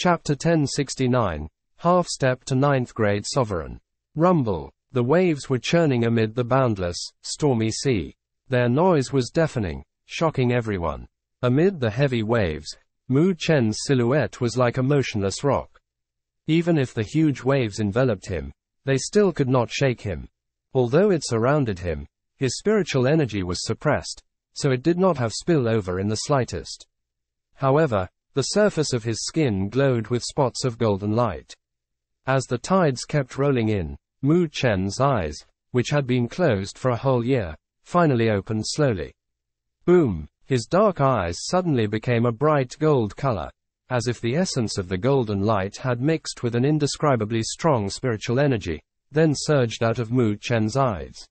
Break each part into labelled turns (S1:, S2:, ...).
S1: Chapter 1069 Half Step to Ninth Grade Sovereign. Rumble. The waves were churning amid the boundless, stormy sea. Their noise was deafening, shocking everyone. Amid the heavy waves, Mu Chen's silhouette was like a motionless rock. Even if the huge waves enveloped him, they still could not shake him. Although it surrounded him, his spiritual energy was suppressed, so it did not have spill over in the slightest. However, the surface of his skin glowed with spots of golden light. As the tides kept rolling in, Mu Chen's eyes, which had been closed for a whole year, finally opened slowly. Boom! His dark eyes suddenly became a bright gold color, as if the essence of the golden light had mixed with an indescribably strong spiritual energy, then surged out of Mu Chen's eyes.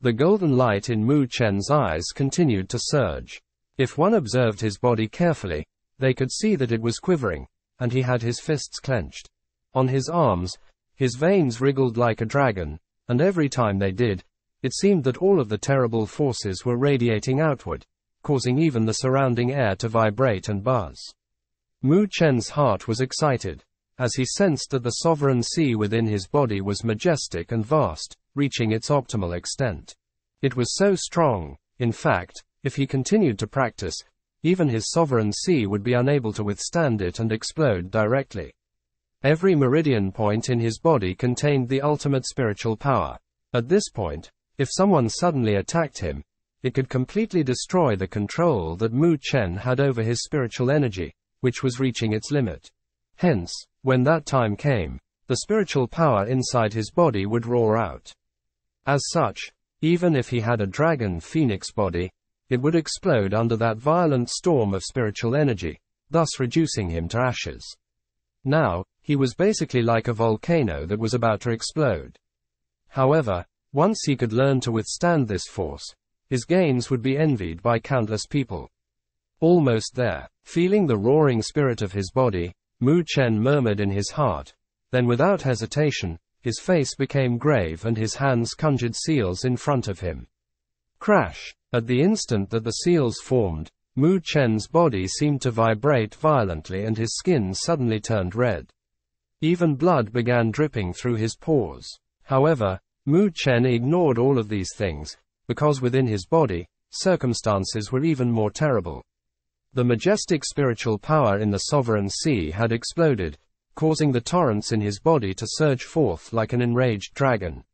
S1: The golden light in Mu Chen's eyes continued to surge. If one observed his body carefully, they could see that it was quivering, and he had his fists clenched. On his arms, his veins wriggled like a dragon, and every time they did, it seemed that all of the terrible forces were radiating outward, causing even the surrounding air to vibrate and buzz. Mu Chen's heart was excited, as he sensed that the sovereign sea within his body was majestic and vast, reaching its optimal extent. It was so strong, in fact, if he continued to practice, even his sovereign sea would be unable to withstand it and explode directly. Every meridian point in his body contained the ultimate spiritual power. At this point, if someone suddenly attacked him, it could completely destroy the control that Mu Chen had over his spiritual energy, which was reaching its limit. Hence, when that time came, the spiritual power inside his body would roar out. As such, even if he had a dragon phoenix body, it would explode under that violent storm of spiritual energy, thus reducing him to ashes. Now, he was basically like a volcano that was about to explode. However, once he could learn to withstand this force, his gains would be envied by countless people. Almost there, feeling the roaring spirit of his body, Mu Chen murmured in his heart. Then without hesitation, his face became grave and his hands conjured seals in front of him. Crash! At the instant that the seals formed, Mu Chen's body seemed to vibrate violently and his skin suddenly turned red. Even blood began dripping through his pores. However, Mu Chen ignored all of these things, because within his body, circumstances were even more terrible. The majestic spiritual power in the sovereign sea had exploded, causing the torrents in his body to surge forth like an enraged dragon.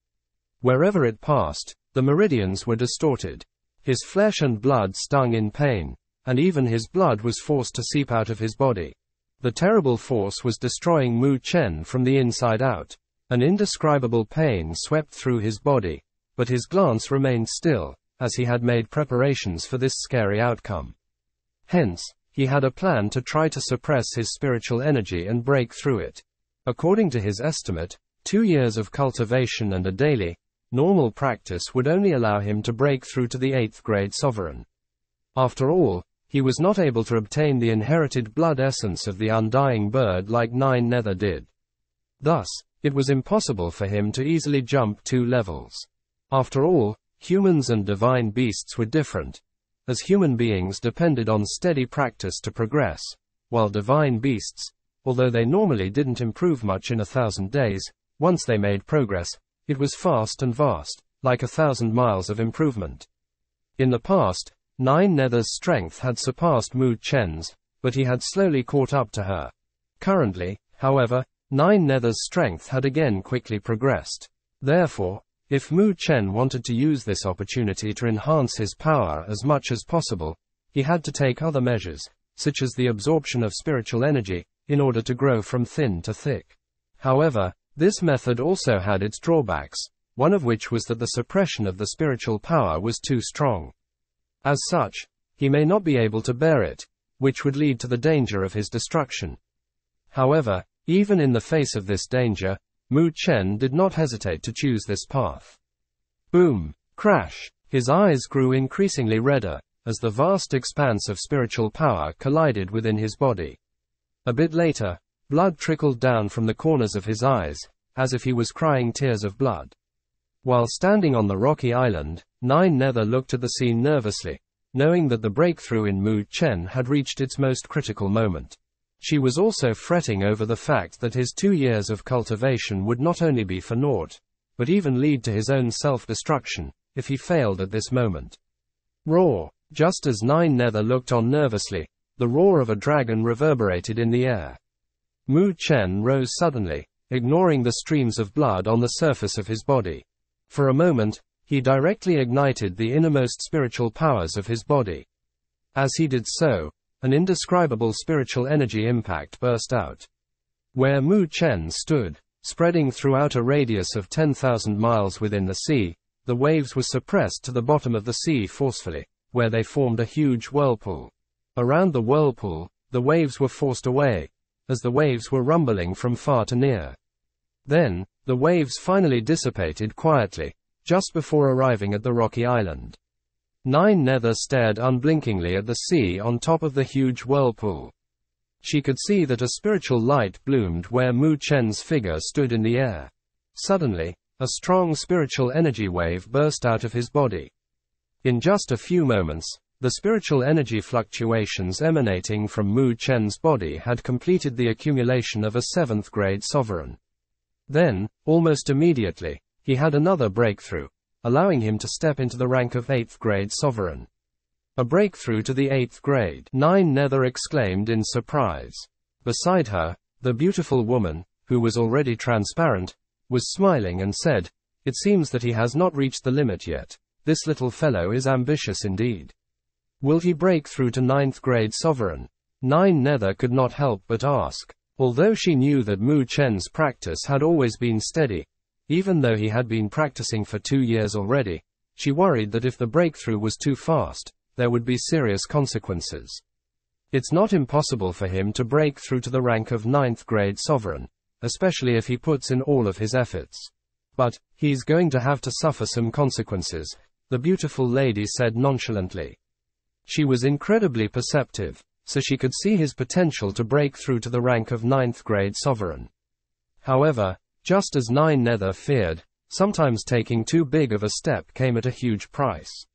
S1: Wherever it passed, the meridians were distorted. His flesh and blood stung in pain, and even his blood was forced to seep out of his body. The terrible force was destroying Mu Chen from the inside out. An indescribable pain swept through his body, but his glance remained still, as he had made preparations for this scary outcome. Hence, he had a plan to try to suppress his spiritual energy and break through it. According to his estimate, two years of cultivation and a daily, normal practice would only allow him to break through to the eighth grade sovereign. After all, he was not able to obtain the inherited blood essence of the undying bird like Nine Nether did. Thus, it was impossible for him to easily jump two levels. After all, humans and divine beasts were different, as human beings depended on steady practice to progress, while divine beasts, although they normally didn't improve much in a thousand days, once they made progress, it was fast and vast, like a thousand miles of improvement. In the past, Nine Nether's strength had surpassed Mu Chen's, but he had slowly caught up to her. Currently, however, Nine Nether's strength had again quickly progressed. Therefore, if Mu Chen wanted to use this opportunity to enhance his power as much as possible, he had to take other measures, such as the absorption of spiritual energy, in order to grow from thin to thick. However, this method also had its drawbacks, one of which was that the suppression of the spiritual power was too strong. As such, he may not be able to bear it, which would lead to the danger of his destruction. However, even in the face of this danger, Mu Chen did not hesitate to choose this path. Boom! Crash! His eyes grew increasingly redder, as the vast expanse of spiritual power collided within his body. A bit later, blood trickled down from the corners of his eyes, as if he was crying tears of blood. While standing on the rocky island, Nine Nether looked at the scene nervously, knowing that the breakthrough in Mu Chen had reached its most critical moment. She was also fretting over the fact that his two years of cultivation would not only be for naught, but even lead to his own self-destruction, if he failed at this moment. Roar! Just as Nine Nether looked on nervously, the roar of a dragon reverberated in the air. Mu Chen rose suddenly, ignoring the streams of blood on the surface of his body. For a moment, he directly ignited the innermost spiritual powers of his body. As he did so, an indescribable spiritual energy impact burst out. Where Mu Chen stood, spreading throughout a radius of 10,000 miles within the sea, the waves were suppressed to the bottom of the sea forcefully, where they formed a huge whirlpool. Around the whirlpool, the waves were forced away, as the waves were rumbling from far to near. Then, the waves finally dissipated quietly, just before arriving at the rocky island. Nine Nether stared unblinkingly at the sea on top of the huge whirlpool. She could see that a spiritual light bloomed where Mu Chen's figure stood in the air. Suddenly, a strong spiritual energy wave burst out of his body. In just a few moments, the spiritual energy fluctuations emanating from Mu Chen's body had completed the accumulation of a seventh grade sovereign. Then, almost immediately, he had another breakthrough, allowing him to step into the rank of eighth grade sovereign. A breakthrough to the eighth grade, Nine Nether exclaimed in surprise. Beside her, the beautiful woman, who was already transparent, was smiling and said, It seems that he has not reached the limit yet. This little fellow is ambitious indeed. Will he break through to ninth grade sovereign? Nine Nether could not help but ask. Although she knew that Mu Chen's practice had always been steady, even though he had been practicing for two years already, she worried that if the breakthrough was too fast, there would be serious consequences. It's not impossible for him to break through to the rank of ninth grade sovereign, especially if he puts in all of his efforts. But, he's going to have to suffer some consequences, the beautiful lady said nonchalantly. She was incredibly perceptive, so she could see his potential to break through to the rank of ninth grade sovereign. However, just as Nine Nether feared, sometimes taking too big of a step came at a huge price.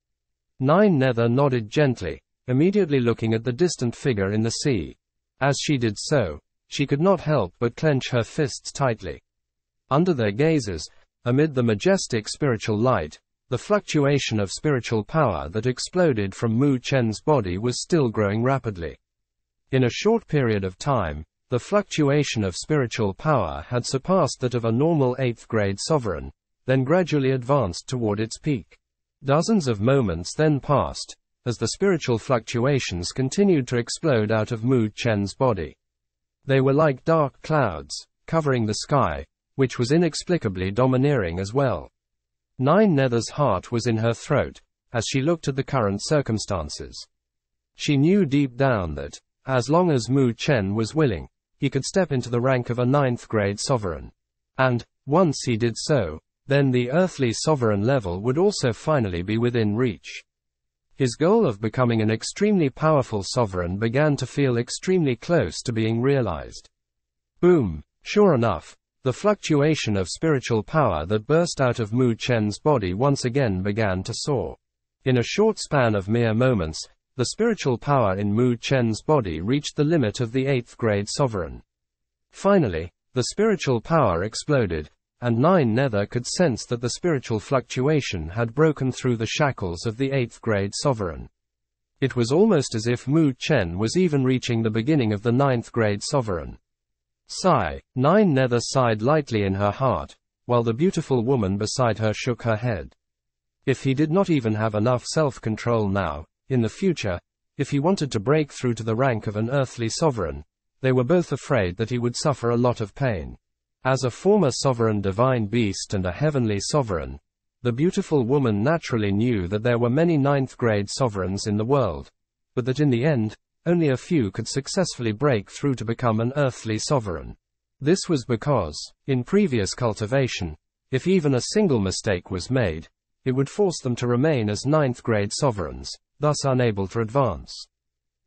S1: Nine Nether nodded gently, immediately looking at the distant figure in the sea. As she did so, she could not help but clench her fists tightly. Under their gazes, amid the majestic spiritual light, the fluctuation of spiritual power that exploded from Mu Chen's body was still growing rapidly. In a short period of time, the fluctuation of spiritual power had surpassed that of a normal 8th grade sovereign, then gradually advanced toward its peak. Dozens of moments then passed, as the spiritual fluctuations continued to explode out of Mu Chen's body. They were like dark clouds, covering the sky, which was inexplicably domineering as well. Nine Nether's heart was in her throat, as she looked at the current circumstances. She knew deep down that, as long as Mu Chen was willing, he could step into the rank of a ninth grade sovereign. And, once he did so, then the earthly sovereign level would also finally be within reach. His goal of becoming an extremely powerful sovereign began to feel extremely close to being realized. Boom! Sure enough, the fluctuation of spiritual power that burst out of Mu Chen's body once again began to soar. In a short span of mere moments, the spiritual power in Mu Chen's body reached the limit of the eighth grade sovereign. Finally, the spiritual power exploded, and Nine Nether could sense that the spiritual fluctuation had broken through the shackles of the eighth grade sovereign. It was almost as if Mu Chen was even reaching the beginning of the ninth grade sovereign. Sigh. Nine Nether sighed lightly in her heart, while the beautiful woman beside her shook her head. If he did not even have enough self-control now, in the future, if he wanted to break through to the rank of an earthly sovereign, they were both afraid that he would suffer a lot of pain. As a former sovereign divine beast and a heavenly sovereign, the beautiful woman naturally knew that there were many ninth grade sovereigns in the world, but that in the end, only a few could successfully break through to become an earthly sovereign. This was because, in previous cultivation, if even a single mistake was made, it would force them to remain as ninth grade sovereigns, thus unable to advance.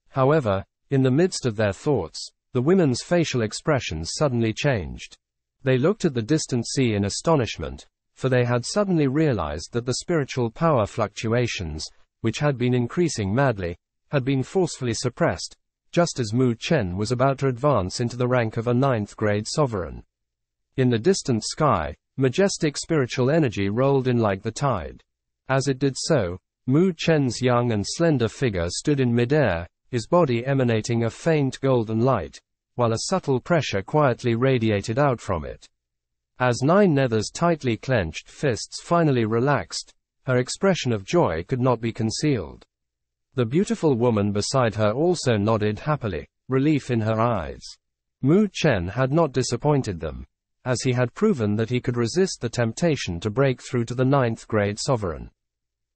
S1: However, in the midst of their thoughts, the women's facial expressions suddenly changed. They looked at the distant sea in astonishment, for they had suddenly realized that the spiritual power fluctuations, which had been increasing madly, had been forcefully suppressed, just as Mu Chen was about to advance into the rank of a ninth grade sovereign. In the distant sky, majestic spiritual energy rolled in like the tide. As it did so, Mu Chen's young and slender figure stood in midair, his body emanating a faint golden light, while a subtle pressure quietly radiated out from it. As Nine Nether's tightly clenched fists finally relaxed, her expression of joy could not be concealed. The beautiful woman beside her also nodded happily, relief in her eyes. Mu Chen had not disappointed them, as he had proven that he could resist the temptation to break through to the ninth grade sovereign.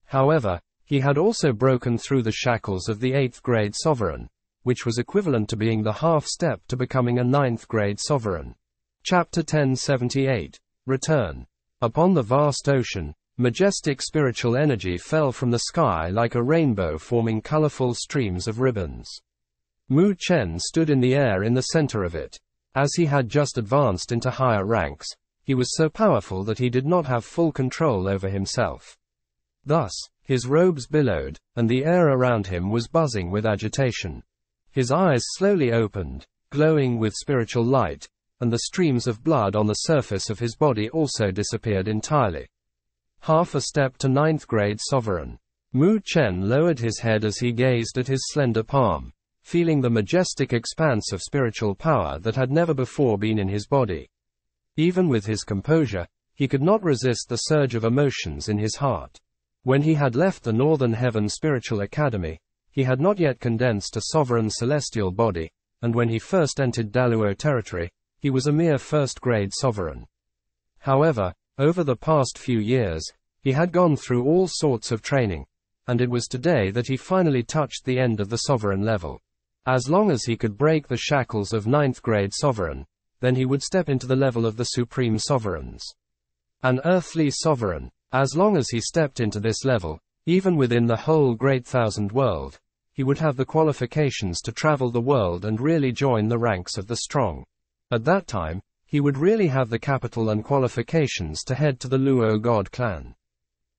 S1: However, he had also broken through the shackles of the eighth grade sovereign, which was equivalent to being the half step to becoming a ninth grade sovereign. Chapter 1078 Return. Upon the vast ocean, majestic spiritual energy fell from the sky like a rainbow forming colorful streams of ribbons. Mu Chen stood in the air in the center of it. As he had just advanced into higher ranks, he was so powerful that he did not have full control over himself. Thus, his robes billowed, and the air around him was buzzing with agitation. His eyes slowly opened, glowing with spiritual light, and the streams of blood on the surface of his body also disappeared entirely. Half a step to ninth grade sovereign. Mu Chen lowered his head as he gazed at his slender palm, feeling the majestic expanse of spiritual power that had never before been in his body. Even with his composure, he could not resist the surge of emotions in his heart. When he had left the Northern Heaven Spiritual Academy, he had not yet condensed a sovereign celestial body, and when he first entered Daluo territory, he was a mere first-grade sovereign. However, over the past few years, he had gone through all sorts of training, and it was today that he finally touched the end of the sovereign level. As long as he could break the shackles of ninth grade sovereign, then he would step into the level of the supreme sovereigns. An earthly sovereign, as long as he stepped into this level, even within the whole great thousand world, he would have the qualifications to travel the world and really join the ranks of the strong. At that time, he would really have the capital and qualifications to head to the Luo God clan.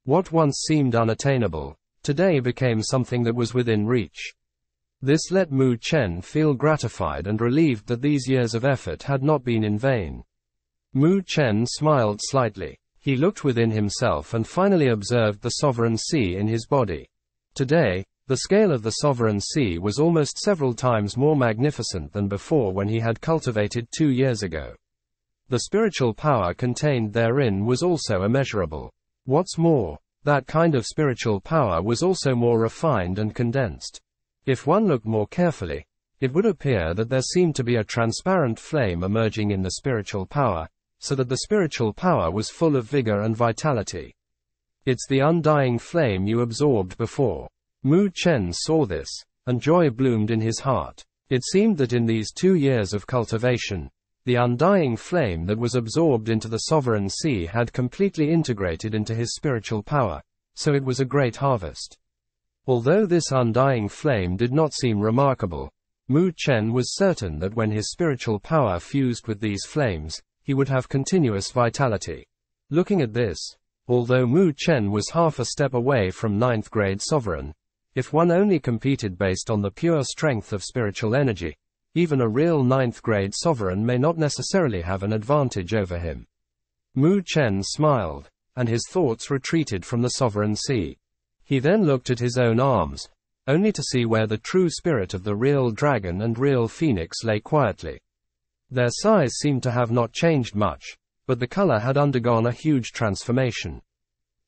S1: What once seemed unattainable, today became something that was within reach. This let Mu Chen feel gratified and relieved that these years of effort had not been in vain. Mu Chen smiled slightly. He looked within himself and finally observed the sovereign sea in his body. Today, the scale of the sovereign sea was almost several times more magnificent than before when he had cultivated two years ago. The spiritual power contained therein was also immeasurable. What's more, that kind of spiritual power was also more refined and condensed. If one looked more carefully, it would appear that there seemed to be a transparent flame emerging in the spiritual power, so that the spiritual power was full of vigor and vitality. It's the undying flame you absorbed before. Mu Chen saw this, and joy bloomed in his heart. It seemed that in these two years of cultivation, the undying flame that was absorbed into the sovereign sea had completely integrated into his spiritual power, so it was a great harvest. Although this undying flame did not seem remarkable, Mu Chen was certain that when his spiritual power fused with these flames, he would have continuous vitality. Looking at this, although Mu Chen was half a step away from ninth grade sovereign, if one only competed based on the pure strength of spiritual energy, even a real ninth grade sovereign may not necessarily have an advantage over him. Mu Chen smiled, and his thoughts retreated from the sovereign sea. He then looked at his own arms, only to see where the true spirit of the real dragon and real phoenix lay quietly. Their size seemed to have not changed much, but the color had undergone a huge transformation.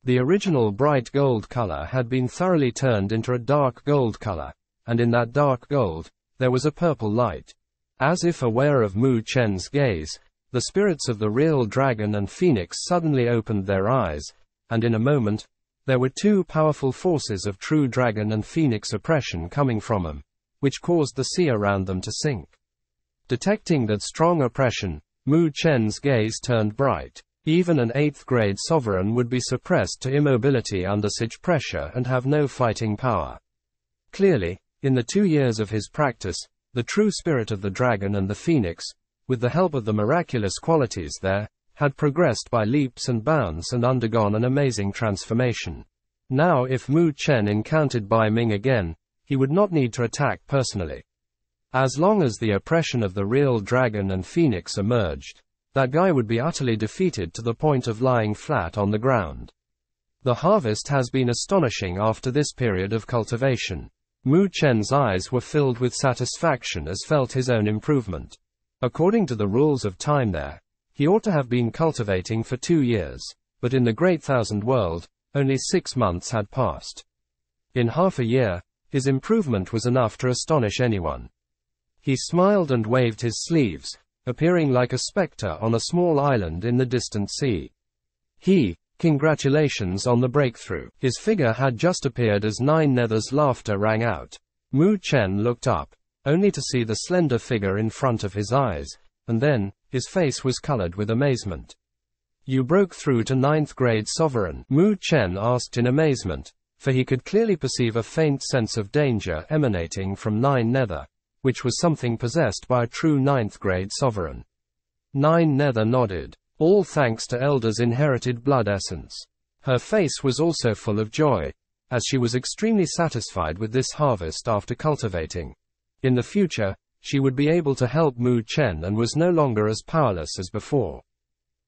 S1: The original bright gold color had been thoroughly turned into a dark gold color, and in that dark gold, there was a purple light. As if aware of Mu Chen's gaze, the spirits of the real dragon and phoenix suddenly opened their eyes, and in a moment, there were two powerful forces of true dragon and phoenix oppression coming from them, which caused the sea around them to sink. Detecting that strong oppression, Mu Chen's gaze turned bright. Even an eighth grade sovereign would be suppressed to immobility under such pressure and have no fighting power. Clearly, in the two years of his practice, the true spirit of the dragon and the phoenix, with the help of the miraculous qualities there, had progressed by leaps and bounds and undergone an amazing transformation. Now if Mu Chen encountered Bai Ming again, he would not need to attack personally. As long as the oppression of the real dragon and phoenix emerged, that guy would be utterly defeated to the point of lying flat on the ground. The harvest has been astonishing after this period of cultivation. Mu Chen's eyes were filled with satisfaction as felt his own improvement. According to the rules of time there, he ought to have been cultivating for two years, but in the great thousand world, only six months had passed. In half a year, his improvement was enough to astonish anyone. He smiled and waved his sleeves, appearing like a spectre on a small island in the distant sea. He, congratulations on the breakthrough. His figure had just appeared as Nine Nether's laughter rang out. Mu Chen looked up, only to see the slender figure in front of his eyes, and then, his face was colored with amazement. You broke through to ninth grade sovereign, Mu Chen asked in amazement, for he could clearly perceive a faint sense of danger emanating from Nine Nether which was something possessed by a true ninth grade sovereign. Nine Nether nodded. All thanks to Elder's inherited blood essence. Her face was also full of joy, as she was extremely satisfied with this harvest after cultivating. In the future, she would be able to help Mu Chen and was no longer as powerless as before.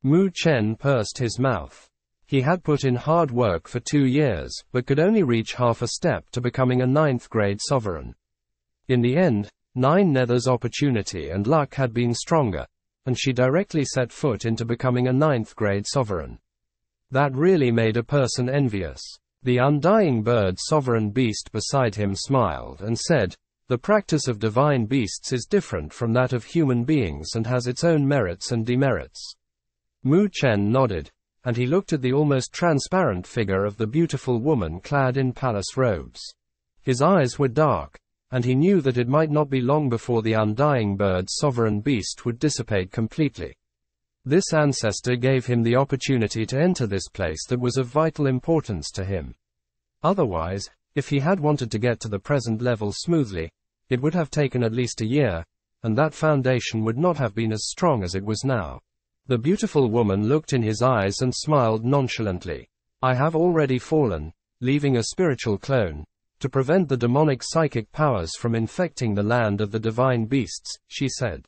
S1: Mu Chen pursed his mouth. He had put in hard work for two years, but could only reach half a step to becoming a ninth grade sovereign. In the end, Nine Nether's opportunity and luck had been stronger, and she directly set foot into becoming a ninth grade sovereign. That really made a person envious. The undying bird sovereign beast beside him smiled and said, The practice of divine beasts is different from that of human beings and has its own merits and demerits. Mu Chen nodded, and he looked at the almost transparent figure of the beautiful woman clad in palace robes. His eyes were dark, and he knew that it might not be long before the undying bird's sovereign beast would dissipate completely. This ancestor gave him the opportunity to enter this place that was of vital importance to him. Otherwise, if he had wanted to get to the present level smoothly, it would have taken at least a year, and that foundation would not have been as strong as it was now. The beautiful woman looked in his eyes and smiled nonchalantly. I have already fallen, leaving a spiritual clone, to prevent the demonic psychic powers from infecting the land of the divine beasts, she said.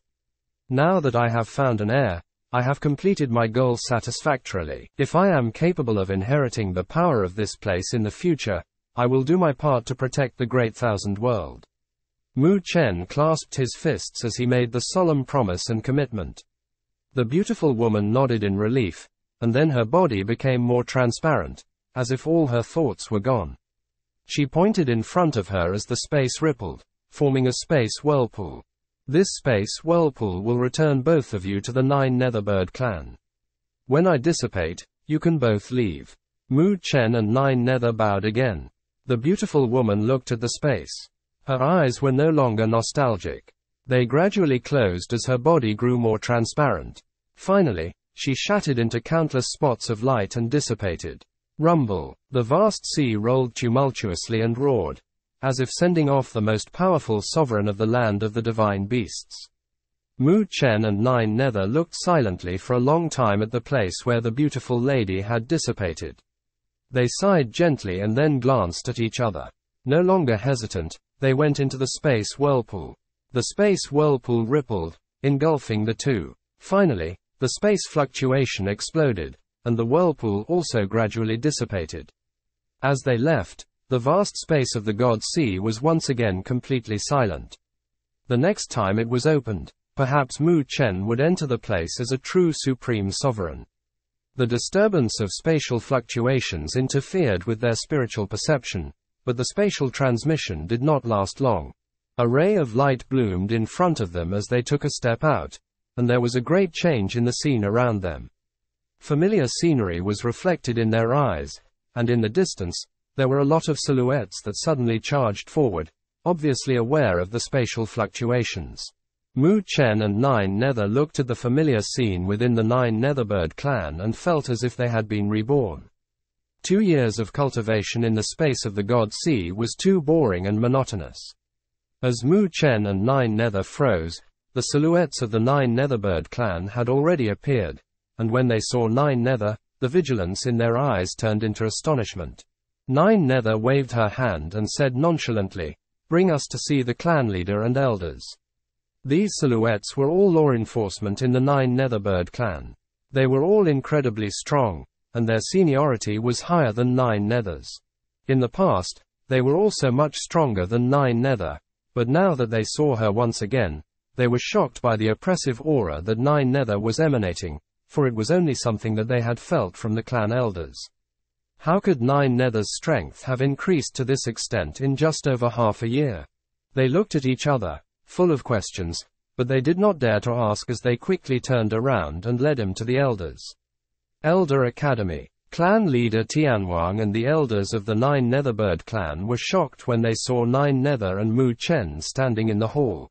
S1: Now that I have found an heir, I have completed my goal satisfactorily. If I am capable of inheriting the power of this place in the future, I will do my part to protect the great thousand world. Mu Chen clasped his fists as he made the solemn promise and commitment. The beautiful woman nodded in relief, and then her body became more transparent, as if all her thoughts were gone. She pointed in front of her as the space rippled, forming a space whirlpool. This space whirlpool will return both of you to the Nine Netherbird clan. When I dissipate, you can both leave. Mu Chen and Nine Nether bowed again. The beautiful woman looked at the space. Her eyes were no longer nostalgic. They gradually closed as her body grew more transparent. Finally, she shattered into countless spots of light and dissipated. Rumble. The vast sea rolled tumultuously and roared, as if sending off the most powerful sovereign of the land of the divine beasts. Mu Chen and Nine Nether looked silently for a long time at the place where the beautiful lady had dissipated. They sighed gently and then glanced at each other. No longer hesitant, they went into the space whirlpool. The space whirlpool rippled, engulfing the two. Finally, the space fluctuation exploded, and the whirlpool also gradually dissipated. As they left, the vast space of the God Sea was once again completely silent. The next time it was opened, perhaps Mu Chen would enter the place as a true supreme sovereign. The disturbance of spatial fluctuations interfered with their spiritual perception, but the spatial transmission did not last long. A ray of light bloomed in front of them as they took a step out, and there was a great change in the scene around them. Familiar scenery was reflected in their eyes, and in the distance, there were a lot of silhouettes that suddenly charged forward, obviously aware of the spatial fluctuations. Mu Chen and Nine Nether looked at the familiar scene within the Nine Netherbird clan and felt as if they had been reborn. Two years of cultivation in the space of the God Sea was too boring and monotonous. As Mu Chen and Nine Nether froze, the silhouettes of the Nine Netherbird clan had already appeared, and when they saw Nine Nether, the vigilance in their eyes turned into astonishment. Nine Nether waved her hand and said nonchalantly, Bring us to see the clan leader and elders. These silhouettes were all law enforcement in the Nine Netherbird clan. They were all incredibly strong, and their seniority was higher than Nine Nethers. In the past, they were also much stronger than Nine Nether, but now that they saw her once again, they were shocked by the oppressive aura that Nine Nether was emanating, for it was only something that they had felt from the clan elders. How could Nine Nether's strength have increased to this extent in just over half a year? They looked at each other, full of questions, but they did not dare to ask as they quickly turned around and led him to the elders. Elder Academy. Clan leader Tianhuang and the elders of the Nine Netherbird clan were shocked when they saw Nine Nether and Mu Chen standing in the hall.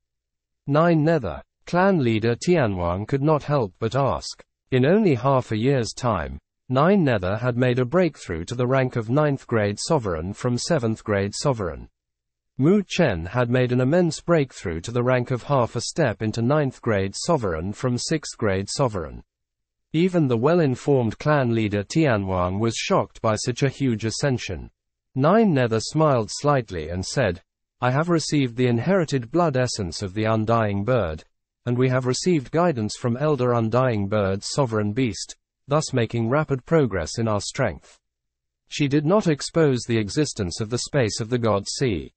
S1: Nine Nether. Clan leader Tianhuang could not help but ask. In only half a year's time, Nine Nether had made a breakthrough to the rank of ninth grade sovereign from seventh grade sovereign. Mu Chen had made an immense breakthrough to the rank of half a step into ninth grade sovereign from sixth grade sovereign. Even the well-informed clan leader Tianhuang was shocked by such a huge ascension. Nine Nether smiled slightly and said, I have received the inherited blood essence of the undying bird, and we have received guidance from Elder Undying Bird sovereign beast, thus making rapid progress in our strength. She did not expose the existence of the space of the God Sea.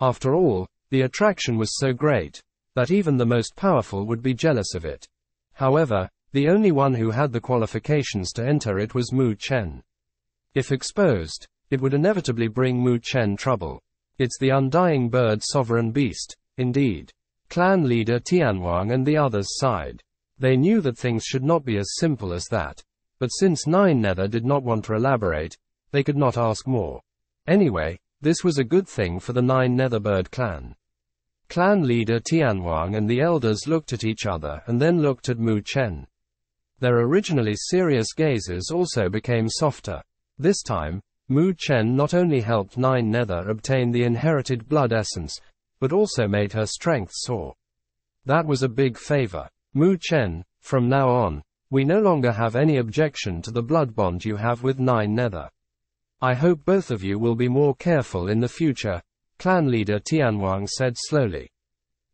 S1: After all, the attraction was so great, that even the most powerful would be jealous of it. However, the only one who had the qualifications to enter it was Mu Chen. If exposed, it would inevitably bring Mu Chen trouble. It's the undying bird sovereign beast, indeed. Clan leader Tianhuang and the others sighed. They knew that things should not be as simple as that. But since Nine Nether did not want to elaborate, they could not ask more. Anyway, this was a good thing for the Nine Netherbird clan. Clan leader Tianhuang and the elders looked at each other and then looked at Mu Chen. Their originally serious gazes also became softer. This time, Mu Chen not only helped Nine Nether obtain the inherited blood essence, but also made her strength soar. That was a big favor. Mu Chen, from now on, we no longer have any objection to the blood bond you have with Nine Nether. I hope both of you will be more careful in the future, clan leader Tianhuang said slowly.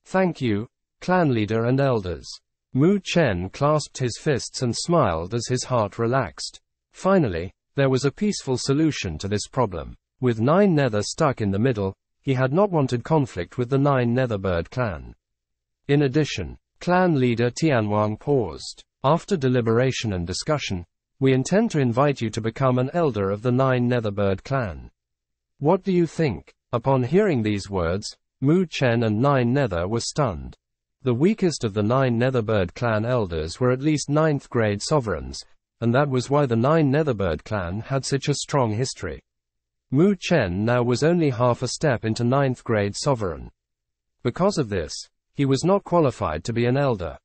S1: Thank you, clan leader and elders. Mu Chen clasped his fists and smiled as his heart relaxed. Finally, there was a peaceful solution to this problem. With Nine Nether stuck in the middle, he had not wanted conflict with the Nine Netherbird clan. In addition, clan leader Tianhuang paused. After deliberation and discussion, we intend to invite you to become an elder of the Nine Netherbird clan. What do you think? Upon hearing these words, Mu Chen and Nine Nether were stunned. The weakest of the Nine Netherbird clan elders were at least ninth grade sovereigns, and that was why the Nine Netherbird clan had such a strong history. Mu Chen now was only half a step into ninth grade sovereign. Because of this, he was not qualified to be an elder.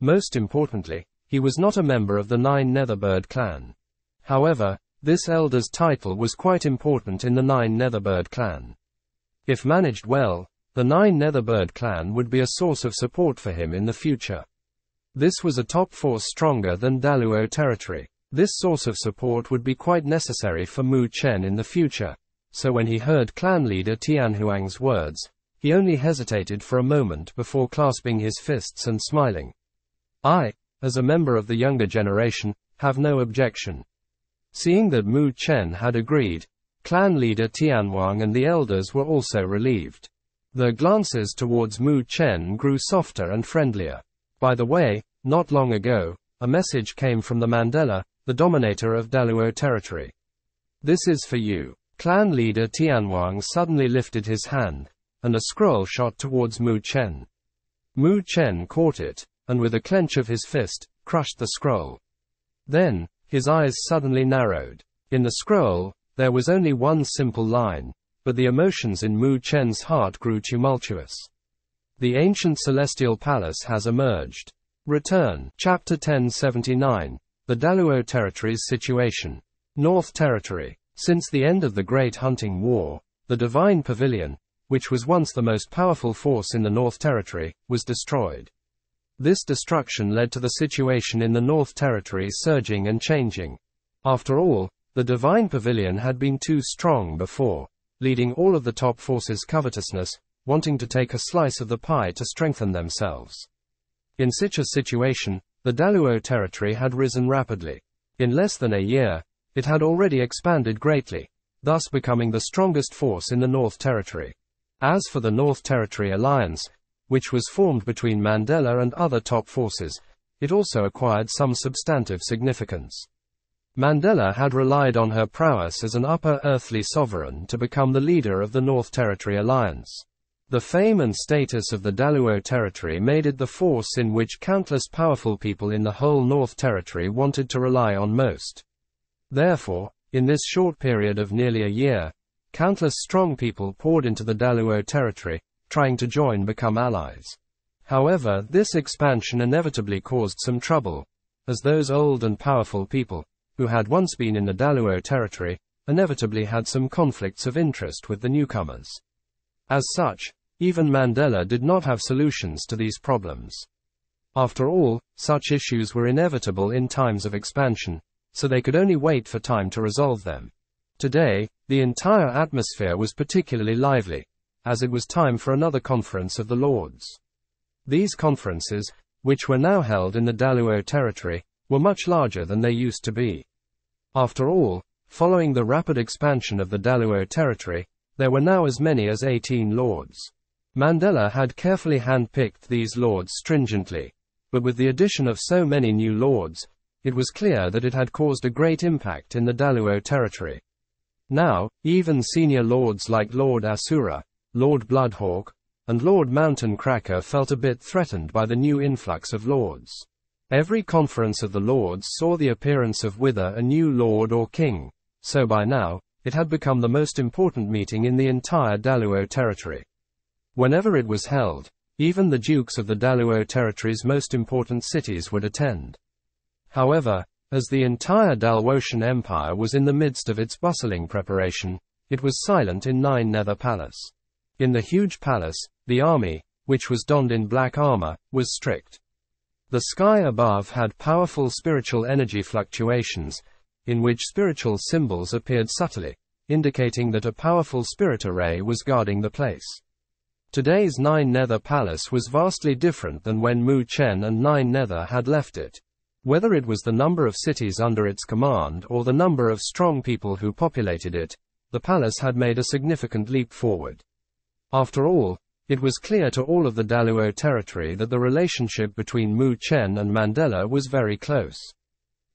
S1: Most importantly, he was not a member of the Nine Netherbird clan. However, this elder's title was quite important in the Nine Netherbird clan. If managed well, the Nine Netherbird clan would be a source of support for him in the future. This was a top force stronger than Daluo territory. This source of support would be quite necessary for Mu Chen in the future. So when he heard clan leader Tianhuang's words, he only hesitated for a moment before clasping his fists and smiling. I, as a member of the younger generation, have no objection. Seeing that Mu Chen had agreed, clan leader Tianhuang and the elders were also relieved. Their glances towards Mu Chen grew softer and friendlier. By the way, not long ago, a message came from the Mandela, the dominator of Daluo territory. This is for you. Clan leader Tianhuang suddenly lifted his hand, and a scroll shot towards Mu Chen. Mu Chen caught it, and with a clench of his fist, crushed the scroll. Then, his eyes suddenly narrowed. In the scroll, there was only one simple line, but the emotions in Mu Chen's heart grew tumultuous. The ancient celestial palace has emerged. Return. Chapter 1079. The Daluo Territory's Situation. North Territory. Since the end of the Great Hunting War, the Divine Pavilion, which was once the most powerful force in the North Territory, was destroyed. This destruction led to the situation in the North Territory surging and changing. After all, the Divine Pavilion had been too strong before, leading all of the top forces' covetousness, wanting to take a slice of the pie to strengthen themselves. In such a situation, the Daluo territory had risen rapidly. In less than a year, it had already expanded greatly, thus becoming the strongest force in the North Territory. As for the North Territory Alliance, which was formed between Mandela and other top forces, it also acquired some substantive significance. Mandela had relied on her prowess as an upper earthly sovereign to become the leader of the North Territory Alliance. The fame and status of the Daluo territory made it the force in which countless powerful people in the whole North Territory wanted to rely on most. Therefore, in this short period of nearly a year, countless strong people poured into the Daluo territory, trying to join become allies. However, this expansion inevitably caused some trouble, as those old and powerful people, who had once been in the Daluo territory, inevitably had some conflicts of interest with the newcomers. As such, even Mandela did not have solutions to these problems. After all, such issues were inevitable in times of expansion, so they could only wait for time to resolve them. Today, the entire atmosphere was particularly lively, as it was time for another conference of the Lords. These conferences, which were now held in the Daluo territory, were much larger than they used to be. After all, following the rapid expansion of the Daluo territory, there were now as many as 18 lords. Mandela had carefully handpicked these lords stringently, but with the addition of so many new lords, it was clear that it had caused a great impact in the Daluo territory. Now, even senior lords like Lord Asura, Lord Bloodhawk, and Lord Mountain Cracker felt a bit threatened by the new influx of lords. Every conference of the lords saw the appearance of whether a new lord or king, so by now, it had become the most important meeting in the entire Daluo territory. Whenever it was held, even the dukes of the Daluo territory's most important cities would attend. However, as the entire Dalwotian Empire was in the midst of its bustling preparation, it was silent in Nine Nether Palace. In the huge palace, the army, which was donned in black armor, was strict. The sky above had powerful spiritual energy fluctuations, in which spiritual symbols appeared subtly, indicating that a powerful spirit array was guarding the place. Today's Nine Nether Palace was vastly different than when Mu Chen and Nine Nether had left it. Whether it was the number of cities under its command or the number of strong people who populated it, the palace had made a significant leap forward. After all, it was clear to all of the Daluo territory that the relationship between Mu Chen and Mandela was very close.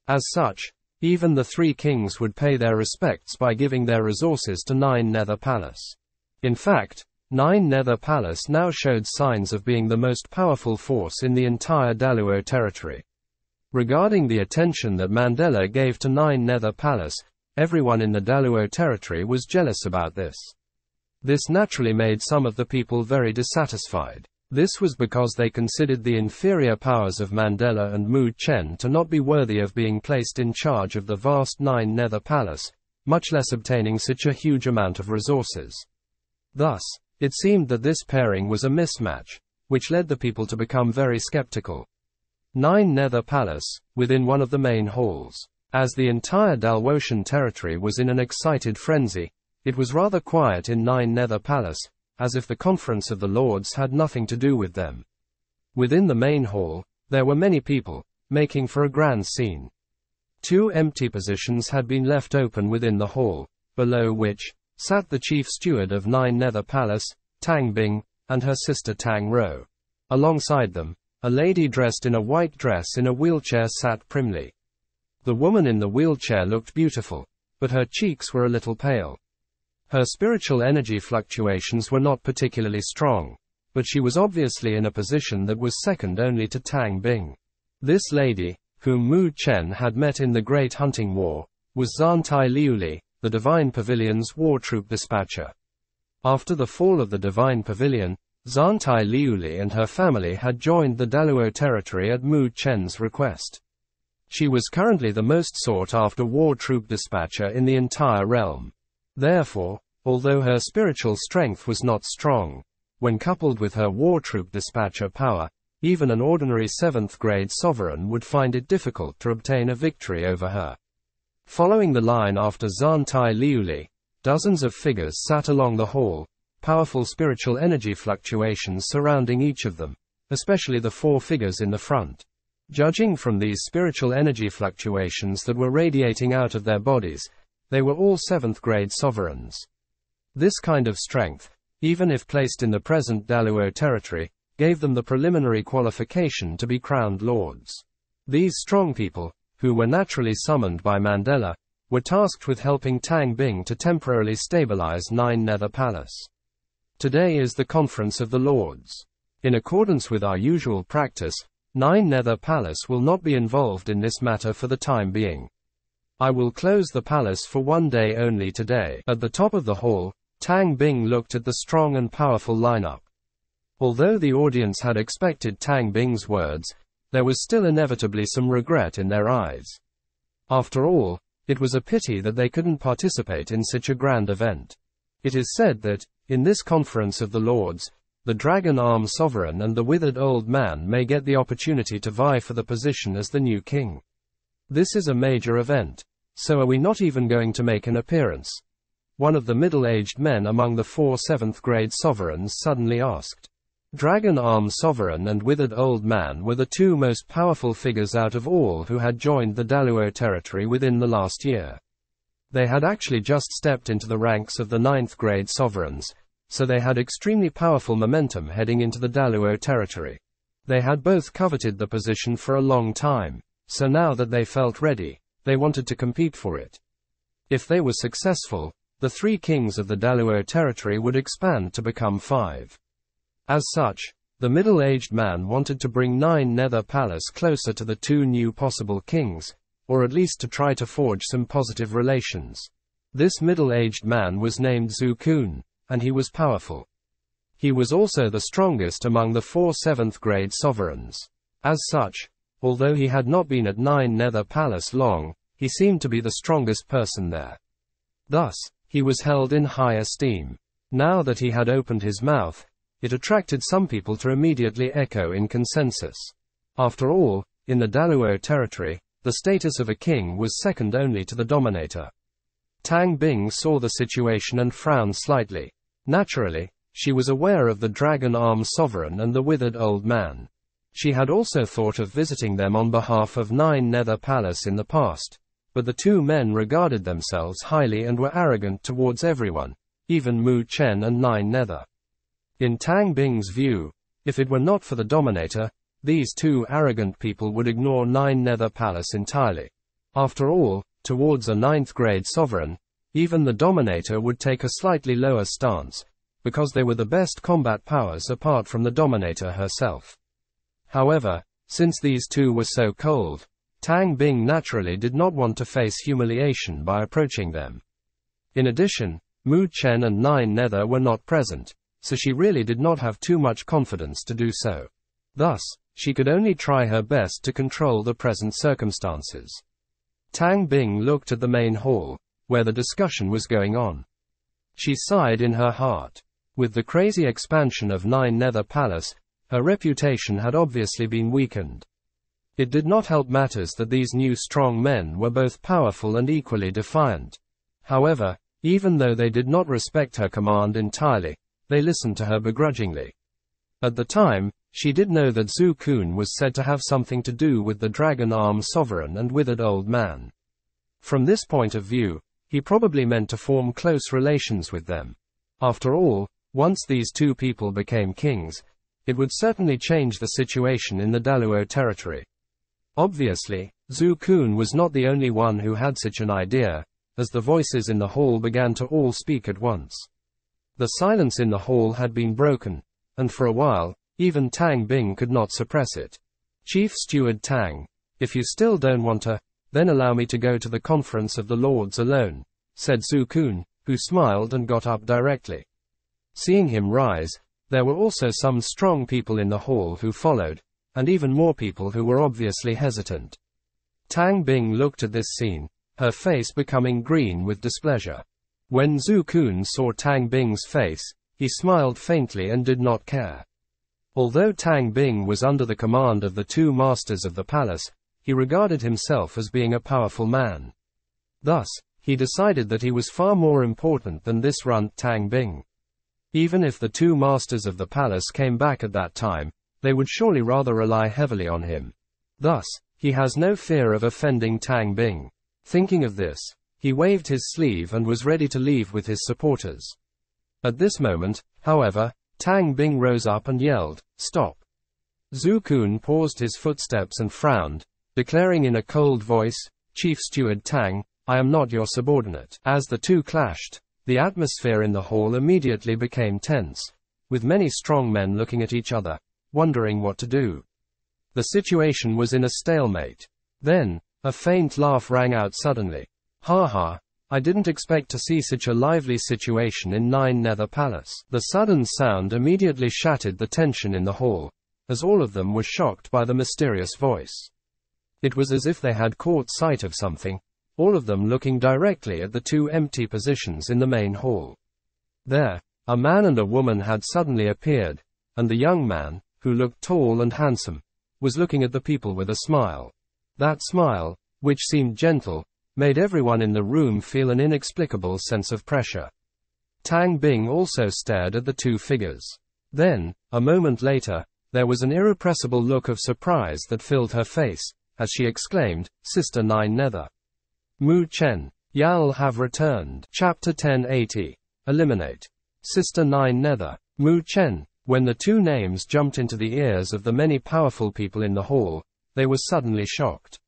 S1: As such, even the three kings would pay their respects by giving their resources to Nine Nether Palace. In fact, Nine Nether Palace now showed signs of being the most powerful force in the entire Daluo territory. Regarding the attention that Mandela gave to Nine Nether Palace, everyone in the Daluo territory was jealous about this. This naturally made some of the people very dissatisfied. This was because they considered the inferior powers of Mandela and Mu Chen to not be worthy of being placed in charge of the vast Nine Nether Palace, much less obtaining such a huge amount of resources. Thus, it seemed that this pairing was a mismatch, which led the people to become very skeptical. Nine Nether Palace, within one of the main halls. As the entire Dalwotian territory was in an excited frenzy, it was rather quiet in Nine Nether Palace, as if the conference of the lords had nothing to do with them. Within the main hall, there were many people, making for a grand scene. Two empty positions had been left open within the hall, below which sat the chief steward of Nine Nether Palace, Tang Bing, and her sister Tang Rou. Alongside them, a lady dressed in a white dress in a wheelchair sat primly. The woman in the wheelchair looked beautiful, but her cheeks were a little pale. Her spiritual energy fluctuations were not particularly strong, but she was obviously in a position that was second only to Tang Bing. This lady, whom Mu Chen had met in the Great Hunting War, was Zantai Liuli, the Divine Pavilion's war troop dispatcher. After the fall of the Divine Pavilion, Zantai Liuli and her family had joined the Daluo territory at Mu Chen's request. She was currently the most sought after war troop dispatcher in the entire realm. Therefore, although her spiritual strength was not strong, when coupled with her war troop dispatcher power, even an ordinary 7th grade sovereign would find it difficult to obtain a victory over her. Following the line after Zan Tai Liuli, dozens of figures sat along the hall, powerful spiritual energy fluctuations surrounding each of them, especially the four figures in the front. Judging from these spiritual energy fluctuations that were radiating out of their bodies, they were all seventh grade sovereigns. This kind of strength, even if placed in the present Daluo territory, gave them the preliminary qualification to be crowned lords. These strong people, who were naturally summoned by Mandala, were tasked with helping Tang Bing to temporarily stabilize Nine Nether Palace. Today is the Conference of the Lords. In accordance with our usual practice, Nine Nether Palace will not be involved in this matter for the time being. I will close the palace for one day only today. At the top of the hall, Tang Bing looked at the strong and powerful lineup. Although the audience had expected Tang Bing's words, there was still inevitably some regret in their eyes. After all, it was a pity that they couldn't participate in such a grand event. It is said that, in this conference of the Lords, the dragon arm sovereign and the withered old man may get the opportunity to vie for the position as the new king. This is a major event. So are we not even going to make an appearance? One of the middle-aged men among the four seventh grade sovereigns suddenly asked. Dragon Arm Sovereign and Withered Old Man were the two most powerful figures out of all who had joined the Daluo territory within the last year. They had actually just stepped into the ranks of the ninth grade sovereigns, so they had extremely powerful momentum heading into the Daluo territory. They had both coveted the position for a long time, so now that they felt ready, they wanted to compete for it. If they were successful, the three kings of the Daluo territory would expand to become five. As such, the middle-aged man wanted to bring Nine Nether Palace closer to the two new possible kings, or at least to try to forge some positive relations. This middle-aged man was named Zhu Kun and he was powerful. He was also the strongest among the four seventh grade sovereigns. As such, although he had not been at Nine Nether Palace long, he seemed to be the strongest person there. Thus, he was held in high esteem. Now that he had opened his mouth, it attracted some people to immediately echo in consensus. After all, in the Daluo territory, the status of a king was second only to the dominator. Tang Bing saw the situation and frowned slightly. Naturally, she was aware of the dragon arm sovereign and the withered old man. She had also thought of visiting them on behalf of Nine Nether Palace in the past, but the two men regarded themselves highly and were arrogant towards everyone, even Mu Chen and Nine Nether. In Tang Bing's view, if it were not for the Dominator, these two arrogant people would ignore Nine Nether Palace entirely. After all, towards a ninth grade sovereign, even the Dominator would take a slightly lower stance, because they were the best combat powers apart from the Dominator herself. However, since these two were so cold, Tang Bing naturally did not want to face humiliation by approaching them. In addition, Mu Chen and Nine Nether were not present, so she really did not have too much confidence to do so. Thus, she could only try her best to control the present circumstances. Tang Bing looked at the main hall, where the discussion was going on. She sighed in her heart. With the crazy expansion of Nine Nether Palace, her reputation had obviously been weakened. It did not help matters that these new strong men were both powerful and equally defiant. However, even though they did not respect her command entirely, they listened to her begrudgingly. At the time, she did know that Zhu Kun was said to have something to do with the dragon arm sovereign and withered old man. From this point of view, he probably meant to form close relations with them. After all, once these two people became kings, it would certainly change the situation in the Daluo territory. Obviously, Zhu Kun was not the only one who had such an idea, as the voices in the hall began to all speak at once. The silence in the hall had been broken, and for a while, even Tang Bing could not suppress it. Chief Steward Tang, if you still don't want to, then allow me to go to the conference of the lords alone, said Zhu Kun, who smiled and got up directly. Seeing him rise, there were also some strong people in the hall who followed, and even more people who were obviously hesitant. Tang Bing looked at this scene, her face becoming green with displeasure. When Zhu Kun saw Tang Bing's face, he smiled faintly and did not care. Although Tang Bing was under the command of the two masters of the palace, he regarded himself as being a powerful man. Thus, he decided that he was far more important than this runt Tang Bing. Even if the two masters of the palace came back at that time, they would surely rather rely heavily on him. Thus, he has no fear of offending Tang Bing. Thinking of this, he waved his sleeve and was ready to leave with his supporters. At this moment, however, Tang Bing rose up and yelled, Stop. Zhu Kun paused his footsteps and frowned, declaring in a cold voice, Chief Steward Tang, I am not your subordinate. As the two clashed, the atmosphere in the hall immediately became tense, with many strong men looking at each other, wondering what to do. The situation was in a stalemate. Then, a faint laugh rang out suddenly. Ha ha, I didn't expect to see such a lively situation in Nine Nether Palace. The sudden sound immediately shattered the tension in the hall, as all of them were shocked by the mysterious voice. It was as if they had caught sight of something, all of them looking directly at the two empty positions in the main hall. There, a man and a woman had suddenly appeared, and the young man, who looked tall and handsome, was looking at the people with a smile. That smile, which seemed gentle, made everyone in the room feel an inexplicable sense of pressure. Tang Bing also stared at the two figures. Then, a moment later, there was an irrepressible look of surprise that filled her face, as she exclaimed, Sister Nine Nether. Mu Chen. Yal have returned. Chapter 1080. Eliminate. Sister Nine Nether. Mu Chen. When the two names jumped into the ears of the many powerful people in the hall, they were suddenly shocked.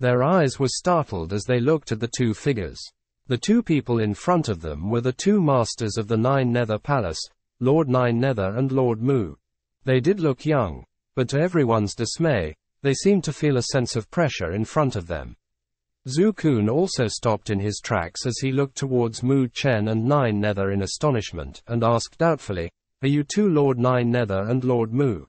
S1: Their eyes were startled as they looked at the two figures. The two people in front of them were the two masters of the Nine Nether Palace, Lord Nine Nether and Lord Mu. They did look young, but to everyone's dismay, they seemed to feel a sense of pressure in front of them. Zhu Kun also stopped in his tracks as he looked towards Mu Chen and Nine Nether in astonishment, and asked doubtfully, Are you two Lord Nine Nether and Lord Mu?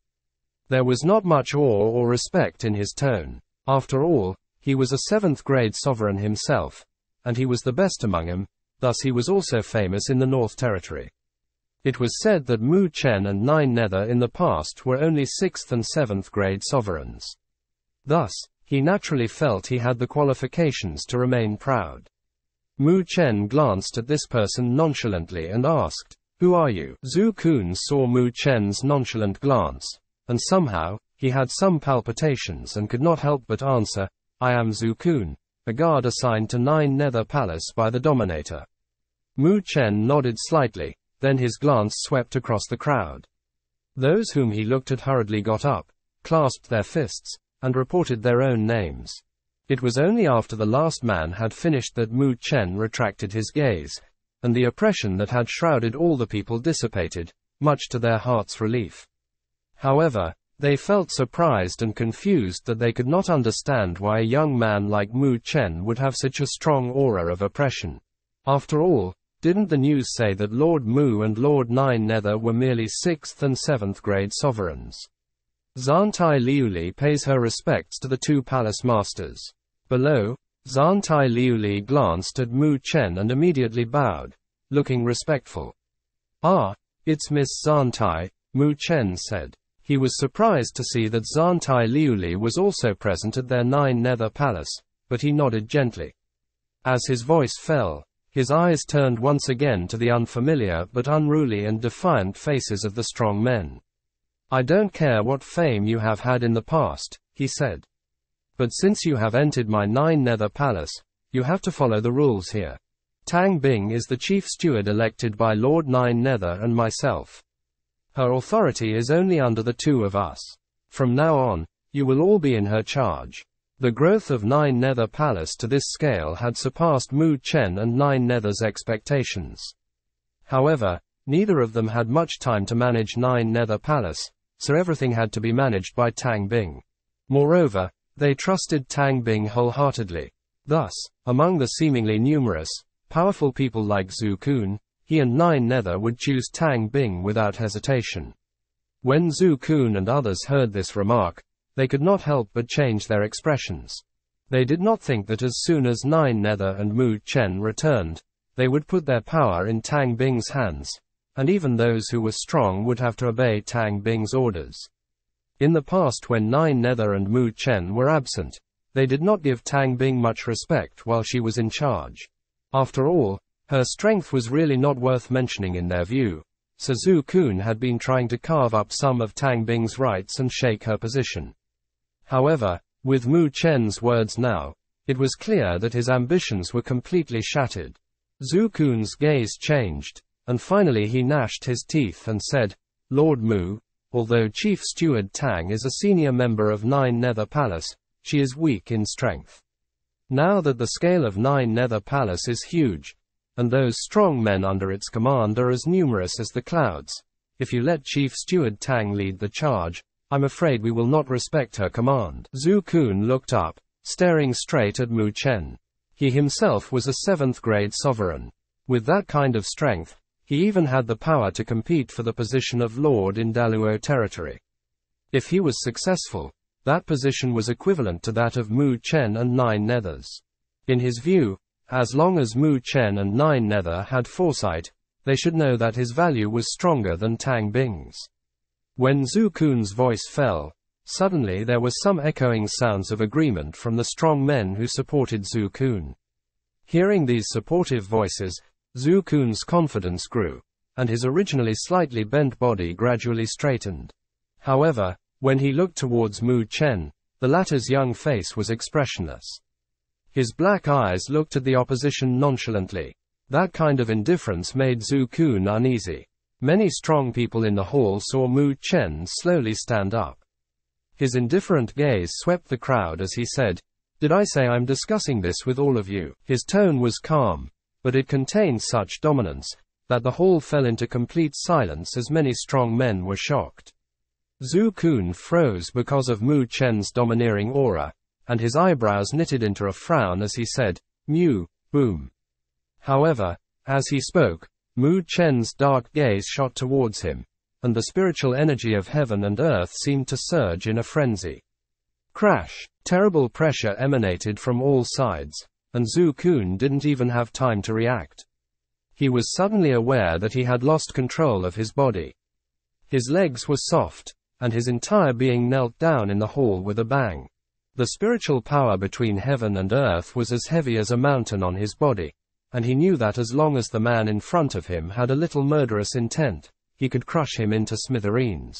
S1: There was not much awe or respect in his tone. After all, he was a seventh grade sovereign himself, and he was the best among them, thus he was also famous in the North Territory. It was said that Mu Chen and Nine Nether in the past were only 6th and 7th grade sovereigns. Thus, he naturally felt he had the qualifications to remain proud. Mu Chen glanced at this person nonchalantly and asked, Who are you? Zhu Kun saw Mu Chen's nonchalant glance, and somehow, he had some palpitations and could not help but answer, I am Zhu Kun, a guard assigned to Nine Nether Palace by the Dominator. Mu Chen nodded slightly, then his glance swept across the crowd. Those whom he looked at hurriedly got up, clasped their fists, and reported their own names. It was only after the last man had finished that Mu Chen retracted his gaze, and the oppression that had shrouded all the people dissipated, much to their hearts' relief. However, they felt surprised and confused that they could not understand why a young man like Mu Chen would have such a strong aura of oppression. After all, didn't the news say that Lord Mu and Lord Nine Nether were merely 6th and 7th grade sovereigns? Zantai Liuli pays her respects to the two palace masters. Below, Zantai Liuli glanced at Mu Chen and immediately bowed, looking respectful. Ah, it's Miss Zantai, Mu Chen said. He was surprised to see that Zantai Liuli was also present at their Nine Nether Palace, but he nodded gently. As his voice fell, his eyes turned once again to the unfamiliar but unruly and defiant faces of the strong men. I don't care what fame you have had in the past, he said. But since you have entered my nine nether palace, you have to follow the rules here. Tang Bing is the chief steward elected by Lord Nine Nether and myself. Her authority is only under the two of us. From now on, you will all be in her charge. The growth of Nine Nether Palace to this scale had surpassed Mu Chen and Nine Nether's expectations. However, neither of them had much time to manage Nine Nether Palace, so everything had to be managed by Tang Bing. Moreover, they trusted Tang Bing wholeheartedly. Thus, among the seemingly numerous, powerful people like Zhu Kun, he and Nine Nether would choose Tang Bing without hesitation. When Zhu Kun and others heard this remark, they could not help but change their expressions. They did not think that as soon as Nine Nether and Mu Chen returned, they would put their power in Tang Bing's hands, and even those who were strong would have to obey Tang Bing's orders. In the past when Nine Nether and Mu Chen were absent, they did not give Tang Bing much respect while she was in charge. After all, her strength was really not worth mentioning in their view, so Zhu Kun had been trying to carve up some of Tang Bing's rights and shake her position. However, with Mu Chen's words now, it was clear that his ambitions were completely shattered. Zhu Kun's gaze changed, and finally he gnashed his teeth and said, Lord Mu, although Chief Steward Tang is a senior member of Nine Nether Palace, she is weak in strength. Now that the scale of Nine Nether Palace is huge, and those strong men under its command are as numerous as the clouds, if you let Chief Steward Tang lead the charge, I'm afraid we will not respect her command. Zhu Kun looked up, staring straight at Mu Chen. He himself was a seventh grade sovereign. With that kind of strength, he even had the power to compete for the position of Lord in Daluo territory. If he was successful, that position was equivalent to that of Mu Chen and Nine Nethers. In his view, as long as Mu Chen and Nine Nether had foresight, they should know that his value was stronger than Tang Bing's. When Zhu Kun's voice fell, suddenly there were some echoing sounds of agreement from the strong men who supported Zhu Kun. Hearing these supportive voices, Zhu Kun's confidence grew, and his originally slightly bent body gradually straightened. However, when he looked towards Mu Chen, the latter's young face was expressionless. His black eyes looked at the opposition nonchalantly. That kind of indifference made Zhu Kun uneasy. Many strong people in the hall saw Mu Chen slowly stand up. His indifferent gaze swept the crowd as he said, Did I say I'm discussing this with all of you? His tone was calm, but it contained such dominance that the hall fell into complete silence as many strong men were shocked. Zhu Kun froze because of Mu Chen's domineering aura, and his eyebrows knitted into a frown as he said, Mu, boom. However, as he spoke, Mu Chen's dark gaze shot towards him, and the spiritual energy of heaven and earth seemed to surge in a frenzy. Crash! Terrible pressure emanated from all sides, and Zhu Kun didn't even have time to react. He was suddenly aware that he had lost control of his body. His legs were soft, and his entire being knelt down in the hall with a bang. The spiritual power between heaven and earth was as heavy as a mountain on his body, and he knew that as long as the man in front of him had a little murderous intent, he could crush him into smithereens.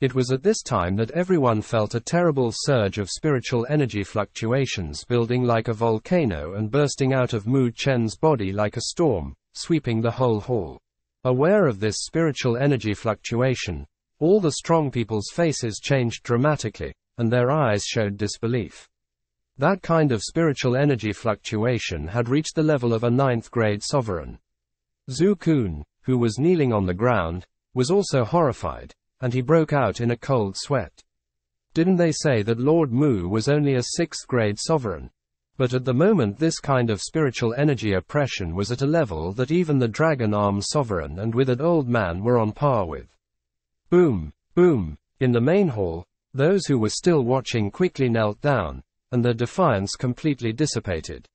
S1: It was at this time that everyone felt a terrible surge of spiritual energy fluctuations building like a volcano and bursting out of Mu Chen's body like a storm, sweeping the whole hall. Aware of this spiritual energy fluctuation, all the strong people's faces changed dramatically, and their eyes showed disbelief. That kind of spiritual energy fluctuation had reached the level of a ninth grade sovereign. Zhu Kun, who was kneeling on the ground, was also horrified, and he broke out in a cold sweat. Didn't they say that Lord Mu was only a sixth grade sovereign? But at the moment this kind of spiritual energy oppression was at a level that even the dragon arm sovereign and withered old man were on par with. Boom, boom. In the main hall, those who were still watching quickly knelt down, and their defiance completely dissipated.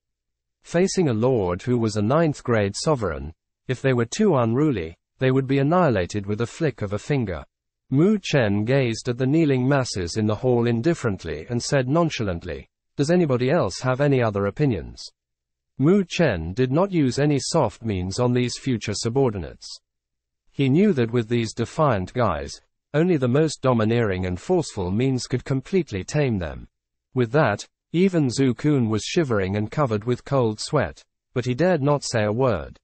S1: Facing a lord who was a ninth grade sovereign, if they were too unruly, they would be annihilated with a flick of a finger. Mu Chen gazed at the kneeling masses in the hall indifferently and said nonchalantly, Does anybody else have any other opinions? Mu Chen did not use any soft means on these future subordinates. He knew that with these defiant guys, only the most domineering and forceful means could completely tame them. With that, even Zhu Kun was shivering and covered with cold sweat, but he dared not say a word.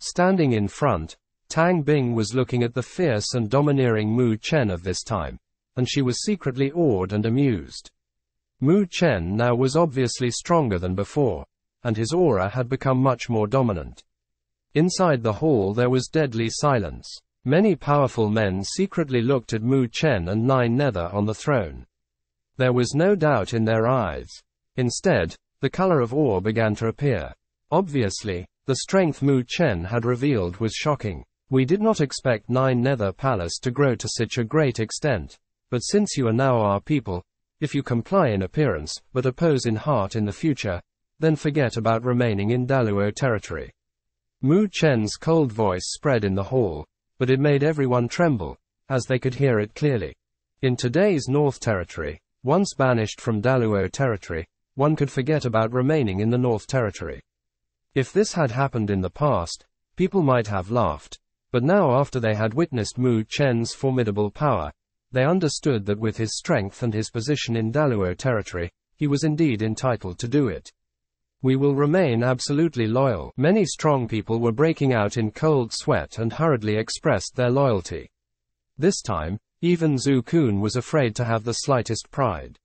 S1: Standing in front, Tang Bing was looking at the fierce and domineering Mu Chen of this time, and she was secretly awed and amused. Mu Chen now was obviously stronger than before, and his aura had become much more dominant. Inside the hall there was deadly silence. Many powerful men secretly looked at Mu Chen and Nine Nether on the throne. There was no doubt in their eyes. Instead, the color of awe began to appear. Obviously, the strength Mu Chen had revealed was shocking. We did not expect Nine Nether Palace to grow to such a great extent. But since you are now our people, if you comply in appearance, but oppose in heart in the future, then forget about remaining in Daluo territory. Mu Chen's cold voice spread in the hall, but it made everyone tremble, as they could hear it clearly. In today's North Territory, once banished from Daluo territory, one could forget about remaining in the North Territory. If this had happened in the past, people might have laughed, But now after they had witnessed Mu Chen's formidable power, they understood that with his strength and his position in Daluo territory, he was indeed entitled to do it. We will remain absolutely loyal. Many strong people were breaking out in cold sweat and hurriedly expressed their loyalty. This time, even Zhu Kun was afraid to have the slightest pride.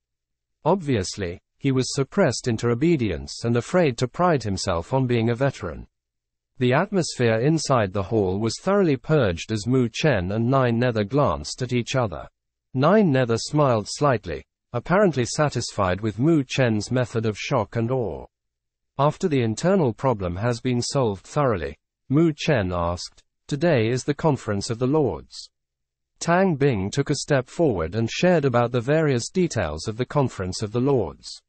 S1: Obviously, he was suppressed into obedience and afraid to pride himself on being a veteran. The atmosphere inside the hall was thoroughly purged as Mu Chen and Nine Nether glanced at each other. Nine Nether smiled slightly, apparently satisfied with Mu Chen's method of shock and awe. After the internal problem has been solved thoroughly, Mu Chen asked, Today is the conference of the Lords. Tang Bing took a step forward and shared about the various details of the conference of the Lords.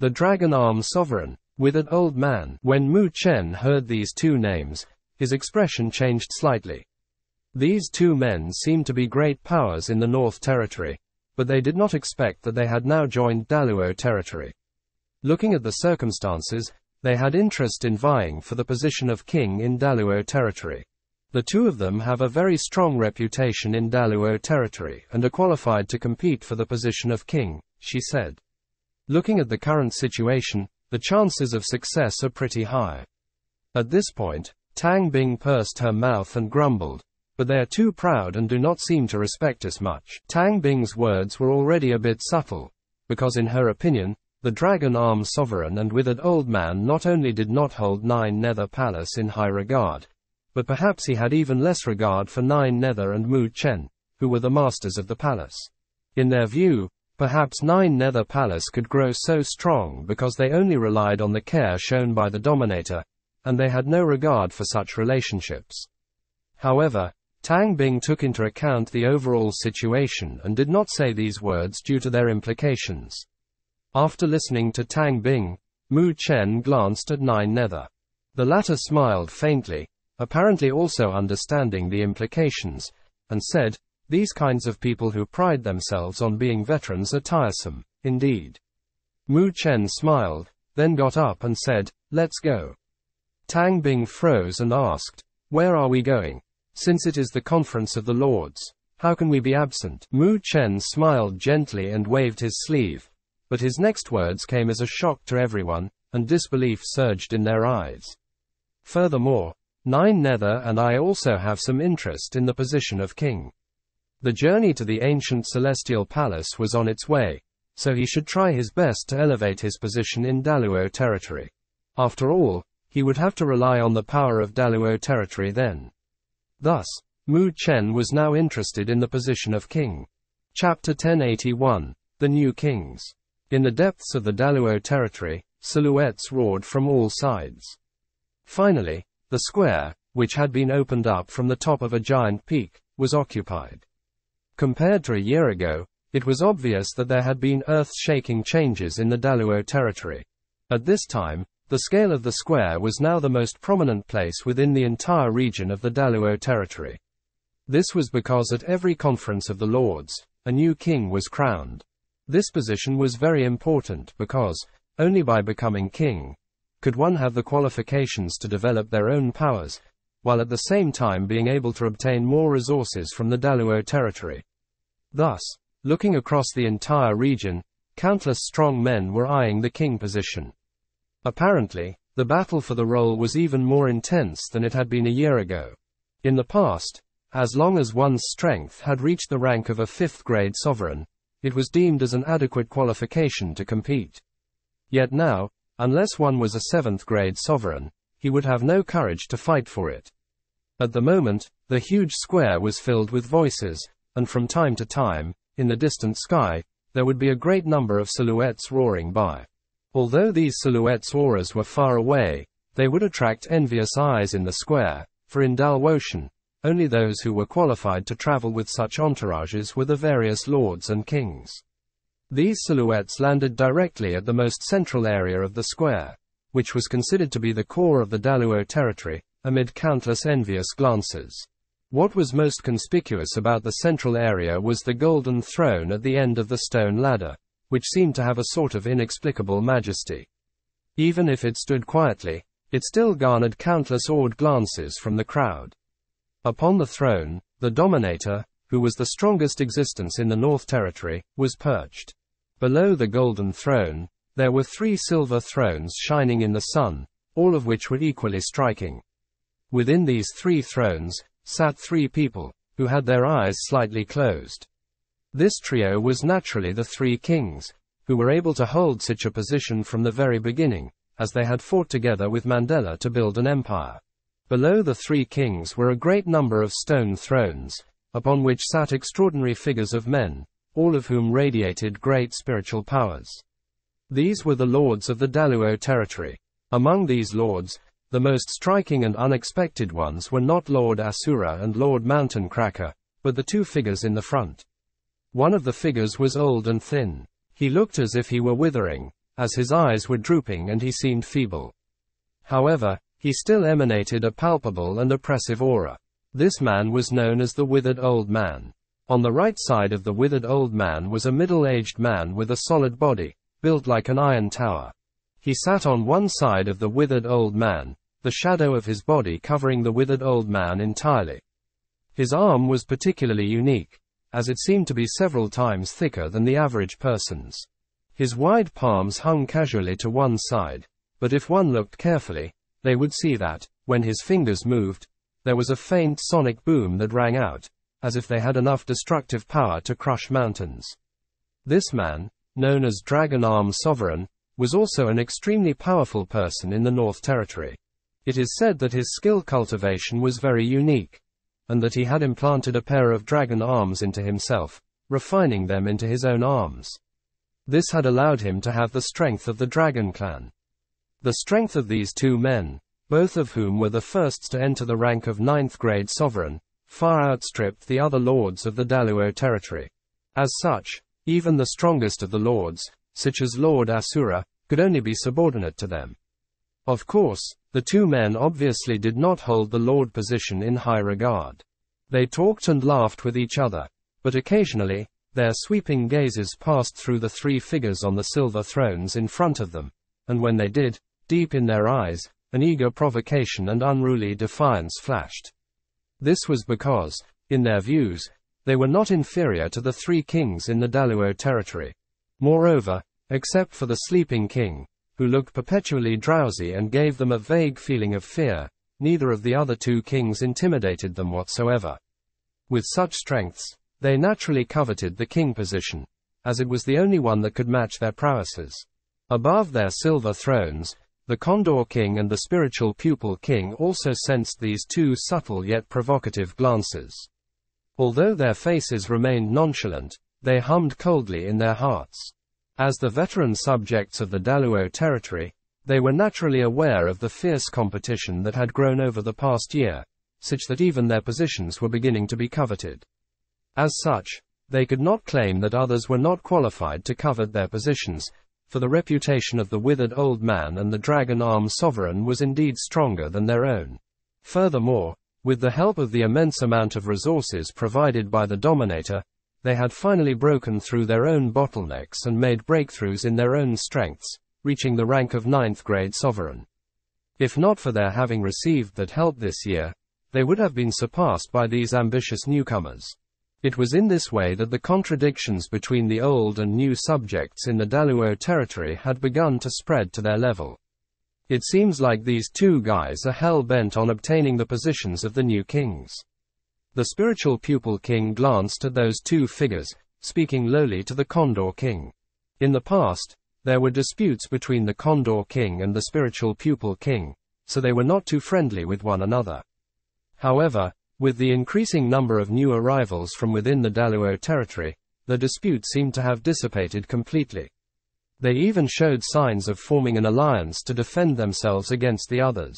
S1: The dragon arm sovereign, withered old man. When Mu Chen heard these two names, his expression changed slightly. These two men seemed to be great powers in the North Territory, but they did not expect that they had now joined Daluo territory. Looking at the circumstances, they had interest in vying for the position of king in Daluo territory. The two of them have a very strong reputation in Daluo territory and are qualified to compete for the position of king, she said. Looking at the current situation, the chances of success are pretty high. At this point, Tang Bing pursed her mouth and grumbled, but they are too proud and do not seem to respect us much. Tang Bing's words were already a bit subtle, because in her opinion, the dragon arm sovereign and withered old man not only did not hold Nine Nether Palace in high regard, but perhaps he had even less regard for Nine Nether and Mu Chen, who were the masters of the palace. In their view, Perhaps Nine Nether Palace could grow so strong because they only relied on the care shown by the Dominator, and they had no regard for such relationships. However, Tang Bing took into account the overall situation and did not say these words due to their implications. After listening to Tang Bing, Mu Chen glanced at Nine Nether. The latter smiled faintly, apparently also understanding the implications, and said, these kinds of people who pride themselves on being veterans are tiresome, indeed. Mu Chen smiled, then got up and said, Let's go. Tang Bing froze and asked, Where are we going? Since it is the conference of the lords, how can we be absent? Mu Chen smiled gently and waved his sleeve, but his next words came as a shock to everyone, and disbelief surged in their eyes. Furthermore, Nine Nether and I also have some interest in the position of king. The journey to the ancient celestial palace was on its way, so he should try his best to elevate his position in Daluo territory. After all, he would have to rely on the power of Daluo territory then. Thus, Mu Chen was now interested in the position of king. Chapter 1081 The New Kings. In the depths of the Daluo territory, silhouettes roared from all sides. Finally, the square, which had been opened up from the top of a giant peak, was occupied. Compared to a year ago, it was obvious that there had been earth-shaking changes in the Daluo territory. At this time, the scale of the square was now the most prominent place within the entire region of the Daluo territory. This was because at every conference of the lords, a new king was crowned. This position was very important because, only by becoming king, could one have the qualifications to develop their own powers, while at the same time being able to obtain more resources from the Daluo territory. Thus, looking across the entire region, countless strong men were eyeing the king position. Apparently, the battle for the role was even more intense than it had been a year ago. In the past, as long as one's strength had reached the rank of a fifth grade sovereign, it was deemed as an adequate qualification to compete. Yet now, unless one was a seventh grade sovereign, he would have no courage to fight for it. At the moment, the huge square was filled with voices, and from time to time, in the distant sky, there would be a great number of silhouettes roaring by. Although these silhouettes' auras were far away, they would attract envious eyes in the square, for in Daluotian, only those who were qualified to travel with such entourages were the various lords and kings. These silhouettes landed directly at the most central area of the square, which was considered to be the core of the Daluo territory, amid countless envious glances. What was most conspicuous about the central area was the golden throne at the end of the stone ladder, which seemed to have a sort of inexplicable majesty. Even if it stood quietly, it still garnered countless awed glances from the crowd. Upon the throne, the Dominator, who was the strongest existence in the North Territory, was perched. Below the golden throne, there were three silver thrones shining in the sun, all of which were equally striking. Within these three thrones, sat three people, who had their eyes slightly closed. This trio was naturally the three kings, who were able to hold such a position from the very beginning, as they had fought together with Mandala to build an empire. Below the three kings were a great number of stone thrones, upon which sat extraordinary figures of men, all of whom radiated great spiritual powers. These were the lords of the Daluo territory. Among these lords, the most striking and unexpected ones were not Lord Asura and Lord Mountain Cracker, but the two figures in the front. One of the figures was old and thin. He looked as if he were withering, as his eyes were drooping and he seemed feeble. However, he still emanated a palpable and oppressive aura. This man was known as the withered old man. On the right side of the withered old man was a middle-aged man with a solid body, built like an iron tower. He sat on one side of the withered old man, the shadow of his body covering the withered old man entirely. His arm was particularly unique, as it seemed to be several times thicker than the average person's. His wide palms hung casually to one side, but if one looked carefully, they would see that, when his fingers moved, there was a faint sonic boom that rang out, as if they had enough destructive power to crush mountains. This man, known as Dragon Arm Sovereign, was also an extremely powerful person in the North Territory. It is said that his skill cultivation was very unique, and that he had implanted a pair of dragon arms into himself, refining them into his own arms. This had allowed him to have the strength of the Dragon Clan. The strength of these two men, both of whom were the firsts to enter the rank of ninth grade sovereign, far outstripped the other lords of the Daluo territory. As such, even the strongest of the lords, such as Lord Asura, could only be subordinate to them. Of course, the two men obviously did not hold the lord position in high regard. They talked and laughed with each other, but occasionally, their sweeping gazes passed through the three figures on the silver thrones in front of them, and when they did, deep in their eyes, an eager provocation and unruly defiance flashed. This was because, in their views, they were not inferior to the three kings in the Daluo territory. Moreover, except for the sleeping king, who looked perpetually drowsy and gave them a vague feeling of fear, neither of the other two kings intimidated them whatsoever. With such strengths, they naturally coveted the king position, as it was the only one that could match their prowesses. Above their silver thrones, the Condor King and the spiritual pupil king also sensed these two subtle yet provocative glances. Although their faces remained nonchalant, they hummed coldly in their hearts. As the veteran subjects of the Daluo territory, they were naturally aware of the fierce competition that had grown over the past year, such that even their positions were beginning to be coveted. As such, they could not claim that others were not qualified to covet their positions, for the reputation of the withered old man and the dragon arm sovereign was indeed stronger than their own. Furthermore, with the help of the immense amount of resources provided by the Dominator, they had finally broken through their own bottlenecks and made breakthroughs in their own strengths, reaching the rank of ninth grade sovereign. If not for their having received that help this year, they would have been surpassed by these ambitious newcomers. It was in this way that the contradictions between the old and new subjects in the Daluo territory had begun to spread to their level. It seems like these two guys are hell bent on obtaining the positions of the new kings. The spiritual pupil king glanced at those two figures, speaking lowly to the Condor king. In the past, there were disputes between the Condor king and the spiritual pupil king, so they were not too friendly with one another. However, with the increasing number of new arrivals from within the Daluo territory, the dispute seemed to have dissipated completely. They even showed signs of forming an alliance to defend themselves against the others.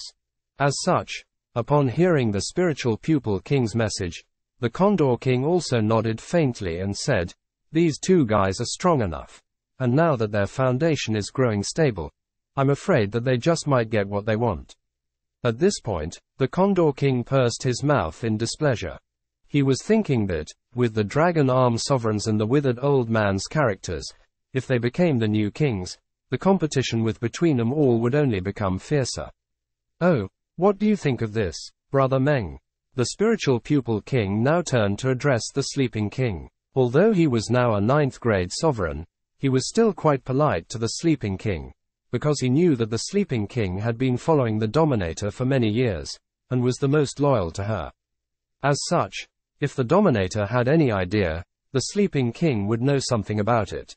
S1: As such, upon hearing the spiritual pupil king's message, the Condor King also nodded faintly and said, These two guys are strong enough. And now that their foundation is growing stable, I'm afraid that they just might get what they want. At this point, the Condor King pursed his mouth in displeasure. He was thinking that, with the dragon arm sovereigns and the withered old man's characters, if they became the new kings, the competition with between them all would only become fiercer. Oh, what do you think of this, Brother Meng? The spiritual pupil king now turned to address the sleeping king. Although he was now a ninth grade sovereign, he was still quite polite to the sleeping king, because he knew that the sleeping king had been following the dominator for many years, and was the most loyal to her. As such, if the dominator had any idea, the sleeping king would know something about it.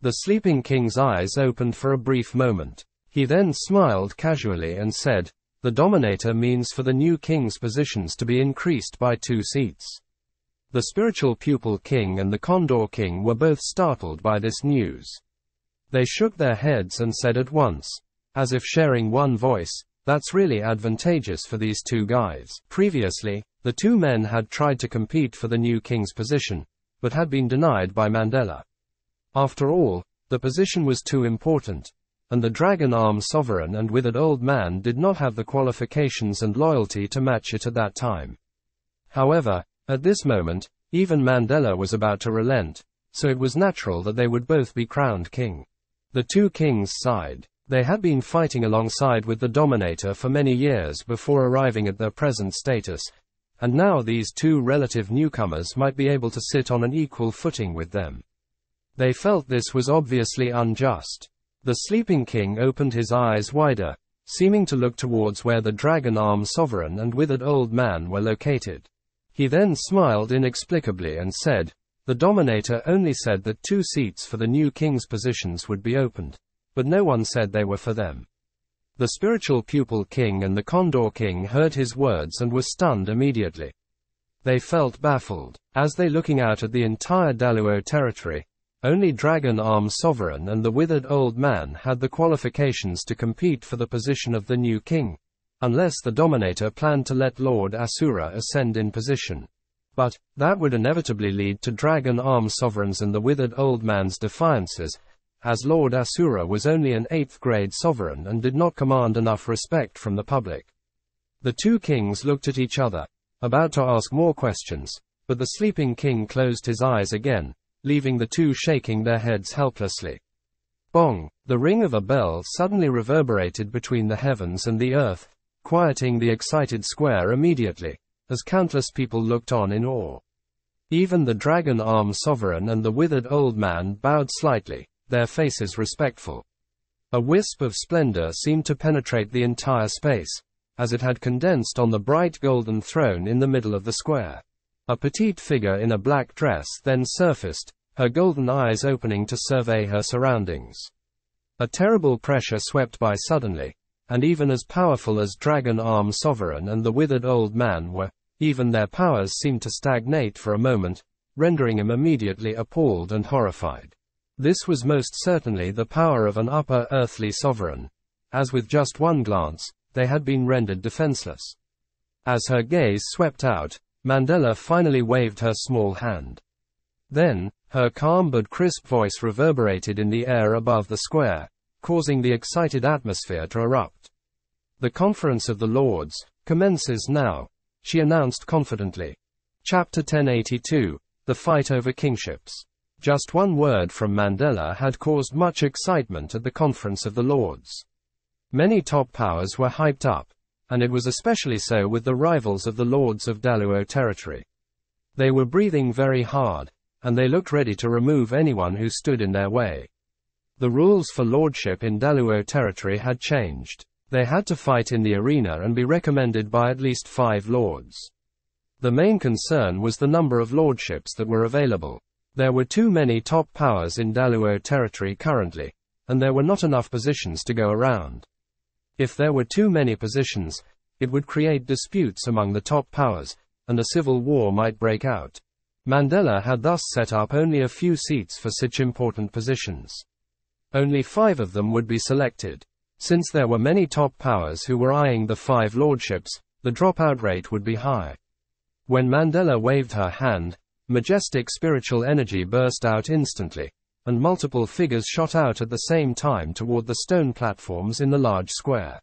S1: The sleeping king's eyes opened for a brief moment. He then smiled casually and said, The dominator means for the new king's positions to be increased by two seats. The spiritual pupil king and the condor king were both startled by this news. They shook their heads and said at once, as if sharing one voice, that's really advantageous for these two guys. Previously, the two men had tried to compete for the new king's position, but had been denied by Mandala. After all, the position was too important, and the dragon arm sovereign and withered old man did not have the qualifications and loyalty to match it at that time. However, at this moment, even Mandala was about to relent, so it was natural that they would both be crowned king. The two kings sighed. They had been fighting alongside with the Dominator for many years before arriving at their present status, and now these two relative newcomers might be able to sit on an equal footing with them. They felt this was obviously unjust. The sleeping king opened his eyes wider, seeming to look towards where the dragon arm sovereign and withered old man were located. He then smiled inexplicably and said, the Dominator only said that two seats for the new king's positions would be opened, but no one said they were for them. The spiritual pupil king and the condor king heard his words and were stunned immediately. They felt baffled. As they looking out at the entire Daluo territory, only Dragon Arm Sovereign and the withered old man had the qualifications to compete for the position of the new king, unless the Dominator planned to let Lord Asura ascend in position. But, that would inevitably lead to Dragon Arm Sovereigns and the withered old man's defiances, as Lord Asura was only an 8th grade sovereign and did not command enough respect from the public. The two kings looked at each other, about to ask more questions, but the sleeping king closed his eyes again, leaving the two shaking their heads helplessly. Bong! The ring of a bell suddenly reverberated between the heavens and the earth, quieting the excited square immediately as countless people looked on in awe. Even the dragon arm sovereign and the withered old man bowed slightly, their faces respectful. A wisp of splendor seemed to penetrate the entire space, as it had condensed on the bright golden throne in the middle of the square. A petite figure in a black dress then surfaced, her golden eyes opening to survey her surroundings. A terrible pressure swept by suddenly, and even as powerful as Dragon Arm Sovereign and the withered old man were, even their powers seemed to stagnate for a moment, rendering him immediately appalled and horrified. This was most certainly the power of an upper earthly sovereign, as with just one glance, they had been rendered defenseless. As her gaze swept out, Mandala finally waved her small hand. Then, her calm but crisp voice reverberated in the air above the square, causing the excited atmosphere to erupt. The Conference of the Lords commences now she announced confidently. Chapter 1082 The Fight Over Kingships. Just one word from Mandala had caused much excitement at the Conference of the Lords. Many top powers were hyped up, and it was especially so with the rivals of the Lords of Daluo territory. They were breathing very hard, and they looked ready to remove anyone who stood in their way. The rules for lordship in Daluo territory had changed. They had to fight in the arena and be recommended by at least five lords. The main concern was the number of lordships that were available. There were too many top powers in Daluo territory currently, and there were not enough positions to go around. If there were too many positions, it would create disputes among the top powers, and a civil war might break out. Mandala had thus set up only a few seats for such important positions. Only five of them would be selected. Since there were many top powers who were eyeing the five lordships, the dropout rate would be high. When Mandala waved her hand, majestic spiritual energy burst out instantly, and multiple figures shot out at the same time toward the stone platforms in the large square.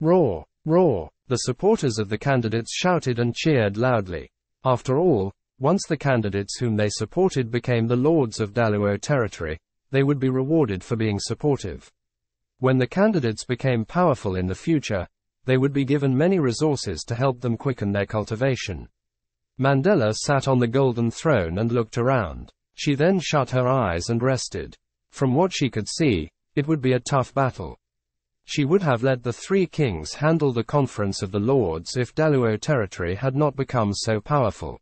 S1: Roar! Roar! The supporters of the candidates shouted and cheered loudly. After all, once the candidates whom they supported became the lords of Daluo territory, they would be rewarded for being supportive. When the candidates became powerful in the future, they would be given many resources to help them quicken their cultivation. Mandala sat on the golden throne and looked around. She then shut her eyes and rested. From what she could see, it would be a tough battle. She would have let the three kings handle the conference of the lords if Daluo territory had not become so powerful.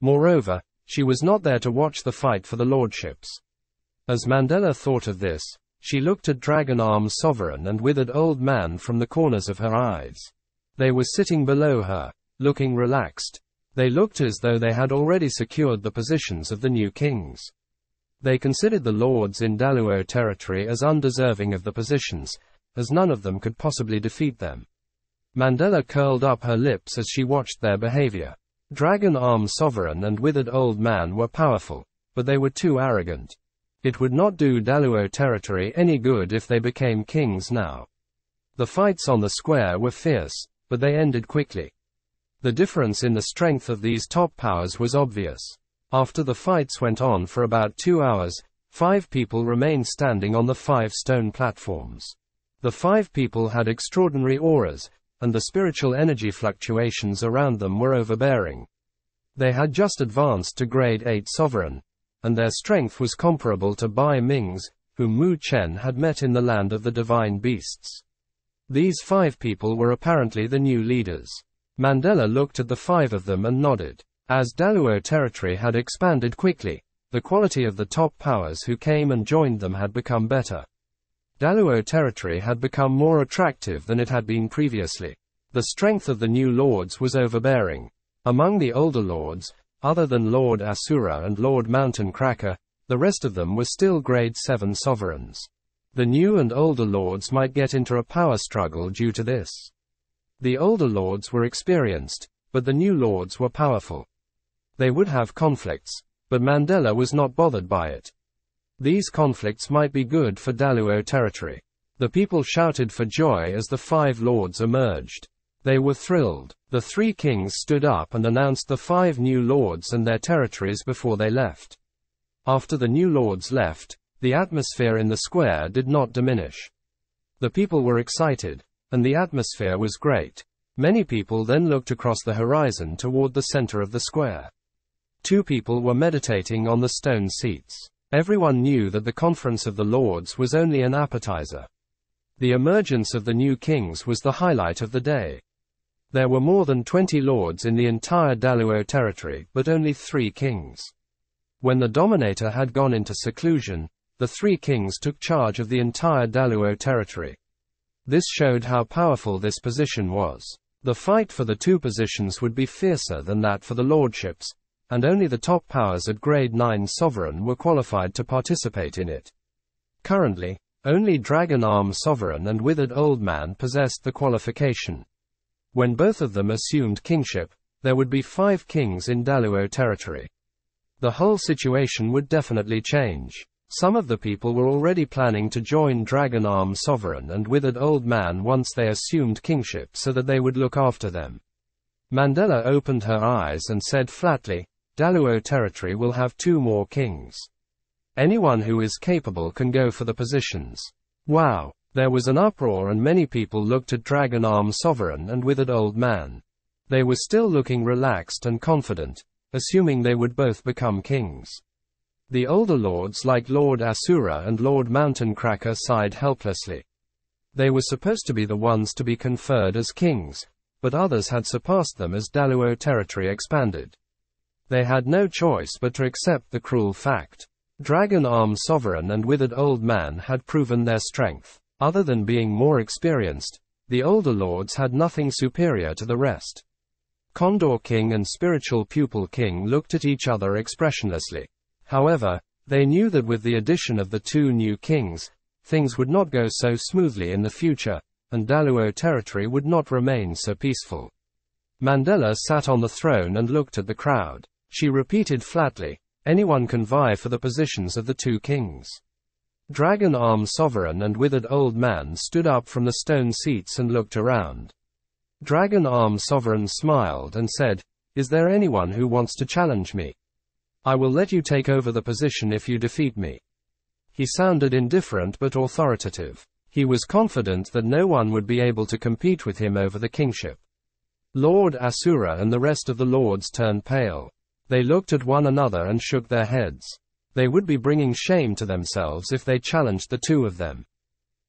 S1: Moreover, she was not there to watch the fight for the lordships. As Mandala thought of this, she looked at Dragon Arm Sovereign and withered old man from the corners of her eyes. They were sitting below her, looking relaxed. They looked as though they had already secured the positions of the new kings. They considered the lords in Daluo territory as undeserving of the positions, as none of them could possibly defeat them. Mandala curled up her lips as she watched their behavior. Dragon Arm Sovereign and Withered Old Man were powerful, but they were too arrogant. It would not do Daluo territory any good if they became kings now. The fights on the square were fierce, but they ended quickly. The difference in the strength of these top powers was obvious. After the fights went on for about two hours, five people remained standing on the five stone platforms. The five people had extraordinary auras, and the spiritual energy fluctuations around them were overbearing. They had just advanced to grade 8 sovereign, and their strength was comparable to Bai Ming's, whom Mu Chen had met in the land of the divine beasts. These five people were apparently the new leaders. Mandala looked at the five of them and nodded. As Daluo territory had expanded quickly, the quality of the top powers who came and joined them had become better. Daluo territory had become more attractive than it had been previously. The strength of the new lords was overbearing. Among the older lords, other than Lord Asura and Lord Mountain Cracker, the rest of them were still grade 7 sovereigns. The new and older lords might get into a power struggle due to this. The older lords were experienced, but the new lords were powerful. They would have conflicts, but Mandala was not bothered by it. These conflicts might be good for Daluo territory. The people shouted for joy as the five lords emerged. They were thrilled. The three kings stood up and announced the five new lords and their territories before they left. After the new lords left, the atmosphere in the square did not diminish. The people were excited, and the atmosphere was great. Many people then looked across the horizon toward the center of the square. Two people were meditating on the stone seats. Everyone knew that the conference of the lords was only an appetizer. The emergence of the new kings was the highlight of the day. There were more than 20 lords in the entire Daluo territory, but only three kings. When the Dominator had gone into seclusion, the three kings took charge of the entire Daluo territory. This showed how powerful this position was. The fight for the two positions would be fiercer than that for the lordships, and only the top powers at grade 9 Sovereign were qualified to participate in it. Currently, only Dragon Arm Sovereign and Withered Old Man possessed the qualification. When both of them assumed kingship, there would be five kings in Daluo territory. The whole situation would definitely change. Some of the people were already planning to join Dragon Arm Sovereign and Withered Old Man once they assumed kingship so that they would look after them. Mandala opened her eyes and said flatly, Daluo territory will have two more kings. Anyone who is capable can go for the positions. Wow. There was an uproar and many people looked at Dragon Arm Sovereign and Withered Old Man. They were still looking relaxed and confident, assuming they would both become kings. The older lords like Lord Asura and Lord Mountain Cracker sighed helplessly. They were supposed to be the ones to be conferred as kings, but others had surpassed them as Daluo territory expanded. They had no choice but to accept the cruel fact. Dragon Arm Sovereign and Withered Old Man had proven their strength. Other than being more experienced, the older lords had nothing superior to the rest. Condor King and Spiritual Pupil King looked at each other expressionlessly. However, they knew that with the addition of the two new kings, things would not go so smoothly in the future, and Daluo territory would not remain so peaceful. Mandala sat on the throne and looked at the crowd. She repeated flatly, anyone can vie for the positions of the two kings. Dragon Arm Sovereign and Withered Old Man stood up from the stone seats and looked around. Dragon Arm Sovereign smiled and said, Is there anyone who wants to challenge me? I will let you take over the position if you defeat me. He sounded indifferent but authoritative. He was confident that no one would be able to compete with him over the kingship. Lord Asura and the rest of the lords turned pale. They looked at one another and shook their heads. They would be bringing shame to themselves if they challenged the two of them.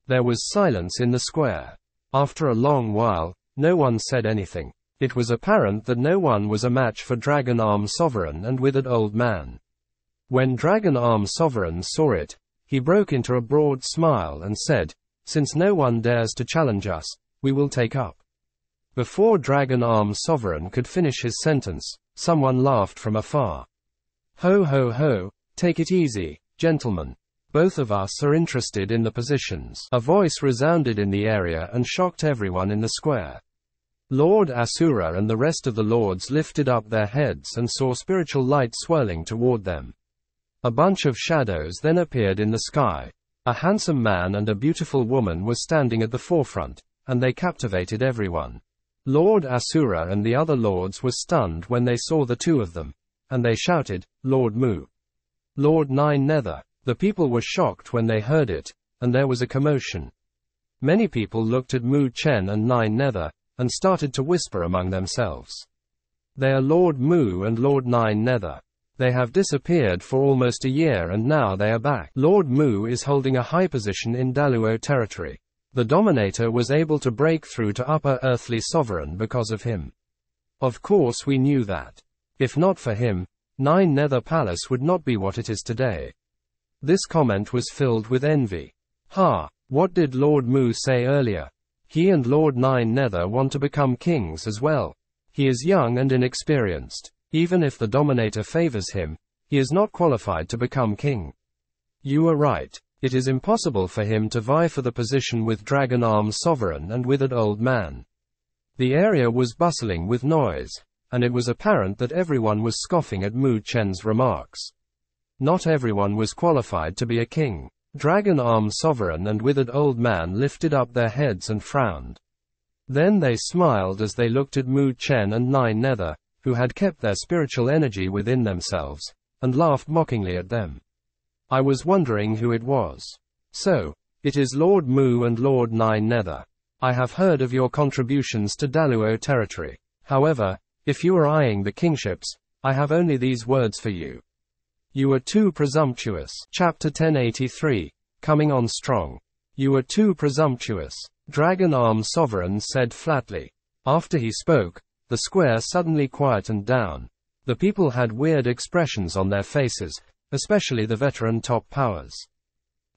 S1: There was silence in the square. After a long while, no one said anything. It was apparent that no one was a match for Dragon Arm Sovereign and Withered Old Man. When Dragon Arm Sovereign saw it, he broke into a broad smile and said, Since no one dares to challenge us, we will take up. Before Dragon Arm Sovereign could finish his sentence, someone laughed from afar. Ho ho ho, take it easy, gentlemen. Both of us are interested in the positions. A voice resounded in the area and shocked everyone in the square. Lord Asura and the rest of the lords lifted up their heads and saw spiritual light swirling toward them. A bunch of shadows then appeared in the sky. A handsome man and a beautiful woman were standing at the forefront, and they captivated everyone. Lord Asura and the other lords were stunned when they saw the two of them, and they shouted, Lord Mu. Lord Nine Nether. The people were shocked when they heard it, and there was a commotion. Many people looked at Mu Chen and Nine Nether, and started to whisper among themselves. They are Lord Mu and Lord Nine Nether. They have disappeared for almost a year and now they are back. Lord Mu is holding a high position in Daluo territory. The Dominator was able to break through to Upper Earthly Sovereign because of him. Of course we knew that. If not for him, Nine Nether Palace would not be what it is today. This comment was filled with envy. Ha! What did Lord Mu say earlier? He and Lord Nine Nether want to become kings as well. He is young and inexperienced. Even if the Dominator favors him, he is not qualified to become king. You are right. It is impossible for him to vie for the position with Dragon Arm Sovereign and Withered Old Man. The area was bustling with noise, and it was apparent that everyone was scoffing at Mu Chen's remarks. Not everyone was qualified to be a king. Dragon Arm Sovereign and Withered Old Man lifted up their heads and frowned. Then they smiled as they looked at Mu Chen and Nine Nether, who had kept their spiritual energy within themselves, and laughed mockingly at them. I was wondering who it was. So, it is Lord Mu and Lord Nine Nether. I have heard of your contributions to Daluo territory. However, if you are eyeing the kingships, I have only these words for you. You are too presumptuous. Chapter 1083. Coming on strong. You are too presumptuous. Dragon Arm Sovereign said flatly. After he spoke, the square suddenly quietened down. The people had weird expressions on their faces, especially the veteran top powers.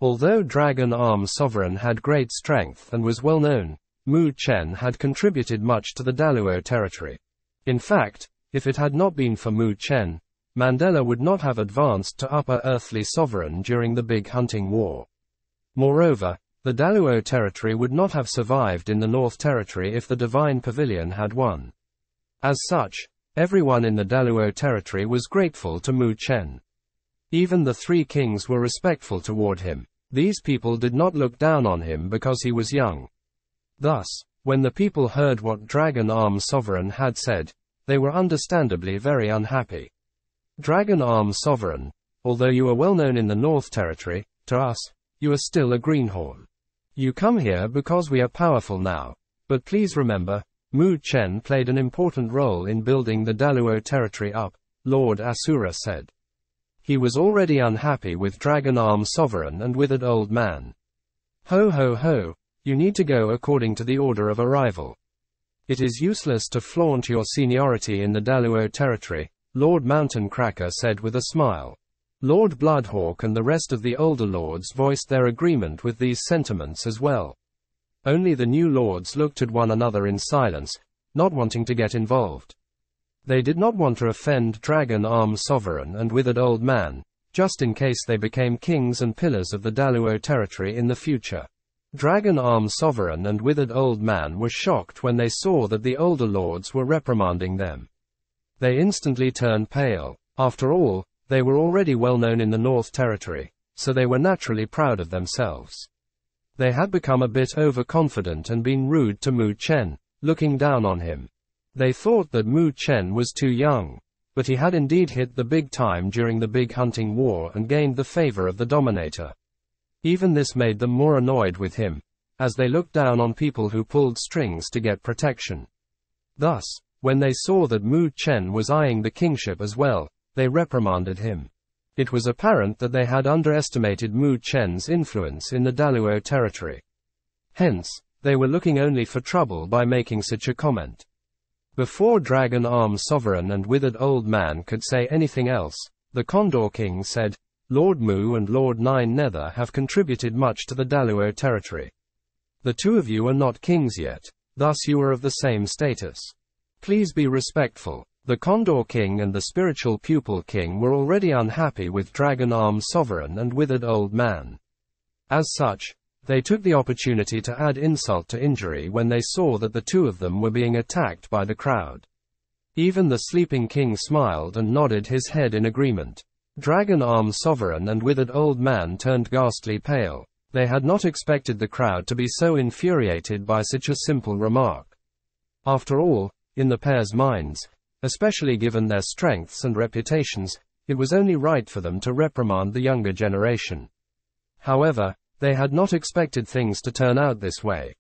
S1: Although Dragon Arm Sovereign had great strength and was well known, Mu Chen had contributed much to the Daluo territory. In fact, if it had not been for Mu Chen, Mandala would not have advanced to Upper Earthly Sovereign during the Big Hunting War. Moreover, the Daluo territory would not have survived in the North Territory if the Divine Pavilion had won. As such, everyone in the Daluo territory was grateful to Mu Chen. Even the three kings were respectful toward him. These people did not look down on him because he was young. Thus, when the people heard what Dragon Arm Sovereign had said, they were understandably very unhappy. Dragon Arm Sovereign, although you are well known in the North Territory, to us, you are still a greenhorn. You come here because we are powerful now. But please remember, Mu Chen played an important role in building the Daluo territory up, Lord Asura said. He was already unhappy with Dragon Arm Sovereign and Withered Old Man. Ho ho ho, you need to go according to the order of arrival. It is useless to flaunt your seniority in the Daluo territory, Lord Mountain Cracker said with a smile. Lord Bloodhawk and the rest of the older lords voiced their agreement with these sentiments as well. Only the new lords looked at one another in silence, not wanting to get involved. They did not want to offend Dragon Arm Sovereign and Withered Old Man, just in case they became kings and pillars of the Daluo territory in the future. Dragon Arm Sovereign and Withered Old Man were shocked when they saw that the older lords were reprimanding them. They instantly turned pale. After all, they were already well known in the North Territory, so they were naturally proud of themselves. They had become a bit overconfident and been rude to Mu Chen, looking down on him. They thought that Mu Chen was too young. But he had indeed hit the big time during the big hunting war and gained the favor of the Dominator. Even this made them more annoyed with him, as they looked down on people who pulled strings to get protection. Thus, when they saw that Mu Chen was eyeing the kingship as well, they reprimanded him. It was apparent that they had underestimated Mu Chen's influence in the Daluo territory. Hence, they were looking only for trouble by making such a comment. Before Dragon Arm Sovereign and Withered Old Man could say anything else, the Condor King said, Lord Mu and Lord Nine Nether have contributed much to the Daluo territory. The two of you are not kings yet, thus you are of the same status. Please be respectful. The Condor King and the Spiritual Pupil King were already unhappy with Dragon Arm Sovereign and Withered Old Man. As such, they took the opportunity to add insult to injury when they saw that the two of them were being attacked by the crowd. Even the sleeping king smiled and nodded his head in agreement. Dragon Arm Sovereign and Withered Old Man turned ghastly pale. They had not expected the crowd to be so infuriated by such a simple remark. After all, in the pair's minds, especially given their strengths and reputations, it was only right for them to reprimand the younger generation. However, they had not expected things to turn out this way.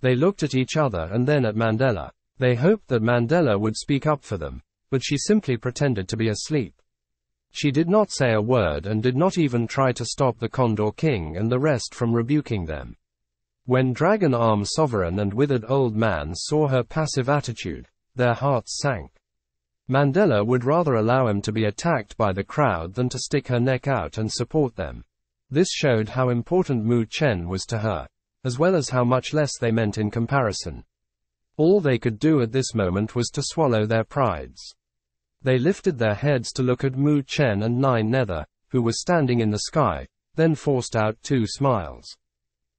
S1: They looked at each other and then at Mandala. They hoped that Mandala would speak up for them, but she simply pretended to be asleep. She did not say a word and did not even try to stop the Condor King and the rest from rebuking them. When Dragon Arm Sovereign and Withered Old Man saw her passive attitude, their hearts sank. Mandala would rather allow him to be attacked by the crowd than to stick her neck out and support them. This showed how important Mu Chen was to her, as well as how much less they meant in comparison. All they could do at this moment was to swallow their prides. They lifted their heads to look at Mu Chen and Nine Nether, who were standing in the sky, then forced out two smiles.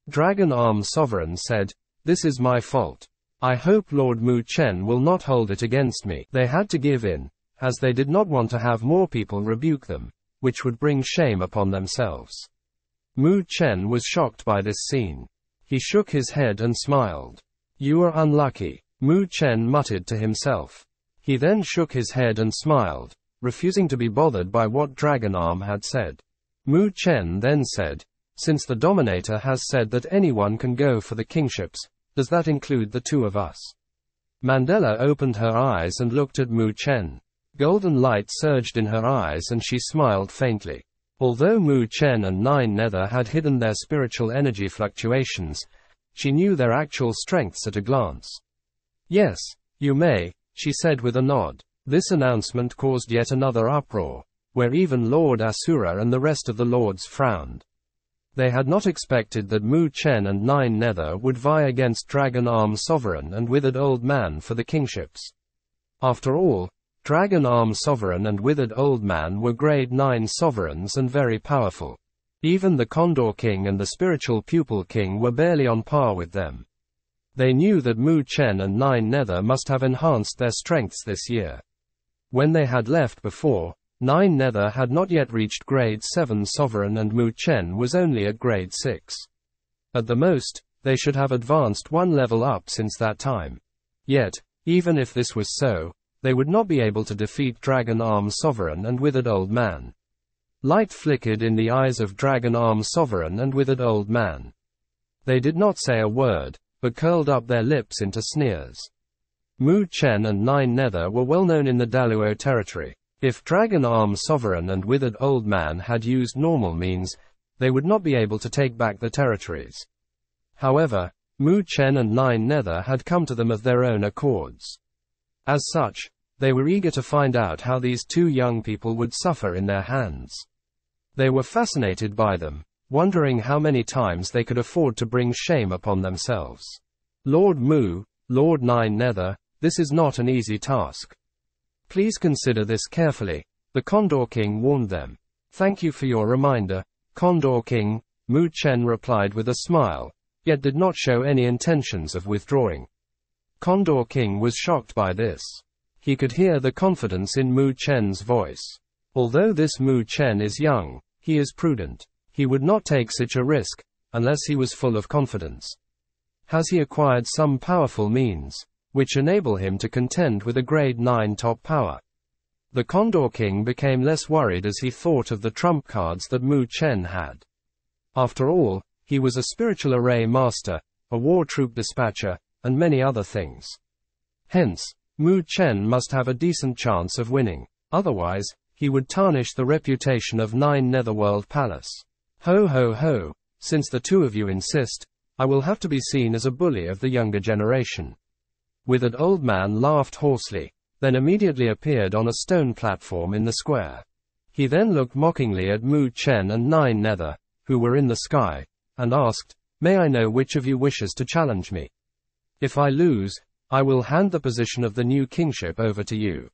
S1: Dragon Arm Sovereign said, This is my fault. I hope Lord Mu Chen will not hold it against me. They had to give in, as they did not want to have more people rebuke them, which would bring shame upon themselves. Mu Chen was shocked by this scene. He shook his head and smiled. You are unlucky, Mu Chen muttered to himself. He then shook his head and smiled, refusing to be bothered by what Dragon Arm had said. Mu Chen then said, Since the Dominator has said that anyone can go for the kingships, does that include the two of us? Mandala opened her eyes and looked at Mu Chen. Golden light surged in her eyes and she smiled faintly. Although Mu Chen and Nine Nether had hidden their spiritual energy fluctuations, she knew their actual strengths at a glance. Yes, you may, she said with a nod. This announcement caused yet another uproar, where even Lord Asura and the rest of the lords frowned. They had not expected that Mu Chen and Nine Nether would vie against Dragon Arm Sovereign and Withered Old Man for the kingships. After all, Dragon Arm Sovereign and Withered Old Man were grade 9 sovereigns and very powerful. Even the Condor King and the Spiritual Pupil King were barely on par with them. They knew that Mu Chen and Nine Nether must have enhanced their strengths this year. When they had left before, Nine Nether had not yet reached grade 7 Sovereign and Mu Chen was only at grade 6. At the most, they should have advanced one level up since that time. Yet, even if this was so, they would not be able to defeat Dragon Arm Sovereign and Withered Old Man. Light flickered in the eyes of Dragon Arm Sovereign and Withered Old Man. They did not say a word, but curled up their lips into sneers. Mu Chen and Nine Nether were well known in the Daluo territory. If Dragon Arm Sovereign and Withered Old Man had used normal means, they would not be able to take back the territories. However, Mu Chen and Nine Nether had come to them of their own accords. As such, they were eager to find out how these two young people would suffer in their hands. They were fascinated by them, wondering how many times they could afford to bring shame upon themselves. Lord Mu, Lord Nine Nether, this is not an easy task. Please consider this carefully. The Condor King warned them. Thank you for your reminder, Condor King, Mu Chen replied with a smile, yet did not show any intentions of withdrawing. Condor King was shocked by this. He could hear the confidence in Mu Chen's voice. Although this Mu Chen is young, he is prudent. He would not take such a risk, unless he was full of confidence. Has he acquired some powerful means? which enable him to contend with a grade 9 top power. The Condor King became less worried as he thought of the trump cards that Mu Chen had. After all, He was a spiritual array master, a war troop dispatcher, and many other things. Hence, Mu Chen must have a decent chance of winning. Otherwise, he would tarnish the reputation of Nine Netherworld Palace. Ho ho ho, since the two of you insist, I will have to be seen as a bully of the younger generation. With Withered old man laughed hoarsely, then immediately appeared on a stone platform in the square. He then looked mockingly at Mu Chen and Nine Nether, who were in the sky, and asked, May I know which of you wishes to challenge me? If I lose, I will hand the position of the new kingship over to you.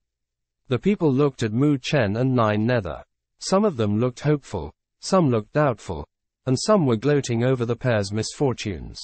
S1: The people looked at Mu Chen and Nine Nether. Some of them looked hopeful, some looked doubtful, and some were gloating over the pair's misfortunes.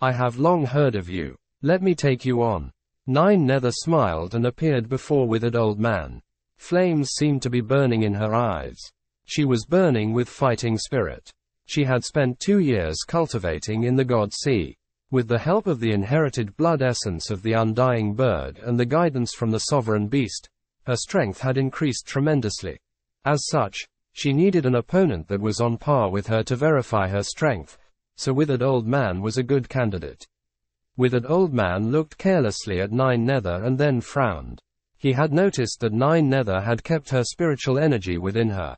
S1: I have long heard of you. Let me take you on. Nine Nether smiled and appeared before withered old man. Flames seemed to be burning in her eyes. She was burning with fighting spirit. She had spent two years cultivating in the God Sea. With the help of the inherited blood essence of the undying bird and the guidance from the sovereign beast, her strength had increased tremendously. As such, she needed an opponent that was on par with her to verify her strength, so Withered Old Man was a good candidate. Withered Old Man looked carelessly at Nine Nether and then frowned. He had noticed that Nine Nether had kept her spiritual energy within her.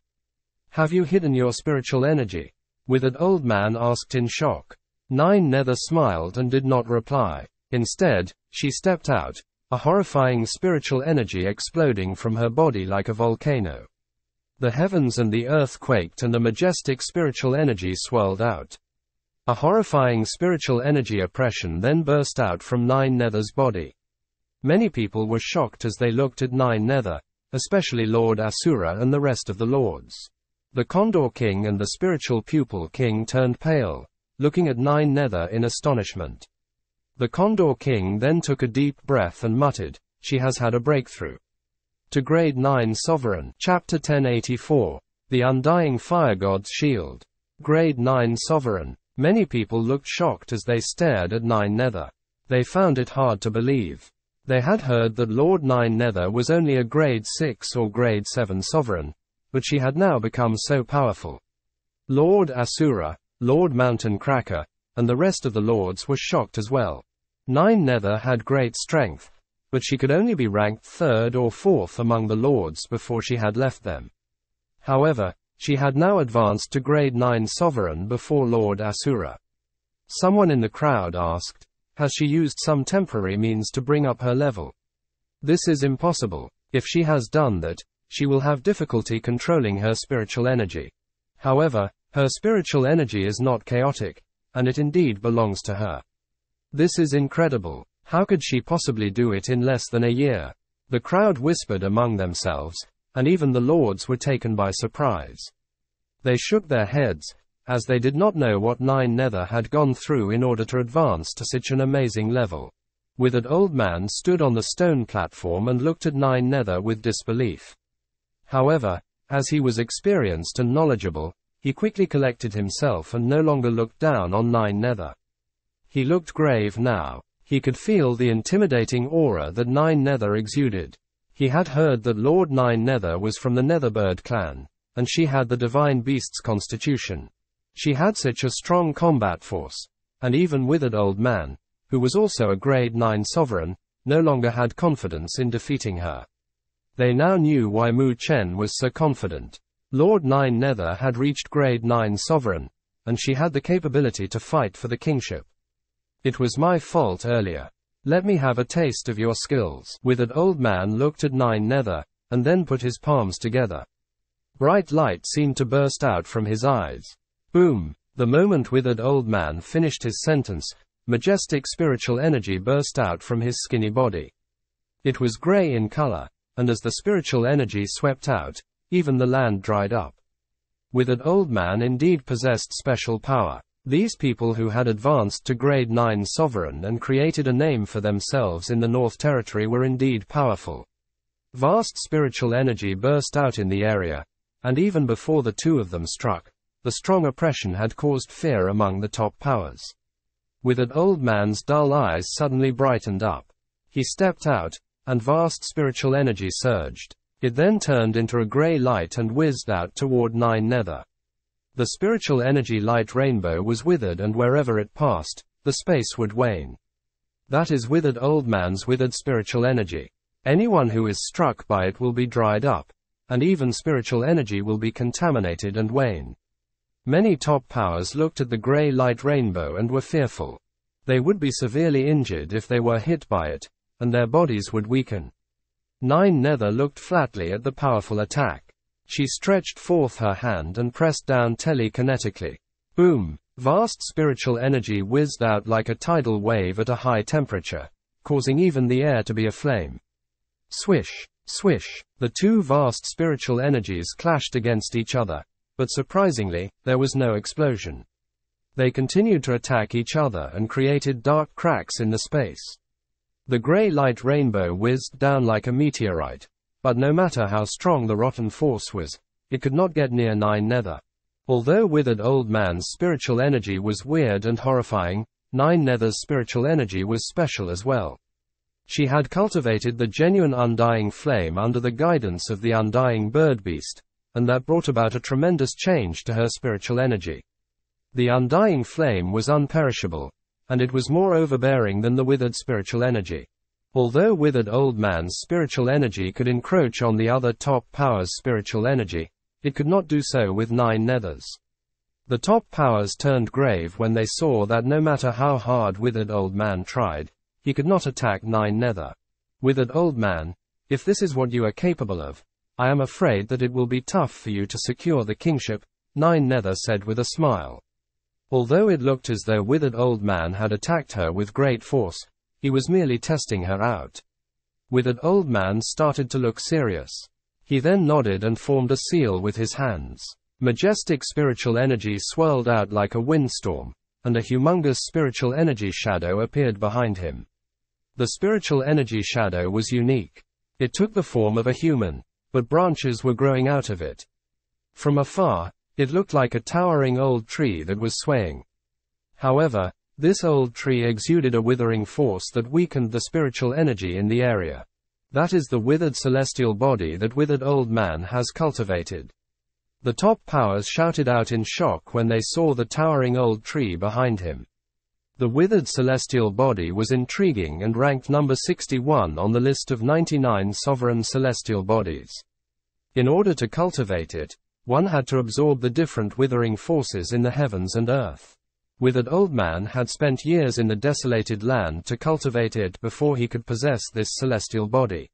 S1: Have you hidden your spiritual energy? Withered Old Man asked in shock. Nine Nether smiled and did not reply. Instead, she stepped out, a horrifying spiritual energy exploding from her body like a volcano. The heavens and the earth quaked and the majestic spiritual energy swirled out. A horrifying spiritual energy oppression then burst out from Nine Nether's body. Many people were shocked as they looked at Nine Nether, especially Lord Asura and the rest of the lords. The Condor King and the spiritual pupil king turned pale, looking at Nine Nether in astonishment. The Condor King then took a deep breath and muttered, She has had a breakthrough. To Grade 9 Sovereign, Chapter 1084, The Undying Fire God's Shield. Grade 9 Sovereign. Many people looked shocked as they stared at Nine Nether. They found it hard to believe. They had heard that Lord Nine Nether was only a grade 6 or grade 7 sovereign, but she had now become so powerful. Lord Asura, Lord Mountain Cracker, and the rest of the lords were shocked as well. Nine Nether had great strength, but she could only be ranked third or fourth among the lords before she had left them. However, she had now advanced to grade 9 sovereign before Lord Asura. Someone in the crowd asked, Has she used some temporary means to bring up her level? This is impossible. If she has done that, she will have difficulty controlling her spiritual energy. However, her spiritual energy is not chaotic, and it indeed belongs to her. This is incredible. How could she possibly do it in less than a year? The crowd whispered among themselves, and even the lords were taken by surprise. They shook their heads, as they did not know what Nine Nether had gone through in order to advance to such an amazing level. Withered old man stood on the stone platform and looked at Nine Nether with disbelief. However, as he was experienced and knowledgeable, he quickly collected himself and no longer looked down on Nine Nether. He looked grave now. He could feel the intimidating aura that Nine Nether exuded. He had heard that Lord Nine Nether was from the Netherbird clan, and she had the divine beast's constitution. She had such a strong combat force, and even withered old man, who was also a grade 9 sovereign, no longer had confidence in defeating her. They now knew why Mu Chen was so confident. Lord Nine Nether had reached grade 9 sovereign, and she had the capability to fight for the kingship. It was my fault earlier. Let me have a taste of your skills. With Withered old man looked at Nine Nether, and then put his palms together. Bright light seemed to burst out from his eyes. Boom! The moment withered old man finished his sentence, majestic spiritual energy burst out from his skinny body. It was gray in color, and as the spiritual energy swept out, even the land dried up. Withered Old Man indeed possessed special power. These people who had advanced to grade 9 sovereign and created a name for themselves in the North Territory were indeed powerful. Vast spiritual energy burst out in the area, and even before the two of them struck, the strong oppression had caused fear among the top powers. Withered Old Man's dull eyes suddenly brightened up. He stepped out, and vast spiritual energy surged. It then turned into a grey light and whizzed out toward Nine Nether. The spiritual energy light rainbow was withered and wherever it passed, the space would wane. That is withered old man's withered spiritual energy. Anyone who is struck by it will be dried up, and even spiritual energy will be contaminated and wane. Many top powers looked at the grey light rainbow and were fearful. They would be severely injured if they were hit by it, and their bodies would weaken. Nine Nether looked flatly at the powerful attack. She stretched forth her hand and pressed down telekinetically. Boom! Vast spiritual energy whizzed out like a tidal wave at a high temperature, causing even the air to be aflame. Swish, swish, the two vast spiritual energies clashed against each other, but surprisingly, there was no explosion. They continued to attack each other and created dark cracks in the space. The grey light rainbow whizzed down like a meteorite, but no matter how strong the rotten force was, it could not get near Nine Nether. Although Withered Old Man's spiritual energy was weird and horrifying, Nine Nether's spiritual energy was special as well. She had cultivated the genuine undying flame under the guidance of the undying bird beast, and that brought about a tremendous change to her spiritual energy. The undying flame was unperishable, and it was more overbearing than the withered spiritual energy. Although withered old man's spiritual energy could encroach on the other top power's spiritual energy, it could not do so with nine nethers. The top powers turned grave when they saw that no matter how hard withered old man tried, he could not attack Nine Nether. Withered old man, if this is what you are capable of, I am afraid that it will be tough for you to secure the kingship, Nine Nether said with a smile. Although it looked as though withered old man had attacked her with great force, he was merely testing her out. Withered old man started to look serious. He then nodded and formed a seal with his hands. Majestic spiritual energy swirled out like a windstorm, and a humongous spiritual energy shadow appeared behind him. The spiritual energy shadow was unique. It took the form of a human, but branches were growing out of it. From afar, it looked like a towering old tree that was swaying. However, this old tree exuded a withering force that weakened the spiritual energy in the area. That is the withered celestial body that withered old man has cultivated. The top powers shouted out in shock when they saw the towering old tree behind him. The withered celestial body was intriguing and ranked number 61 on the list of 99 sovereign celestial bodies. In order to cultivate it, one had to absorb the different withering forces in the heavens and earth. Withered old man had spent years in the desolated land to cultivate it before he could possess this celestial body.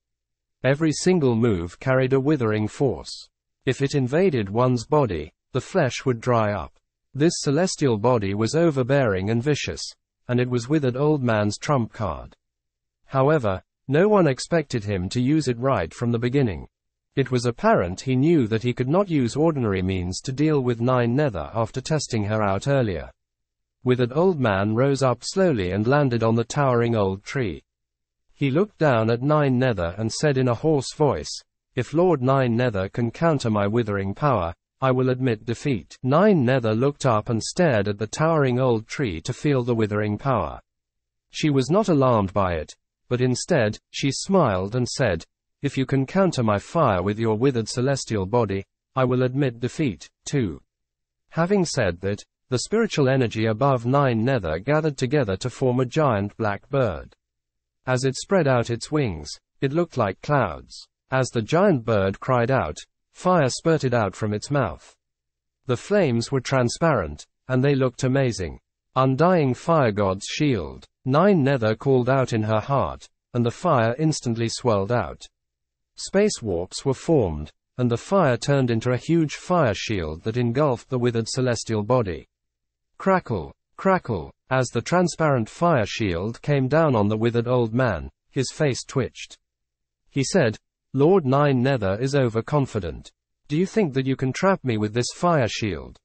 S1: Every single move carried a withering force. If it invaded one's body, the flesh would dry up. This celestial body was overbearing and vicious, and it was withered old man's trump card. However, no one expected him to use it right from the beginning. It was apparent he knew that he could not use ordinary means to deal with Nine Nether after testing her out earlier. Withered old man rose up slowly and landed on the towering old tree. He looked down at Nine Nether and said in a hoarse voice, If Lord Nine Nether can counter my withering power, I will admit defeat. Nine Nether looked up and stared at the towering old tree to feel the withering power. She was not alarmed by it, but instead, she smiled and said, If you can counter my fire with your withered celestial body, I will admit defeat, too. Having said that, the spiritual energy above Nine Nether gathered together to form a giant black bird. As it spread out its wings, it looked like clouds. As the giant bird cried out, Fire spurted out from its mouth. The flames were transparent, and they looked amazing. Undying fire god's shield. Nine Nether called out in her heart, and the fire instantly swelled out. Space warps were formed, and the fire turned into a huge fire shield that engulfed the withered celestial body. Crackle, crackle, as the transparent fire shield came down on the withered old man, his face twitched. He said, Lord Nine Nether is overconfident. Do you think that you can trap me with this fire shield?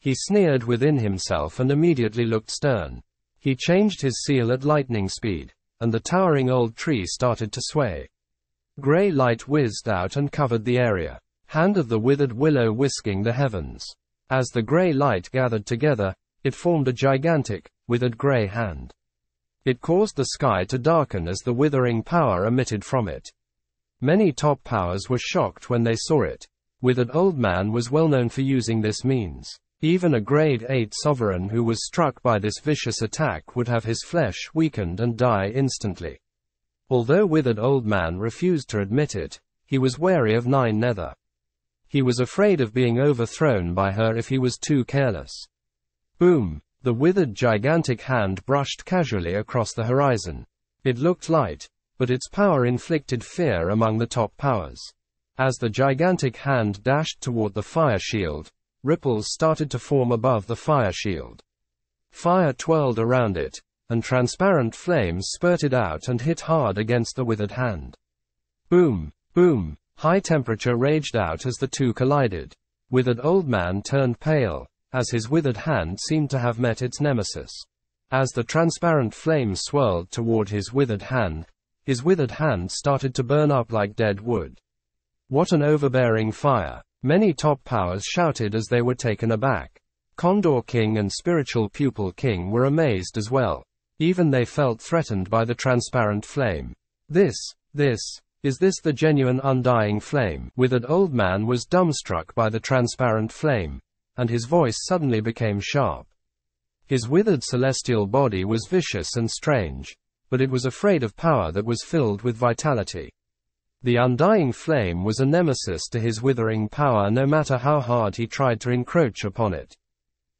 S1: He sneered within himself and immediately looked stern. He changed his seal at lightning speed, and the towering old tree started to sway. Grey light whizzed out and covered the area. Hand of the withered willow whisking the heavens. As the grey light gathered together, it formed a gigantic, withered grey hand. It caused the sky to darken as the withering power emitted from it. Many top powers were shocked when they saw it. Withered Old Man was well known for using this means. Even a grade 8 sovereign who was struck by this vicious attack would have his flesh weakened and die instantly. Although Withered Old Man refused to admit it, he was wary of Nine Nether. He was afraid of being overthrown by her if he was too careless. Boom! The withered gigantic hand brushed casually across the horizon. It looked light, but its power inflicted fear among the top powers. As the gigantic hand dashed toward the fire shield, ripples started to form above the fire shield. Fire twirled around it, and transparent flames spurted out and hit hard against the withered hand. Boom, boom, high temperature raged out as the two collided. Withered old man turned pale, as his withered hand seemed to have met its nemesis. As the transparent flame swirled toward his withered hand, his withered hand started to burn up like dead wood. What an overbearing fire! Many top powers shouted as they were taken aback. Condor King and Spiritual Pupil King were amazed as well. Even they felt threatened by the transparent flame. This, this, is this the genuine undying flame? Withered old man was dumbstruck by the transparent flame, and his voice suddenly became sharp. His withered celestial body was vicious and strange, but it was afraid of power that was filled with vitality. The undying flame was a nemesis to his withering power no matter how hard he tried to encroach upon it.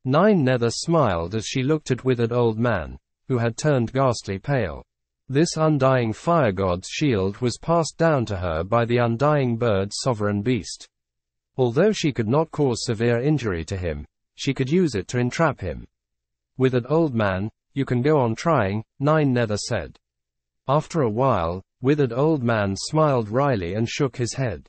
S1: Nine Nether smiled as she looked at withered old man, who had turned ghastly pale. This undying fire god's shield was passed down to her by the undying bird's sovereign beast. Although she could not cause severe injury to him, she could use it to entrap him. Withered old man, you can go on trying, Nine Nether said. After a while, Withered old man smiled wryly and shook his head.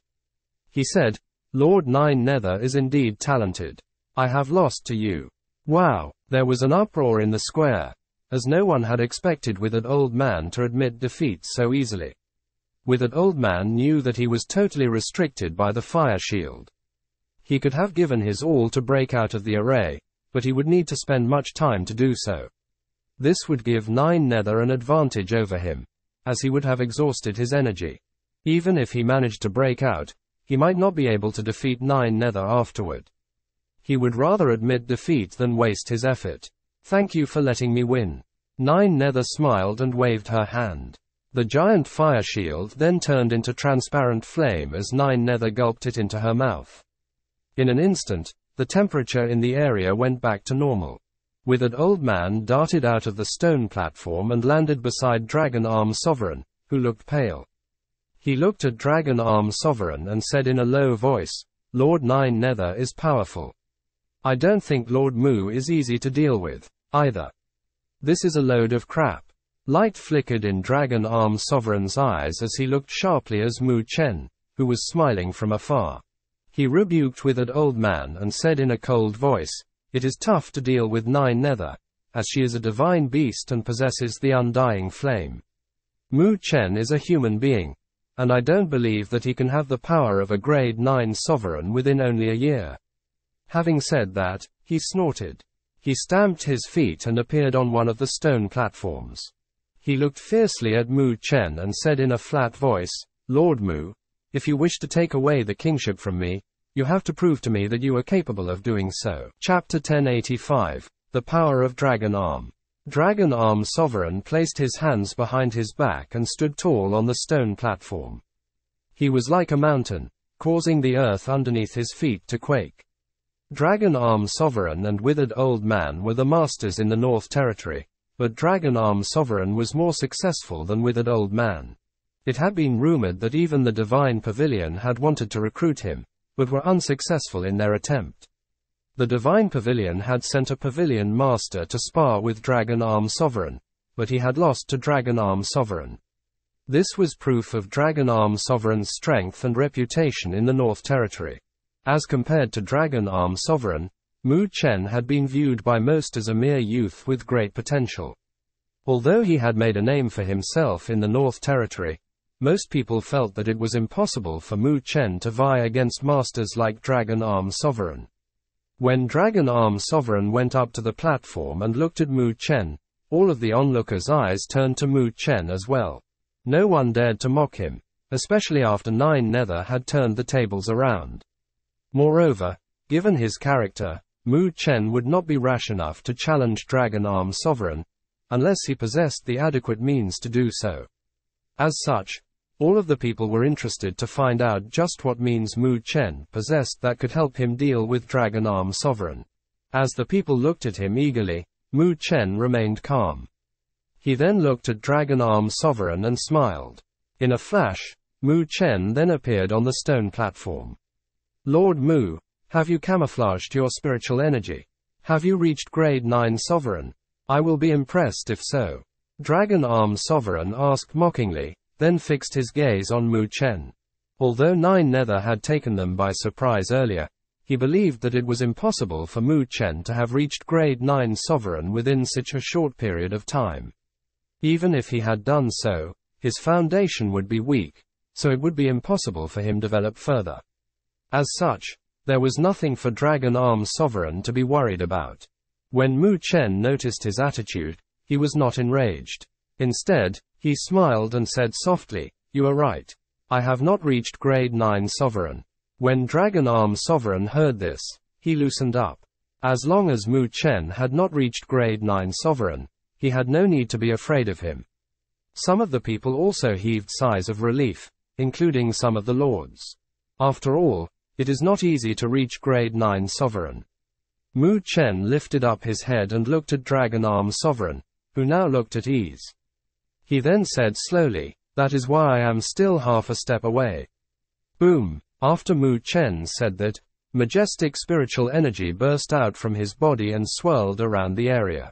S1: He said, Lord Nine Nether is indeed talented. I have lost to you. Wow! There was an uproar in the square, as no one had expected Withered Old Man to admit defeat so easily. Withered Old Man knew that he was totally restricted by the fire shield. He could have given his all to break out of the array, but he would need to spend much time to do so. This would give Nine Nether an advantage over him, as he would have exhausted his energy. Even if he managed to break out, he might not be able to defeat Nine Nether afterward. He would rather admit defeat than waste his effort. Thank you for letting me win. Nine Nether smiled and waved her hand. The giant fire shield then turned into transparent flame as Nine Nether gulped it into her mouth. In an instant, the temperature in the area went back to normal. Withered Old Man darted out of the stone platform and landed beside Dragon Arm Sovereign, who looked pale. He looked at Dragon Arm Sovereign and said in a low voice, Lord Nine Nether is powerful. I don't think Lord Mu is easy to deal with, either. This is a load of crap. Light flickered in Dragon Arm Sovereign's eyes as he looked sharply as Mu Chen, who was smiling from afar. He rebuked withered old man and said in a cold voice, It is tough to deal with Nine Nether, as she is a divine beast and possesses the undying flame. Mu Chen is a human being, and I don't believe that he can have the power of a grade 9 sovereign within only a year. Having said that, he snorted. He stamped his feet and appeared on one of the stone platforms. He looked fiercely at Mu Chen and said in a flat voice, Lord Mu, if you wish to take away the kingship from me, you have to prove to me that you are capable of doing so. Chapter 1085 The Power of Dragon Arm. Dragon Arm Sovereign placed his hands behind his back and stood tall on the stone platform. He was like a mountain, causing the earth underneath his feet to quake. Dragon Arm Sovereign and Withered Old Man were the masters in the North Territory, but Dragon Arm Sovereign was more successful than Withered Old Man. It had been rumored that even the Divine Pavilion had wanted to recruit him, but were unsuccessful in their attempt. The Divine Pavilion had sent a Pavilion Master to spar with Dragon Arm Sovereign, but he had lost to Dragon Arm Sovereign. This was proof of Dragon Arm Sovereign's strength and reputation in the North Territory. As compared to Dragon Arm Sovereign, Mu Chen had been viewed by most as a mere youth with great potential. Although he had made a name for himself in the North Territory, most people felt that it was impossible for Mu Chen to vie against masters like Dragon Arm Sovereign. When Dragon Arm Sovereign went up to the platform and looked at Mu Chen, all of the onlookers' eyes turned to Mu Chen as well. No one dared to mock him, especially after Nine Nether had turned the tables around. Moreover, given his character, Mu Chen would not be rash enough to challenge Dragon Arm Sovereign, unless he possessed the adequate means to do so. As such, all of the people were interested to find out just what means Mu Chen possessed that could help him deal with Dragon Arm Sovereign. As the people looked at him eagerly, Mu Chen remained calm. He then looked at Dragon Arm Sovereign and smiled. In a flash, Mu Chen then appeared on the stone platform. Lord Mu, have you camouflaged your spiritual energy? Have you reached grade 9 sovereign? I will be impressed if so. Dragon Arm Sovereign asked mockingly, then fixed his gaze on Mu Chen. Although Nine Nether had taken them by surprise earlier, he believed that it was impossible for Mu Chen to have reached grade 9 sovereign within such a short period of time. Even if he had done so, his foundation would be weak, so it would be impossible for him to develop further. As such, there was nothing for Dragon Arm Sovereign to be worried about. When Mu Chen noticed his attitude, he was not enraged. Instead, he smiled and said softly, You are right. I have not reached grade 9 Sovereign. When Dragon Arm Sovereign heard this, he loosened up. As long as Mu Chen had not reached grade 9 Sovereign, he had no need to be afraid of him. Some of the people also heaved sighs of relief, including some of the lords. After all, it is not easy to reach grade 9 sovereign. Mu Chen lifted up his head and looked at Dragon Arm Sovereign, who now looked at ease. He then said slowly, That is why I am still half a step away. Boom. After Mu Chen said that, majestic spiritual energy burst out from his body and swirled around the area.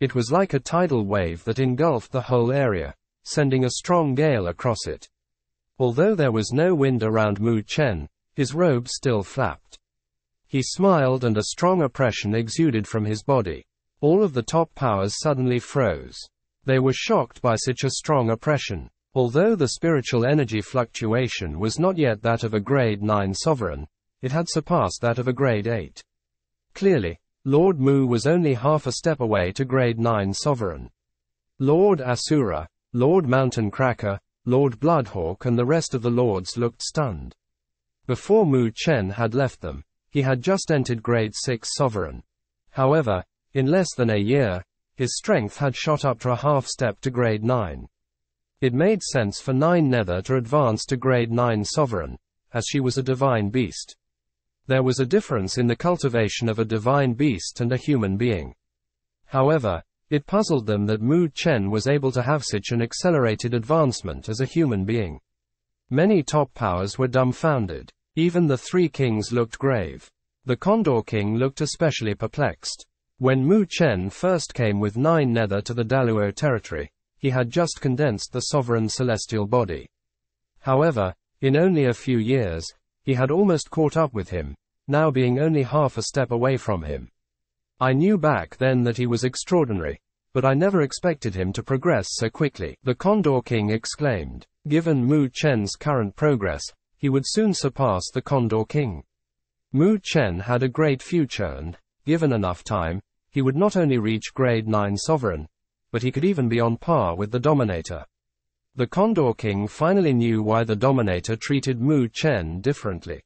S1: It was like a tidal wave that engulfed the whole area, sending a strong gale across it. Although there was no wind around Mu Chen, his robe still flapped. He smiled and a strong oppression exuded from his body. All of the top powers suddenly froze. They were shocked by such a strong oppression. Although the spiritual energy fluctuation was not yet that of a grade 9 sovereign, it had surpassed that of a grade 8. Clearly, Lord Mu was only half a step away to grade 9 sovereign. Lord Asura, Lord Mountain Cracker, Lord Bloodhawk and the rest of the lords looked stunned. Before Mu Chen had left them, he had just entered grade 6 sovereign. However, in less than a year, his strength had shot up to a half step to grade 9. It made sense for Nine Nether to advance to grade 9 sovereign, as she was a divine beast. There was a difference in the cultivation of a divine beast and a human being. However, it puzzled them that Mu Chen was able to have such an accelerated advancement as a human being. Many top powers were dumbfounded. Even the three kings looked grave. The Condor King looked especially perplexed. When Mu Chen first came with Nine Nether to the Daluo territory, he had just condensed the sovereign celestial body. However, in only a few years, he had almost caught up with him, now being only half a step away from him. I knew back then that he was extraordinary, but I never expected him to progress so quickly. The Condor King exclaimed. Given Mu Chen's current progress, he would soon surpass the Condor King. Mu Chen had a great future and, given enough time, he would not only reach grade 9 sovereign, but he could even be on par with the Dominator. The Condor King finally knew why the Dominator treated Mu Chen differently.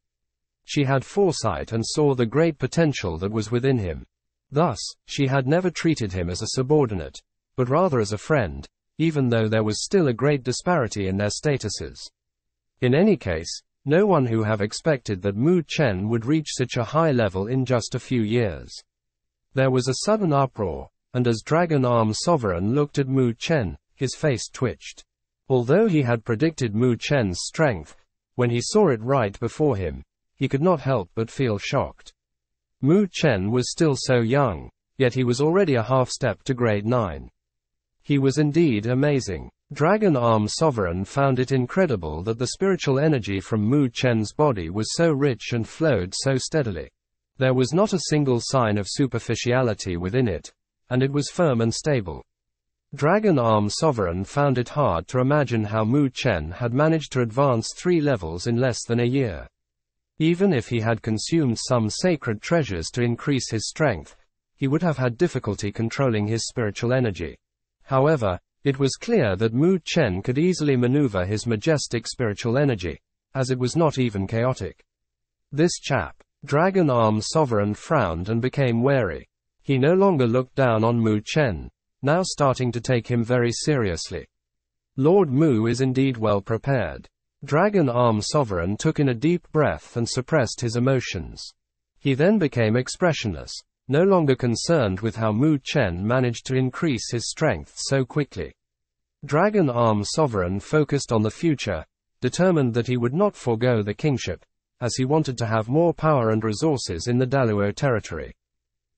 S1: She had foresight and saw the great potential that was within him. Thus, she had never treated him as a subordinate, but rather as a friend, even though there was still a great disparity in their statuses. In any case, no one who have expected that Mu Chen would reach such a high level in just a few years. There was a sudden uproar, and as Dragon Arm Sovereign looked at Mu Chen, his face twitched. Although he had predicted Mu Chen's strength, when he saw it right before him, he could not help but feel shocked. Mu Chen was still so young, yet he was already a half step to grade 9. He was indeed amazing. Dragon Arm Sovereign found it incredible that the spiritual energy from Mu Chen's body was so rich and flowed so steadily. There was not a single sign of superficiality within it, and it was firm and stable. Dragon Arm Sovereign found it hard to imagine how Mu Chen had managed to advance three levels in less than a year. Even if he had consumed some sacred treasures to increase his strength, he would have had difficulty controlling his spiritual energy. However, it was clear that Mu Chen could easily maneuver his majestic spiritual energy, as it was not even chaotic. This chap, Dragon Arm Sovereign frowned and became wary. He no longer looked down on Mu Chen, now starting to take him very seriously. Lord Mu is indeed well prepared. Dragon Arm Sovereign took in a deep breath and suppressed his emotions. He then became expressionless, no longer concerned with how Mu Chen managed to increase his strength so quickly. Dragon Arm Sovereign focused on the future, determined that he would not forego the kingship, as he wanted to have more power and resources in the Daluo territory.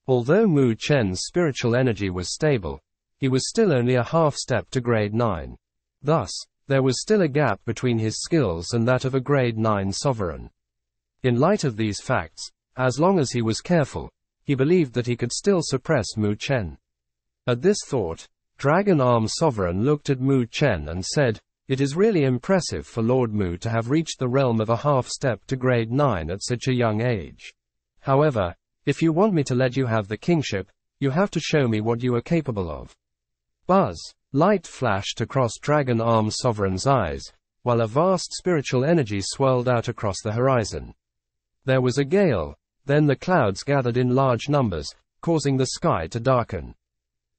S1: Although Mu Chen's spiritual energy was stable, he was still only a half step to grade 9. Thus, there was still a gap between his skills and that of a grade 9 sovereign. In light of these facts, as long as he was careful, he believed that he could still suppress Mu Chen. At this thought, Dragon Arm Sovereign looked at Mu Chen and said, it is really impressive for Lord Mu to have reached the realm of a half step to grade 9 at such a young age. However, if you want me to let you have the kingship, you have to show me what you are capable of. Buzz. Light flashed across Dragon Arm Sovereign's eyes, while a vast spiritual energy swirled out across the horizon. There was a gale, then the clouds gathered in large numbers, causing the sky to darken.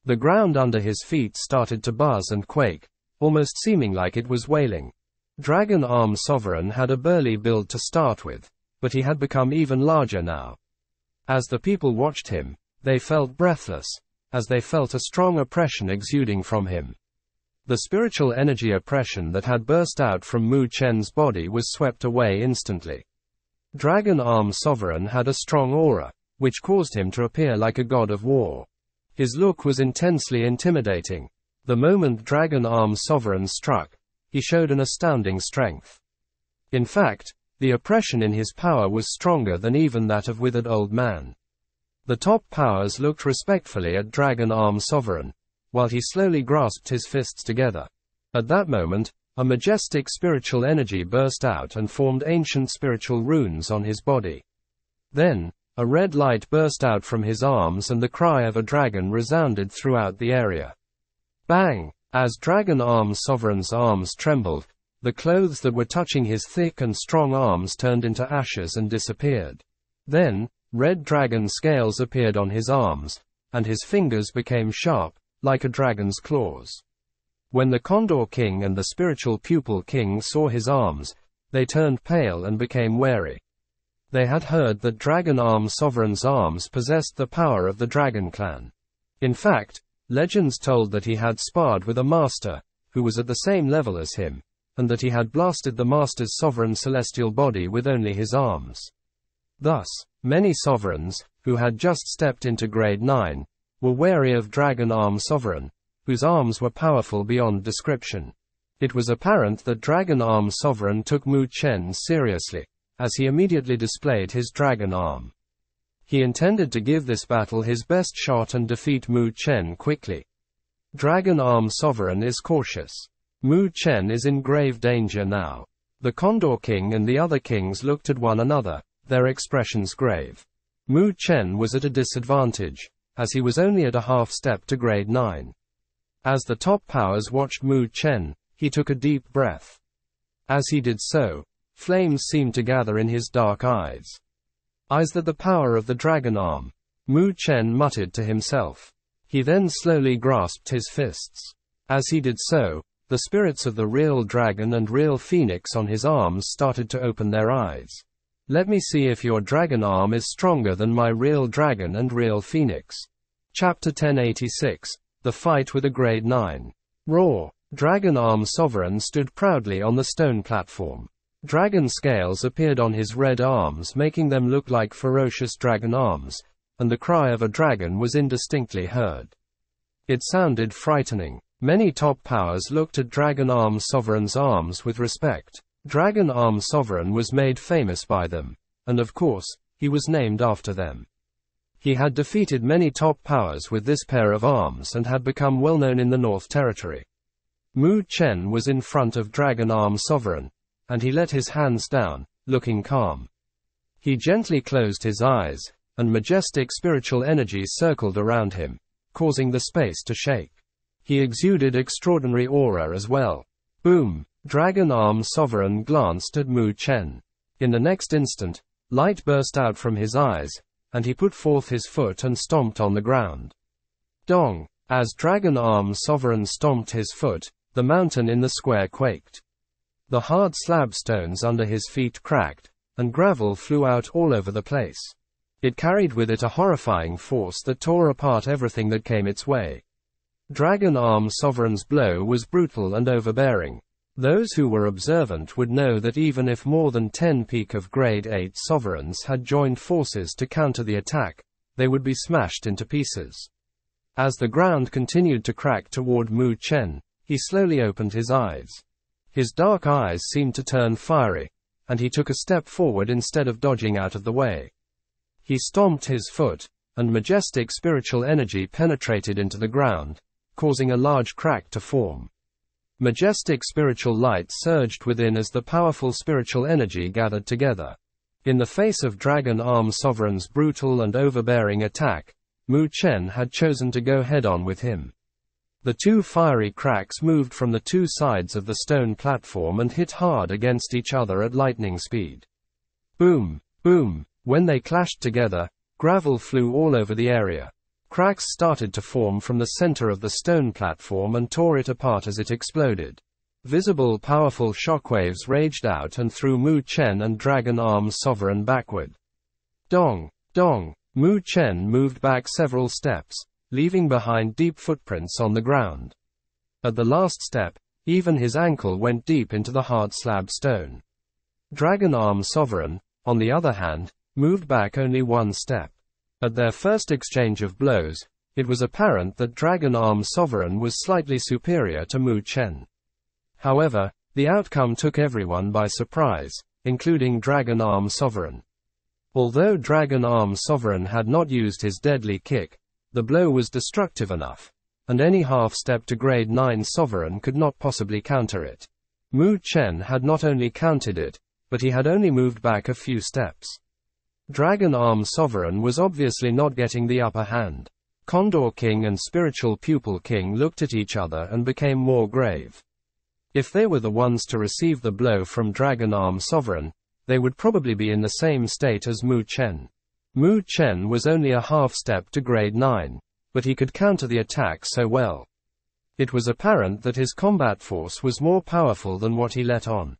S1: The ground under his feet started to buzz and quake, almost seeming like it was wailing. Dragon Arm Sovereign had a burly build to start with, but he had become even larger now. As the people watched him, they felt breathless, as they felt a strong oppression exuding from him. The spiritual energy oppression that had burst out from Mu Chen's body was swept away instantly. Dragon Arm Sovereign had a strong aura, which caused him to appear like a god of war. His look was intensely intimidating, the moment Dragon Arm Sovereign struck, he showed an astounding strength. In fact, the oppression in his power was stronger than even that of Withered Old Man. The top powers looked respectfully at Dragon Arm Sovereign, while he slowly grasped his fists together. At that moment, a majestic spiritual energy burst out and formed ancient spiritual runes on his body. Then, a red light burst out from his arms and the cry of a dragon resounded throughout the area. Bang! As Dragon Arm Sovereign's arms trembled, the clothes that were touching his thick and strong arms turned into ashes and disappeared. Then, red dragon scales appeared on his arms, and his fingers became sharp, like a dragon's claws. When the Condor King and the Spiritual Pupil King saw his arms, they turned pale and became wary. They had heard that Dragon Arm Sovereign's arms possessed the power of the Dragon Clan. In fact, Legends told that he had sparred with a master, who was at the same level as him, and that he had blasted the master's sovereign celestial body with only his arms. Thus, many sovereigns, who had just stepped into grade 9, were wary of Dragon Arm Sovereign, whose arms were powerful beyond description. It was apparent that Dragon Arm Sovereign took Mu Chen seriously, as he immediately displayed his dragon arm. He intended to give this battle his best shot and defeat Mu Chen quickly. Dragon Arm Sovereign is cautious. Mu Chen is in grave danger now. The Condor King and the other kings looked at one another, their expressions grave. Mu Chen was at a disadvantage, as he was only at a half step to grade 9. As the top powers watched Mu Chen, he took a deep breath. As he did so, flames seemed to gather in his dark eyes. Eyes that the power of the dragon arm. Mu Chen muttered to himself. He then slowly grasped his fists. As he did so, the spirits of the real dragon and real phoenix on his arms started to open their eyes. Let me see if your dragon arm is stronger than my real dragon and real phoenix. Chapter 1086 The Fight with a Grade 9. Raw. Dragon Arm Sovereign stood proudly on the stone platform. Dragon scales appeared on his red arms making them look like ferocious dragon arms, and the cry of a dragon was indistinctly heard. It sounded frightening. Many top powers looked at Dragon Arm Sovereign's arms with respect. Dragon Arm Sovereign was made famous by them, and of course, he was named after them. He had defeated many top powers with this pair of arms and had become well known in the North Territory. Mu Chen was in front of Dragon Arm Sovereign, and he let his hands down, looking calm. He gently closed his eyes, and majestic spiritual energy circled around him, causing the space to shake. He exuded extraordinary aura as well. Boom! Dragon Arm Sovereign glanced at Mu Chen. In the next instant, Light burst out from his eyes, and he put forth his foot and stomped on the ground. Dong! As Dragon Arm Sovereign stomped his foot, the mountain in the square quaked. The hard slab stones under his feet cracked, and gravel flew out all over the place. It carried with it a horrifying force that tore apart everything that came its way. Dragon Arm Sovereign's blow was brutal and overbearing. Those who were observant would know that even if more than 10 peak of grade 8 sovereigns had joined forces to counter the attack, they would be smashed into pieces. As the ground continued to crack toward Mu Chen, he slowly opened his eyes. His dark eyes seemed to turn fiery, and he took a step forward instead of dodging out of the way. He stomped his foot, and majestic spiritual energy penetrated into the ground, causing a large crack to form. Majestic spiritual light surged within as the powerful spiritual energy gathered together. In the face of Dragon Arm Sovereign's brutal and overbearing attack, Mu Chen had chosen to go head on with him. The two fiery cracks moved from the two sides of the stone platform and hit hard against each other at lightning speed. Boom, boom, when they clashed together, gravel flew all over the area. Cracks started to form from the center of the stone platform and tore it apart as it exploded. Visible powerful shockwaves raged out and threw Mu Chen and Dragon Arm's Sovereign backward. Dong, dong, Mu Chen moved back several steps, leaving behind deep footprints on the ground. At the last step, even his ankle went deep into the hard slab stone. Dragon Arm Sovereign, on the other hand, moved back only one step. At their first exchange of blows, it was apparent that Dragon Arm Sovereign was slightly superior to Mu Chen. However, the outcome took everyone by surprise, including Dragon Arm Sovereign. Although Dragon Arm Sovereign had not used his deadly kick, the blow was destructive enough, and any half step to grade 9 Sovereign could not possibly counter it. Mu Chen had not only countered it, but he had only moved back a few steps. Dragon Arm Sovereign was obviously not getting the upper hand. Condor King and Spiritual Pupil King looked at each other and became more grave. If they were the ones to receive the blow from Dragon Arm Sovereign, they would probably be in the same state as Mu Chen. Mu Chen was only a half step to grade 9, but he could counter the attack so well. It was apparent that his combat force was more powerful than what he let on.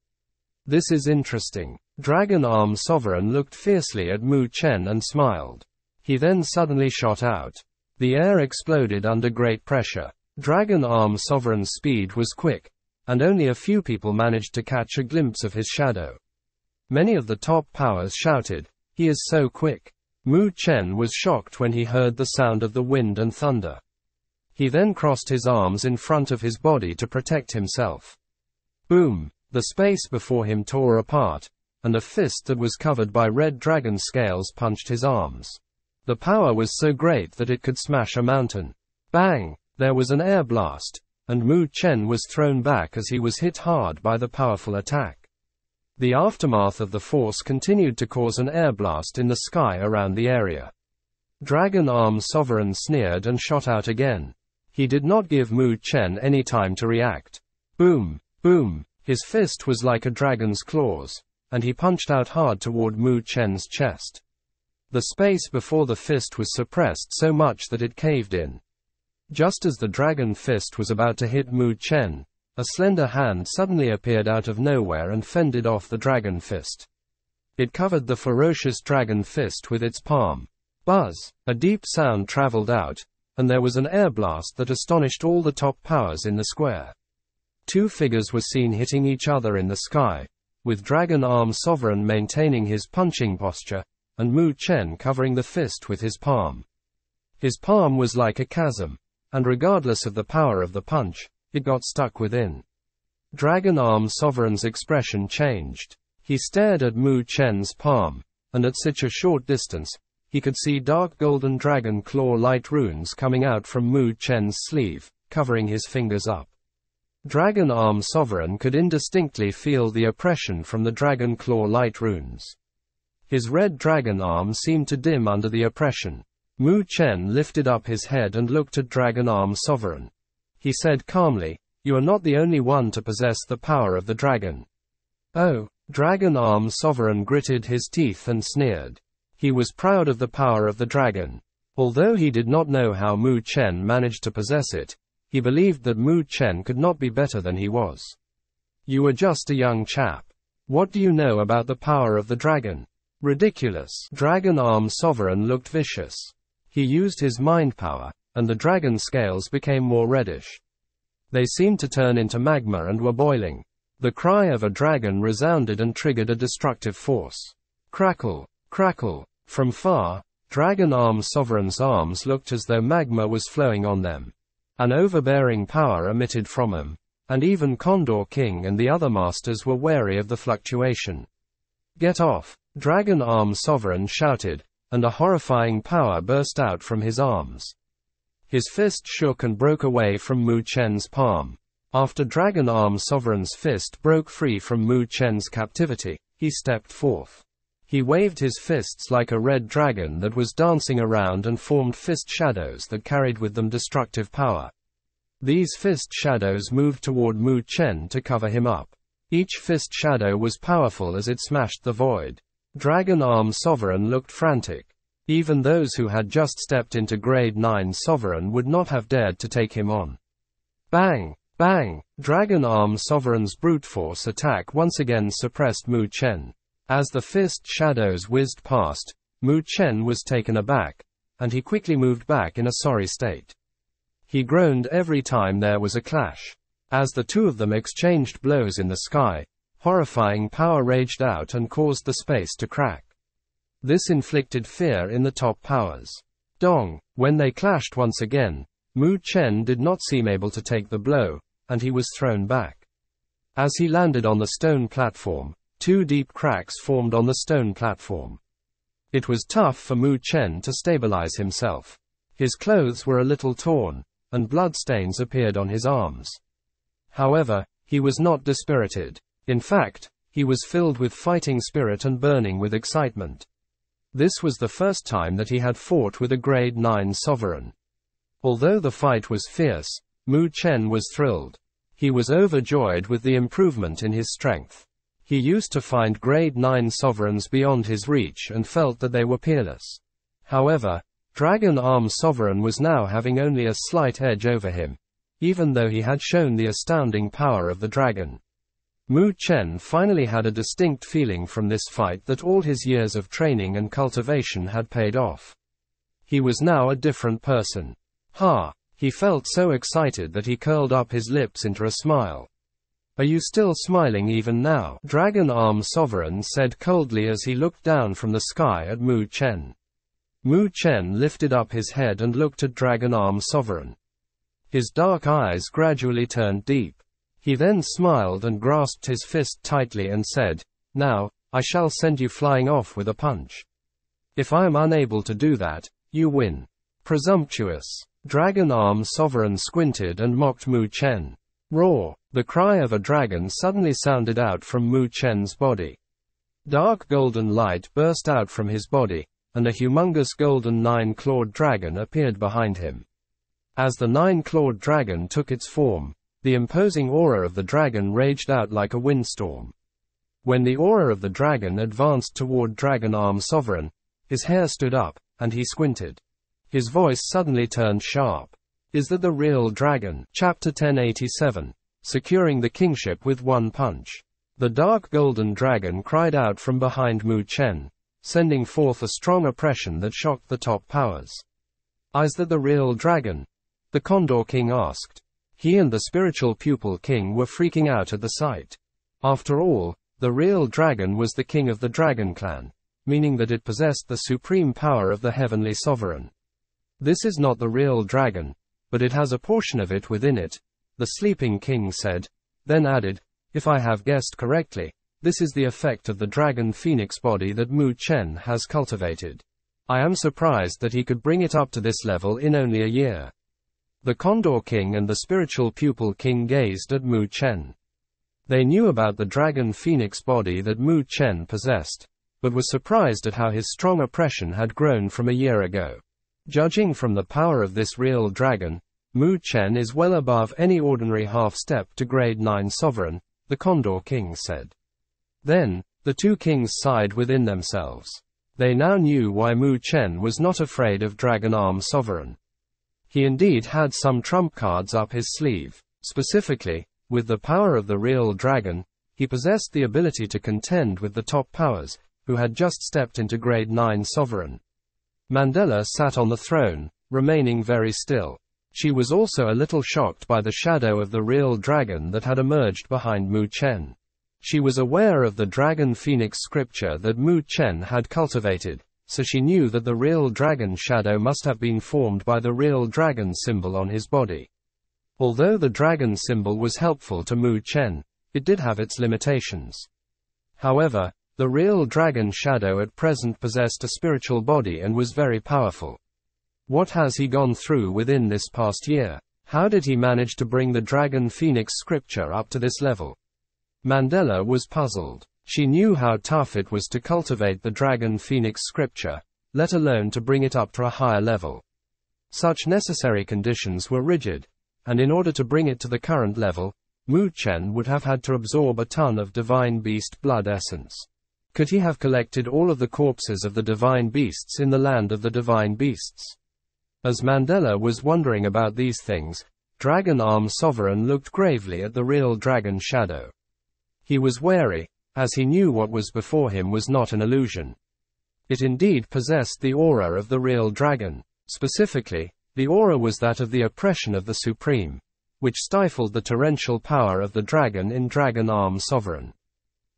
S1: This is interesting. Dragon Arm Sovereign looked fiercely at Mu Chen and smiled. He then suddenly shot out. The air exploded under great pressure. Dragon Arm Sovereign's speed was quick, and only a few people managed to catch a glimpse of his shadow. Many of the top powers shouted, He is so quick. Mu Chen was shocked when he heard the sound of the wind and thunder. He then crossed his arms in front of his body to protect himself. Boom! The space before him tore apart, and a fist that was covered by red dragon scales punched his arms. The power was so great that it could smash a mountain. Bang! There was an air blast, and Mu Chen was thrown back as he was hit hard by the powerful attack. The aftermath of the force continued to cause an air blast in the sky around the area. Dragon Arm Sovereign sneered and shot out again. He did not give Mu Chen any time to react. Boom! Boom! His fist was like a dragon's claws and he punched out hard toward Mu Chen's chest. The space before the fist was suppressed so much that it caved in. Just as the dragon fist was about to hit Mu Chen, a slender hand suddenly appeared out of nowhere and fended off the dragon fist. It covered the ferocious dragon fist with its palm. Buzz! A deep sound traveled out, and there was an air blast that astonished all the top powers in the square. Two figures were seen hitting each other in the sky, with Dragon Arm Sovereign maintaining his punching posture, and Mu Chen covering the fist with his palm. His palm was like a chasm, and regardless of the power of the punch, it got stuck within. Dragon Arm Sovereign's expression changed. He stared at Mu Chen's palm, and at such a short distance, he could see dark golden dragon claw light runes coming out from Mu Chen's sleeve, covering his fingers up. Dragon Arm Sovereign could indistinctly feel the oppression from the Dragon Claw light runes. His red dragon arm seemed to dim under the oppression. Mu Chen lifted up his head and looked at Dragon Arm Sovereign. He said calmly, You are not the only one to possess the power of the dragon. Oh, Dragon Arm Sovereign gritted his teeth and sneered. He was proud of the power of the dragon. Although he did not know how Mu Chen managed to possess it, he believed that Mu Chen could not be better than he was. You are just a young chap. What do you know about the power of the dragon? Ridiculous. Dragon Arm Sovereign looked vicious. He used his mind power, and the dragon scales became more reddish. They seemed to turn into magma and were boiling. The cry of a dragon resounded and triggered a destructive force. Crackle, crackle. From far, Dragon Arm Sovereign's arms looked as though magma was flowing on them. An overbearing power emitted from them. And even Condor King and the other masters were wary of the fluctuation. Get off! Dragon Arm Sovereign shouted, and a horrifying power burst out from his arms. His fist shook and broke away from Mu Chen's palm. After Dragon Arm Sovereign's fist broke free from Mu Chen's captivity, he stepped forth. He waved his fists like a red dragon that was dancing around and formed fist shadows that carried with them destructive power. These fist shadows moved toward Mu Chen to cover him up. Each fist shadow was powerful as it smashed the void. Dragon Arm Sovereign looked frantic. Even those who had just stepped into Grade 9 Sovereign would not have dared to take him on. Bang! Bang! Dragon Arm Sovereign's brute force attack once again suppressed Mu Chen. As the fist shadows whizzed past, Mu Chen was taken aback, and he quickly moved back in a sorry state. He groaned every time there was a clash. As the two of them exchanged blows in the sky, horrifying power raged out and caused the space to crack. This inflicted fear in the top powers. Dong, when they clashed once again, Mu Chen did not seem able to take the blow, and he was thrown back. As he landed on the stone platform, two deep cracks formed on the stone platform. It was tough for Mu Chen to stabilize himself. His clothes were a little torn, and bloodstains appeared on his arms. However, he was not dispirited. In fact, he was filled with fighting spirit and burning with excitement. This was the first time that he had fought with a grade 9 sovereign. Although the fight was fierce, Mu Chen was thrilled. He was overjoyed with the improvement in his strength. He used to find grade 9 sovereigns beyond his reach and felt that they were peerless. However, Dragon Arm Sovereign was now having only a slight edge over him, even though he had shown the astounding power of the dragon. Mu Chen finally had a distinct feeling from this fight that all his years of training and cultivation had paid off. He was now a different person. Ha! He felt so excited that he curled up his lips into a smile. Are you still smiling even now? Dragon Arm Sovereign said coldly as he looked down from the sky at Mu Chen. Mu Chen lifted up his head and looked at Dragon Arm Sovereign. His dark eyes gradually turned deep. He then smiled and grasped his fist tightly and said, Now, I shall send you flying off with a punch. If I am unable to do that, you win. Presumptuous. Dragon Arm Sovereign squinted and mocked Mu Chen. Roar! The cry of a dragon suddenly sounded out from Mu Chen's body. Dark golden light burst out from his body, and a humongous golden nine-clawed dragon appeared behind him. As the nine-clawed dragon took its form, the imposing aura of the dragon raged out like a windstorm. When the aura of the dragon advanced toward Dragon Arm Sovereign, his hair stood up, and he squinted. His voice suddenly turned sharp. Is that the real dragon? Chapter 1087. Securing the kingship with one punch. The dark golden dragon cried out from behind Mu Chen, sending forth a strong oppression that shocked the top powers. Is that the real dragon? The Condor King asked. He and the spiritual pupil king were freaking out at the sight. After all, the real dragon was the king of the dragon clan, meaning that it possessed the supreme power of the heavenly sovereign. This is not the real dragon, but it has a portion of it within it, the sleeping king said, then added, if I have guessed correctly, this is the effect of the dragon phoenix body that Mu Chen has cultivated. I am surprised that he could bring it up to this level in only a year. The Condor King and the spiritual pupil king gazed at Mu Chen. They knew about the dragon phoenix body that Mu Chen possessed, but were surprised at how his strong oppression had grown from a year ago. Judging from the power of this real dragon, Mu Chen is well above any ordinary half step to grade 9 sovereign, the Condor King said. Then, the two kings sighed within themselves. They now knew why Mu Chen was not afraid of Dragon Arm Sovereign. He indeed had some trump cards up his sleeve. Specifically, with the power of the real dragon, he possessed the ability to contend with the top powers, who had just stepped into grade 9 sovereign. Mandala sat on the throne, remaining very still. She was also a little shocked by the shadow of the real dragon that had emerged behind Mu Chen. She was aware of the dragon phoenix scripture that Mu Chen had cultivated, so she knew that the real dragon shadow must have been formed by the real dragon symbol on his body. Although the dragon symbol was helpful to Mu Chen, it did have its limitations. However, the real dragon shadow at present possessed a spiritual body and was very powerful. What has he gone through within this past year? How did he manage to bring the dragon phoenix scripture up to this level? Mandala was puzzled. She knew how tough it was to cultivate the dragon phoenix scripture, let alone to bring it up to a higher level. Such necessary conditions were rigid, and in order to bring it to the current level, Mu Chen would have had to absorb a ton of divine beast blood essence. Could he have collected all of the corpses of the divine beasts in the land of the divine beasts? As Mandala was wondering about these things, Dragon Arm Sovereign looked gravely at the real dragon shadow. He was wary, as he knew what was before him was not an illusion. It indeed possessed the aura of the real dragon. Specifically, the aura was that of the oppression of the Supreme, which stifled the torrential power of the dragon in Dragon Arm Sovereign.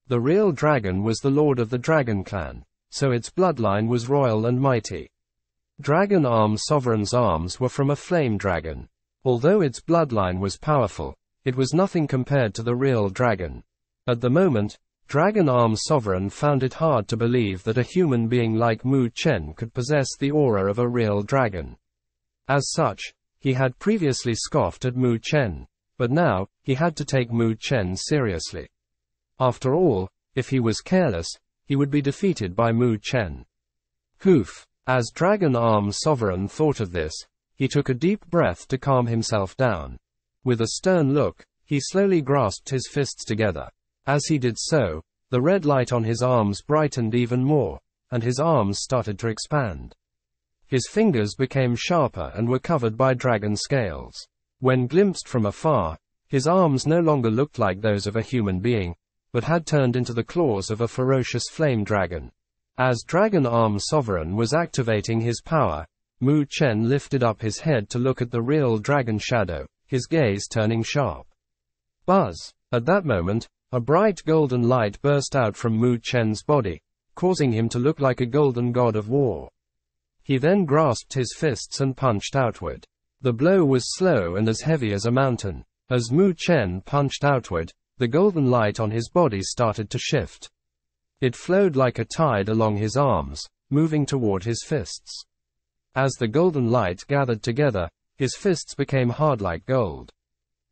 S1: The real dragon was the lord of the dragon clan, so its bloodline was royal and mighty. Dragon Arm Sovereign's arms were from a flame dragon. Although its bloodline was powerful, it was nothing compared to the real dragon. At the moment, Dragon Arm Sovereign found it hard to believe that a human being like Mu Chen could possess the aura of a real dragon. As such, he had previously scoffed at Mu Chen, but now, he had to take Mu Chen seriously. After all, if he was careless, he would be defeated by Mu Chen. Hoof. As Dragon Arm Sovereign thought of this, he took a deep breath to calm himself down. With a stern look, he slowly grasped his fists together. As he did so, the red light on his arms brightened even more, and his arms started to expand. His fingers became sharper and were covered by dragon scales. When glimpsed from afar, his arms no longer looked like those of a human being, but had turned into the claws of a ferocious flame dragon. As Dragon Arm Sovereign was activating his power, Mu Chen lifted up his head to look at the real dragon shadow, his gaze turning sharp. Buzz! At that moment, a bright golden light burst out from Mu Chen's body, causing him to look like a golden god of war. He then grasped his fists and punched outward. The blow was slow and as heavy as a mountain. As Mu Chen punched outward, the golden light on his body started to shift. It flowed like a tide along his arms, moving toward his fists. As the golden light gathered together, his fists became hard like gold.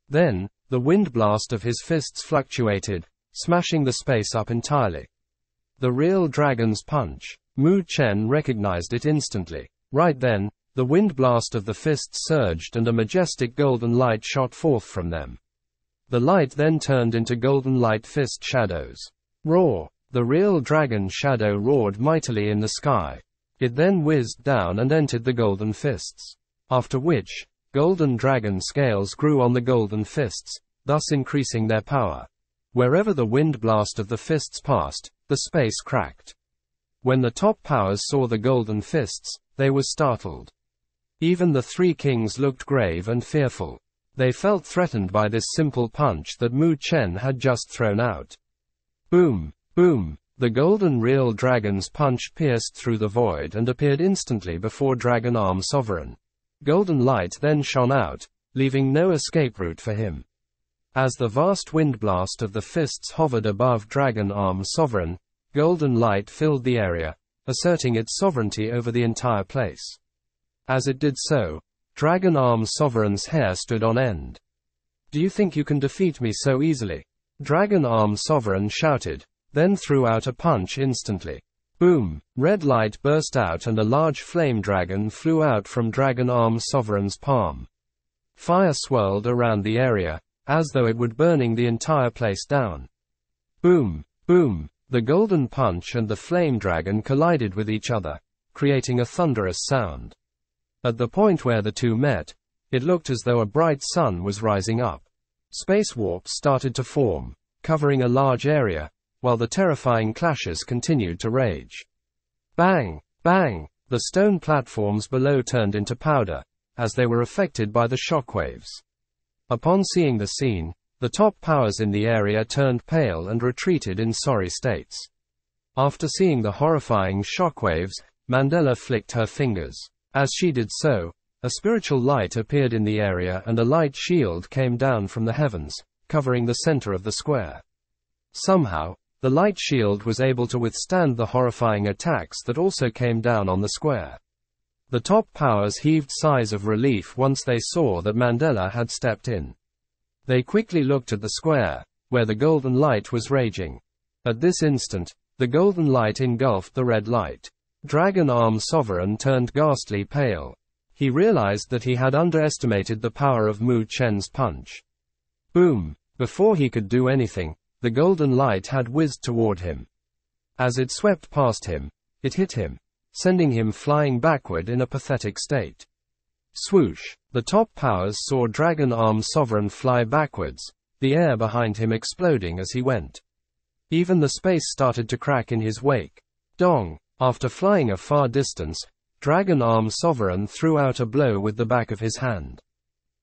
S1: Then, the wind blast of his fists fluctuated, smashing the space up entirely. The real dragon's punch. Mu Chen recognized it instantly. Right then, the wind blast of the fists surged and a majestic golden light shot forth from them. The light then turned into golden light fist shadows. Roar! The real dragon shadow roared mightily in the sky. It then whizzed down and entered the golden fists. After which, Golden dragon scales grew on the golden fists, thus increasing their power. Wherever the wind blast of the fists passed, the space cracked. When the top powers saw the golden fists, they were startled. Even the three kings looked grave and fearful. They felt threatened by this simple punch that Mu Chen had just thrown out. Boom, boom, the golden real dragon's punch pierced through the void and appeared instantly before Dragon Arm Sovereign. Golden light then shone out, leaving no escape route for him. As the vast wind blast of the fists hovered above Dragon Arm Sovereign, golden light filled the area, asserting its sovereignty over the entire place. As it did so, Dragon Arm Sovereign's hair stood on end. Do you think you can defeat me so easily? Dragon Arm Sovereign shouted, then threw out a punch instantly. Boom! Red light burst out and a large flame dragon flew out from Dragon Arm Sovereign's palm. Fire swirled around the area, as though it would burning the entire place down. Boom! Boom! The golden punch and the flame dragon collided with each other, creating a thunderous sound. At the point where the two met, it looked as though a bright sun was rising up. Space warps started to form, covering a large area, while the terrifying clashes continued to rage. Bang! Bang! The stone platforms below turned into powder, as they were affected by the shockwaves. Upon seeing the scene, the top powers in the area turned pale and retreated in sorry states. After seeing the horrifying shockwaves, Mandala flicked her fingers. As she did so, a spiritual light appeared in the area and a light shield came down from the heavens, covering the center of the square. Somehow, the light shield was able to withstand the horrifying attacks that also came down on the square. The top powers heaved sighs of relief once they saw that Mandala had stepped in. They quickly looked at the square, where the golden light was raging. At this instant, the golden light engulfed the red light. Dragon Arm Sovereign turned ghastly pale. He realized that he had underestimated the power of Mu Chen's punch. Boom! Before he could do anything, the golden light had whizzed toward him. As it swept past him, it hit him, sending him flying backward in a pathetic state. Swoosh! The top powers saw Dragon Arm Sovereign fly backwards, the air behind him exploding as he went. Even the space started to crack in his wake. Dong! After flying a far distance, Dragon Arm Sovereign threw out a blow with the back of his hand.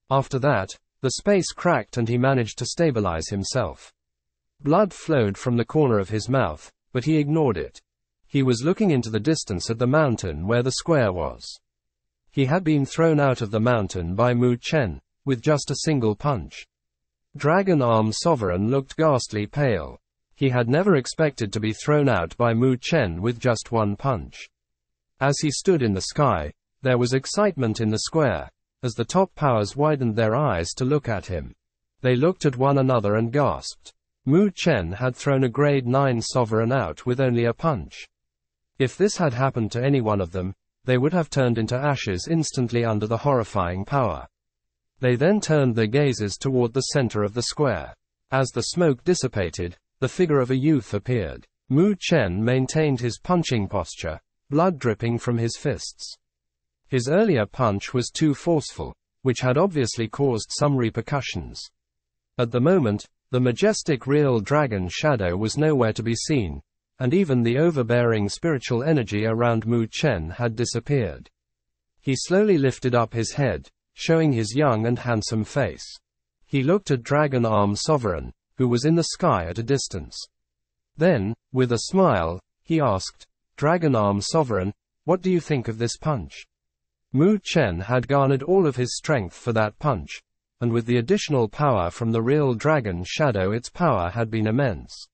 S1: After that, the space cracked and he managed to stabilize himself. Blood flowed from the corner of his mouth, but he ignored it. He was looking into the distance at the mountain where the square was. He had been thrown out of the mountain by Mu Chen, with just a single punch. Dragon Arm Sovereign looked ghastly pale. He had never expected to be thrown out by Mu Chen with just one punch. As he stood in the sky, there was excitement in the square, as the top powers widened their eyes to look at him. They looked at one another and gasped. Mu Chen had thrown a grade 9 sovereign out with only a punch. If this had happened to any one of them, they would have turned into ashes instantly under the horrifying power. They then turned their gazes toward the center of the square. As the smoke dissipated, the figure of a youth appeared. Mu Chen maintained his punching posture, blood dripping from his fists. His earlier punch was too forceful, which had obviously caused some repercussions. At the moment, the majestic real dragon shadow was nowhere to be seen, and even the overbearing spiritual energy around Mu Chen had disappeared. He slowly lifted up his head, showing his young and handsome face. He looked at Dragon Arm Sovereign, who was in the sky at a distance. Then, with a smile, he asked, Dragon Arm Sovereign, what do you think of this punch? Mu Chen had garnered all of his strength for that punch, and with the additional power from the real dragon shadow its power had been immense.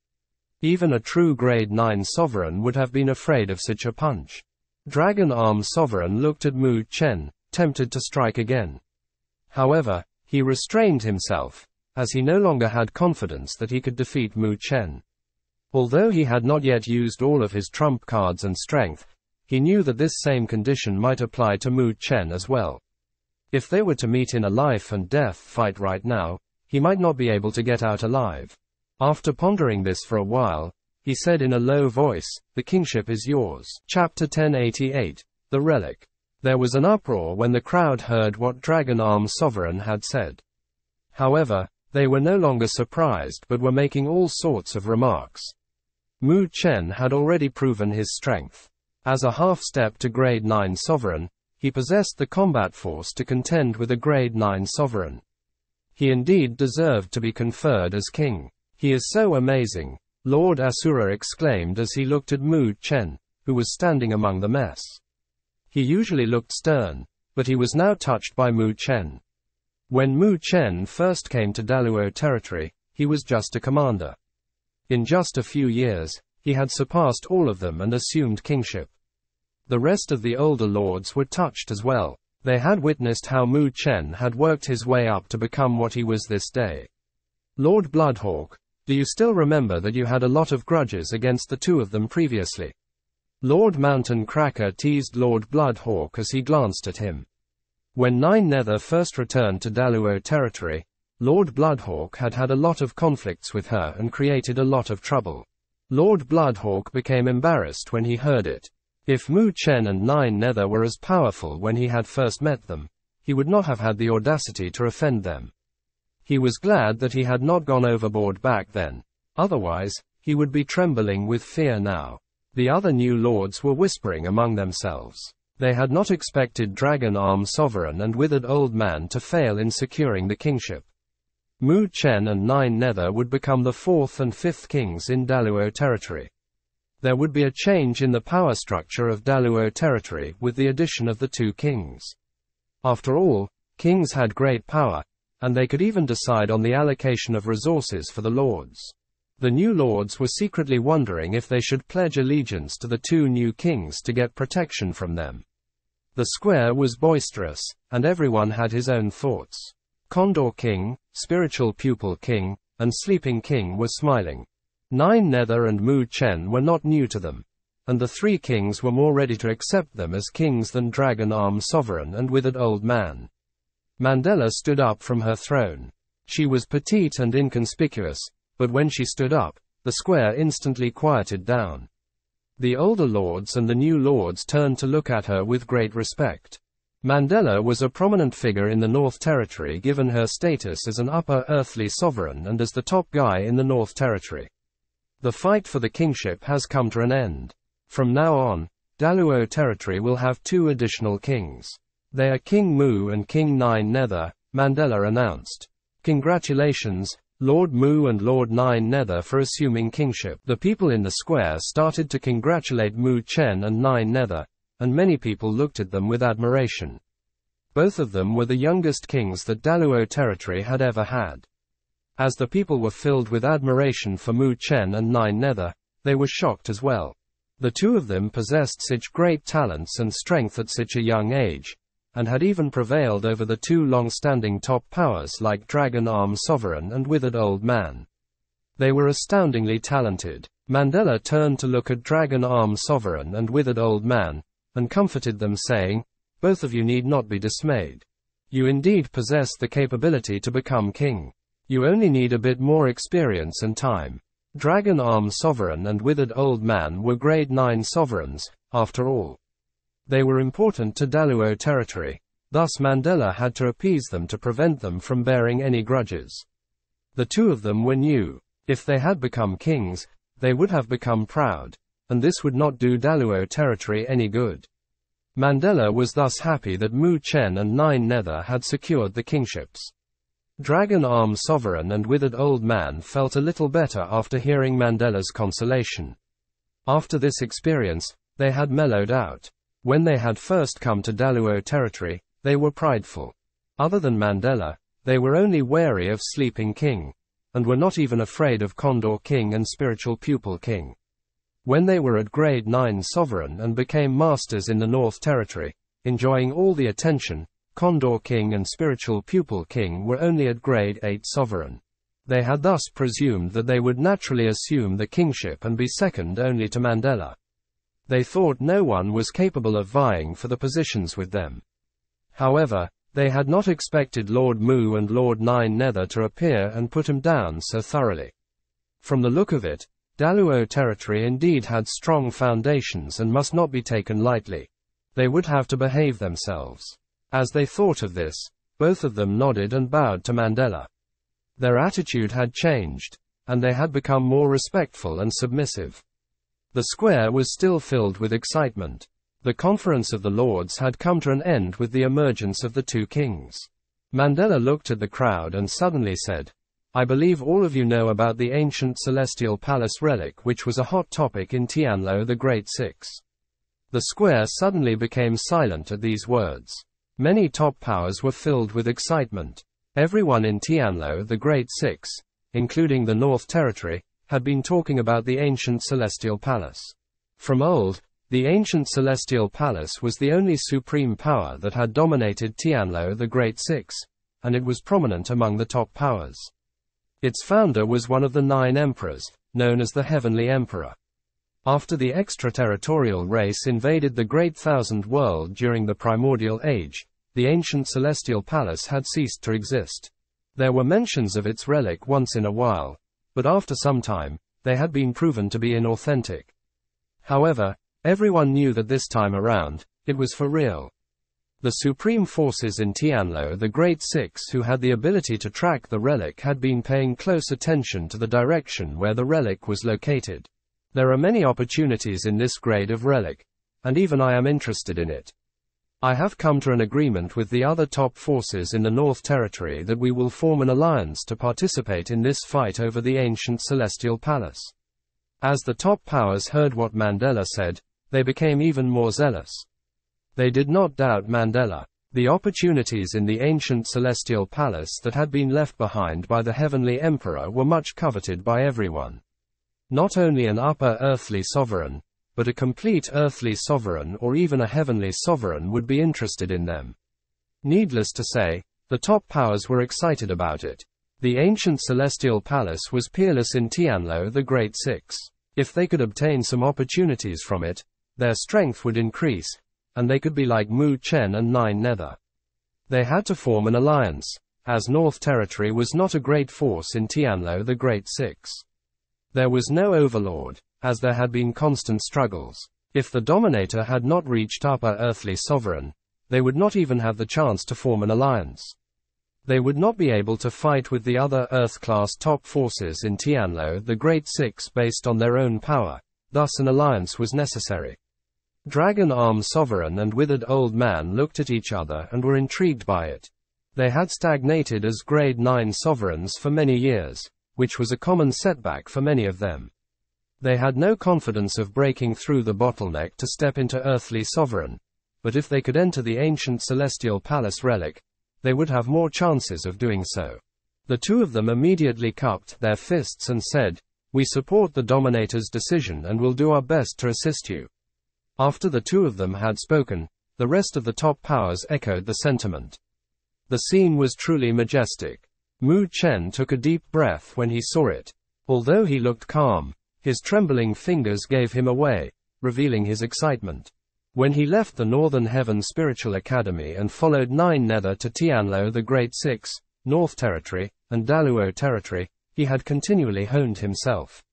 S1: Even a true grade 9 sovereign would have been afraid of such a punch. Dragon Arm Sovereign looked at Mu Chen, tempted to strike again. However, he restrained himself, as he no longer had confidence that he could defeat Mu Chen. Although he had not yet used all of his trump cards and strength, he knew that this same condition might apply to Mu Chen as well. If they were to meet in a life and death fight right now, he might not be able to get out alive. After pondering this for a while, he said in a low voice, The kingship is yours. Chapter 1088 The Relic. There was an uproar when the crowd heard what Dragon Arm Sovereign had said. However, they were no longer surprised but were making all sorts of remarks. Mu Chen had already proven his strength. As a half step to grade 9 sovereign, he possessed the combat force to contend with a grade 9 sovereign. He indeed deserved to be conferred as king. He is so amazing, Lord Asura exclaimed as he looked at Mu Chen, who was standing among the mess. He usually looked stern, but he was now touched by Mu Chen. When Mu Chen first came to Daluo territory, he was just a commander. In just a few years, he had surpassed all of them and assumed kingship. The rest of the older lords were touched as well. They had witnessed how Mu Chen had worked his way up to become what he was this day. Lord Bloodhawk, do you still remember that you had a lot of grudges against the two of them previously? Lord Mountain Cracker teased Lord Bloodhawk as he glanced at him. When Nine Nether first returned to Daluo territory, Lord Bloodhawk had had a lot of conflicts with her and created a lot of trouble. Lord Bloodhawk became embarrassed when he heard it. If Mu Chen and Nine Nether were as powerful when he had first met them, he would not have had the audacity to offend them. He was glad that he had not gone overboard back then. Otherwise, he would be trembling with fear now. The other new lords were whispering among themselves. They had not expected Dragon Arm Sovereign and Withered Old Man to fail in securing the kingship. Mu Chen and Nine Nether would become the fourth and fifth kings in Daluo territory. There would be a change in the power structure of Daluo territory with the addition of the two kings. After all, kings had great power, and they could even decide on the allocation of resources for the lords. The new lords were secretly wondering if they should pledge allegiance to the two new kings to get protection from them. The square was boisterous, and everyone had his own thoughts. Condor King, Spiritual Pupil King, and Sleeping King were smiling. Nine Nether and Mu Chen were not new to them, and the three kings were more ready to accept them as kings than Dragon Arm Sovereign and Withered Old Man. Mandala stood up from her throne. She was petite and inconspicuous, but when she stood up, the square instantly quieted down. The older lords and the new lords turned to look at her with great respect. Mandala was a prominent figure in the North Territory given her status as an upper earthly sovereign and as the top guy in the North Territory. The fight for the kingship has come to an end. From now on, Daluo territory will have two additional kings. They are King Mu and King Nine Nether, Mandala announced. Congratulations, Lord Mu and Lord Nine Nether for assuming kingship. The people in the square started to congratulate Mu Chen and Nine Nether, and many people looked at them with admiration. Both of them were the youngest kings that Daluo territory had ever had. As the people were filled with admiration for Mu Chen and Nine Nether, they were shocked as well. The two of them possessed such great talents and strength at such a young age, and had even prevailed over the two long-standing top powers like Dragon Arm Sovereign and Withered Old Man. They were astoundingly talented. Mandala turned to look at Dragon Arm Sovereign and Withered Old Man, and comforted them saying, Both of you need not be dismayed. You indeed possess the capability to become king. You only need a bit more experience and time. Dragon Arm Sovereign and Withered Old Man were grade 9 sovereigns, after all. They were important to Daluo territory. Thus Mandala had to appease them to prevent them from bearing any grudges. The two of them were new. If they had become kings, they would have become proud, and this would not do Daluo territory any good. Mandala was thus happy that Mu Chen and Nine Nether had secured the kingships. Dragon Arm Sovereign and Withered Old Man felt a little better after hearing Mandala's consolation. After this experience, they had mellowed out. When they had first come to Daluo territory, they were prideful. Other than Mandala, they were only wary of Sleeping King, and were not even afraid of Condor King and Spiritual Pupil King. When they were at grade 9 sovereign and became masters in the North Territory, enjoying all the attention, Condor King and Spiritual Pupil King were only at grade 8 sovereign. They had thus presumed that they would naturally assume the kingship and be second only to Mandala. They thought no one was capable of vying for the positions with them. However, they had not expected Lord Mu and Lord Nine Nether to appear and put him down so thoroughly. From the look of it, Daluo territory indeed had strong foundations and must not be taken lightly. They would have to behave themselves. As they thought of this, both of them nodded and bowed to Mandala. Their attitude had changed, and they had become more respectful and submissive. The square was still filled with excitement. The conference of the lords had come to an end with the emergence of the two kings. Mandala looked at the crowd and suddenly said, I believe all of you know about the ancient celestial palace relic which was a hot topic in Tianluo the Great Six. The square suddenly became silent at these words. Many top powers were filled with excitement. Everyone in Tianluo the Great Six, including the North Territory, had been talking about the ancient celestial palace. From old, the ancient celestial palace was the only supreme power that had dominated Tianluo the Great Six, and it was prominent among the top powers. Its founder was one of the nine emperors, known as the Heavenly Emperor. After the extraterritorial race invaded the Great Thousand World during the Primordial Age, the ancient celestial palace had ceased to exist. There were mentions of its relic once in a while, but after some time, they had been proven to be inauthentic. However, everyone knew that this time around, it was for real. The supreme forces in Tianluo, the Great Six who had the ability to track the relic, had been paying close attention to the direction where the relic was located. There are many opportunities in this grade of relic, and even I am interested in it. I have come to an agreement with the other top forces in the North Territory that we will form an alliance to participate in this fight over the ancient Celestial Palace. As the top powers heard what Mandala said, they became even more zealous. They did not doubt Mandala. The opportunities in the ancient celestial palace that had been left behind by the heavenly emperor were much coveted by everyone. Not only an upper earthly sovereign, but a complete earthly sovereign or even a heavenly sovereign would be interested in them. Needless to say, the top powers were excited about it. The ancient celestial palace was peerless in Tianluo the Great Six. If they could obtain some opportunities from it, their strength would increase, and they could be like Mu Chen and Nine Nether. They had to form an alliance, as North Territory was not a great force in Tianluo the Great Six. There was no overlord, as there had been constant struggles. If the Dominator had not reached Upper Earthly Sovereign, they would not even have the chance to form an alliance. They would not be able to fight with the other Earth-class top forces in Tianluo the Great Six based on their own power, thus an alliance was necessary. Dragon Arm Sovereign and Withered Old Man looked at each other and were intrigued by it. They had stagnated as Grade 9 sovereigns for many years, which was a common setback for many of them. They had no confidence of breaking through the bottleneck to step into earthly sovereign, but if they could enter the ancient celestial palace relic, they would have more chances of doing so. The two of them immediately cupped their fists and said, We support the Dominator's decision and will do our best to assist you. After the two of them had spoken, the rest of the top powers echoed the sentiment. The scene was truly majestic. Mu Chen took a deep breath when he saw it. Although he looked calm, his trembling fingers gave him away, revealing his excitement. When he left the Northern Heaven Spiritual Academy and followed Nine Nether to Tianluo the Great Six, North Territory, and Daluo Territory, he had continually honed himself.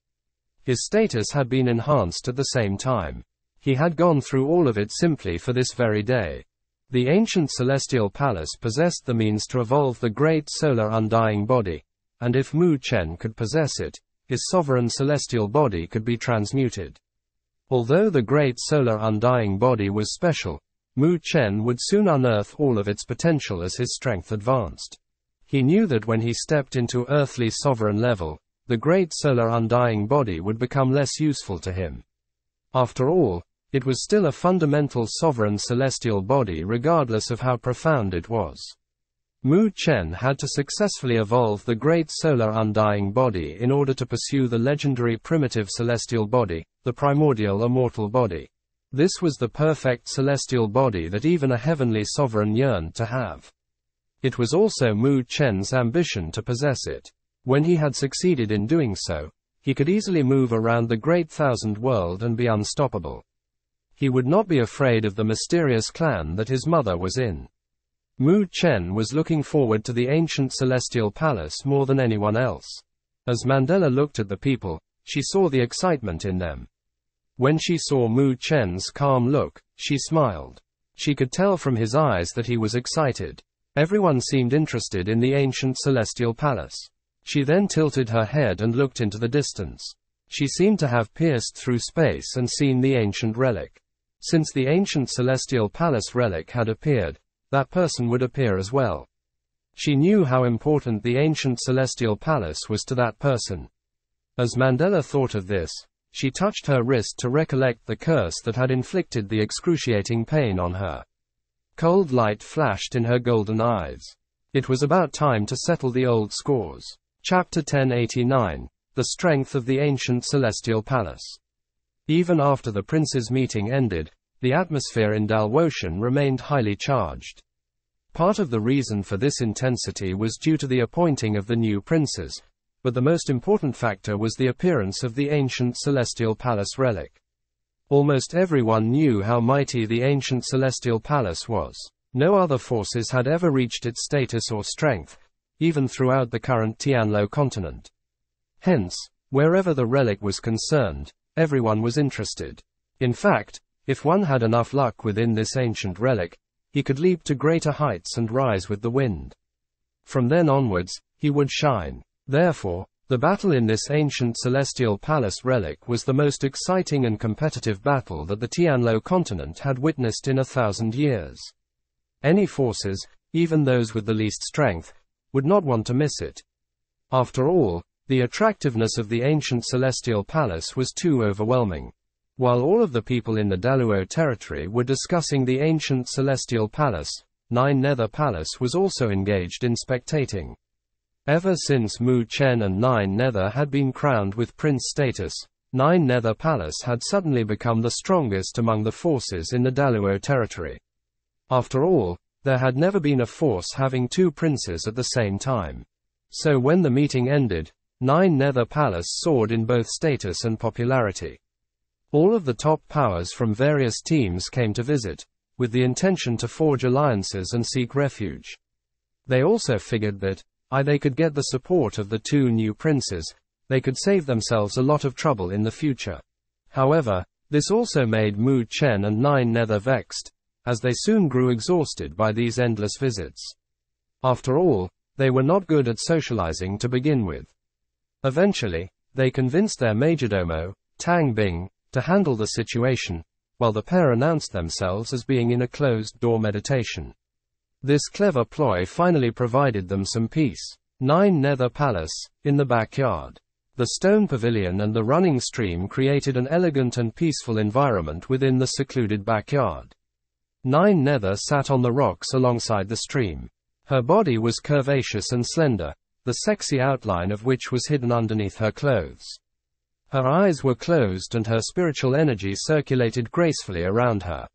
S1: His status had been enhanced at the same time. He had gone through all of it simply for this very day. The ancient celestial palace possessed the means to evolve the great solar undying body, and if Mu Chen could possess it, his sovereign celestial body could be transmuted. Although the great solar undying body was special, Mu Chen would soon unearth all of its potential as his strength advanced. He knew that when he stepped into earthly sovereign level, the great solar undying body would become less useful to him. After all, it was still a fundamental sovereign celestial body regardless of how profound it was. Mu Chen had to successfully evolve the great solar undying body in order to pursue the legendary primitive celestial body, the primordial immortal body. This was the perfect celestial body that even a heavenly sovereign yearned to have. It was also Mu Chen's ambition to possess it. When he had succeeded in doing so, he could easily move around the great thousand world and be unstoppable. He would not be afraid of the mysterious clan that his mother was in. Mu Chen was looking forward to the ancient celestial palace more than anyone else. As Mandala looked at the people, she saw the excitement in them. When she saw Mu Chen's calm look, she smiled. She could tell from his eyes that he was excited. Everyone seemed interested in the ancient celestial palace. She then tilted her head and looked into the distance. She seemed to have pierced through space and seen the ancient relic. Since the ancient celestial palace relic had appeared, that person would appear as well. She knew how important the ancient celestial palace was to that person. As Mandala thought of this, she touched her wrist to recollect the curse that had inflicted the excruciating pain on her. Cold light flashed in her golden eyes. It was about time to settle the old scores. Chapter 1089 The Strength of the Ancient Celestial Palace. Even after the prince's meeting ended, the atmosphere in Daluotian remained highly charged. Part of the reason for this intensity was due to the appointing of the new princes, but the most important factor was the appearance of the ancient celestial palace relic. Almost everyone knew how mighty the ancient celestial palace was. No other forces had ever reached its status or strength, even throughout the current Tianluo continent. Hence, Wherever the relic was concerned, everyone was interested. In fact, if one had enough luck within this ancient relic, he could leap to greater heights and rise with the wind. From then onwards, he would shine. Therefore, the battle in this ancient celestial palace relic was the most exciting and competitive battle that the Tianluo continent had witnessed in a thousand years. Any forces, even those with the least strength, would not want to miss it. After all, the attractiveness of the ancient celestial palace was too overwhelming. While all of the people in the Daluo territory were discussing the ancient celestial palace, Nine Nether Palace was also engaged in spectating. Ever since Mu Chen and Nine Nether had been crowned with prince status, Nine Nether Palace had suddenly become the strongest among the forces in the Daluo territory. After all, there had never been a force having two princes at the same time. So when the meeting ended, Nine Nether Palace soared in both status and popularity. All of the top powers from various teams came to visit, with the intention to forge alliances and seek refuge. They also figured that, I they could get the support of the two new princes, they could save themselves a lot of trouble in the future. However, this also made Mu Chen and Nine Nether vexed, as they soon grew exhausted by these endless visits. After all, they were not good at socializing to begin with. Eventually, they convinced their majordomo, Tang Bing, to handle the situation, while the pair announced themselves as being in a closed door meditation. This clever ploy finally provided them some peace. Nine Nether Palace, in the backyard. The stone pavilion and the running stream created an elegant and peaceful environment within the secluded backyard. Nine Nether sat on the rocks alongside the stream. Her body was curvaceous and slender, the sexy outline of which was hidden underneath her clothes. Her eyes were closed and her spiritual energy circulated gracefully around her.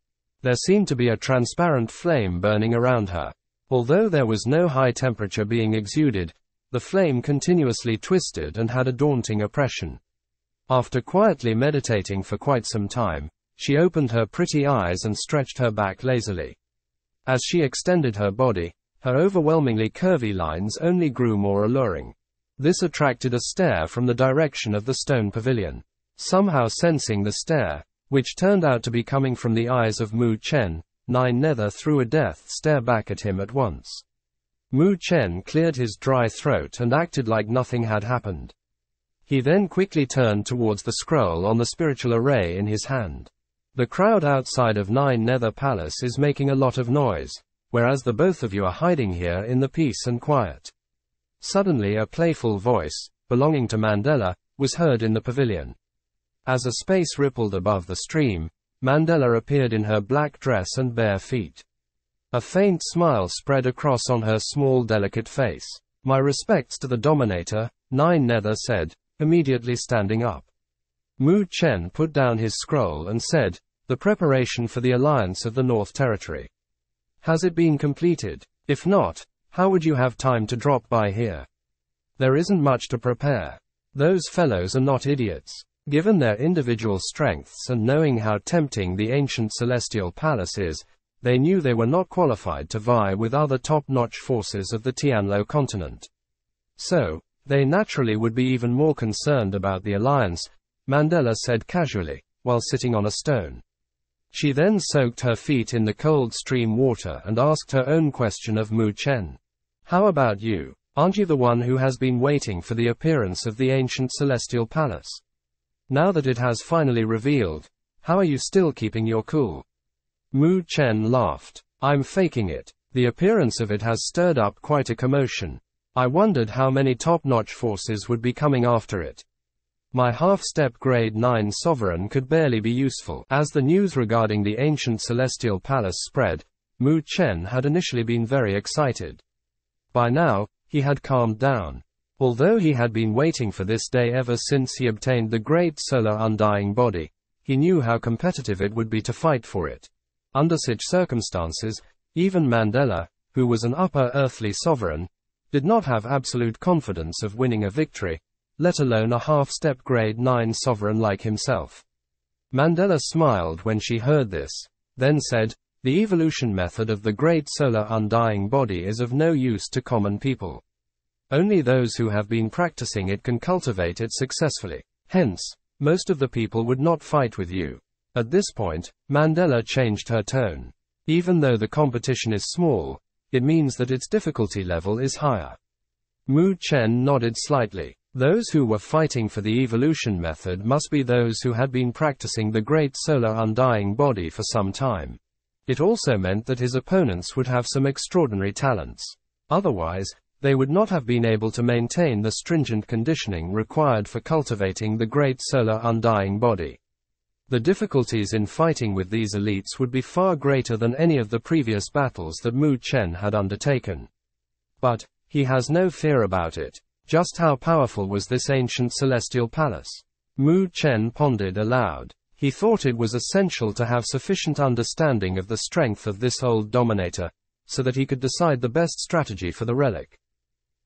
S1: There seemed to be a transparent flame burning around her. Although there was no high temperature being exuded, the flame continuously twisted and had a daunting oppression. After quietly meditating for quite some time, she opened her pretty eyes and stretched her back lazily. As she extended her body, her overwhelmingly curvy lines only grew more alluring. This attracted a stare from the direction of the stone pavilion. Somehow sensing the stare, which turned out to be coming from the eyes of Mu Chen, Nine Nether threw a death stare back at him at once. Mu Chen cleared his dry throat and acted like nothing had happened. He then quickly turned towards the scroll on the spiritual array in his hand. The crowd outside of Nine Nether Palace is making a lot of noise, whereas the both of you are hiding here in the peace and quiet. Suddenly a playful voice, belonging to Mandala, was heard in the pavilion. As a space rippled above the stream, Mandala appeared in her black dress and bare feet. A faint smile spread across on her small delicate face. My respects to the Dominator, Nine Nether said, immediately standing up. Mu Chen put down his scroll and said, The preparation for the alliance of the North Territory. Has it been completed? If not, how would you have time to drop by here? There isn't much to prepare. Those fellows are not idiots. Given their individual strengths and knowing how tempting the ancient celestial palace is, they knew they were not qualified to vie with other top-notch forces of the Tianluo continent. So, they naturally would be even more concerned about the alliance, Mandala said casually, while sitting on a stone. She then soaked her feet in the cold stream water and asked her own question of Mu Chen. How about you? Aren't you the one who has been waiting for the appearance of the ancient celestial palace? Now that it has finally revealed, how are you still keeping your cool? Mu Chen laughed. I'm faking it. The appearance of it has stirred up quite a commotion. I wondered how many top-notch forces would be coming after it. My half-step grade 9 sovereign could barely be useful. As the news regarding the ancient celestial palace spread, Mu Chen had initially been very excited. By now, he had calmed down. Although he had been waiting for this day ever since he obtained the great solar undying body, he knew how competitive it would be to fight for it. Under such circumstances, even Mandala, who was an upper earthly sovereign, did not have absolute confidence of winning a victory, let alone a half-step grade 9 sovereign like himself. Mandala smiled when she heard this, then said, the evolution method of the great solar undying body is of no use to common people. Only those who have been practicing it can cultivate it successfully. Hence, most of the people would not fight with you. At this point, Mandala changed her tone. Even though the competition is small, it means that its difficulty level is higher. Mu Chen nodded slightly. Those who were fighting for the evolution method must be those who had been practicing the great solar undying body for some time. It also meant that his opponents would have some extraordinary talents. Otherwise, they would not have been able to maintain the stringent conditioning required for cultivating the great solar undying body. The difficulties in fighting with these elites would be far greater than any of the previous battles that Mu Chen had undertaken. But, he has no fear about it. Just how powerful was this ancient celestial palace? Mu Chen pondered aloud. He thought it was essential to have sufficient understanding of the strength of this old dominator, so that he could decide the best strategy for the relic.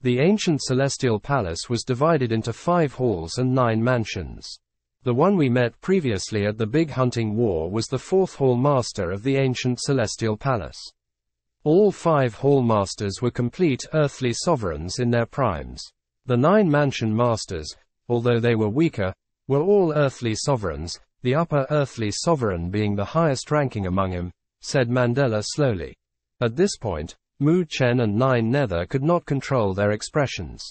S1: The ancient celestial palace was divided into five halls and nine mansions. The one we met previously at the Big Hunting War was the fourth hall master of the ancient celestial palace. All five hall masters were complete earthly sovereigns in their primes. The nine mansion masters, although they were weaker, were all earthly sovereigns, the upper earthly sovereign being the highest ranking among them, said Mandala slowly. At this point, Mu Chen and Nine Nether could not control their expressions.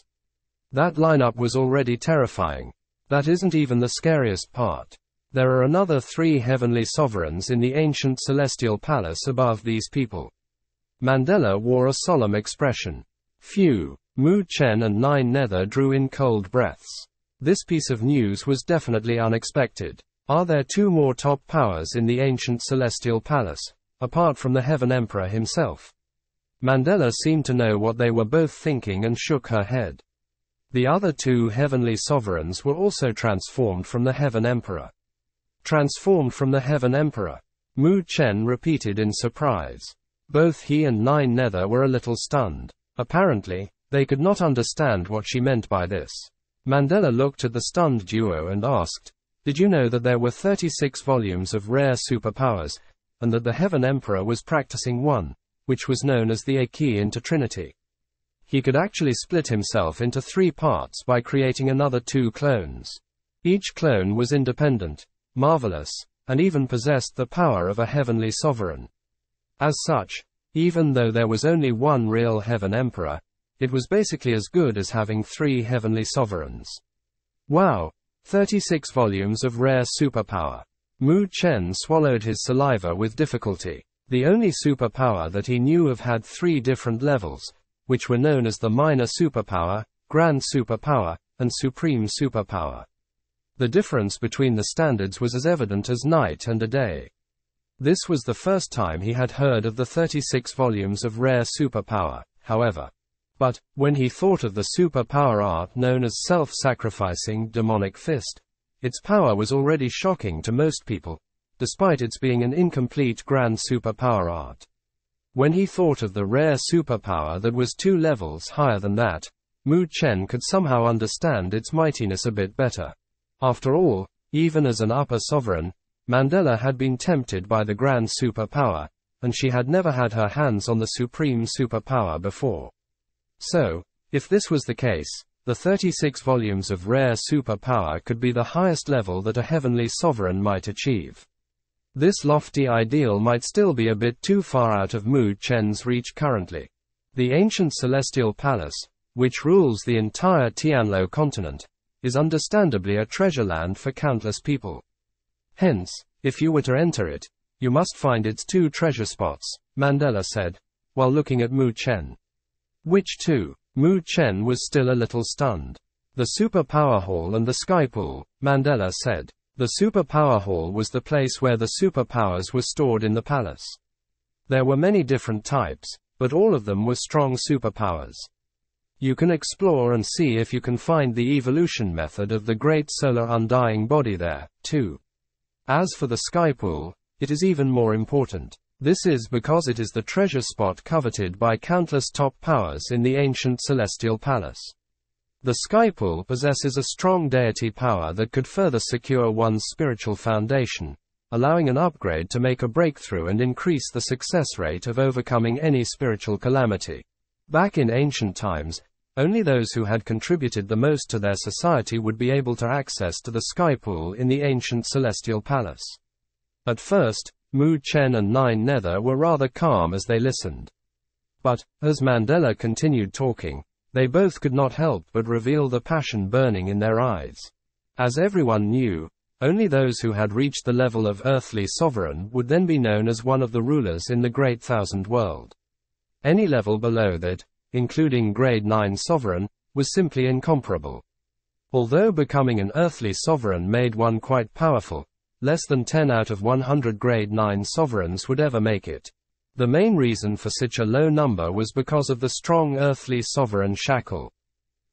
S1: That lineup was already terrifying. That isn't even the scariest part. There are another three heavenly sovereigns in the ancient celestial palace above these people. Mandala wore a solemn expression. Phew. Mu Chen and Nine Nether drew in cold breaths. This piece of news was definitely unexpected. Are there two more top powers in the ancient celestial palace, apart from the Heaven Emperor himself? Mandala seemed to know what they were both thinking and shook her head. The other two heavenly sovereigns were also transformed from the Heaven Emperor. Transformed from the Heaven Emperor. Mu Chen repeated in surprise. Both he and Nine Nether were a little stunned. Apparently, they could not understand what she meant by this. Mandala looked at the stunned duo and asked, Did you know that there were 36 volumes of rare superpowers, and that the Heaven Emperor was practicing one? which was known as the Aki into Trinity. He could actually split himself into three parts by creating another two clones. Each clone was independent, marvelous, and even possessed the power of a heavenly sovereign. As such, even though there was only one real heaven emperor, it was basically as good as having three heavenly sovereigns. Wow! 36 volumes of rare superpower. Mu Chen swallowed his saliva with difficulty. The only superpower that he knew of had three different levels, which were known as the minor superpower, grand superpower, and supreme superpower. The difference between the standards was as evident as night and a day. This was the first time he had heard of the 36 volumes of rare superpower, however. But, when he thought of the superpower art known as self-sacrificing demonic fist, its power was already shocking to most people, despite its being an incomplete grand superpower art. When he thought of the rare superpower that was two levels higher than that, Mu Chen could somehow understand its mightiness a bit better. After all, even as an upper sovereign, Mandala had been tempted by the grand superpower, and she had never had her hands on the supreme superpower before. So, if this was the case, the 36 volumes of rare superpower could be the highest level that a heavenly sovereign might achieve. This lofty ideal might still be a bit too far out of Mu Chen's reach currently. The ancient celestial palace, which rules the entire Tianluo continent, is understandably a treasure land for countless people. Hence, if you were to enter it, you must find its two treasure spots, Mandala said, while looking at Mu Chen. Which two? Mu Chen was still a little stunned. The Super Power Hall and the Sky Pool, Mandala said. The Super Power Hall was the place where the superpowers were stored in the palace. There were many different types, but all of them were strong superpowers. You can explore and see if you can find the evolution method of the great solar undying body there, too. As for the sky pool, it is even more important. This is because it is the treasure spot coveted by countless top powers in the ancient celestial palace. The Skypool possesses a strong deity power that could further secure one's spiritual foundation, allowing an upgrade to make a breakthrough and increase the success rate of overcoming any spiritual calamity. Back in ancient times, only those who had contributed the most to their society would be able to access to the sky pool in the ancient celestial palace. At first, Mu Chen and Nine Nether were rather calm as they listened. But, as Mandala continued talking, they both could not help but reveal the passion burning in their eyes. As everyone knew, only those who had reached the level of earthly sovereign would then be known as one of the rulers in the great thousand world. Any level below that, including grade 9 sovereign, was simply incomparable. Although becoming an earthly sovereign made one quite powerful, less than 10 out of 100 grade 9 sovereigns would ever make it. The main reason for such a low number was because of the strong earthly sovereign shackle.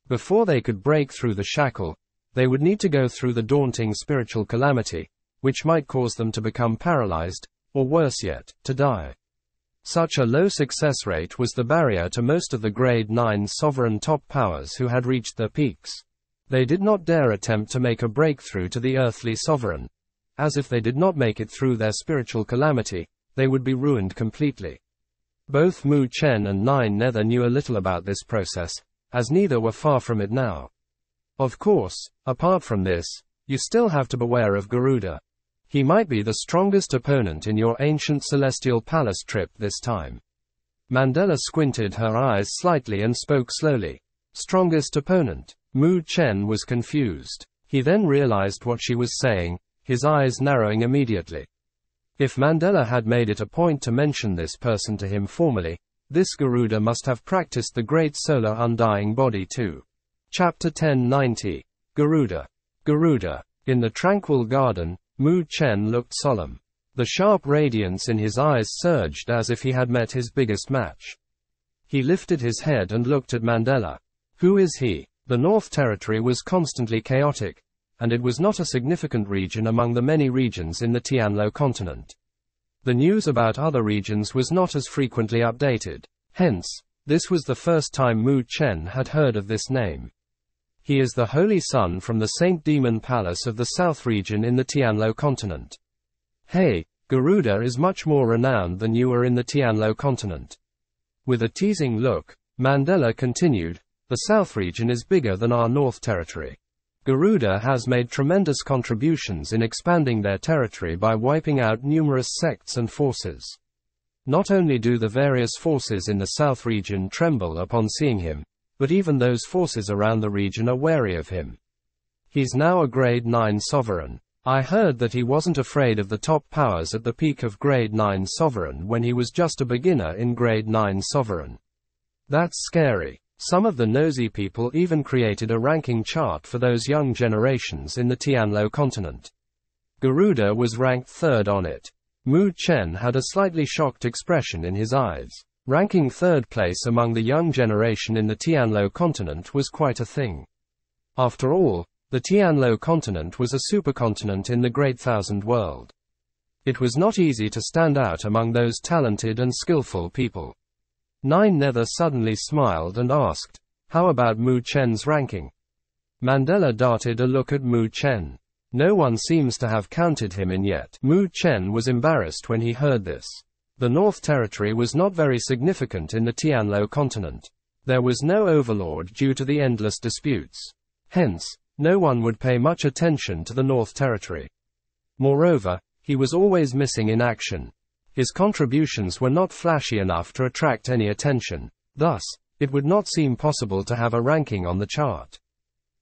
S1: Before they could break through the shackle, they would need to go through the daunting spiritual calamity, which might cause them to become paralyzed, or worse yet, to die. Such a low success rate was the barrier to most of the grade 9 sovereign top powers who had reached their peaks. They did not dare attempt to make a breakthrough to the earthly sovereign, as if they did not make it through their spiritual calamity, they would be ruined completely. Both Mu Chen and Nine Nether knew a little about this process, as neither were far from it now. Of course, apart from this, you still have to beware of Garuda. He might be the strongest opponent in your ancient celestial palace trip this time. Mandala squinted her eyes slightly and spoke slowly. Strongest opponent. Mu Chen was confused. He then realized what she was saying, his eyes narrowing immediately. If Mandala had made it a point to mention this person to him formally, this Garuda must have practiced the great solar undying body too. Chapter 1090 Garuda. Garuda. In the tranquil garden, Mu Chen looked solemn. The sharp radiance in his eyes surged as if he had met his biggest match. He lifted his head and looked at Mandala. Who is he? The North Territory was constantly chaotic, and it was not a significant region among the many regions in the Tianluo continent. The news about other regions was not as frequently updated. Hence, this was the first time Mu Chen had heard of this name. He is the Holy Son from the Saint Demon Palace of the South region in the Tianluo continent. Hey, Garuda is much more renowned than you are in the Tianluo continent. With a teasing look, Mandala continued, the South region is bigger than our North territory. Garuda has made tremendous contributions in expanding their territory by wiping out numerous sects and forces. Not only do the various forces in the south region tremble upon seeing him, but even those forces around the region are wary of him. He's now a grade 9 sovereign. I heard that he wasn't afraid of the top powers at the peak of grade 9 sovereign when he was just a beginner in grade 9 sovereign. That's scary. Some of the nosy people even created a ranking chart for those young generations in the Tianluo continent. Garuda was ranked third on it. Mu Chen had a slightly shocked expression in his eyes. Ranking third place among the young generation in the Tianluo continent was quite a thing. After all, the Tianluo continent was a supercontinent in the Great Thousand World. It was not easy to stand out among those talented and skillful people. Nine Nether suddenly smiled and asked, How about Mu Chen's ranking? Mandala darted a look at Mu Chen. No one seems to have counted him in yet. Mu Chen was embarrassed when he heard this. The North Territory was not very significant in the Tianluo continent. There was no overlord due to the endless disputes. Hence, no one would pay much attention to the North Territory. Moreover, he was always missing in action. His contributions were not flashy enough to attract any attention. Thus, it would not seem possible to have a ranking on the chart.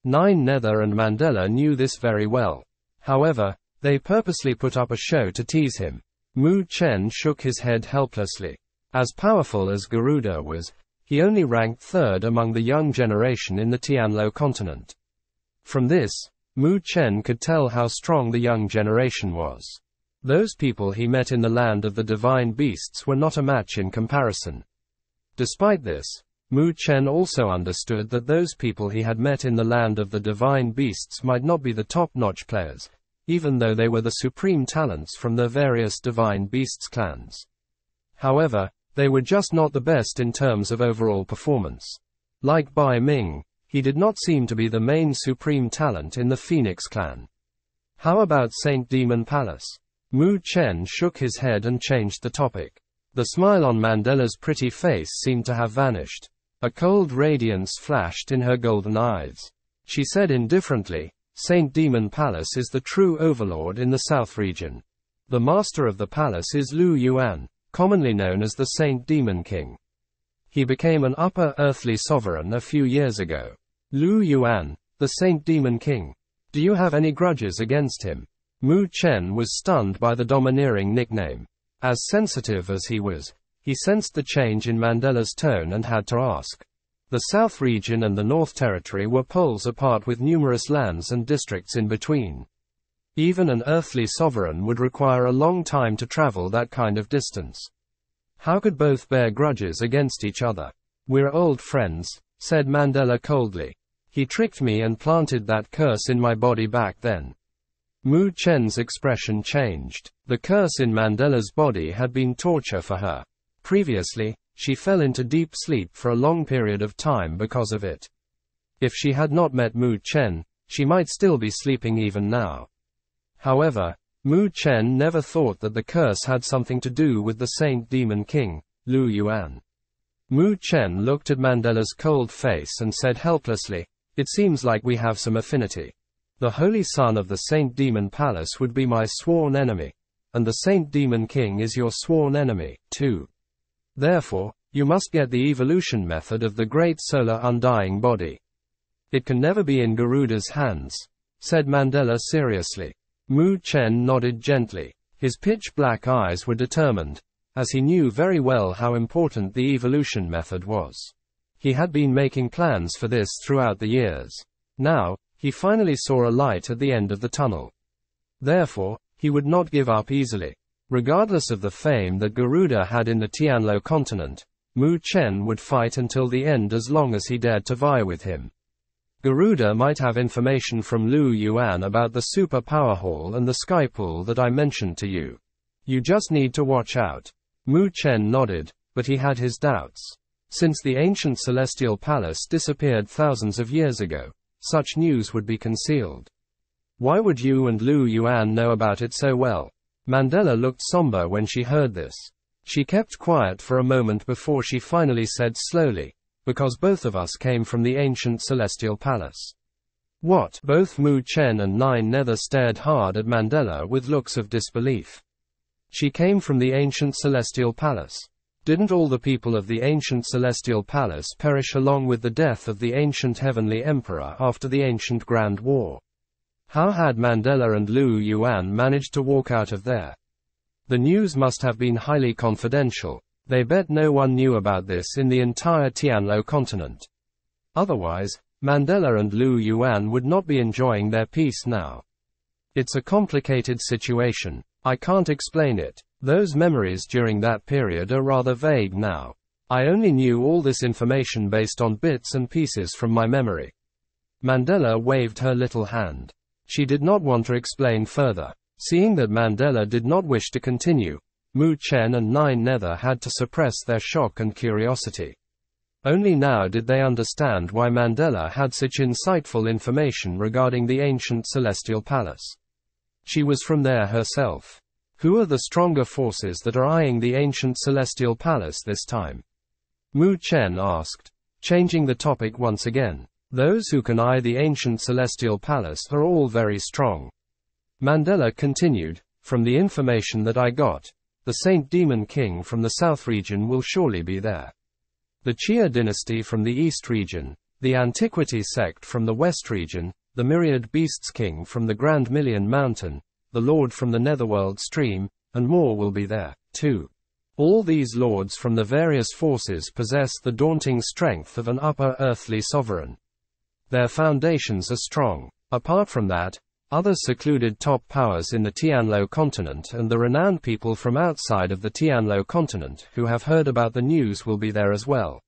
S1: Nine Nether and Mandala knew this very well. However, they purposely put up a show to tease him. Mu Chen shook his head helplessly. As powerful as Garuda was, he only ranked third among the young generation in the Tianluo continent. From this, Mu Chen could tell how strong the young generation was. Those people he met in the land of the divine beasts were not a match in comparison. Despite this, Mu Chen also understood that those people he had met in the land of the divine beasts might not be the top-notch players, even though they were the supreme talents from the various divine beasts clans. However, they were just not the best in terms of overall performance. Like Bai Ming, he did not seem to be the main supreme talent in the Phoenix clan. How about Saint Demon Palace? Mu Chen shook his head and changed the topic. The smile on Mandala's pretty face seemed to have vanished. A cold radiance flashed in her golden eyes. She said indifferently, Saint Demon Palace is the true overlord in the south region. The master of the palace is Lu Yuan, commonly known as the Saint Demon King. He became an upper earthly sovereign a few years ago. Lu Yuan, the Saint Demon King. Do you have any grudges against him? Mu Chen was stunned by the domineering nickname. As sensitive as he was, he sensed the change in Mandala's tone and had to ask. The South region and the North Territory were poles apart with numerous lands and districts in between. Even an earthly sovereign would require a long time to travel that kind of distance. How could both bear grudges against each other? We're old friends, said Mandala coldly. He tricked me and planted that curse in my body back then. Mu Chen's expression changed. The curse in Mandela's body had been torture for her. Previously, she fell into deep sleep for a long period of time because of it. If she had not met Mu Chen, she might still be sleeping even now. However, Mu Chen never thought that the curse had something to do with the Saint Demon King, Lu Yuan. Mu Chen looked at Mandala's cold face and said helplessly, It seems like we have some affinity. The Holy Son of the Saint Demon Palace would be my sworn enemy, and the Saint Demon King is your sworn enemy, too. Therefore, you must get the evolution method of the great solar undying body. It can never be in Garuda's hands, said Mandala seriously. Mu Chen nodded gently. His pitch black eyes were determined, as he knew very well how important the evolution method was. He had been making plans for this throughout the years. Now, he finally saw a light at the end of the tunnel. Therefore, he would not give up easily. Regardless of the fame that Garuda had in the Tianluo continent, Mu Chen would fight until the end as long as he dared to vie with him. Garuda might have information from Lu Yuan about the super power hall and the sky pool that I mentioned to you. You just need to watch out. Mu Chen nodded, but he had his doubts. Since the ancient celestial palace disappeared thousands of years ago, such news would be concealed. Why would you and Lu Yuan know about it so well? Mandala looked somber when she heard this. She kept quiet for a moment before she finally said slowly, because both of us came from the ancient celestial palace. What? Both Mu Chen and Nine Nether stared hard at Mandala with looks of disbelief. She came from the ancient celestial palace. Didn't all the people of the ancient celestial palace perish along with the death of the ancient heavenly emperor after the ancient Grand War? How had Mandala and Lu Yuan managed to walk out of there? The news must have been highly confidential, they bet no one knew about this in the entire Tianluo continent. Otherwise, Mandala and Lu Yuan would not be enjoying their peace now. It's a complicated situation. I can't explain it. Those memories during that period are rather vague now. I only knew all this information based on bits and pieces from my memory. Mandala waved her little hand. She did not want to explain further. Seeing that Mandala did not wish to continue, Mu Chen and Nine Nether had to suppress their shock and curiosity. Only now did they understand why Mandala had such insightful information regarding the ancient celestial palace. She was from there herself. Who are the stronger forces that are eyeing the ancient celestial palace this time? Mu Chen asked, changing the topic once again. Those who can eye the ancient celestial palace are all very strong. Mandala continued, from the information that I got, the Saint Demon King from the south region will surely be there. The Chia dynasty from the east region, the Antiquity sect from the west region, the Myriad Beasts King from the Grand Million Mountain, the Lord from the Netherworld Stream, and more will be there, too. All these lords from the various forces possess the daunting strength of an upper earthly sovereign. Their foundations are strong. Apart from that, other secluded top powers in the Tianluo continent and the renowned people from outside of the Tianluo continent who have heard about the news will be there as well.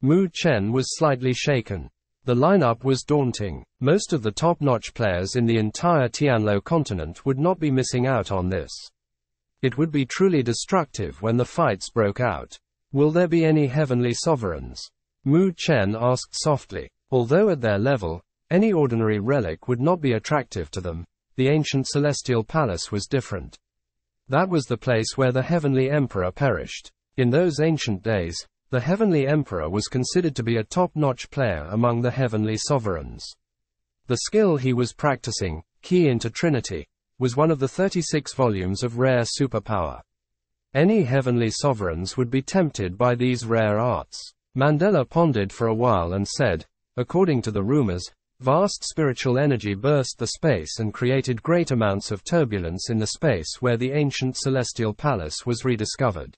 S1: Mu Chen was slightly shaken. The lineup was daunting. Most of the top-notch players in the entire Tianluo continent would not be missing out on this. It would be truly destructive when the fights broke out. Will there be any heavenly sovereigns? Mu Chen asked softly. Although at their level, any ordinary relic would not be attractive to them. The ancient celestial palace was different. That was the place where the heavenly emperor perished. In those ancient days, The Heavenly Emperor was considered to be a top-notch player among the heavenly sovereigns. The skill he was practicing, key into Trinity, was one of the 36 volumes of rare superpower. Any heavenly sovereigns would be tempted by these rare arts. Mandala pondered for a while and said, according to the rumors, vast spiritual energy burst the space and created great amounts of turbulence in the space where the ancient celestial palace was rediscovered.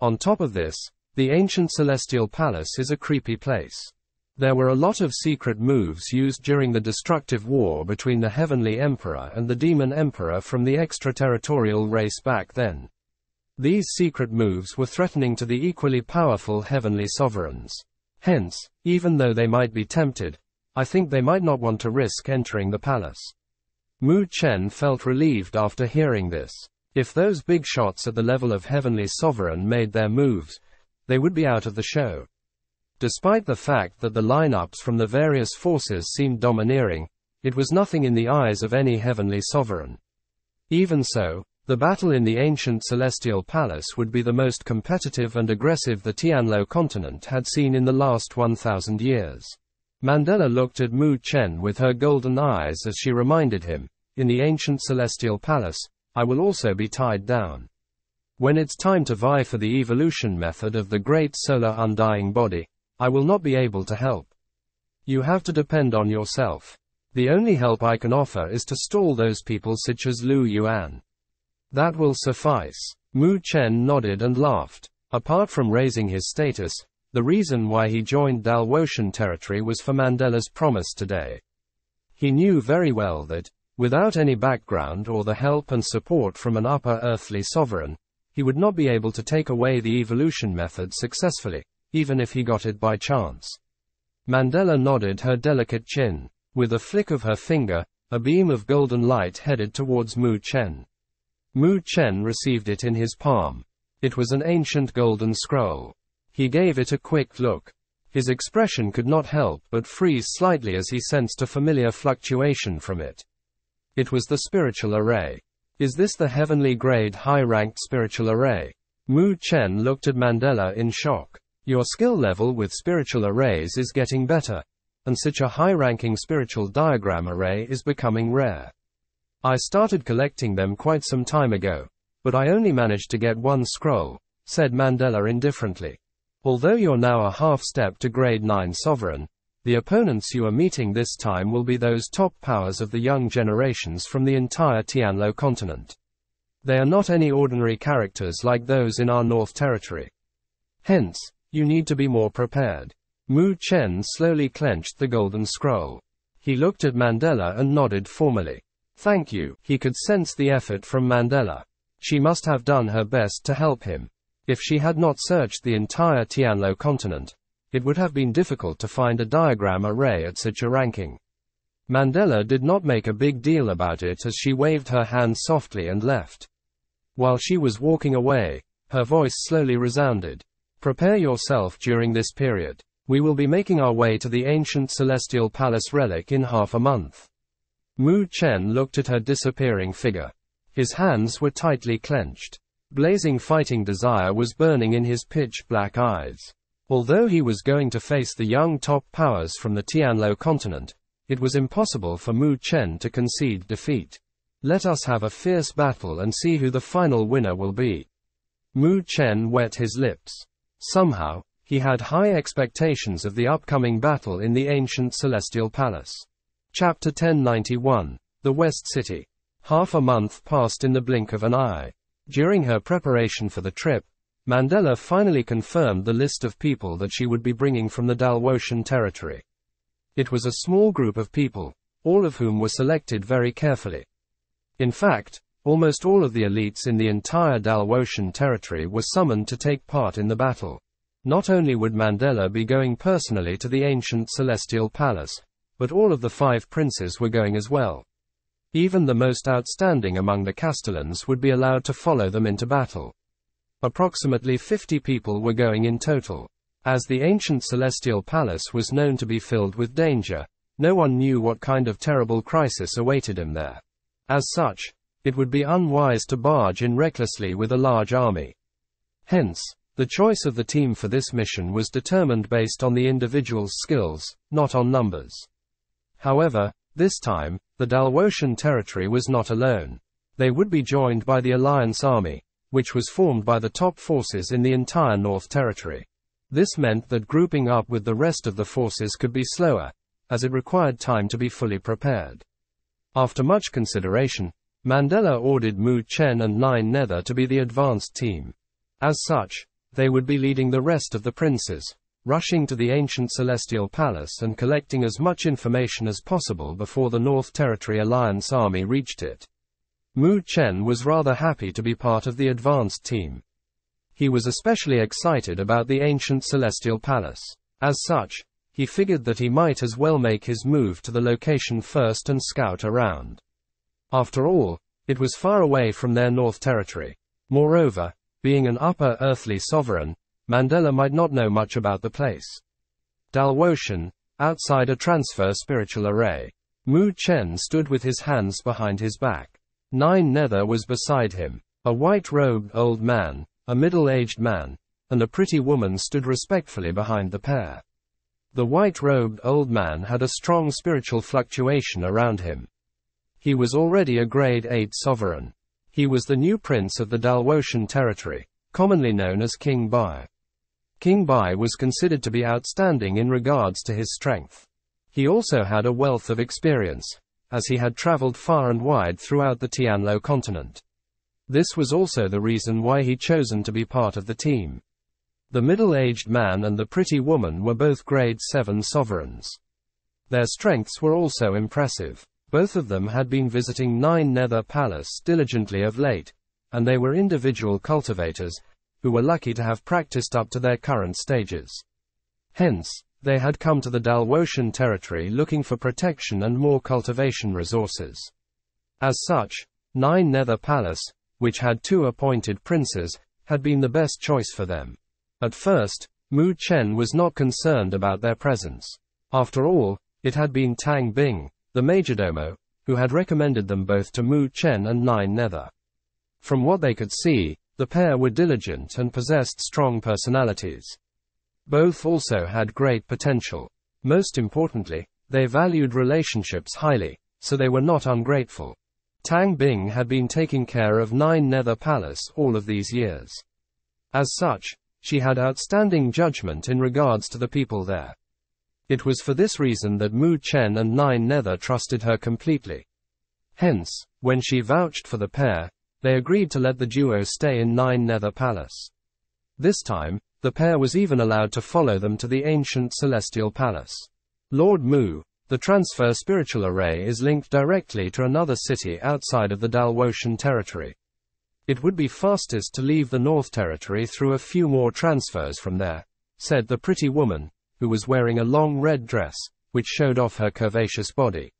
S1: On top of this, the ancient celestial palace is a creepy place. There were a lot of secret moves used during the destructive war between the Heavenly Emperor and the Demon Emperor from the extraterritorial race back then. These secret moves were threatening to the equally powerful heavenly sovereigns. Hence, even though they might be tempted, I think they might not want to risk entering the palace. Mu Chen felt relieved after hearing this. If those big shots at the level of heavenly sovereign made their moves, they would be out of the show. Despite the fact that the lineups from the various forces seemed domineering, it was nothing in the eyes of any heavenly sovereign. Even so, the battle in the ancient celestial palace would be the most competitive and aggressive the Tianluo continent had seen in the last 1,000 years. Mandala looked at Mu Chen with her golden eyes as she reminded him, in the ancient celestial palace, I will also be tied down. When it's time to vie for the evolution method of the great solar undying body, I will not be able to help. You have to depend on yourself. The only help I can offer is to stall those people such as Lu Yuan. That will suffice. Mu Chen nodded and laughed. Apart from raising his status, the reason why he joined Daluotian territory was for Mandala's promise today. He knew very well that, without any background or the help and support from an upper earthly sovereign, he would not be able to take away the evolution method successfully, even if he got it by chance. Mandala nodded her delicate chin. With a flick of her finger, a beam of golden light headed towards Mu Chen. Mu Chen received it in his palm. It was an ancient golden scroll. He gave it a quick look. His expression could not help but freeze slightly as he sensed a familiar fluctuation from it. It was the spiritual array. Is this the heavenly grade high-ranked spiritual array? Mu Chen looked at Mandala in shock. Your skill level with spiritual arrays is getting better, and such a high-ranking spiritual diagram array is becoming rare. I started collecting them quite some time ago, but I only managed to get one scroll, said Mandala indifferently. Although you're now a half step to grade 9 sovereign, the opponents you are meeting this time will be those top powers of the young generations from the entire Tianluo continent. They are not any ordinary characters like those in our North Territory. Hence, you need to be more prepared. Mu Chen slowly clenched the golden scroll. He looked at Mandala and nodded formally. Thank you. He could sense the effort from Mandala. She must have done her best to help him. If she had not searched the entire Tianluo continent, it would have been difficult to find a diagram array at such a ranking. Mandala did not make a big deal about it as she waved her hand softly and left. While she was walking away, her voice slowly resounded. Prepare yourself during this period. We will be making our way to the ancient celestial palace relic in half a month. Mu Chen looked at her disappearing figure. His hands were tightly clenched. Blazing fighting desire was burning in his pitch black eyes. Although he was going to face the young top powers from the Tianluo continent, it was impossible for Mu Chen to concede defeat. Let us have a fierce battle and see who the final winner will be. Mu Chen wet his lips. Somehow, he had high expectations of the upcoming battle in the ancient celestial palace. Chapter 1091 The West City. Half a month passed in the blink of an eye. During her preparation for the trip, Mandala finally confirmed the list of people that she would be bringing from the Daluotian territory. It was a small group of people, all of whom were selected very carefully. In fact, almost all of the elites in the entire Daluotian territory were summoned to take part in the battle. Not only would Mandala be going personally to the ancient celestial palace, but all of the five princes were going as well. Even the most outstanding among the Castellans would be allowed to follow them into battle. Approximately 50 people were going in total. As the ancient celestial palace was known to be filled with danger, no one knew what kind of terrible crisis awaited him there. As such, it would be unwise to barge in recklessly with a large army. Hence, The choice of the team for this mission was determined based on the individual's skills, not on numbers. However, this time, the Daluotian territory was not alone. They would be joined by the Alliance Army, which was formed by the top forces in the entire North Territory. This meant that grouping up with the rest of the forces could be slower, as it required time to be fully prepared. After much consideration, Mandala ordered Mu Chen and Nine Nether to be the advanced team. As such, they would be leading the rest of the princes, rushing to the ancient celestial palace and collecting as much information as possible before the North Territory Alliance army reached it. Mu Chen was rather happy to be part of the advanced team. He was especially excited about the ancient celestial palace. As such, he figured that he might as well make his move to the location first and scout around. After all, it was far away from their North Territory. Moreover, being an upper earthly sovereign, Mandala might not know much about the place. Daluotian, outside a transfer spiritual array. Mu Chen stood with his hands behind his back. Nine Nether was beside him. A white-robed old man, a middle-aged man, and a pretty woman stood respectfully behind the pair. The white-robed old man had a strong spiritual fluctuation around him. He was already a grade 8 sovereign. He was the new prince of the Daluotian territory, commonly known as King Bai. King Bai was considered to be outstanding in regards to his strength. He also had a wealth of experience, as he had traveled far and wide throughout the Tianluo continent. This was also the reason why he chosen to be part of the team. The middle-aged man and the pretty woman were both grade 7 sovereigns. Their strengths were also impressive. Both of them had been visiting Nine Nether Palace diligently of late, and they were individual cultivators, who were lucky to have practiced up to their current stages. Hence, they had come to the Daluotian territory looking for protection and more cultivation resources. As such, Nine Nether Palace, which had two appointed princes, had been the best choice for them. At first, Mu Chen was not concerned about their presence. After all, it had been Tang Bing, the majordomo, who had recommended them both to Mu Chen and Nine Nether. From what they could see, the pair were diligent and possessed strong personalities. Both also had great potential. Most importantly, they valued relationships highly, so they were not ungrateful. Tang Bing had been taking care of Nine Nether Palace all of these years. As such, she had outstanding judgment in regards to the people there. It was for this reason that Mu Chen and Nine Nether trusted her completely. Hence, when she vouched for the pair, they agreed to let the duo stay in Nine Nether Palace. This time, the pair was even allowed to follow them to the ancient celestial palace. Lord Mu, the transfer spiritual array is linked directly to another city outside of the Daluotian territory. It would be fastest to leave the North Territory through a few more transfers from there, said the pretty woman, who was wearing a long red dress, which showed off her curvaceous body.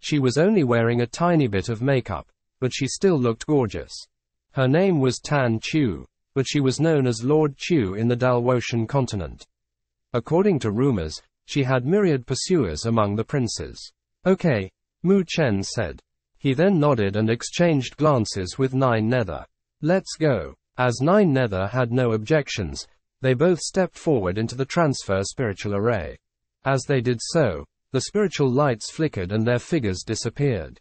S1: She was only wearing a tiny bit of makeup, but she still looked gorgeous. Her name was Tan Chu, but she was known as Lord Chu in the Daluotian continent. According to rumors, she had myriad pursuers among the princes. Okay, Mu Chen said. He then nodded and exchanged glances with Nine Nether. Let's go. As Nine Nether had no objections, they both stepped forward into the transfer spiritual array. As they did so, the spiritual lights flickered and their figures disappeared.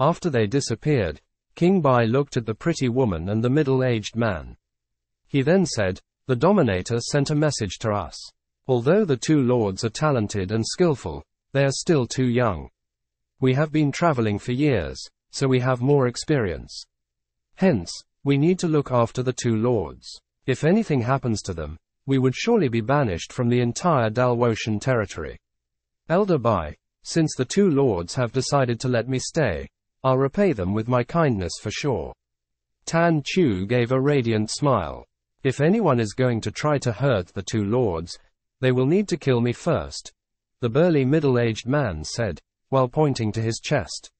S1: After they disappeared, King Bai looked at the pretty woman and the middle-aged man. He then said, The Dominator sent a message to us. Although the two lords are talented and skillful, they are still too young. We have been traveling for years, so we have more experience. Hence, we need to look after the two lords. If anything happens to them, we would surely be banished from the entire Daluotian territory. Elder Bai, since the two lords have decided to let me stay, I'll repay them with my kindness for sure. Tan Chu gave a radiant smile. If anyone is going to try to hurt the two lords, they will need to kill me first. The burly middle-aged man said, while pointing to his chest.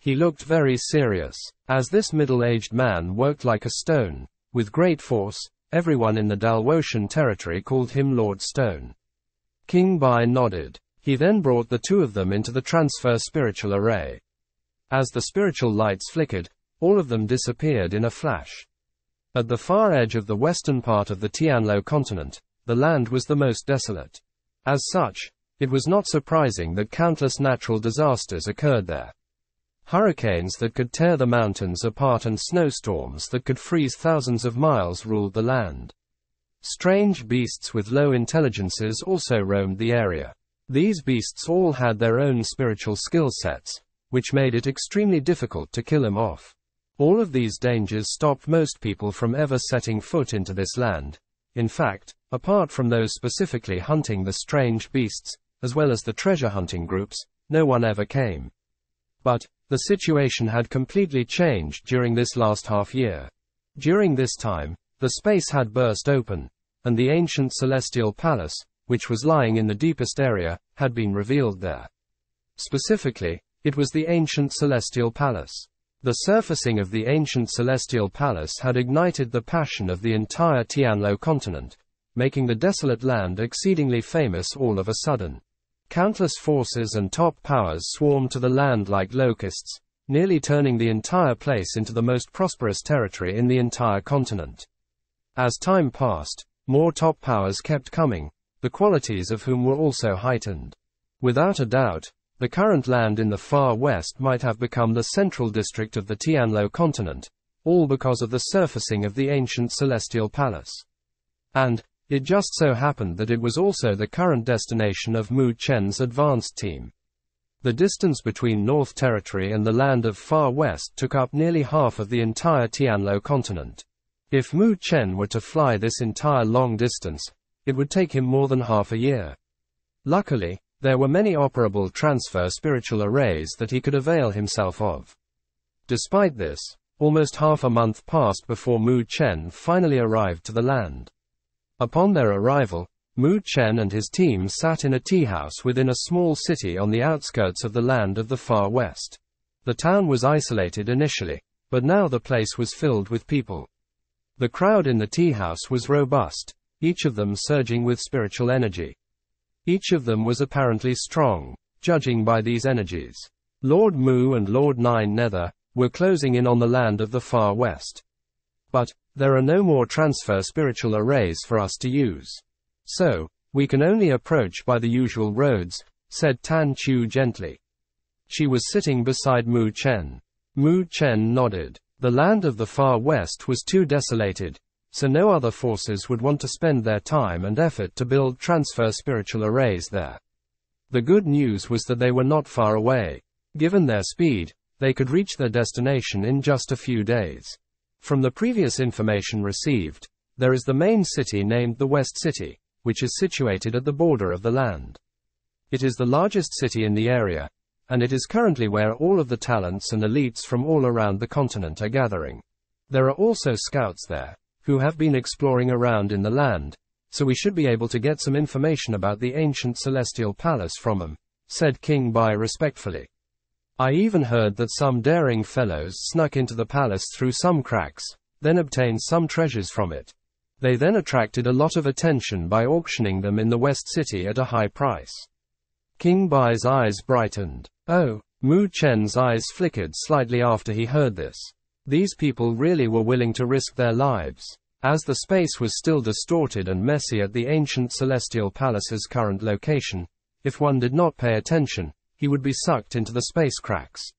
S1: He looked very serious. As this middle-aged man worked like a stone, with great force, everyone in the Daluotian territory called him Lord Stone. King Bai nodded. He then brought the two of them into the transfer spiritual array. As the spiritual lights flickered, all of them disappeared in a flash. At the far edge of the western part of the Tianluo continent, the land was the most desolate. As such, it was not surprising that countless natural disasters occurred there. Hurricanes that could tear the mountains apart and snowstorms that could freeze thousands of miles ruled the land. Strange beasts with low intelligences also roamed the area. These beasts all had their own spiritual skill sets, which made it extremely difficult to kill him off. All of these dangers stopped most people from ever setting foot into this land. In fact, apart from those specifically hunting the strange beasts, as well as the treasure hunting groups, no one ever came. But, the situation had completely changed during this last half year. During this time, the space had burst open, and the ancient celestial palace, which was lying in the deepest area, had been revealed there. Specifically, it was the ancient celestial palace. The surfacing of the ancient celestial palace had ignited the passion of the entire Tianluo continent, making the desolate land exceedingly famous all of a sudden. Countless forces and top powers swarmed to the land like locusts, nearly turning the entire place into the most prosperous territory in the entire continent. As time passed, more top powers kept coming, the qualities of whom were also heightened. Without a doubt, the current land in the far west might have become the central district of the Tianluo continent, all because of the surfacing of the ancient celestial palace. And, it just so happened that it was also the current destination of Mu Chen's advanced team. The distance between North Territory and the land of Far West took up nearly half of the entire Tianluo continent. If Mu Chen were to fly this entire long distance, it would take him more than half a year. Luckily, there were many operable transfer spiritual arrays that he could avail himself of. Despite this, almost half a month passed before Mu Chen finally arrived to the land. Upon their arrival, Mu Chen and his team sat in a tea house within a small city on the outskirts of the land of the far west. The town was isolated initially, but now the place was filled with people. The crowd in the tea house was robust, each of them surging with spiritual energy. Each of them was apparently strong, judging by these energies. Lord Mu and Lord Nine Nether were closing in on the land of the far west. But, there are no more transfer spiritual arrays for us to use. So, we can only approach by the usual roads, said Tan Chu gently. She was sitting beside Mu Chen. Mu Chen nodded. The land of the far west was too desolated, so no other forces would want to spend their time and effort to build transfer spiritual arrays there. The good news was that they were not far away. Given their speed, they could reach their destination in just a few days. From the previous information received, there is the main city named the West City, which is situated at the border of the land. It is the largest city in the area, and it is currently where all of the talents and elites from all around the continent are gathering. There are also scouts there, who have been exploring around in the land, so we should be able to get some information about the ancient celestial palace from them, said King Bai respectfully. I even heard that some daring fellows snuck into the palace through some cracks, then obtained some treasures from it. They then attracted a lot of attention by auctioning them in the West City at a high price. King Bai's eyes brightened. Oh, Mu Chen's eyes flickered slightly after he heard this. These people really were willing to risk their lives. As the space was still distorted and messy at the ancient celestial palace's current location, if one did not pay attention, he would be sucked into the space cracks.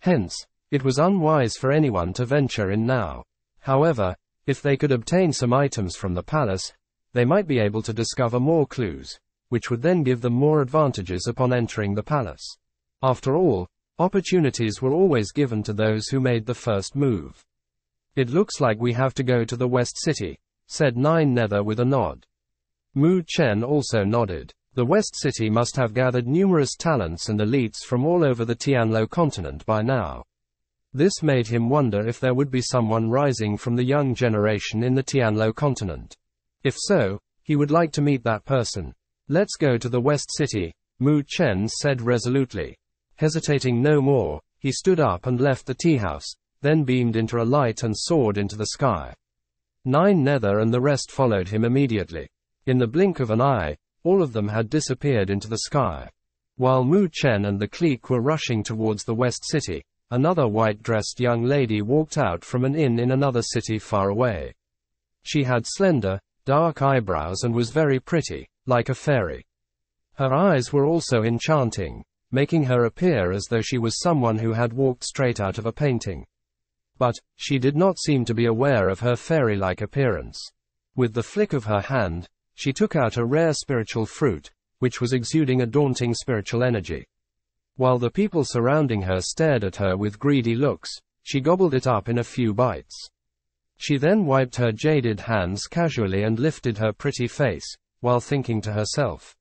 S1: Hence, it was unwise for anyone to venture in now. However, if they could obtain some items from the palace, they might be able to discover more clues, which would then give them more advantages upon entering the palace. After all, opportunities were always given to those who made the first move. It looks like we have to go to the West City, said Nine Nether with a nod. Mu Chen also nodded. The West City must have gathered numerous talents and elites from all over the Tianluo continent by now. This made him wonder if there would be someone rising from the young generation in the Tianluo continent. If so, he would like to meet that person. Let's go to the West City, Mu Chen said resolutely. Hesitating no more, he stood up and left the tea house, then beamed into a light and soared into the sky. Nine Nether and the rest followed him immediately. In the blink of an eye, all of them had disappeared into the sky. While Mu Chen and the clique were rushing towards the West City, another white-dressed young lady walked out from an inn in another city far away. She had slender, dark eyebrows and was very pretty, like a fairy. Her eyes were also enchanting, making her appear as though she was someone who had walked straight out of a painting. But, she did not seem to be aware of her fairy-like appearance. With the flick of her hand, she took out a rare spiritual fruit, which was exuding a daunting spiritual energy. While the people surrounding her stared at her with greedy looks, she gobbled it up in a few bites. She then wiped her jaded hands casually and lifted her pretty face, while thinking to herself.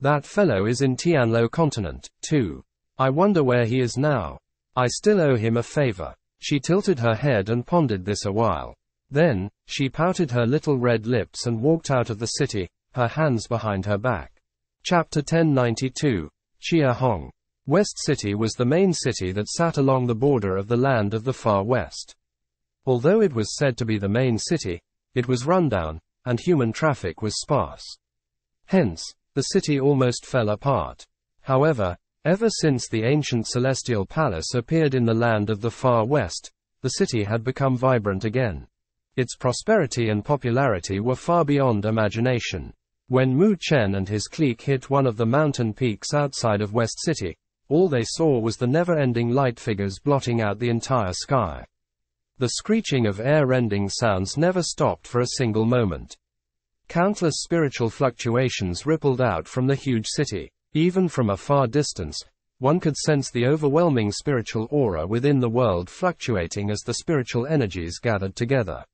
S1: That fellow is in Tianluo continent, too. I wonder where he is now. I still owe him a favor. She tilted her head and pondered this a while. Then, she pouted her little red lips and walked out of the city, her hands behind her back. Chapter 1092 Xia Hong. West City was the main city that sat along the border of the land of the far west. Although it was said to be the main city, it was rundown, and human traffic was sparse. Hence, the city almost fell apart. However, ever since the ancient celestial palace appeared in the land of the far west, the city had become vibrant again. Its prosperity and popularity were far beyond imagination. When Mu Chen and his clique hit one of the mountain peaks outside of West City, all they saw was the never-ending light figures blotting out the entire sky. The screeching of air-rending sounds never stopped for a single moment. Countless spiritual fluctuations rippled out from the huge city. Even from a far distance, one could sense the overwhelming spiritual aura within the world fluctuating as the spiritual energies gathered together.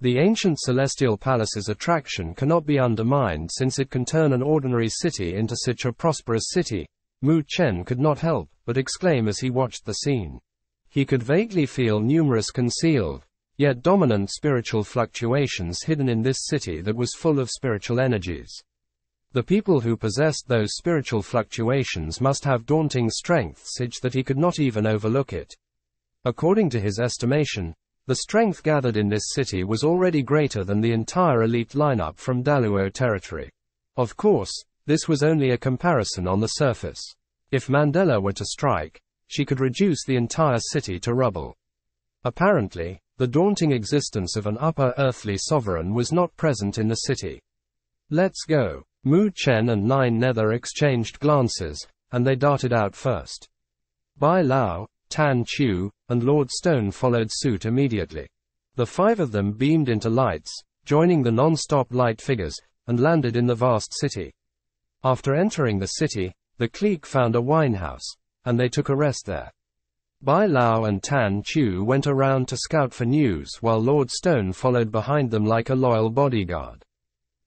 S1: The ancient celestial palace's attraction cannot be undermined since it can turn an ordinary city into such a prosperous city. Mu Chen could not help but exclaim as he watched the scene. He could vaguely feel numerous concealed, yet dominant spiritual fluctuations hidden in this city that was full of spiritual energies. The people who possessed those spiritual fluctuations must have daunting strength such that he could not even overlook it. According to his estimation, the strength gathered in this city was already greater than the entire elite lineup from Daluo territory. Of course, this was only a comparison on the surface. If Mandala were to strike, she could reduce the entire city to rubble. Apparently, the daunting existence of an upper earthly sovereign was not present in the city. Let's go. Mu Chen and Nine Nether exchanged glances, and they darted out first. Bai Lao, Tan Chu, and Lord Stone followed suit immediately. The five of them beamed into lights, joining the non-stop light figures, and landed in the vast city. After entering the city, the clique found a wine house, and they took a rest there. Bai Lao and Tan Chu went around to scout for news while Lord Stone followed behind them like a loyal bodyguard.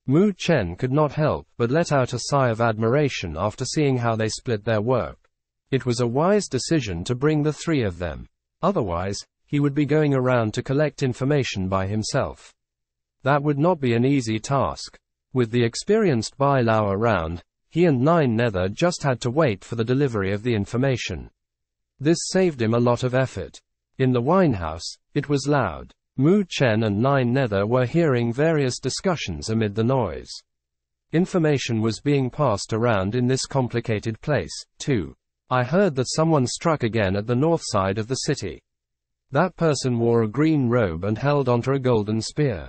S1: Mu Chen could not help but let out a sigh of admiration after seeing how they split their work. It was a wise decision to bring the three of them. Otherwise, he would be going around to collect information by himself. That would not be an easy task. With the experienced Bai Lao around, he and Nine Nether just had to wait for the delivery of the information. This saved him a lot of effort. In the winehouse, it was loud. Mu Chen and Nine Nether were hearing various discussions amid the noise. Information was being passed around in this complicated place, too. I heard that someone struck again at the north side of the city. That person wore a green robe and held onto a golden spear.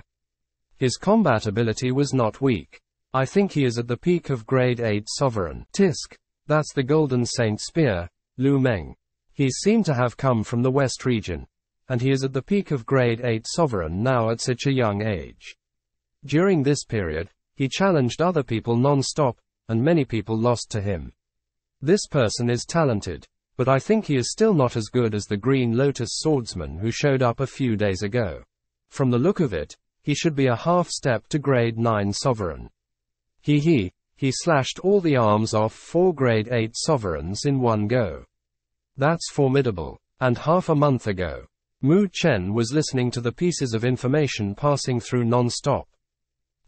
S1: His combat ability was not weak. I think he is at the peak of grade 8 sovereign. Tisk. That's the golden saint spear, Lu Meng. He seemed to have come from the west region. And he is at the peak of grade 8 sovereign now at such a young age. During this period, he challenged other people non-stop, and many people lost to him. This person is talented, but I think he is still not as good as the Green Lotus swordsman who showed up a few days ago. From the look of it, he should be a half step to grade 9 sovereign. He he, he slashed all the arms off four grade 8 sovereigns in one go. That's formidable. And half a month ago, Mu Chen was listening to the pieces of information passing through non-stop.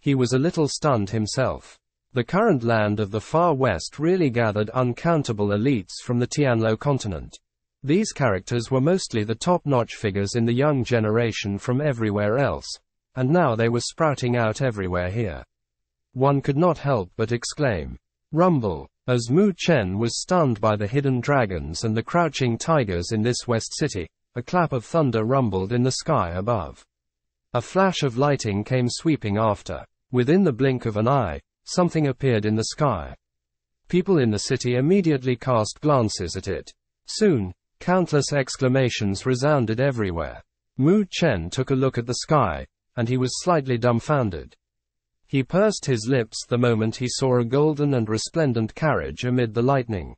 S1: He was a little stunned himself. The current land of the far west really gathered uncountable elites from the Tianluo continent. These characters were mostly the top-notch figures in the young generation from everywhere else, and now they were sprouting out everywhere here. One could not help but exclaim, Rumble. As Mu Chen was stunned by the hidden dragons and the crouching tigers in this west city, a clap of thunder rumbled in the sky above. A flash of lighting came sweeping after. Within the blink of an eye, something appeared in the sky. People in the city immediately cast glances at it. Soon, countless exclamations resounded everywhere. Mu Chen took a look at the sky, and he was slightly dumbfounded. He pursed his lips the moment he saw a golden and resplendent carriage amid the lightning.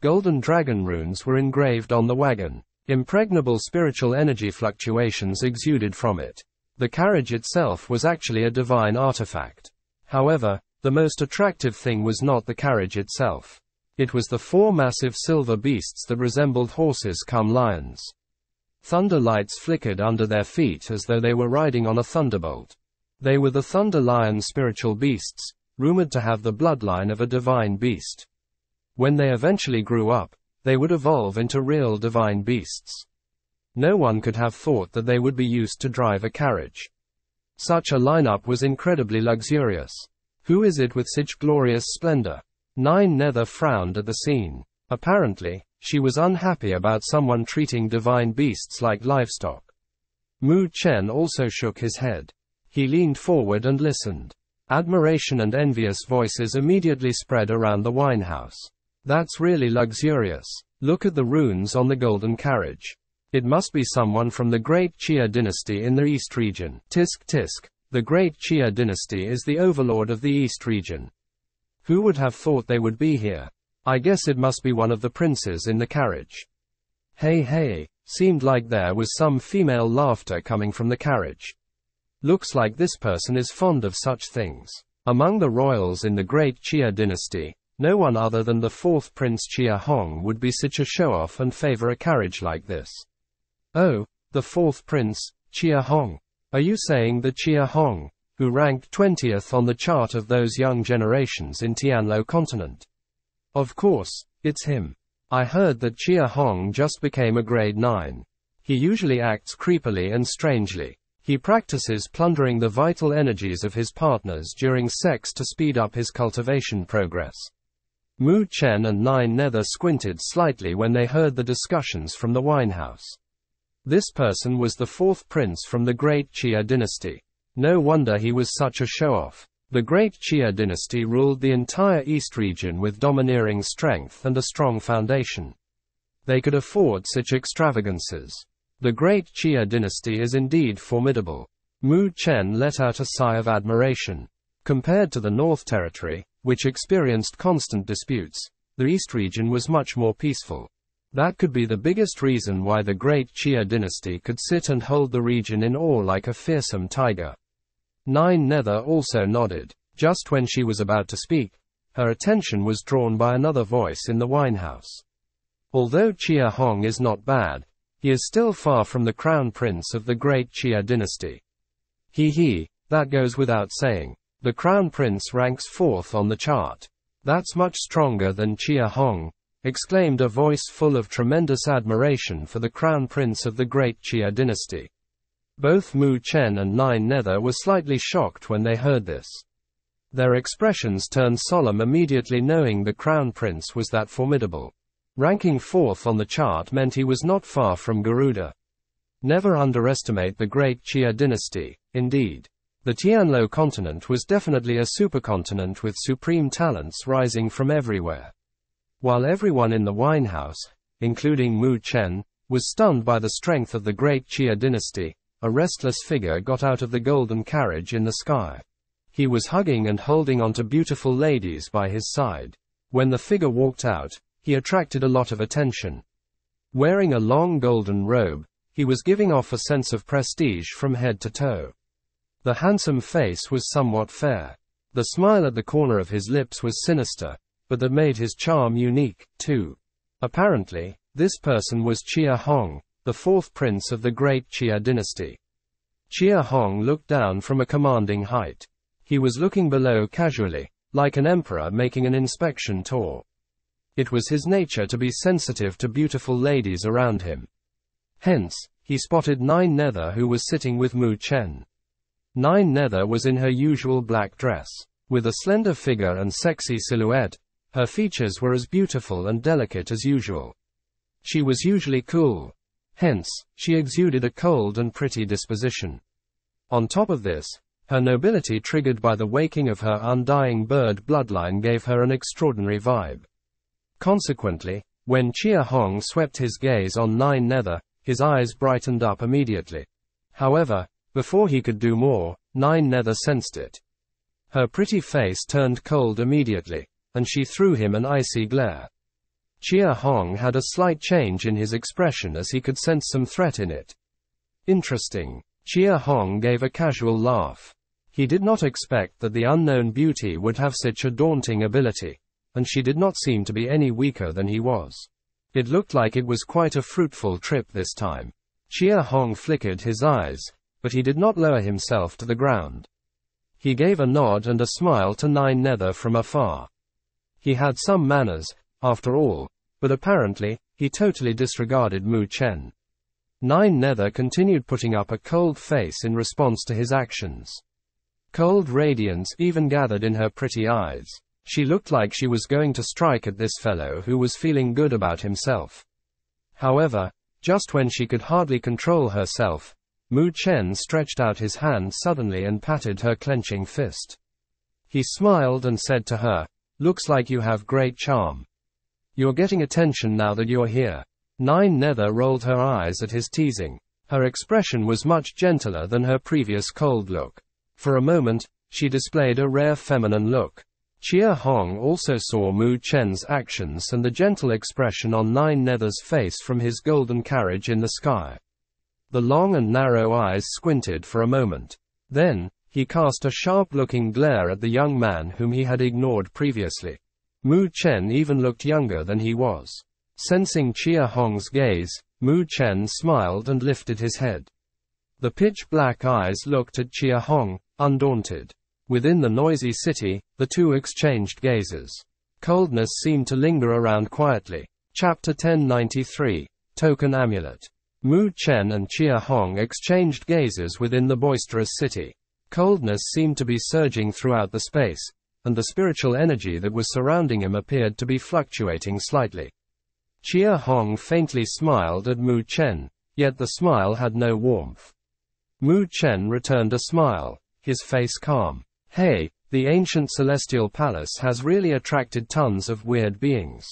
S1: Golden dragon runes were engraved on the wagon. Impregnable spiritual energy fluctuations exuded from it. The carriage itself was actually a divine artifact. However, the most attractive thing was not the carriage itself. It was the four massive silver beasts that resembled horses come lions. Thunder lights flickered under their feet as though they were riding on a thunderbolt. They were the thunder lion spiritual beasts, rumored to have the bloodline of a divine beast. When they eventually grew up, they would evolve into real divine beasts. No one could have thought that they would be used to drive a carriage. Such a lineup was incredibly luxurious. Who is it with such glorious splendor? Nine Nether frowned at the scene. Apparently, she was unhappy about someone treating divine beasts like livestock. Mu Chen also shook his head. He leaned forward and listened. Admiration and envious voices immediately spread around the winehouse. That's really luxurious. Look at the runes on the golden carriage. It must be someone from the great Xia dynasty in the East region. Tisk tisk. The Great Xia dynasty is the overlord of the East region. Who would have thought they would be here? I guess it must be one of the princes in the carriage. Hey hey, seemed like there was some female laughter coming from the carriage. Looks like this person is fond of such things. Among the royals in the Great Xia dynasty, no one other than the fourth Prince Xia Hong would be such a show-off and favor a carriage like this. Oh, the fourth prince, Xia Hong. Are you saying that Xia Hong, who ranked 20th on the chart of those young generations in Tianluo continent? Of course, it's him. I heard that Xia Hong just became a grade 9. He usually acts creepily and strangely. He practices plundering the vital energies of his partners during sex to speed up his cultivation progress. Mu Chen and Nine Nether squinted slightly when they heard the discussions from the winehouse. This person was the fourth prince from the Great Xia dynasty. No wonder he was such a show-off. The Great Xia dynasty ruled the entire East region with domineering strength and a strong foundation. They could afford such extravagances. The Great Xia dynasty is indeed formidable. Mu Chen let out a sigh of admiration. Compared to the North Territory, which experienced constant disputes, the East region was much more peaceful. That could be the biggest reason why the great Xia dynasty could sit and hold the region in awe like a fearsome tiger. Nine Nether also nodded. Just when she was about to speak, her attention was drawn by another voice in the winehouse. Although Xia Hong is not bad, he is still far from the crown prince of the great Xia dynasty. He he, that goes without saying. The crown prince ranks fourth on the chart. That's much stronger than Xia Hong, exclaimed a voice full of tremendous admiration for the crown prince of the great Xia dynasty. Both Mu Chen and Nine Nether were slightly shocked when they heard this. Their expressions turned solemn immediately knowing the crown prince was that formidable. Ranking fourth on the chart meant he was not far from Garuda. Never underestimate the great Xia dynasty, indeed. The Tianluo continent was definitely a supercontinent with supreme talents rising from everywhere. While everyone in the winehouse, including Mu Chen, was stunned by the strength of the great Xia dynasty, a restless figure got out of the golden carriage in the sky. He was hugging and holding onto beautiful ladies by his side. When the figure walked out, he attracted a lot of attention. Wearing a long golden robe, he was giving off a sense of prestige from head to toe. The handsome face was somewhat fair. The smile at the corner of his lips was sinister, but that made his charm unique, too. Apparently, this person was Xia Hong, the fourth prince of the great Xia dynasty. Xia Hong looked down from a commanding height. He was looking below casually, like an emperor making an inspection tour. It was his nature to be sensitive to beautiful ladies around him. Hence, he spotted Nine Nether who was sitting with Mu Chen. Nine Nether was in her usual black dress. With a slender figure and sexy silhouette, her features were as beautiful and delicate as usual. She was usually cool. Hence, she exuded a cold and pretty disposition. On top of this, her nobility triggered by the waking of her undying bird bloodline gave her an extraordinary vibe. Consequently, when Xia Hong swept his gaze on Nine Nether, his eyes brightened up immediately. However, before he could do more, Nine Nether sensed it. Her pretty face turned cold immediately, and she threw him an icy glare. Xia Hong had a slight change in his expression as he could sense some threat in it. Interesting. Xia Hong gave a casual laugh. He did not expect that the unknown beauty would have such a daunting ability, and she did not seem to be any weaker than he was. It looked like it was quite a fruitful trip this time. Xia Hong flickered his eyes, but he did not lower himself to the ground. He gave a nod and a smile to Nine Nether from afar. He had some manners, after all, but apparently, he totally disregarded Mu Chen. Nine Nether continued putting up a cold face in response to his actions. Cold radiance even gathered in her pretty eyes. She looked like she was going to strike at this fellow who was feeling good about himself. However, just when she could hardly control herself, Mu Chen stretched out his hand suddenly and patted her clenching fist. He smiled and said to her, Looks like you have great charm. You're getting attention now that you're here. Nine Nether rolled her eyes at his teasing. Her expression was much gentler than her previous cold look. For a moment, she displayed a rare feminine look. Xia Hong also saw Mu Chen's actions and the gentle expression on Nine Nether's face from his golden carriage in the sky. The long and narrow eyes squinted for a moment. Then, he cast a sharp-looking glare at the young man whom he had ignored previously. Mu Chen even looked younger than he was. Sensing Xia Hong's gaze, Mu Chen smiled and lifted his head. The pitch-black eyes looked at Xia Hong, undaunted. Within the noisy city, the two exchanged gazes. Coldness seemed to linger around quietly. Chapter 1093 Token Amulet Mu Chen and Xia Hong exchanged gazes within the boisterous city. Coldness seemed to be surging throughout the space, and the spiritual energy that was surrounding him appeared to be fluctuating slightly. Xia Hong faintly smiled at Mu Chen, yet the smile had no warmth. Mu Chen returned a smile, his face calm. Hey, the ancient celestial palace has really attracted tons of weird beings.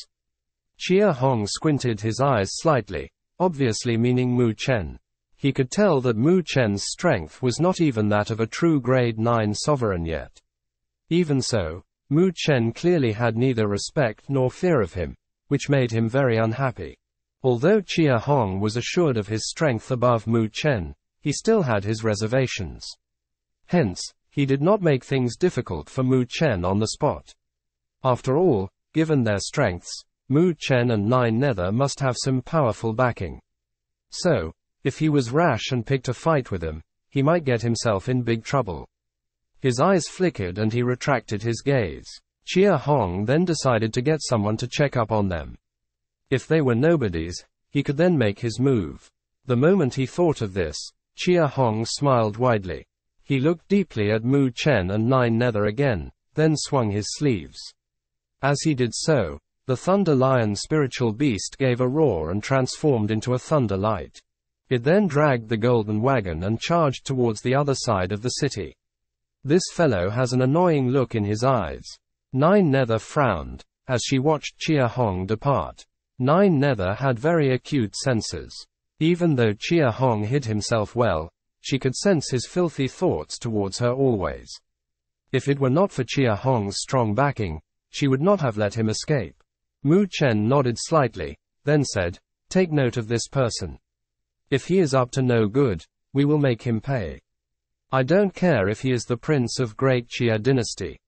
S1: Xia Hong squinted his eyes slightly, obviously meaning Mu Chen. He could tell that Mu Chen's strength was not even that of a true grade 9 sovereign yet. Even so, Mu Chen clearly had neither respect nor fear of him, which made him very unhappy. Although Xia Hong was assured of his strength above Mu Chen, he still had his reservations. Hence, he did not make things difficult for Mu Chen on the spot. After all, given their strengths, Mu Chen and Nine Nether must have some powerful backing. So, if he was rash and picked a fight with them, he might get himself in big trouble. His eyes flickered and he retracted his gaze. Xia Hong then decided to get someone to check up on them. If they were nobodies, he could then make his move. The moment he thought of this, Xia Hong smiled widely. He looked deeply at Mu Chen and Nine Nether again, then swung his sleeves. As he did so, the Thunder Lion spiritual beast gave a roar and transformed into a thunder light. It then dragged the golden wagon and charged towards the other side of the city. This fellow has an annoying look in his eyes. Nine Nether frowned, as she watched Xia Hong depart. Nine Nether had very acute senses. Even though Xia Hong hid himself well, she could sense his filthy thoughts towards her always. If it were not for Xia Hong's strong backing, she would not have let him escape. Mu Chen nodded slightly, then said, Take note of this person. If he is up to no good, we will make him pay. I don't care if he is the prince of Great Xia dynasty.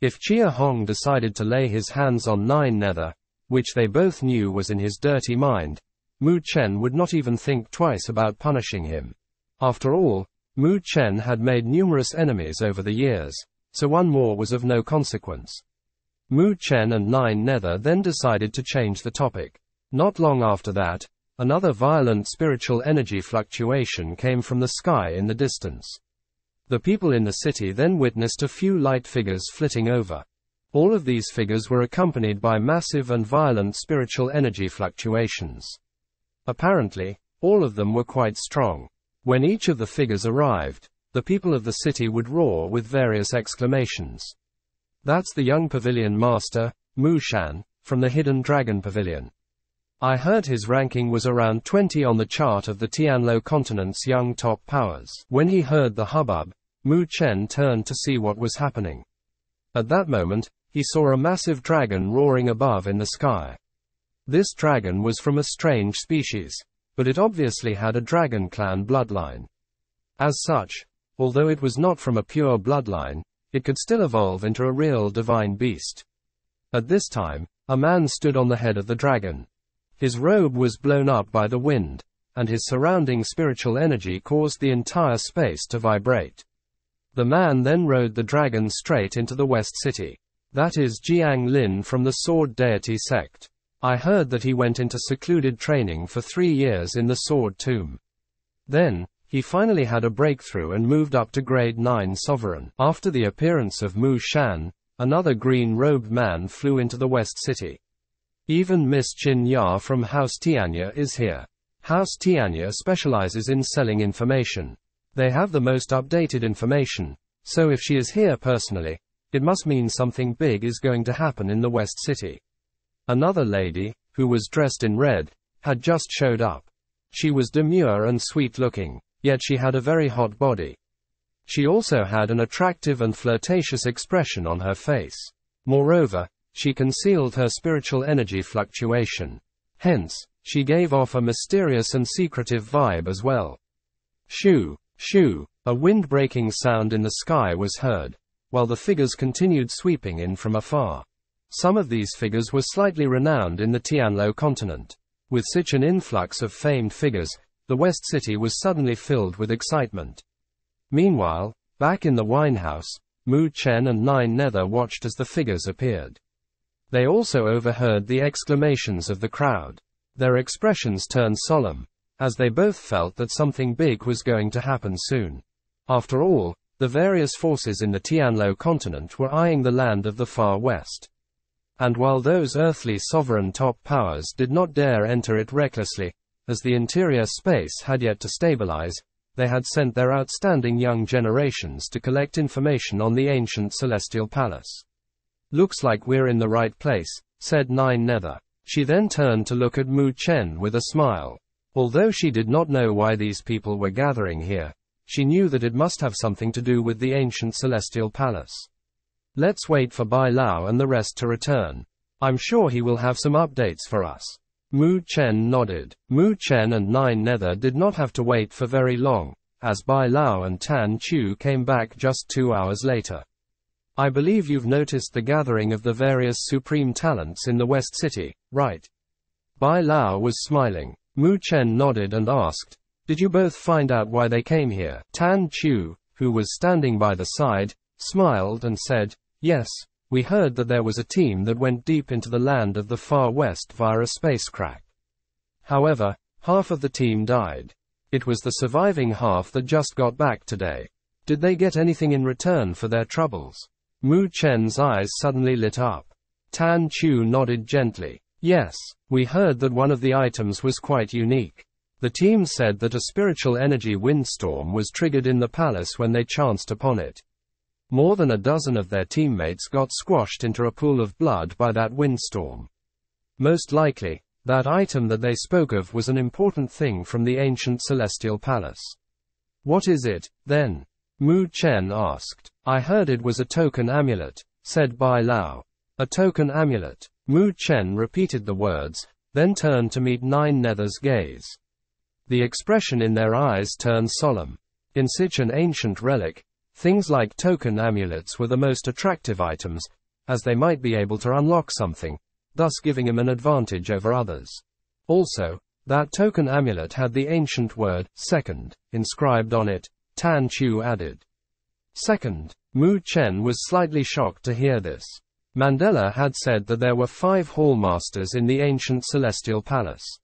S1: If Xia Hong decided to lay his hands on Nine Nether, which they both knew was in his dirty mind, Mu Chen would not even think twice about punishing him. After all, Mu Chen had made numerous enemies over the years, so one more was of no consequence. Mu Chen and Nine Nether then decided to change the topic. Not long after that, another violent spiritual energy fluctuation came from the sky in the distance. The people in the city then witnessed a few light figures flitting over. All of these figures were accompanied by massive and violent spiritual energy fluctuations. Apparently, all of them were quite strong. When each of the figures arrived, the people of the city would roar with various exclamations. That's the young pavilion master, Mu Shan, from the Hidden Dragon Pavilion. I heard his ranking was around 20 on the chart of the Tianluo continent's young top powers. When he heard the hubbub, Mu Chen turned to see what was happening. At that moment, he saw a massive dragon roaring above in the sky. This dragon was from a strange species, but it obviously had a dragon clan bloodline. As such, although it was not from a pure bloodline, it could still evolve into a real divine beast. At this time, a man stood on the head of the dragon. His robe was blown up by the wind, and his surrounding spiritual energy caused the entire space to vibrate. The man then rode the dragon straight into the West City. That is Jiang Lin from the Sword Deity sect. I heard that he went into secluded training for three years in the Sword Tomb. Then, he finally had a breakthrough and moved up to grade 9 sovereign. After the appearance of Mu Shan, another green-robed man flew into the West City. Even Miss Chin Ya from House Tianya is here. House Tianya specializes in selling information. They have the most updated information, so if she is here personally, it must mean something big is going to happen in the West City. Another lady, who was dressed in red, had just showed up. She was demure and sweet looking, yet she had a very hot body. She also had an attractive and flirtatious expression on her face. Moreover, she concealed her spiritual energy fluctuation. Hence, she gave off a mysterious and secretive vibe as well. Shoo, shoo, a wind-breaking sound in the sky was heard while the figures continued sweeping in from afar. Some of these figures were slightly renowned in the Tianluo continent. With such an influx of famed figures, the West City was suddenly filled with excitement. Meanwhile, back in the wine house, Mu Chen and Nine Nether watched as the figures appeared. They also overheard the exclamations of the crowd. Their expressions turned solemn, as they both felt that something big was going to happen soon. After all, the various forces in the Tianluo continent were eyeing the land of the far west. And while those earthly sovereign top powers did not dare enter it recklessly, as the interior space had yet to stabilize, they had sent their outstanding young generations to collect information on the ancient celestial palace. Looks like we're in the right place, said Nine Nether. She then turned to look at Mu Chen with a smile. Although she did not know why these people were gathering here, she knew that it must have something to do with the ancient celestial palace. Let's wait for Bai Lao and the rest to return. I'm sure he will have some updates for us. Mu Chen nodded. Mu Chen and Nine Nether did not have to wait for very long, as Bai Lao and Tan Chu came back just two hours later. I believe you've noticed the gathering of the various supreme talents in the West City, right? Bai Lao was smiling. Mu Chen nodded and asked, did you both find out why they came here? Tan Chu, who was standing by the side, smiled and said, Yes, we heard that there was a team that went deep into the land of the far west via a spacecraft. However, half of the team died. It was the surviving half that just got back today. Did they get anything in return for their troubles? Mu Chen's eyes suddenly lit up. Tan Chu nodded gently. Yes, we heard that one of the items was quite unique. The team said that a spiritual energy windstorm was triggered in the palace when they chanced upon it. More than a dozen of their teammates got squashed into a pool of blood by that windstorm. Most likely, that item that they spoke of was an important thing from the ancient celestial palace. What is it, then? Mu Chen asked. I heard it was a token amulet, said Bai Lao. A token amulet. Mu Chen repeated the words, then turned to meet Nine Nether's gaze. The expression in their eyes turned solemn. In such an ancient relic, things like token amulets were the most attractive items, as they might be able to unlock something, thus giving him an advantage over others. Also, that token amulet had the ancient word, second, inscribed on it, Tan Chu added. Second, Mu Chen was slightly shocked to hear this. Mandala had said that there were five hallmasters in the ancient celestial palace.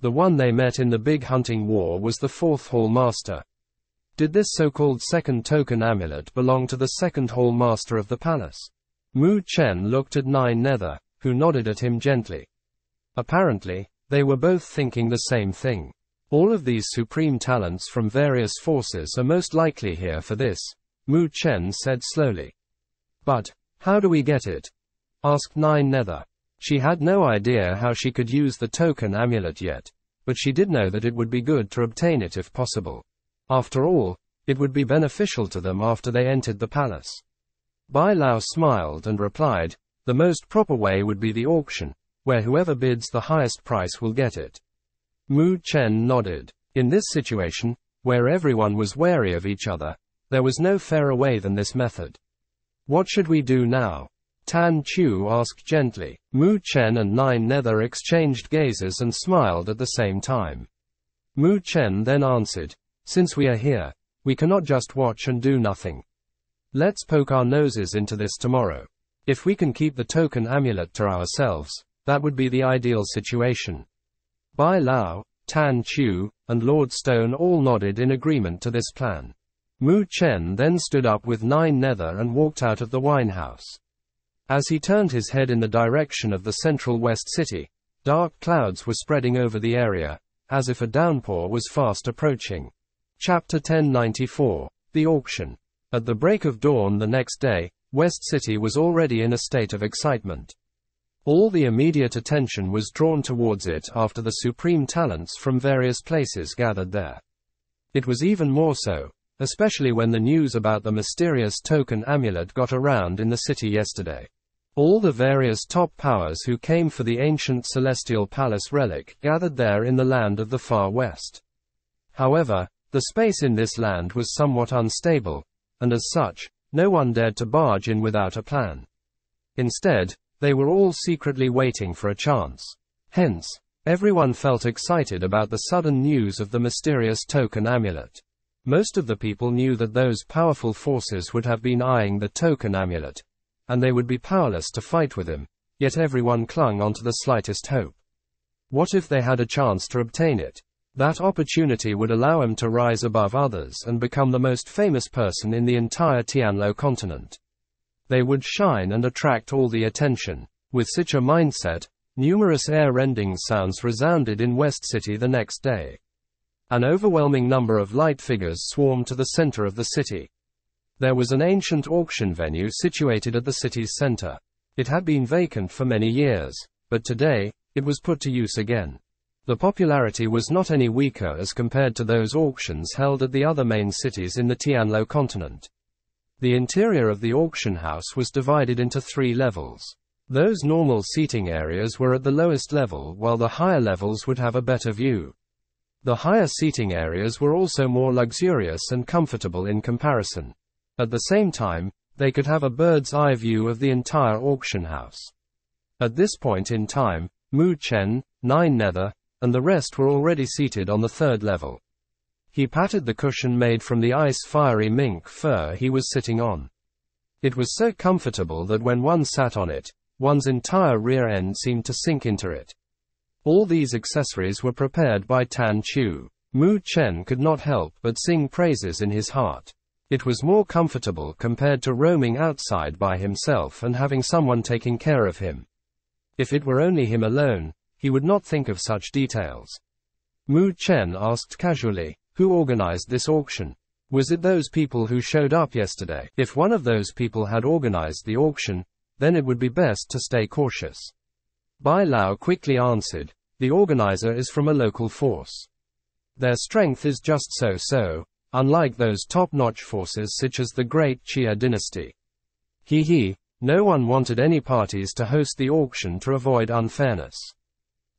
S1: The one they met in the big hunting war was the fourth hall master. Did this so-called second token amulet belong to the second hall master of the palace? Mu Chen looked at Nine Nether, who nodded at him gently. Apparently, they were both thinking the same thing. All of these supreme talents from various forces are most likely here for this, Mu Chen said slowly. But, how do we get it? asked Nine Nether. She had no idea how she could use the token amulet yet, but she did know that it would be good to obtain it if possible. After all, it would be beneficial to them after they entered the palace. Bai Lao smiled and replied, the most proper way would be the auction, where whoever bids the highest price will get it. Mu Chen nodded. In this situation, where everyone was wary of each other, there was no fairer way than this method. What should we do now? Tan Chu asked gently. Mu Chen and Nine Nether exchanged gazes and smiled at the same time. Mu Chen then answered, since we are here, we cannot just watch and do nothing. Let's poke our noses into this tomorrow. If we can keep the token amulet to ourselves, that would be the ideal situation. Bai Lao, Tan Chu, and Lord Stone all nodded in agreement to this plan. Mu Chen then stood up with Nine Nether and walked out of the winehouse. As he turned his head in the direction of the central west city, dark clouds were spreading over the area, as if a downpour was fast approaching. Chapter 1094 The Auction. At the break of dawn the next day, West City was already in a state of excitement. All the immediate attention was drawn towards it after the supreme talents from various places gathered there. It was even more so, especially when the news about the mysterious token amulet got around in the city yesterday. All the various top powers who came for the ancient celestial palace relic gathered there in the land of the far west. However, the space in this land was somewhat unstable, and as such, no one dared to barge in without a plan. Instead, they were all secretly waiting for a chance. Hence, everyone felt excited about the sudden news of the mysterious token amulet. Most of the people knew that those powerful forces would have been eyeing the token amulet, and they would be powerless to fight with him, yet everyone clung onto the slightest hope. What if they had a chance to obtain it? That opportunity would allow him to rise above others and become the most famous person in the entire Tianluo continent. They would shine and attract all the attention. With such a mindset, numerous air-rending sounds resounded in West City the next day. An overwhelming number of light figures swarmed to the center of the city. There was an ancient auction venue situated at the city's center. It had been vacant for many years, but today, it was put to use again. The popularity was not any weaker as compared to those auctions held at the other main cities in the Tianluo continent. The interior of the auction house was divided into three levels. Those normal seating areas were at the lowest level while the higher levels would have a better view. The higher seating areas were also more luxurious and comfortable in comparison. At the same time, they could have a bird's eye view of the entire auction house. At this point in time, Mu Chen, Nine Nether, and the rest were already seated on the third level. He patted the cushion made from the ice fiery mink fur he was sitting on. It was so comfortable that when one sat on it, one's entire rear end seemed to sink into it. All these accessories were prepared by Tan Chu. Mu Chen could not help but sing praises in his heart. It was more comfortable compared to roaming outside by himself and having someone taking care of him. If it were only him alone, he would not think of such details. Mu Chen asked casually, who organized this auction? Was it those people who showed up yesterday? If one of those people had organized the auction, then it would be best to stay cautious. Bai Lao quickly answered, the organizer is from a local force. Their strength is just so-so, unlike those top-notch forces such as the Great Xia dynasty. He he, no one wanted any parties to host the auction to avoid unfairness.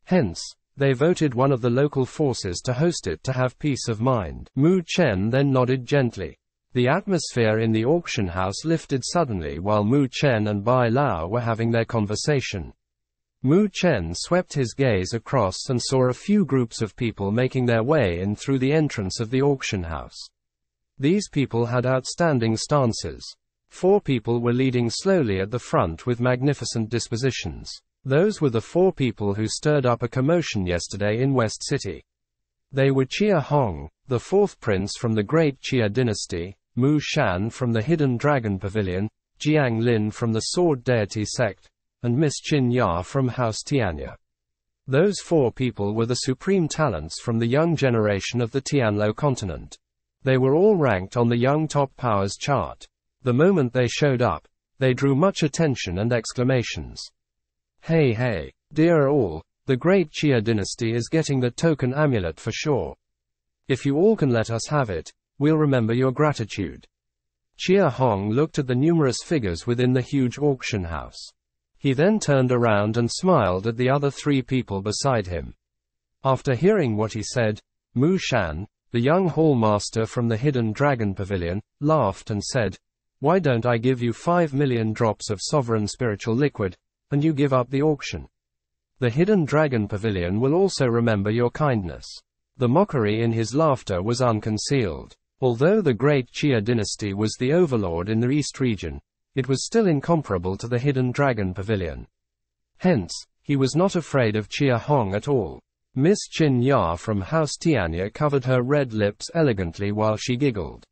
S1: Hence, they voted one of the local forces to host it to have peace of mind. Mu Chen then nodded gently. The atmosphere in the auction house lifted suddenly while Mu Chen and Bai Lao were having their conversation. Mu Chen swept his gaze across and saw a few groups of people making their way in through the entrance of the auction house. These people had outstanding stances. Four people were leading slowly at the front with magnificent dispositions. Those were the four people who stirred up a commotion yesterday in West City. They were Xia Hong, the fourth prince from the great Xia dynasty, Mu Shan from the Hidden Dragon Pavilion, Jiang Lin from the Sword Deity sect, and Miss Chin Ya from House Tianya. Those four people were the supreme talents from the young generation of the Tianluo continent. They were all ranked on the Young Top Powers chart. The moment they showed up, they drew much attention and exclamations. Hey hey, dear all, the great Xia dynasty is getting the token amulet for sure. If you all can let us have it, we'll remember your gratitude. Xia Hong looked at the numerous figures within the huge auction house. He then turned around and smiled at the other three people beside him. After hearing what he said, Mu Shan, the young hallmaster from the Hidden Dragon Pavilion, laughed and said, Why don't I give you five million drops of sovereign spiritual liquid, and you give up the auction? The Hidden Dragon Pavilion will also remember your kindness. The mockery in his laughter was unconcealed. Although the great Xia dynasty was the overlord in the East region, it was still incomparable to the Hidden Dragon Pavilion. Hence, he was not afraid of Xia Hong at all. Miss Chin Ya from House Tianya covered her red lips elegantly while she giggled.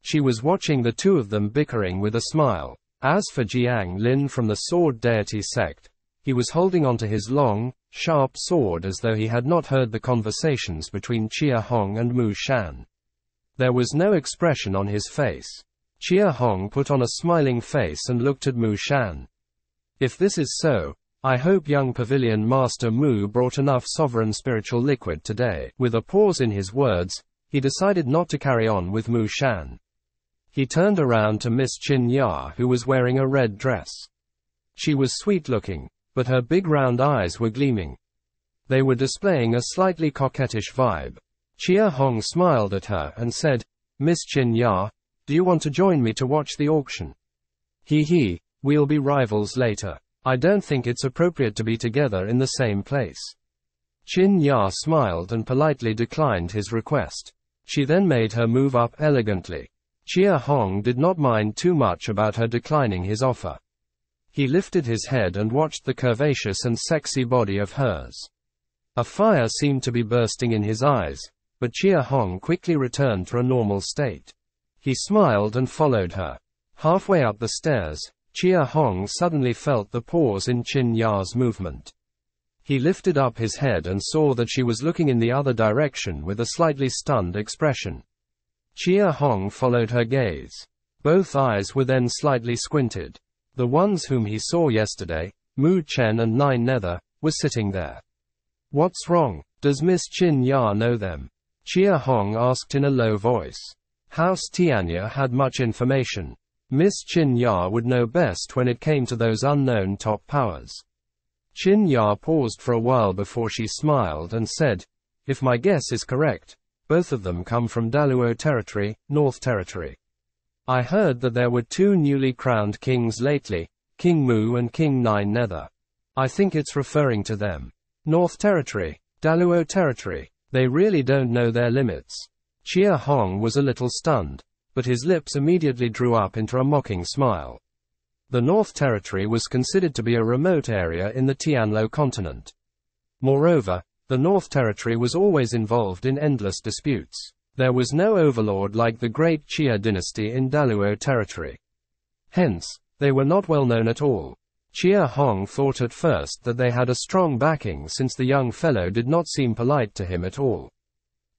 S1: She was watching the two of them bickering with a smile. As for Jiang Lin from the Sword Deity sect, he was holding onto his long, sharp sword as though he had not heard the conversations between Xia Hong and Mu Shan. There was no expression on his face. Xia Hong put on a smiling face and looked at Mu Shan. If this is so, I hope young Pavilion Master Mu brought enough sovereign spiritual liquid today. With a pause in his words, he decided not to carry on with Mu Shan. He turned around to Miss Chin Ya who was wearing a red dress. She was sweet looking, but her big round eyes were gleaming. They were displaying a slightly coquettish vibe. Xia Hong smiled at her and said, Miss Chin Ya, do you want to join me to watch the auction? He he, we'll be rivals later. I don't think it's appropriate to be together in the same place. Chin Ya smiled and politely declined his request. She then made her move up elegantly. Xia Hong did not mind too much about her declining his offer. He lifted his head and watched the curvaceous and sexy body of hers. A fire seemed to be bursting in his eyes, but Xia Hong quickly returned to a normal state. He smiled and followed her. Halfway up the stairs, Xia Hong suddenly felt the pause in Chin Ya's movement. He lifted up his head and saw that she was looking in the other direction with a slightly stunned expression. Xia Hong followed her gaze. Both eyes were then slightly squinted. The ones whom he saw yesterday, Mu Chen and Nine Nether, were sitting there. What's wrong? Does Miss Chin Ya know them? Xia Hong asked in a low voice. House Tianya had much information. Miss Chin Ya would know best when it came to those unknown top powers. Chin Ya paused for a while before she smiled and said, If my guess is correct, both of them come from Daluo territory, North Territory. I heard that there were two newly crowned kings lately, King Mu and King Nine Nether. I think it's referring to them. North Territory, Daluo Territory. They really don't know their limits. Xia Hong was a little stunned, but his lips immediately drew up into a mocking smile. The North Territory was considered to be a remote area in the Tianluo continent. Moreover, the North Territory was always involved in endless disputes. There was no overlord like the great Xia dynasty in Daluo territory. Hence, they were not well known at all. Xia Hong thought at first that they had a strong backing since the young fellow did not seem polite to him at all.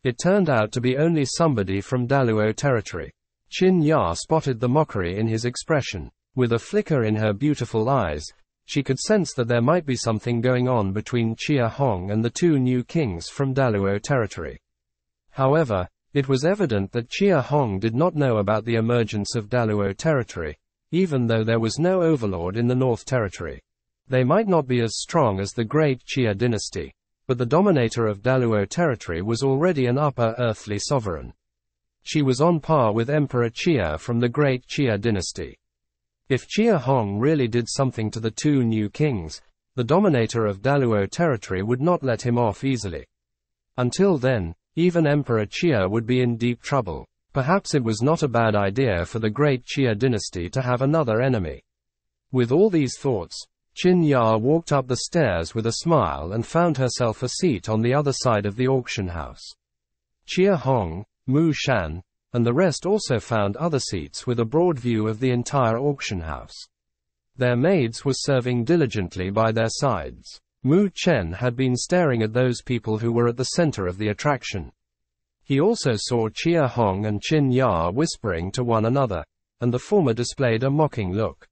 S1: It turned out to be only somebody from Daluo territory. Chin Ya spotted the mockery in his expression. With a flicker in her beautiful eyes, she could sense that there might be something going on between Xia Hong and the two new kings from Daluo territory. However, it was evident that Xia Hong did not know about the emergence of Daluo territory, even though there was no overlord in the North Territory. They might not be as strong as the great Xia dynasty, but the dominator of Daluo territory was already an upper earthly sovereign. She was on par with Emperor Xia from the great Xia dynasty. If Xia Hong really did something to the two new kings, the dominator of Daluo territory would not let him off easily. Until then, even Emperor Xia would be in deep trouble. Perhaps it was not a bad idea for the great Xia dynasty to have another enemy. With all these thoughts, Chin Ya walked up the stairs with a smile and found herself a seat on the other side of the auction house. Xia Hong, Mu Shan, and the rest also found other seats with a broad view of the entire auction house. Their maids were serving diligently by their sides. Mu Chen had been staring at those people who were at the center of the attraction. He also saw Xia Hong and Chin Ya whispering to one another, and the former displayed a mocking look.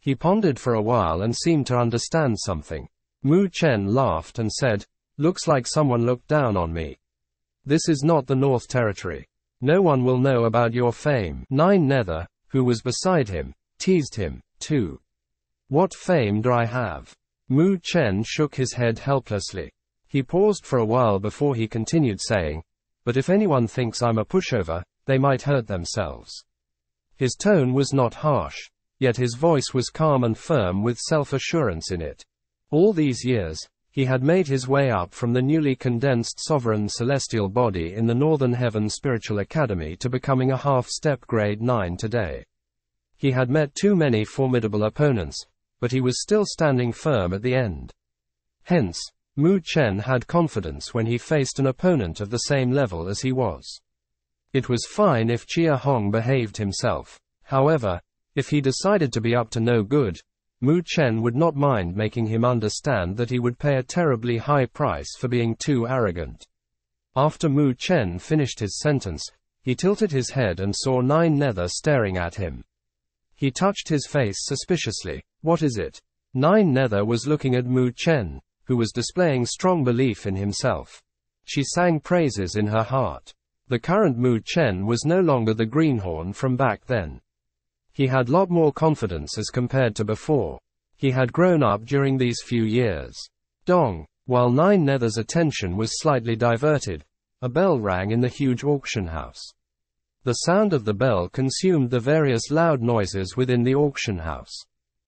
S1: He pondered for a while and seemed to understand something. Mu Chen laughed and said, Looks like someone looked down on me. This is not the North Territory. No one will know about your fame. Nine Nether, who was beside him, teased him, too. What fame do I have? Mu Chen shook his head helplessly. He paused for a while before he continued saying, But if anyone thinks I'm a pushover, they might hurt themselves. His tone was not harsh, yet his voice was calm and firm with self-assurance in it. All these years, he had made his way up from the newly condensed sovereign celestial body in the Northern Heaven Spiritual Academy to becoming a half-step grade 9 today. He had met too many formidable opponents, but he was still standing firm at the end. Hence, Mu Chen had confidence when he faced an opponent of the same level as he was. It was fine if Xia Hong behaved himself. However, if he decided to be up to no good, Mu Chen would not mind making him understand that he would pay a terribly high price for being too arrogant. After Mu Chen finished his sentence, he tilted his head and saw Nine Nether staring at him. He touched his face suspiciously. What is it? Nine Nether was looking at Mu Chen, who was displaying strong belief in himself. She sang praises in her heart. The current Mu Chen was no longer the greenhorn from back then. He had lot more confidence as compared to before. He had grown up during these few years. Dong. While Nine Nether's attention was slightly diverted, a bell rang in the huge auction house. The sound of the bell consumed the various loud noises within the auction house.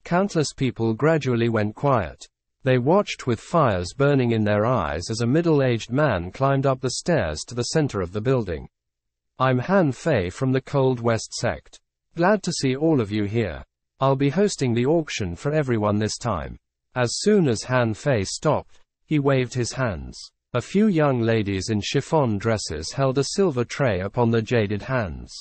S1: Countless people gradually went quiet. They watched with fires burning in their eyes as a middle-aged man climbed up the stairs to the center of the building. I'm Han Fei from the Cold West sect. Glad to see all of you here. I'll be hosting the auction for everyone this time. As soon as Han Fei stopped, he waved his hands. A few young ladies in chiffon dresses held a silver tray upon their jaded hands.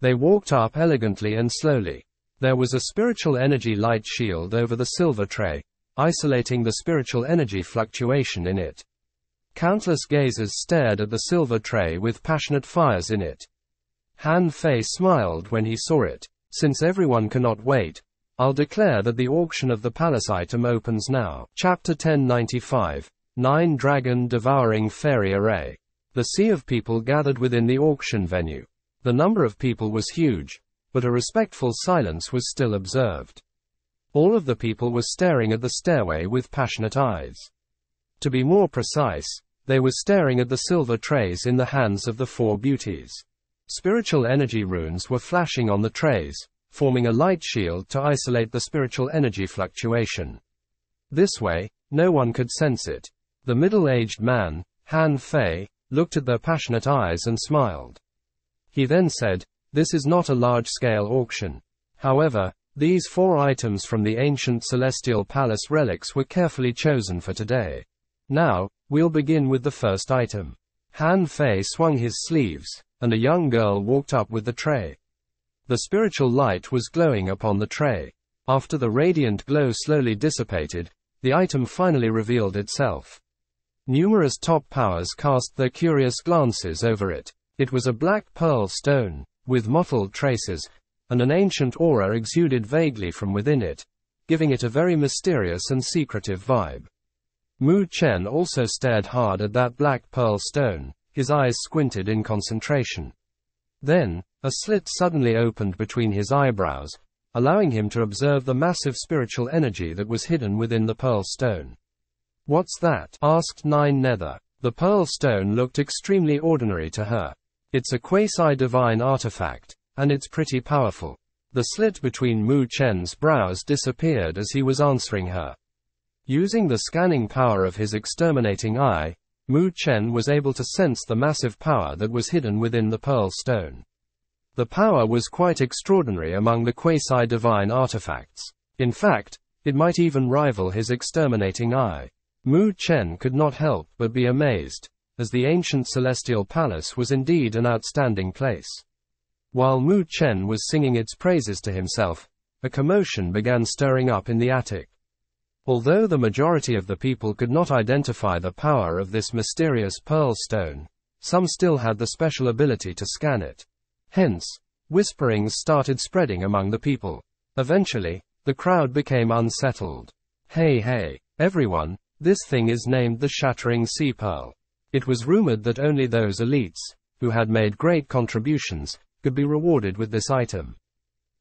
S1: They walked up elegantly and slowly. There was a spiritual energy light shield over the silver tray, isolating the spiritual energy fluctuation in it. Countless gazers stared at the silver tray with passionate fires in it. Han Fei smiled when he saw it. Since everyone cannot wait, I'll declare that the auction of the palace item opens now. Chapter 1095 Nine Dragon Devouring Fairy Array. The sea of people gathered within the auction venue. The number of people was huge, but a respectful silence was still observed. All of the people were staring at the stairway with passionate eyes. To be more precise, they were staring at the silver trays in the hands of the four beauties. Spiritual energy runes were flashing on the trays, forming a light shield to isolate the spiritual energy fluctuation. This way, no one could sense it. The middle-aged man, Han Fei, looked at their passionate eyes and smiled. He then said, This is not a large-scale auction. However, these four items from the ancient celestial palace relics were carefully chosen for today. Now, we'll begin with the first item. Han Fei swung his sleeves, and a young girl walked up with the tray. The spiritual light was glowing upon the tray. After the radiant glow slowly dissipated, the item finally revealed itself. Numerous top powers cast their curious glances over it. It was a black pearl stone, with mottled traces, and an ancient aura exuded vaguely from within it, giving it a very mysterious and secretive vibe. Mu Chen also stared hard at that black pearl stone, his eyes squinted in concentration. Then, a slit suddenly opened between his eyebrows, allowing him to observe the massive spiritual energy that was hidden within the pearl stone. What's that? asked Nine Nether. The pearl stone looked extremely ordinary to her. It's a quasi-divine artifact, and it's pretty powerful. The slit between Mu Chen's brows disappeared as he was answering her. Using the scanning power of his exterminating eye, Mu Chen was able to sense the massive power that was hidden within the Pearl Stone. The power was quite extraordinary among the quasi-divine artifacts. In fact, it might even rival his exterminating eye. Mu Chen could not help but be amazed. as the ancient celestial palace was indeed an outstanding place. While Mu Chen was singing its praises to himself, a commotion began stirring up in the attic. Although the majority of the people could not identify the power of this mysterious pearl stone, some still had the special ability to scan it. Hence, whisperings started spreading among the people. Eventually, the crowd became unsettled. Hey hey, everyone, this thing is named the Shattering Sea Pearl. It was rumored that only those elites, who had made great contributions, could be rewarded with this item.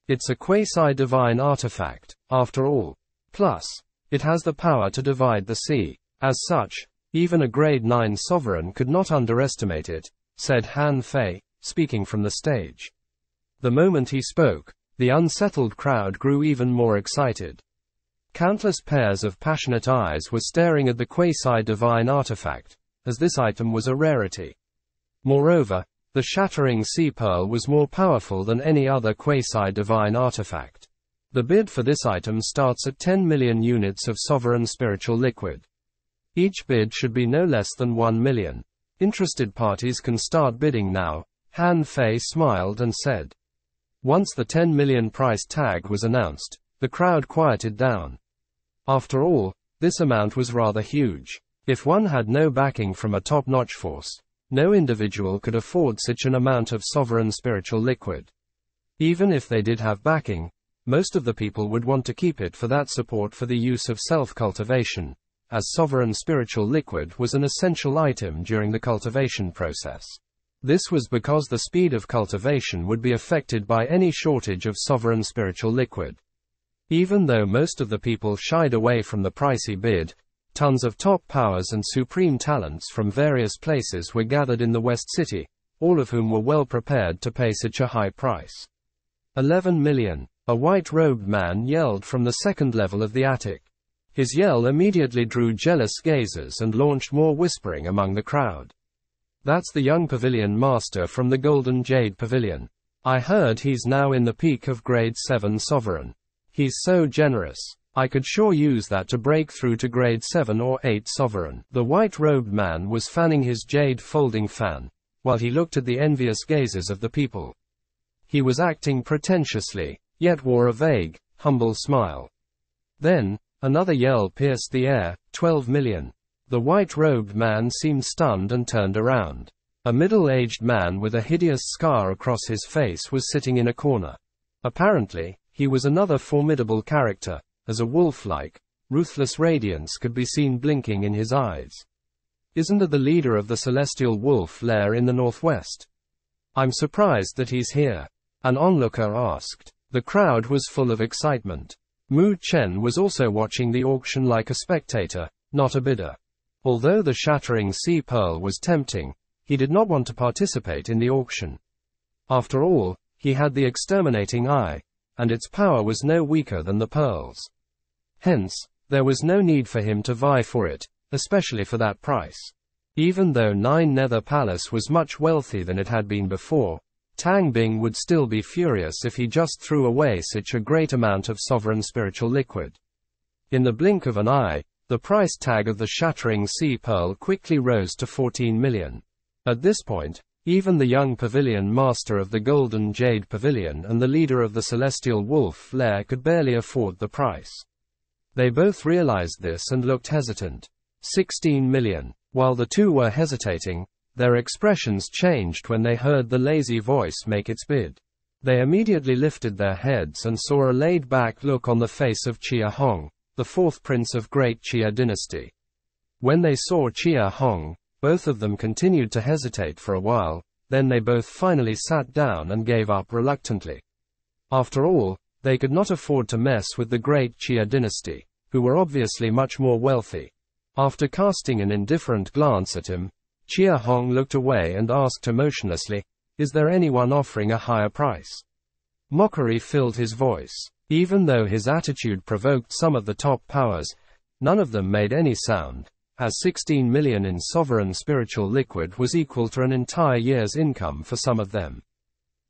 S1: It's a quasi-divine artifact, after all. Plus, it has the power to divide the sea. As such, even a grade 9 sovereign could not underestimate it, said Han Fei, speaking from the stage. The moment he spoke, the unsettled crowd grew even more excited. Countless pairs of passionate eyes were staring at the quasi-divine artifact, as this item was a rarity. Moreover, the shattering sea pearl was more powerful than any other quasi-divine artifact. The bid for this item starts at 10 million units of sovereign spiritual liquid. Each bid should be no less than 1 million. Interested parties can start bidding now. Han Fei smiled and said. Once the 10 million price tag was announced, the crowd quieted down. After all, this amount was rather huge. If one had no backing from a top-notch force, no individual could afford such an amount of sovereign spiritual liquid. Even if they did have backing, most of the people would want to keep it for that support for the use of self-cultivation, as sovereign spiritual liquid was an essential item during the cultivation process. This was because the speed of cultivation would be affected by any shortage of sovereign spiritual liquid. Even though most of the people shied away from the pricey bid, Tons of top powers and supreme talents from various places were gathered in the West City, all of whom were well prepared to pay such a high price. 11 million. A white-robed man yelled from the second level of the attic. His yell immediately drew jealous gazers and launched more whispering among the crowd. That's the young pavilion master from the Golden Jade Pavilion. I heard he's now in the peak of grade 7 sovereign. He's so generous. I could sure use that to break through to grade 7 or 8 sovereign. The white-robed man was fanning his jade folding fan, while he looked at the envious gazes of the people. He was acting pretentiously, yet wore a vague, humble smile. Then, another yell pierced the air, 12 million. The white-robed man seemed stunned and turned around. A middle-aged man with a hideous scar across his face was sitting in a corner. Apparently, he was another formidable character, as a wolf-like, ruthless radiance could be seen blinking in his eyes. Isn't it the leader of the celestial wolf lair in the northwest? I'm surprised that he's here. An onlooker asked. The crowd was full of excitement. Mu Chen was also watching the auction like a spectator, not a bidder. Although the shattering sea pearl was tempting, he did not want to participate in the auction. After all, he had the exterminating eye, and its power was no weaker than the pearl's. Hence, there was no need for him to vie for it, especially for that price. Even though Nine Nether Palace was much wealthier than it had been before, Tang Bing would still be furious if he just threw away such a great amount of sovereign spiritual liquid. In the blink of an eye, the price tag of the shattering sea pearl quickly rose to 14 million. At this point, even the young pavilion master of the Golden Jade Pavilion and the leader of the Celestial Wolf Lair could barely afford the price. They both realized this and looked hesitant. 16 million. While the two were hesitating, their expressions changed when they heard the lazy voice make its bid. They immediately lifted their heads and saw a laid back look on the face of Xia Hong, the fourth prince of Great Xia dynasty. When they saw Xia Hong, both of them continued to hesitate for a while, then they both finally sat down and gave up reluctantly. After all, they could not afford to mess with the great Xia dynasty, who were obviously much more wealthy. After casting an indifferent glance at him, Xia Hong looked away and asked emotionlessly, Is there anyone offering a higher price? Mockery filled his voice. Even though his attitude provoked some of the top powers, none of them made any sound, as 16 million in sovereign spiritual liquid was equal to an entire year's income for some of them.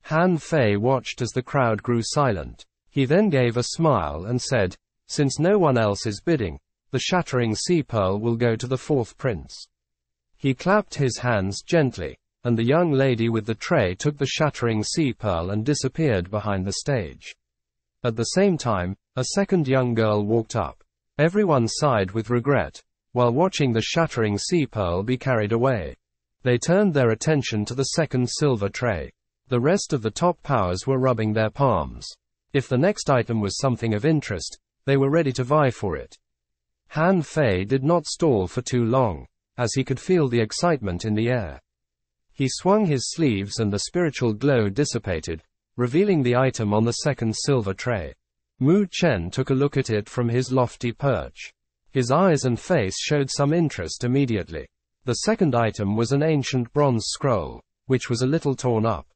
S1: Han Fei watched as the crowd grew silent. He then gave a smile and said, Since no one else is bidding, the shattering sea pearl will go to the fourth prince. He clapped his hands gently, and the young lady with the tray took the shattering sea pearl and disappeared behind the stage. At the same time, a second young girl walked up. Everyone sighed with regret, while watching the shattering sea pearl be carried away. They turned their attention to the second silver tray. The rest of the top powers were rubbing their palms. If the next item was something of interest, they were ready to vie for it. Han Fei did not stall for too long, as he could feel the excitement in the air. He swung his sleeves and the spiritual glow dissipated, revealing the item on the second silver tray. Mu Chen took a look at it from his lofty perch. His eyes and face showed some interest immediately. The second item was an ancient bronze scroll, which was a little torn up.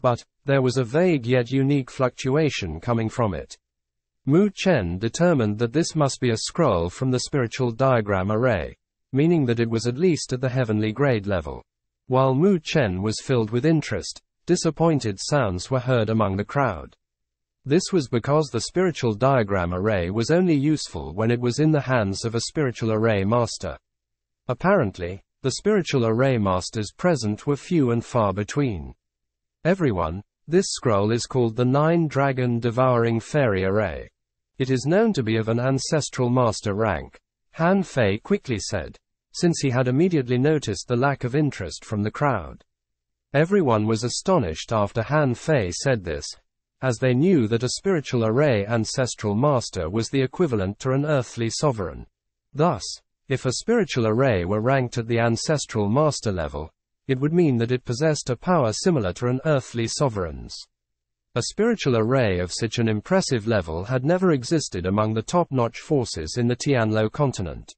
S1: But, there was a vague yet unique fluctuation coming from it. Mu Chen determined that this must be a scroll from the spiritual diagram array, meaning that it was at least at the heavenly grade level. While Mu Chen was filled with interest, disappointed sounds were heard among the crowd. This was because the spiritual diagram array was only useful when it was in the hands of a spiritual array master. Apparently, the spiritual array masters present were few and far between. Everyone, this scroll is called the Nine Dragon Devouring Fairy Array. It is known to be of an ancestral master rank. Han Fei quickly said since he had immediately noticed the lack of interest from the crowd. Everyone was astonished after Han Fei said this, as they knew that a spiritual array ancestral master was the equivalent to an earthly sovereign. Thus, if a spiritual array were ranked at the ancestral master level, it would mean that it possessed a power similar to an earthly sovereign's. A spiritual array of such an impressive level had never existed among the top-notch forces in the Tianluo continent.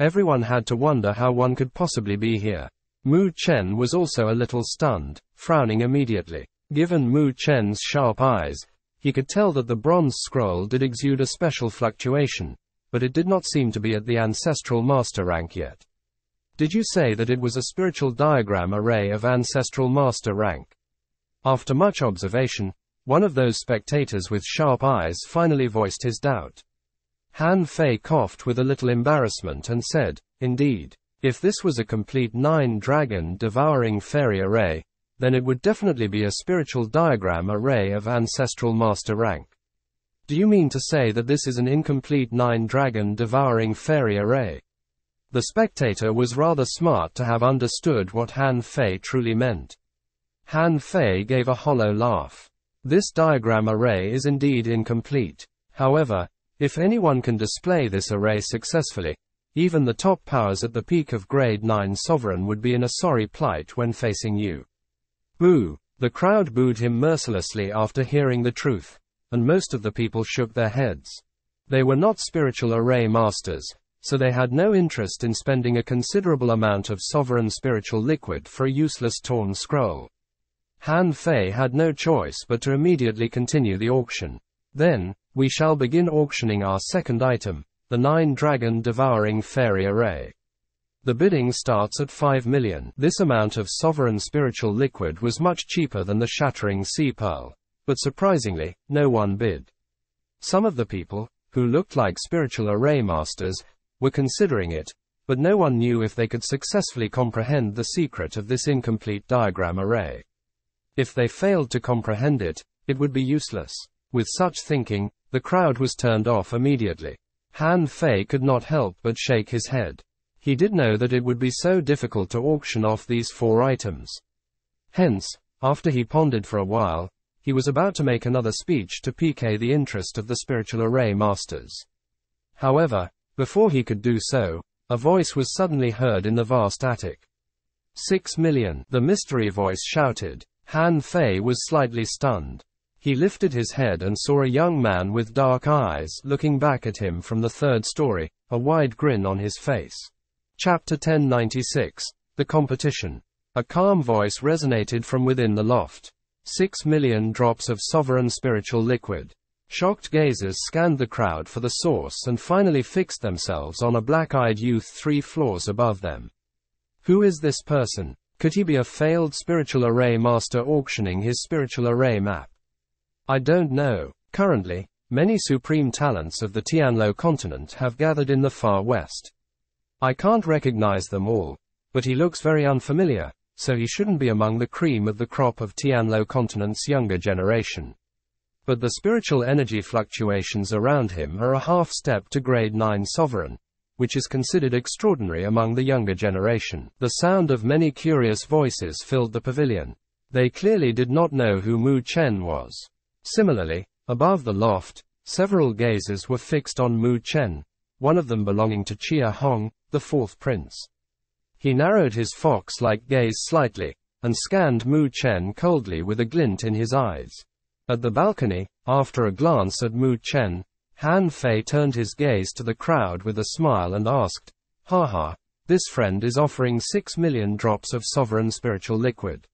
S1: Everyone had to wonder how one could possibly be here. Mu Chen was also a little stunned, frowning immediately. Given Mu Chen's sharp eyes, he could tell that the bronze scroll did exude a special fluctuation, but it did not seem to be at the ancestral master rank yet. Did you say that it was a spiritual diagram array of ancestral master rank? After much observation, one of those spectators with sharp eyes finally voiced his doubt. Han Fei coughed with a little embarrassment and said, Indeed. If this was a complete nine-dragon devouring fairy array, then it would definitely be a spiritual diagram array of ancestral master rank. Do you mean to say that this is an incomplete nine-dragon devouring fairy array? The spectator was rather smart to have understood what Han Fei truly meant. Han Fei gave a hollow laugh. This diagram array is indeed incomplete. However, if anyone can display this array successfully, even the top powers at the peak of grade 9 sovereign would be in a sorry plight when facing you. Boo! The crowd booed him mercilessly after hearing the truth, and most of the people shook their heads. They were not spiritual array masters, so they had no interest in spending a considerable amount of sovereign spiritual liquid for a useless torn scroll. Han Fei had no choice but to immediately continue the auction. Then, we shall begin auctioning our second item, the Nine Dragon Devouring Fairy Array. The bidding starts at 5 million. This amount of sovereign spiritual liquid was much cheaper than the shattering sea pearl. But surprisingly, no one bid. Some of the people, who looked like spiritual array masters, were considering it, but no one knew if they could successfully comprehend the secret of this incomplete diagram array. If they failed to comprehend it, it would be useless. With such thinking, the crowd was turned off immediately. Han Fei could not help but shake his head. He did know that it would be so difficult to auction off these four items. Hence, after he pondered for a while, he was about to make another speech to pique the interest of the spiritual array masters. However, before he could do so, a voice was suddenly heard in the vast attic. Six million, the mystery voice shouted. Han Fei was slightly stunned. He lifted his head and saw a young man with dark eyes looking back at him from the third story, a wide grin on his face. Chapter 1096 The Competition. A calm voice resonated from within the loft. Six million drops of sovereign spiritual liquid. Shocked gazers scanned the crowd for the source and finally fixed themselves on a black eyed youth three floors above them. Who is this person? Could he be a failed spiritual array master auctioning his spiritual array map? I don't know. Currently, many supreme talents of the Tianluo continent have gathered in the far west. I can't recognize them all, but he looks very unfamiliar, so he shouldn't be among the cream of the crop of Tianluo continent's younger generation. But the spiritual energy fluctuations around him are a half step to grade 9 sovereign, which is considered extraordinary among the younger generation. The sound of many curious voices filled the pavilion. They clearly did not know who Mu Chen was. Similarly, above the loft, several gazes were fixed on Mu Chen, one of them belonging to Xia Hong, the fourth prince. He narrowed his fox-like gaze slightly, and scanned Mu Chen coldly with a glint in his eyes. At the balcony, after a glance at Mu Chen, Han Fei turned his gaze to the crowd with a smile and asked, Haha, this friend is offering six million drops of sovereign spiritual liquid.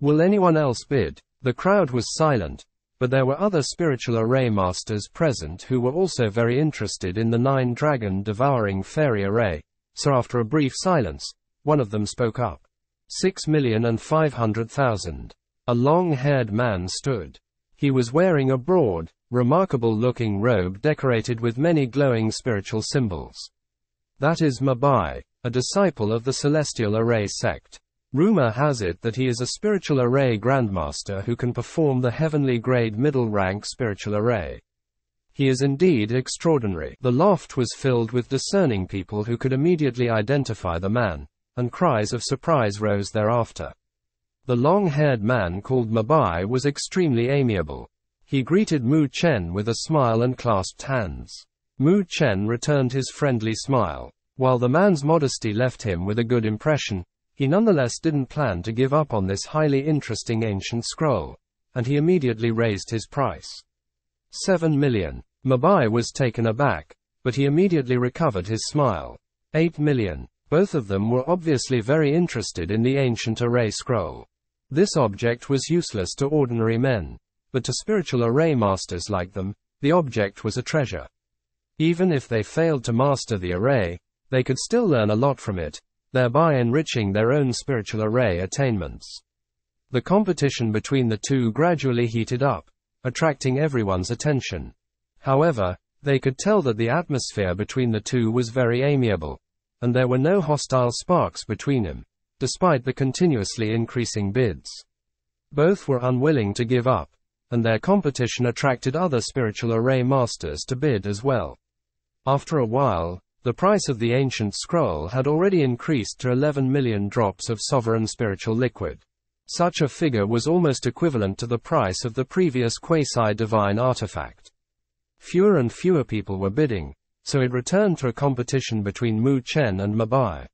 S1: Will anyone else bid? The crowd was silent, but there were other spiritual array masters present who were also very interested in the nine dragon devouring fairy array. So after a brief silence, one of them spoke up. Six million and five hundred thousand. A long-haired man stood. He was wearing a broad, remarkable looking robe decorated with many glowing spiritual symbols. That is Mabai, a disciple of the Celestial Array sect. Rumor has it that he is a spiritual array grandmaster who can perform the heavenly grade middle rank spiritual array. He is indeed extraordinary. The loft was filled with discerning people who could immediately identify the man, and cries of surprise rose thereafter. The long-haired man called Mabai was extremely amiable. He greeted Mu Chen with a smile and clasped hands. Mu Chen returned his friendly smile. While the man's modesty left him with a good impression, he nonetheless didn't plan to give up on this highly interesting ancient scroll, and he immediately raised his price. Seven million. Mabai was taken aback, but he immediately recovered his smile. Eight million. Both of them were obviously very interested in the ancient array scroll. This object was useless to ordinary men, but to spiritual array masters like them, the object was a treasure. Even if they failed to master the array, they could still learn a lot from it, thereby enriching their own spiritual array attainments. The competition between the two gradually heated up, attracting everyone's attention. However, they could tell that the atmosphere between the two was very amiable, and there were no hostile sparks between them, despite the continuously increasing bids. Both were unwilling to give up, and their competition attracted other spiritual array masters to bid as well. After a while, the price of the ancient scroll had already increased to 11 million drops of sovereign spiritual liquid. Such a figure was almost equivalent to the price of the previous quasi-divine artifact. Fewer and fewer people were bidding, so it returned to a competition between Mu Chen and Mabai.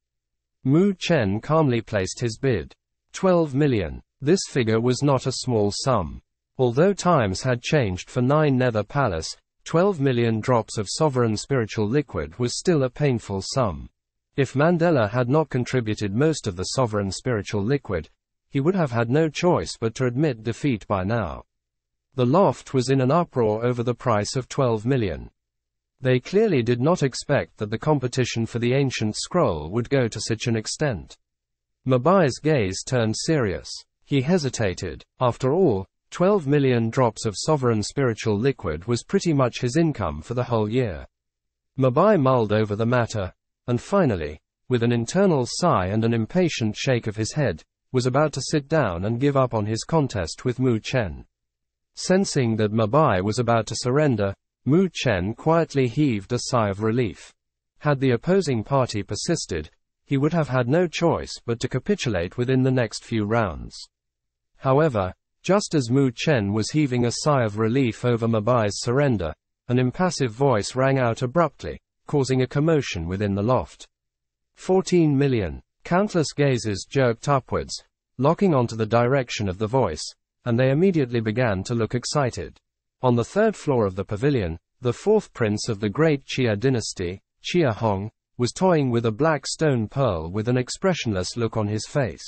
S1: Mu Chen calmly placed his bid. 12 million. This figure was not a small sum. Although times had changed for Nine Nether Palace, 12 million drops of sovereign spiritual liquid was still a painful sum. If Mandala had not contributed most of the sovereign spiritual liquid, he would have had no choice but to admit defeat by now. The loft was in an uproar over the price of 12 million. They clearly did not expect that the competition for the ancient scroll would go to such an extent. Mabai's gaze turned serious. He hesitated. After all, 12 million drops of sovereign spiritual liquid was pretty much his income for the whole year. Mabai mulled over the matter, and finally, with an internal sigh and an impatient shake of his head, was about to sit down and give up on his contest with Mu Chen. Sensing that Mabai was about to surrender, Mu Chen quietly heaved a sigh of relief. Had the opposing party persisted, he would have had no choice but to capitulate within the next few rounds. However, just as Mu Chen was heaving a sigh of relief over Mabai's surrender, an impassive voice rang out abruptly, causing a commotion within the loft. 14 million. Countless gazes jerked upwards, locking onto the direction of the voice, and they immediately began to look excited. On the third floor of the pavilion, the fourth prince of the great Xia dynasty, Xia Hong, was toying with a black stone pearl with an expressionless look on his face.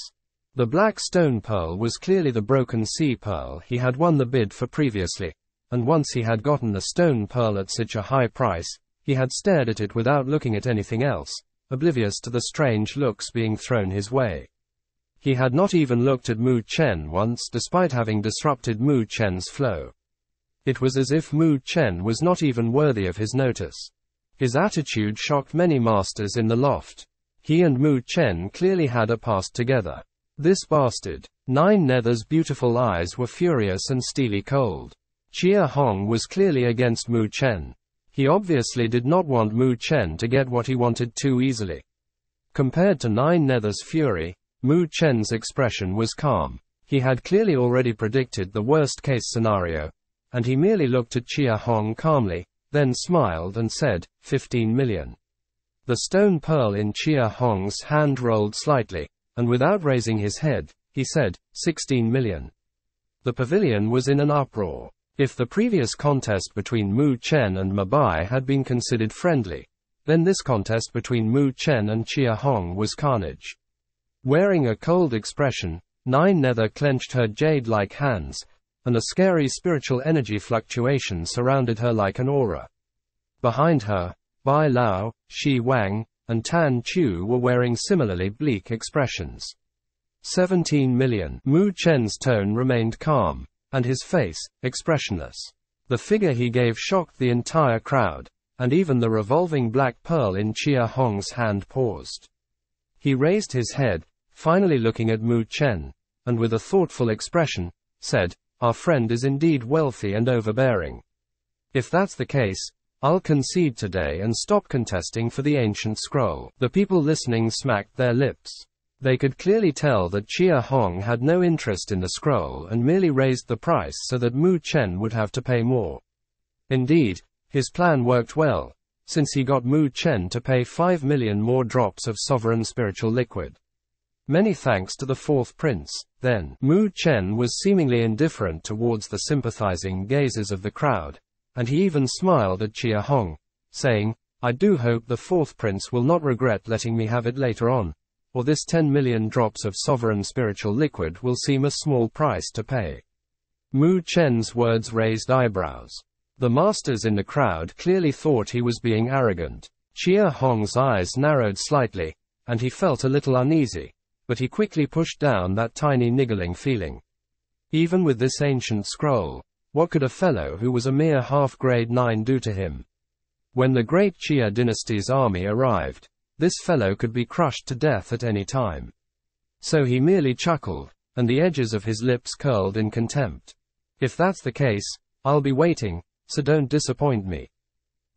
S1: The black stone pearl was clearly the broken sea pearl he had won the bid for previously, and once he had gotten the stone pearl at such a high price, he had stared at it without looking at anything else, oblivious to the strange looks being thrown his way. He had not even looked at Mu Chen once despite having disrupted Mu Chen's flow. It was as if Mu Chen was not even worthy of his notice. His attitude shocked many masters in the loft. He and Mu Chen clearly had a past together. This bastard. Nine Nether's beautiful eyes were furious and steely cold. Xia Hong was clearly against Mu Chen. He obviously did not want Mu Chen to get what he wanted too easily. Compared to Nine Nether's fury, Mu Chen's expression was calm. He had clearly already predicted the worst case scenario, and he merely looked at Xia Hong calmly, then smiled and said, 15 million. The stone pearl in Xia Hong's hand rolled slightly, and without raising his head, he said, 16 million. The pavilion was in an uproar. If the previous contest between Mu Chen and Mabai had been considered friendly, then this contest between Mu Chen and Xia Hong was carnage. Wearing a cold expression, Nine Nether clenched her jade-like hands, and a scary spiritual energy fluctuation surrounded her like an aura. Behind her, Bai Lao, Shi Wang, and Tan Chu were wearing similarly bleak expressions. 17 million. Mu Chen's tone remained calm, and his face, expressionless. The figure he gave shocked the entire crowd, and even the revolving black pearl in Xia Hong's hand paused. He raised his head, finally looking at Mu Chen, and with a thoughtful expression, said, Our friend is indeed wealthy and overbearing. If that's the case, I'll concede today and stop contesting for the ancient scroll. The people listening smacked their lips. They could clearly tell that Xia Hong had no interest in the scroll and merely raised the price so that Mu Chen would have to pay more. Indeed, his plan worked well, since he got Mu Chen to pay 5 million more drops of sovereign spiritual liquid. Many thanks to the fourth prince. Then, Mu Chen was seemingly indifferent towards the sympathizing gazes of the crowd, and he even smiled at Xia Hong, saying, I do hope the fourth prince will not regret letting me have it later on, or this 10 million drops of sovereign spiritual liquid will seem a small price to pay. Mu Chen's words raised eyebrows. The masters in the crowd clearly thought he was being arrogant. Xia Hong's eyes narrowed slightly, and he felt a little uneasy but he quickly pushed down that tiny niggling feeling. Even with this ancient scroll, what could a fellow who was a mere half grade 9 do to him? When the great Xia dynasty's army arrived, this fellow could be crushed to death at any time. So he merely chuckled, and the edges of his lips curled in contempt. If that's the case, I'll be waiting, so don't disappoint me.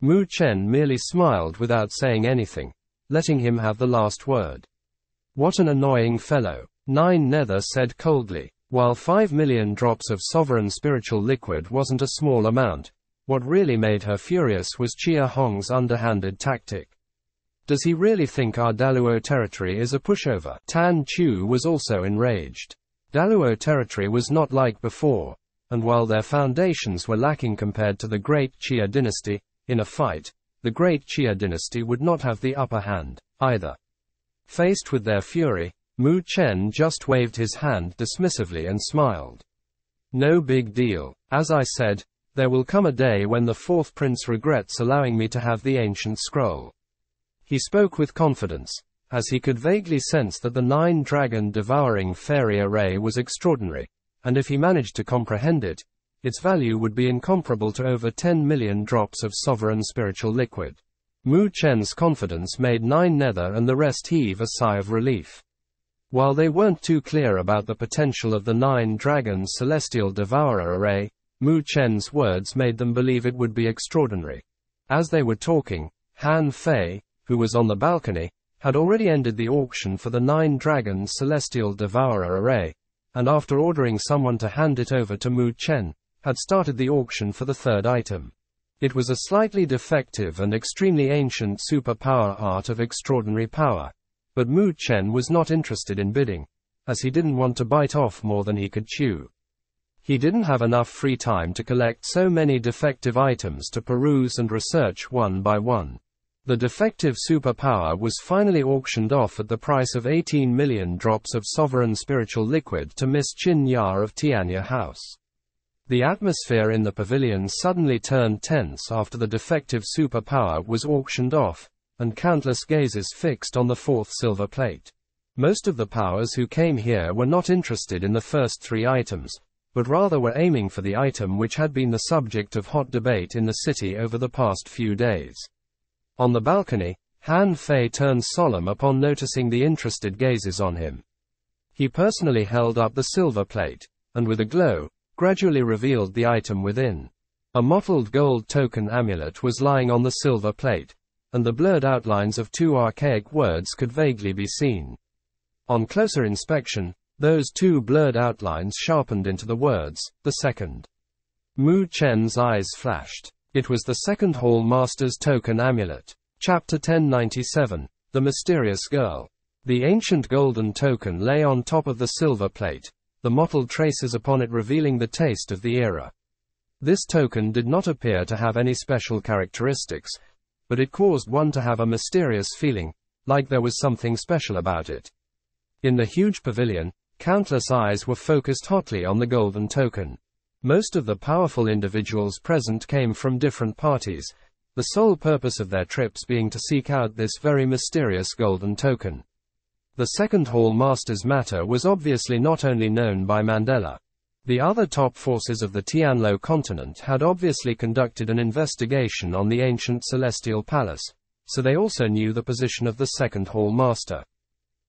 S1: Mu Chen merely smiled without saying anything, letting him have the last word. What an annoying fellow. Nine Nether said coldly. While 5 million drops of sovereign spiritual liquid wasn't a small amount, what really made her furious was Xia Hong's underhanded tactic. Does he really think our Daluo territory is a pushover? Tan Chu was also enraged. Daluo territory was not like before, and while their foundations were lacking compared to the Great Xia dynasty, in a fight, the Great Xia dynasty would not have the upper hand, either. Faced with their fury, Mu Chen just waved his hand dismissively and smiled. No big deal. As I said, there will come a day when the fourth prince regrets allowing me to have the ancient scroll. He spoke with confidence, as he could vaguely sense that the nine dragon devouring fairy array was extraordinary, and if he managed to comprehend it, its value would be incomparable to over 10 million drops of sovereign spiritual liquid. Mu Chen's confidence made Nine Nether and the rest heave a sigh of relief. While they weren't too clear about the potential of the Nine Dragons Celestial Devourer array, Mu Chen's words made them believe it would be extraordinary. As they were talking, Han Fei, who was on the balcony, had already ended the auction for the Nine Dragons Celestial Devourer array, and after ordering someone to hand it over to Mu Chen, had started the auction for the third item. It was a slightly defective and extremely ancient superpower art of extraordinary power. But Mu Chen was not interested in bidding, as he didn't want to bite off more than he could chew. He didn't have enough free time to collect so many defective items to peruse and research one by one. The defective superpower was finally auctioned off at the price of 18 million drops of sovereign spiritual liquid to Miss Qin Ya of Tianya House. The atmosphere in the pavilion suddenly turned tense after the defective superpower was auctioned off, and countless gazes fixed on the fourth silver plate. Most of the powers who came here were not interested in the first three items, but rather were aiming for the item which had been the subject of hot debate in the city over the past few days. On the balcony, Han Fei turned solemn upon noticing the interested gazes on him. He personally held up the silver plate, and with a glow, gradually revealed the item within. A mottled gold token amulet was lying on the silver plate, and the blurred outlines of two archaic words could vaguely be seen. On closer inspection, those two blurred outlines sharpened into the words, the second. Mu Chen's eyes flashed. It was the second Hall Master's token amulet. Chapter 1097 The Mysterious Girl. The ancient golden token lay on top of the silver plate, the mottled traces upon it revealing the taste of the era. This token did not appear to have any special characteristics, but it caused one to have a mysterious feeling, like there was something special about it. In the huge pavilion, countless eyes were focused hotly on the golden token. Most of the powerful individuals present came from different parties, the sole purpose of their trips being to seek out this very mysterious golden token. The second Hall Master's matter was obviously not only known by Mandala. The other top forces of the Tianluo continent had obviously conducted an investigation on the ancient celestial palace, so they also knew the position of the second Hall Master.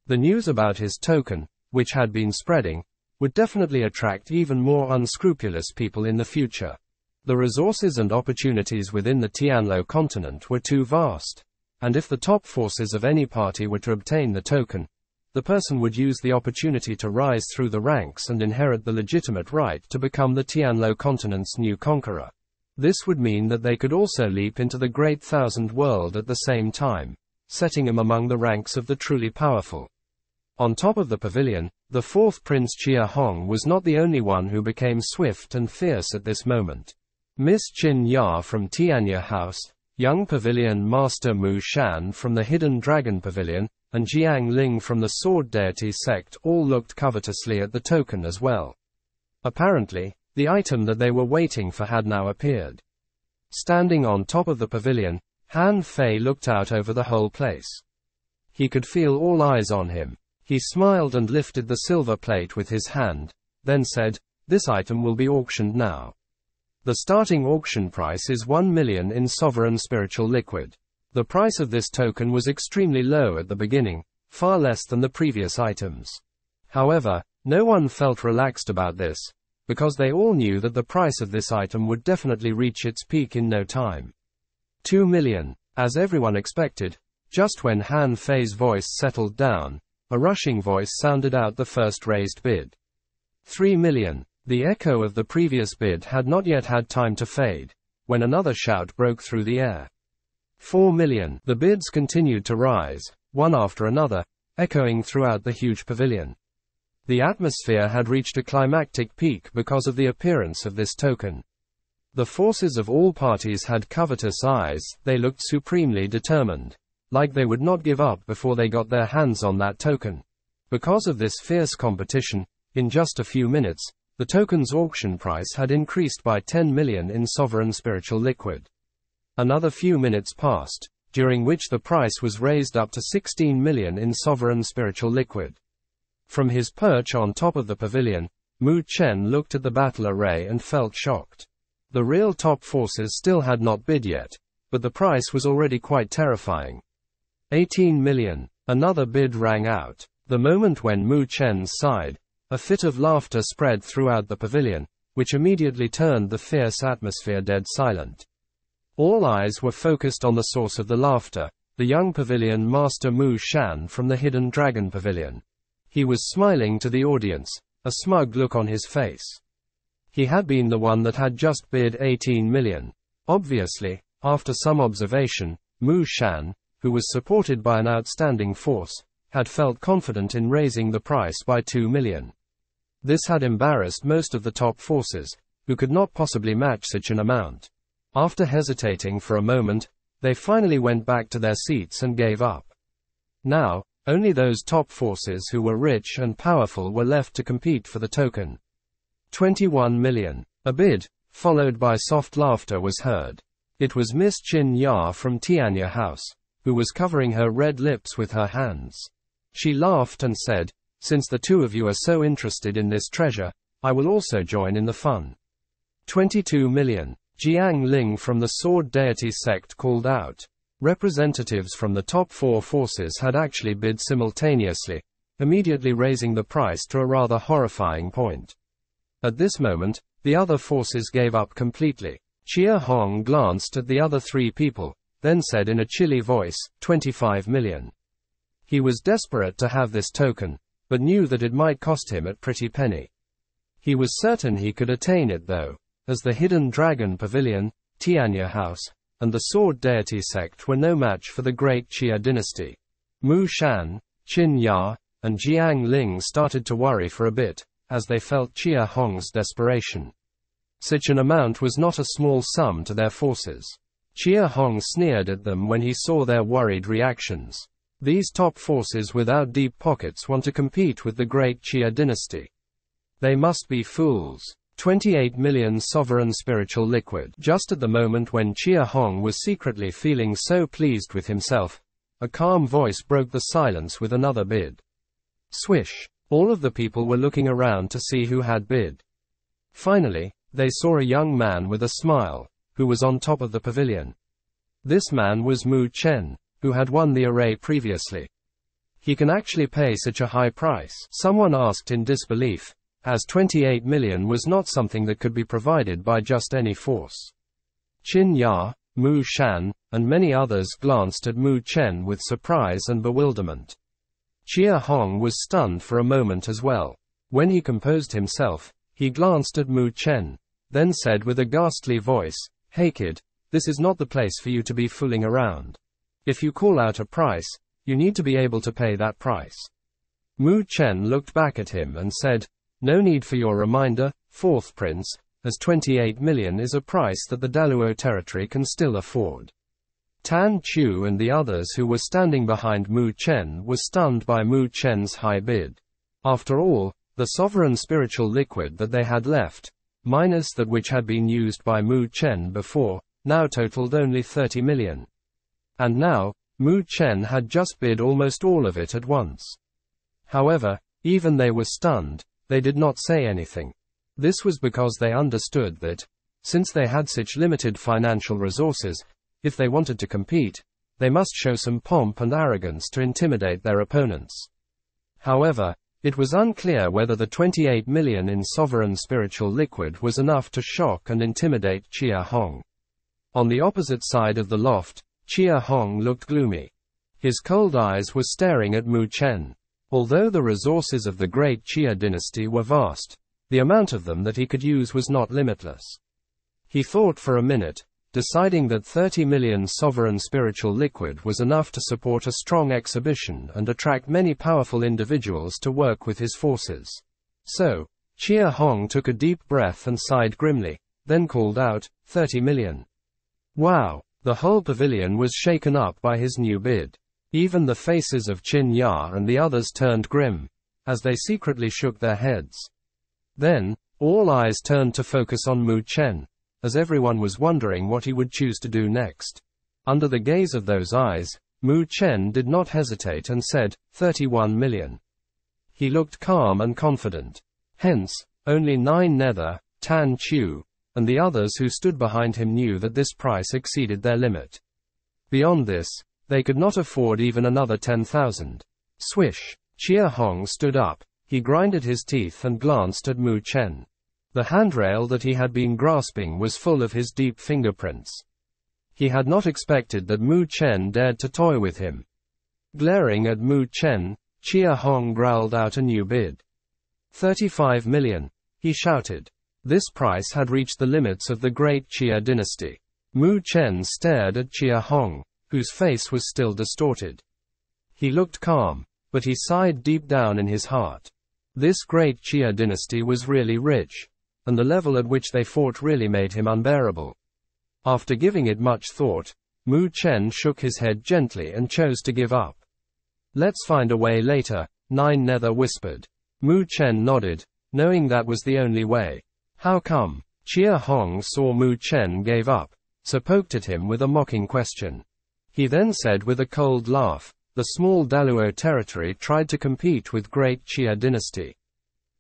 S1: The news about his token, which had been spreading, would definitely attract even more unscrupulous people in the future. The resources and opportunities within the Tianluo continent were too vast. And if the top forces of any party were to obtain the token, the person would use the opportunity to rise through the ranks and inherit the legitimate right to become the Tianluo continent's new conqueror. This would mean that they could also leap into the great thousand world at the same time, setting him among the ranks of the truly powerful. On top of the pavilion, the fourth Prince Xia Hong was not the only one who became swift and fierce at this moment. Miss Qin Ya from Tianya House, young pavilion master Mu Shan from the Hidden Dragon Pavilion, and Jiang Ling from the Sword Deity sect all looked covetously at the token as well. Apparently, the item that they were waiting for had now appeared. Standing on top of the pavilion, Han Fei looked out over the whole place. He could feel all eyes on him. He smiled and lifted the silver plate with his hand, then said, This item will be auctioned now. The starting auction price is 1 million in sovereign spiritual liquid. The price of this token was extremely low at the beginning, far less than the previous items. However, no one felt relaxed about this, because they all knew that the price of this item would definitely reach its peak in no time. 2 million, as everyone expected, just when Han Fei's voice settled down, a rushing voice sounded out the first raised bid. 3 million. The echo of the previous bid had not yet had time to fade, when another shout broke through the air. 4 million. The bids continued to rise, one after another, echoing throughout the huge pavilion. The atmosphere had reached a climactic peak because of the appearance of this token. The forces of all parties had covetous eyes, they looked supremely determined. Like they would not give up before they got their hands on that token. Because of this fierce competition, in just a few minutes, the token's auction price had increased by 10 million in sovereign spiritual liquid. Another few minutes passed, during which the price was raised up to 16 million in sovereign spiritual liquid. From his perch on top of the pavilion, Mu Chen looked at the battle array and felt shocked. The real top forces still had not bid yet, but the price was already quite terrifying. 18 million. Another bid rang out. The moment when Mu Chen sighed, a fit of laughter spread throughout the pavilion, which immediately turned the fierce atmosphere dead silent. All eyes were focused on the source of the laughter, the young pavilion master Mu Shan from the Hidden Dragon Pavilion. He was smiling to the audience, a smug look on his face. He had been the one that had just bid 18 million. Obviously, after some observation, Mu Shan, who was supported by an outstanding force, had felt confident in raising the price by 2 million. This had embarrassed most of the top forces, who could not possibly match such an amount. After hesitating for a moment, they finally went back to their seats and gave up. Now, only those top forces who were rich and powerful were left to compete for the token. 21 million. A bid, followed by soft laughter was heard. It was Miss Qin Ya from Tianya House, who was covering her red lips with her hands. She laughed and said, Since the two of you are so interested in this treasure, I will also join in the fun. 22 million. Jiang Ling from the Sword Deity sect called out. Representatives from the top four forces had actually bid simultaneously, immediately raising the price to a rather horrifying point. At this moment, the other forces gave up completely. Xia Hong glanced at the other three people, then said in a chilly voice, 25 million. He was desperate to have this token, but knew that it might cost him at pretty penny. He was certain he could attain it though, as the Hidden Dragon Pavilion, Tianya House, and the Sword Deity sect were no match for the great Xia dynasty. Mu Shan, Qin Ya, and Jiang Ling started to worry for a bit, as they felt Xia Hong's desperation. Such an amount was not a small sum to their forces. Xia Hong sneered at them when he saw their worried reactions. These top forces without deep pockets want to compete with the great Xia dynasty. They must be fools. 28 million sovereign spiritual liquid. Just at the moment when Xia Hong was secretly feeling so pleased with himself, a calm voice broke the silence with another bid. Swish. All of the people were looking around to see who had bid. Finally, they saw a young man with a smile, who was on top of the pavilion. This man was Mu Chen, who had won the array previously. He can actually pay such a high price. Someone asked in disbelief, as 28 million was not something that could be provided by just any force. Qin Ya, Mu Shan, and many others glanced at Mu Chen with surprise and bewilderment. Xia Hong was stunned for a moment as well. When he composed himself, he glanced at Mu Chen, then said with a ghastly voice, Hey kid, this is not the place for you to be fooling around. If you call out a price, you need to be able to pay that price. Mu Chen looked back at him and said, no need for your reminder, fourth prince, as 28 million is a price that the Daluo territory can still afford. Tan Chu and the others who were standing behind Mu Chen were stunned by Mu Chen's high bid. After all, the sovereign spiritual liquid that they had left, minus that which had been used by Mu Chen before, now totaled only 30 million. And now, Mu Chen had just bid almost all of it at once. However, even they were stunned, they did not say anything. This was because they understood that, since they had such limited financial resources, if they wanted to compete, they must show some pomp and arrogance to intimidate their opponents. However, it was unclear whether the 28 million in sovereign spiritual liquid was enough to shock and intimidate Xia Hong. On the opposite side of the loft, Xia Hong looked gloomy. His cold eyes were staring at Mu Chen. Although the resources of the great Xia dynasty were vast, the amount of them that he could use was not limitless. He thought for a minute, deciding that 30 million sovereign spiritual liquid was enough to support a strong exhibition and attract many powerful individuals to work with his forces. So, Xia Hong took a deep breath and sighed grimly, then called out, 30 million. Wow! The whole pavilion was shaken up by his new bid. Even the faces of Qin Ya and the others turned grim, as they secretly shook their heads. Then, all eyes turned to focus on Mu Chen, as everyone was wondering what he would choose to do next. Under the gaze of those eyes, Mu Chen did not hesitate and said, 31 million. He looked calm and confident. Hence, only nine Nether, Tan Chu, and the others who stood behind him knew that this price exceeded their limit. Beyond this, they could not afford even another 10,000. Swish. Xia Hong stood up. He grinded his teeth and glanced at Mu Chen. The handrail that he had been grasping was full of his deep fingerprints. He had not expected that Mu Chen dared to toy with him. Glaring at Mu Chen, Xia Hong growled out a new bid. 35 million, he shouted. This price had reached the limits of the great Xia dynasty. Mu Chen stared at Xia Hong whose face was still distorted. He looked calm, but he sighed deep down in his heart. This great Xia dynasty was really rich, and the level at which they fought really made him unbearable. After giving it much thought, Mu Chen shook his head gently and chose to give up. Let's find a way later, Nine Nether whispered. Mu Chen nodded, knowing that was the only way. How come? Xia Hong saw Mu Chen gave up, so poked at him with a mocking question. He then said with a cold laugh, the small Daluo territory tried to compete with great Xia dynasty.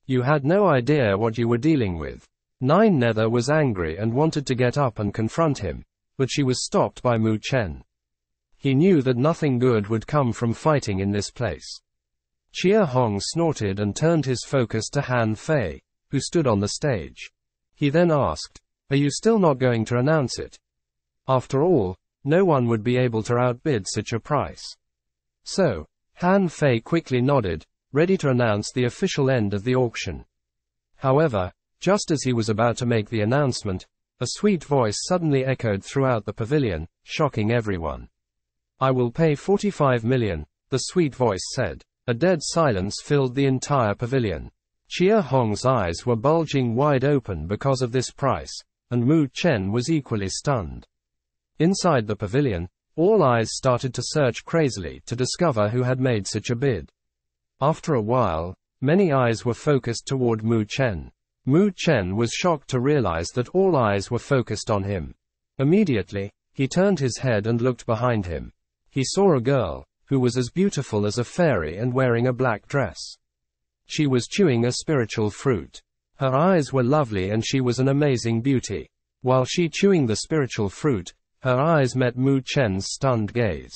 S1: You had no idea what you were dealing with. Nine Nether was angry and wanted to get up and confront him, but she was stopped by Mu Chen. He knew that nothing good would come from fighting in this place. Xia Hong snorted and turned his focus to Han Fei, who stood on the stage. He then asked, Are you still not going to announce it? After all, no one would be able to outbid such a price. So, Han Fei quickly nodded, ready to announce the official end of the auction. However, just as he was about to make the announcement, a sweet voice suddenly echoed throughout the pavilion, shocking everyone. I will pay 45 million, the sweet voice said. A dead silence filled the entire pavilion. Xia Hong's eyes were bulging wide open because of this price, and Mu Chen was equally stunned. Inside the pavilion, all eyes started to search crazily to discover who had made such a bid. After a while, many eyes were focused toward Mu Chen. Mu Chen was shocked to realize that all eyes were focused on him. Immediately, he turned his head and looked behind him. He saw a girl, who was as beautiful as a fairy and wearing a black dress. She was chewing a spiritual fruit. Her eyes were lovely and she was an amazing beauty. While she chewing the spiritual fruit, her eyes met Mu Chen's stunned gaze.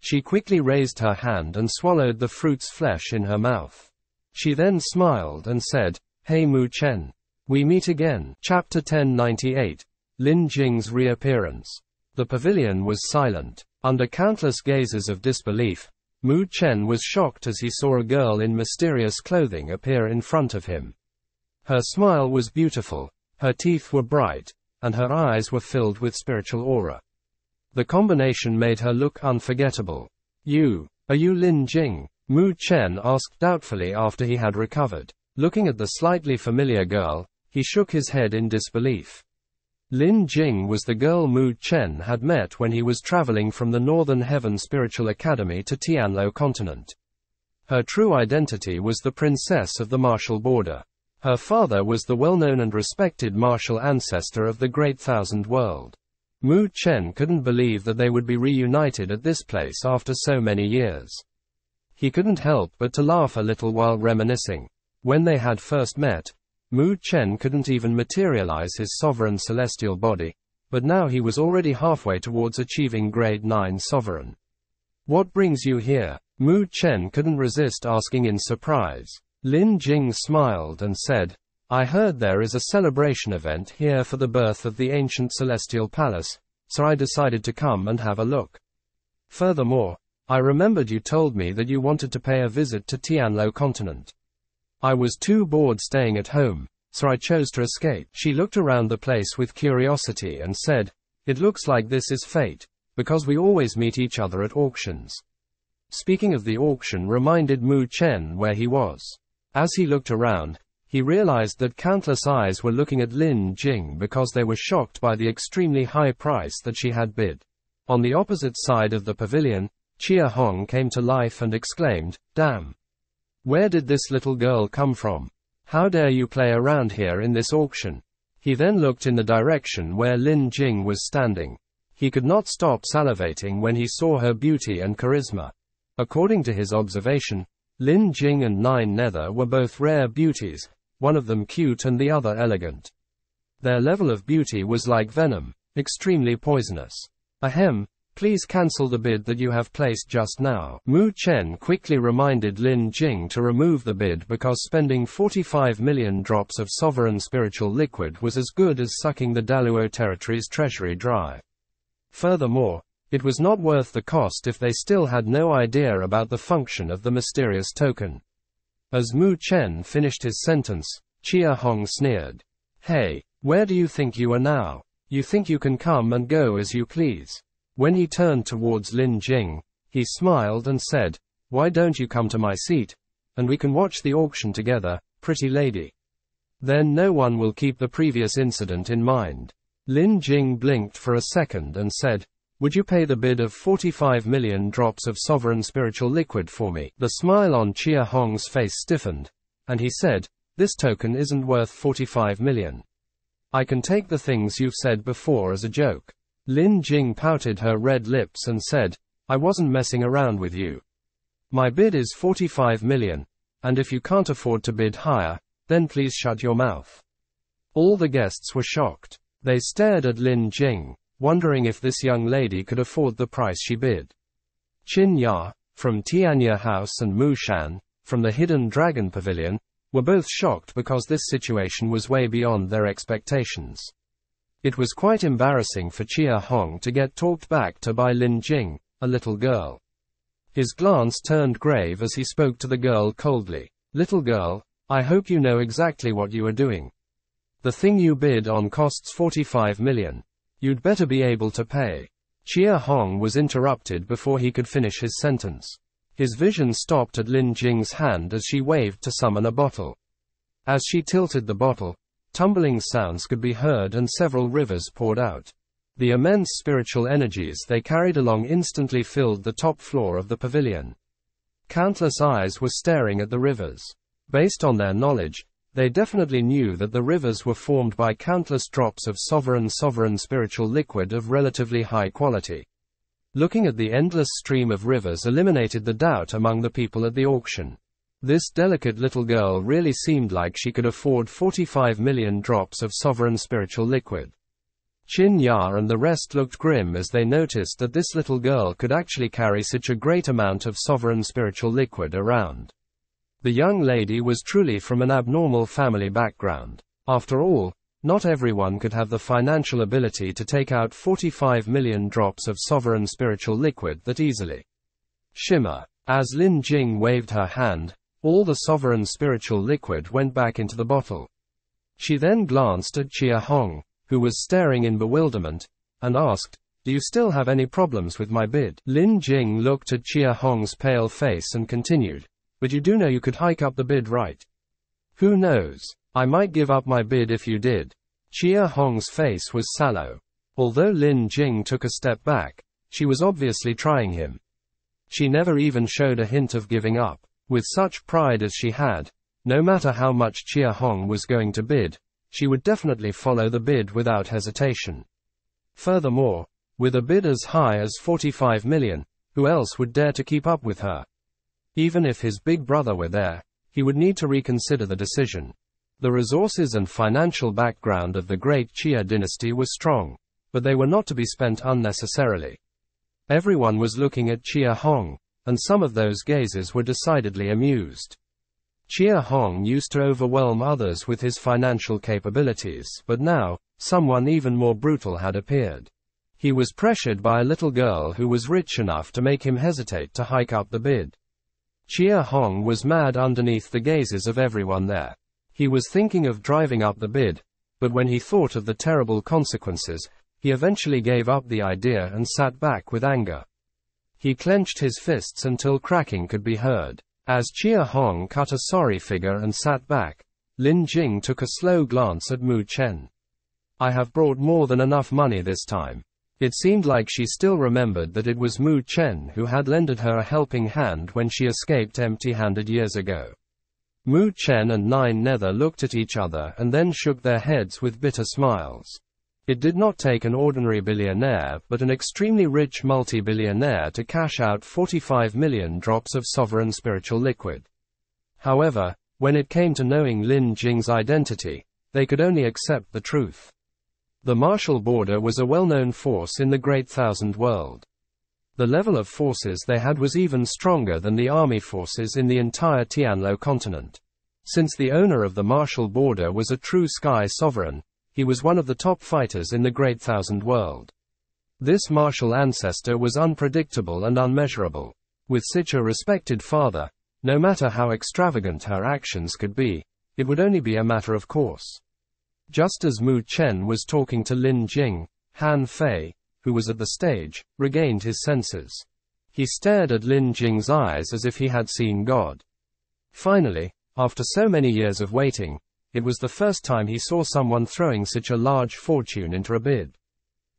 S1: She quickly raised her hand and swallowed the fruit's flesh in her mouth. She then smiled and said, Hey Mu Chen. We meet again. Chapter 1098. Lin Jing's reappearance. The pavilion was silent. Under countless gazes of disbelief, Mu Chen was shocked as he saw a girl in mysterious clothing appear in front of him. Her smile was beautiful, her teeth were bright, and her eyes were filled with spiritual aura. The combination made her look unforgettable. You, are you Lin Jing? Mu Chen asked doubtfully after he had recovered. Looking at the slightly familiar girl, he shook his head in disbelief. Lin Jing was the girl Mu Chen had met when he was traveling from the Northern Heaven Spiritual Academy to Tianluo continent. Her true identity was the princess of the martial border. Her father was the well-known and respected martial ancestor of the Great Thousand World. Mu Chen couldn't believe that they would be reunited at this place after so many years. He couldn't help but to laugh a little while reminiscing. When they had first met, Mu Chen couldn't even materialize his sovereign celestial body, but now he was already halfway towards achieving grade 9 sovereign. What brings you here? Mu Chen couldn't resist asking in surprise. Lin Jing smiled and said, I heard there is a celebration event here for the birth of the ancient celestial palace, so I decided to come and have a look. Furthermore, I remembered you told me that you wanted to pay a visit to Tianluo continent. I was too bored staying at home, so I chose to escape. She looked around the place with curiosity and said, It looks like this is fate, because we always meet each other at auctions. Speaking of the auction reminded Mu Chen where he was. As he looked around, he realized that countless eyes were looking at Lin Jing because they were shocked by the extremely high price that she had bid. On the opposite side of the pavilion, Xia Hong came to life and exclaimed, Damn! Where did this little girl come from? How dare you play around here in this auction? He then looked in the direction where Lin Jing was standing. He could not stop salivating when he saw her beauty and charisma. According to his observation, Lin Jing and Nine Nether were both rare beauties, one of them cute and the other elegant. Their level of beauty was like venom, extremely poisonous. Ahem, Please cancel the bid that you have placed just now. Mu Chen quickly reminded Lin Jing to remove the bid because spending 45 million drops of sovereign spiritual liquid was as good as sucking the Daluo territory's treasury dry. Furthermore, it was not worth the cost if they still had no idea about the function of the mysterious token. As Mu Chen finished his sentence, Xia Hong sneered. Hey, where do you think you are now? You think you can come and go as you please. When he turned towards Lin Jing, he smiled and said, Why don't you come to my seat? And we can watch the auction together, pretty lady. Then no one will keep the previous incident in mind. Lin Jing blinked for a second and said, Would you pay the bid of 45 million drops of sovereign spiritual liquid for me? The smile on Xia Hong's face stiffened, and he said, This token isn't worth 45 million. I can take the things you've said before as a joke. Lin Jing pouted her red lips and said, I wasn't messing around with you. My bid is 45 million, and if you can't afford to bid higher, then please shut your mouth. All the guests were shocked. They stared at Lin Jing. wondering if this young lady could afford the price she bid. Qin Ya, from Tianya House and Mu Shan, from the Hidden Dragon Pavilion, were both shocked because this situation was way beyond their expectations. It was quite embarrassing for Xia Hong to get talked back to by Lin Jing, a little girl. His glance turned grave as he spoke to the girl coldly. Little girl, I hope you know exactly what you are doing. The thing you bid on costs 45 million. You'd better be able to pay. Xia Hong was interrupted before he could finish his sentence. His vision stopped at Lin Jing's hand as she waved to summon a bottle. As she tilted the bottle, tumbling sounds could be heard and several rivers poured out. The immense spiritual energies they carried along instantly filled the top floor of the pavilion. Countless eyes were staring at the rivers. Based on their knowledge, they definitely knew that the rivers were formed by countless drops of sovereign sovereign spiritual liquid of relatively high quality. Looking at the endless stream of rivers eliminated the doubt among the people at the auction. This delicate little girl really seemed like she could afford 45 million drops of sovereign spiritual liquid. Qin Ya and the rest looked grim as they noticed that this little girl could actually carry such a great amount of sovereign spiritual liquid around. The young lady was truly from an abnormal family background. After all, not everyone could have the financial ability to take out 45 million drops of sovereign spiritual liquid that easily. Shimmer. As Lin Jing waved her hand, all the sovereign spiritual liquid went back into the bottle. She then glanced at Xia Hong, who was staring in bewilderment, and asked, Do you still have any problems with my bid? Lin Jing looked at Xia Hong's pale face and continued, But you do know you could hike up the bid, right? Who knows? I might give up my bid if you did. Xia Hong's face was sallow. Although Lin Jing took a step back, she was obviously trying him. She never even showed a hint of giving up. With such pride as she had, no matter how much Xia Hong was going to bid, she would definitely follow the bid without hesitation. Furthermore, with a bid as high as 45 million, who else would dare to keep up with her? Even if his big brother were there, he would need to reconsider the decision. The resources and financial background of the great Xia dynasty was strong, but they were not to be spent unnecessarily. Everyone was looking at Xia Hong, and some of those gazes were decidedly amused. Xia Hong used to overwhelm others with his financial capabilities, but now, someone even more brutal had appeared. He was pressured by a little girl who was rich enough to make him hesitate to hike up the bid. Xia Hong was mad underneath the gazes of everyone there. He was thinking of driving up the bid, but when he thought of the terrible consequences, he eventually gave up the idea and sat back with anger. He clenched his fists until cracking could be heard. As Xia Hong cut a sorry figure and sat back, Lin Jing took a slow glance at Mu Chen. I have brought more than enough money this time. It seemed like she still remembered that it was Mu Chen who had lended her a helping hand when she escaped empty handed years ago. Mu Chen and Nine Nether looked at each other and then shook their heads with bitter smiles. It did not take an ordinary billionaire, but an extremely rich multi-billionaire to cash out 45 million drops of sovereign spiritual liquid. However, when it came to knowing Lin Jing's identity, they could only accept the truth. The martial border was a well-known force in the Great Thousand World. The level of forces they had was even stronger than the army forces in the entire Tianluo continent. Since the owner of the martial border was a true sky sovereign, he was one of the top fighters in the Great Thousand World. This martial ancestor was unpredictable and unmeasurable. With such a respected father, no matter how extravagant her actions could be, it would only be a matter of course. Just as Mu Chen was talking to Lin Jing, Han Fei, who was at the stage, regained his senses. He stared at Lin Jing's eyes as if he had seen God. Finally, after so many years of waiting, it was the first time he saw someone throwing such a large fortune into a bid.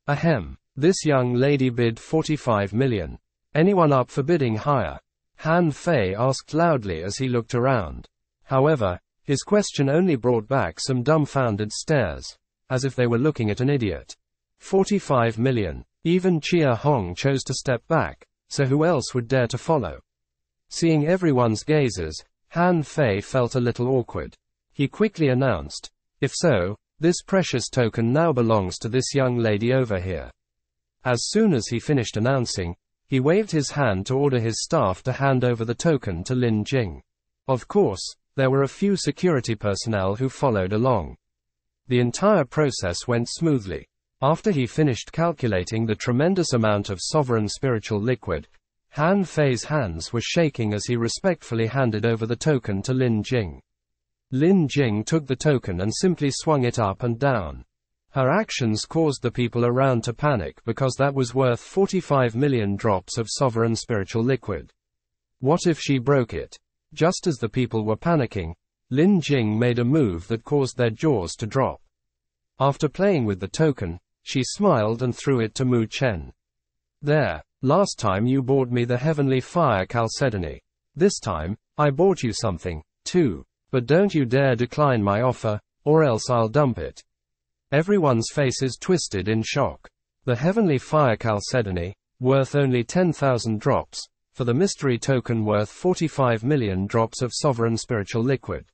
S1: Ahem. This young lady bid 45 million. Anyone up for bidding higher? Han Fei asked loudly as he looked around. However, his question only brought back some dumbfounded stares, as if they were looking at an idiot. 45 million. Even Xia Hong chose to step back, so who else would dare to follow? Seeing everyone's gazes, Han Fei felt a little awkward. He quickly announced, If so, this precious token now belongs to this young lady over here. As soon as he finished announcing, he waved his hand to order his staff to hand over the token to Lin Jing. Of course, there were a few security personnel who followed along. The entire process went smoothly. After he finished calculating the tremendous amount of sovereign spiritual liquid, Han Fei's hands were shaking as he respectfully handed over the token to Lin Jing. Lin Jing took the token and simply swung it up and down. Her actions caused the people around to panic because that was worth 45 million drops of sovereign spiritual liquid. What if she broke it? Just as the people were panicking, Lin Jing made a move that caused their jaws to drop. After playing with the token, she smiled and threw it to Mu Chen. There, last time you bought me the heavenly fire Chalcedony. This time, I bought you something, too. But don't you dare decline my offer, or else I'll dump it. Everyone's faces twisted in shock. The heavenly fire Chalcedony, worth only 10,000 drops, for the mystery token worth 45 million drops of sovereign spiritual liquid.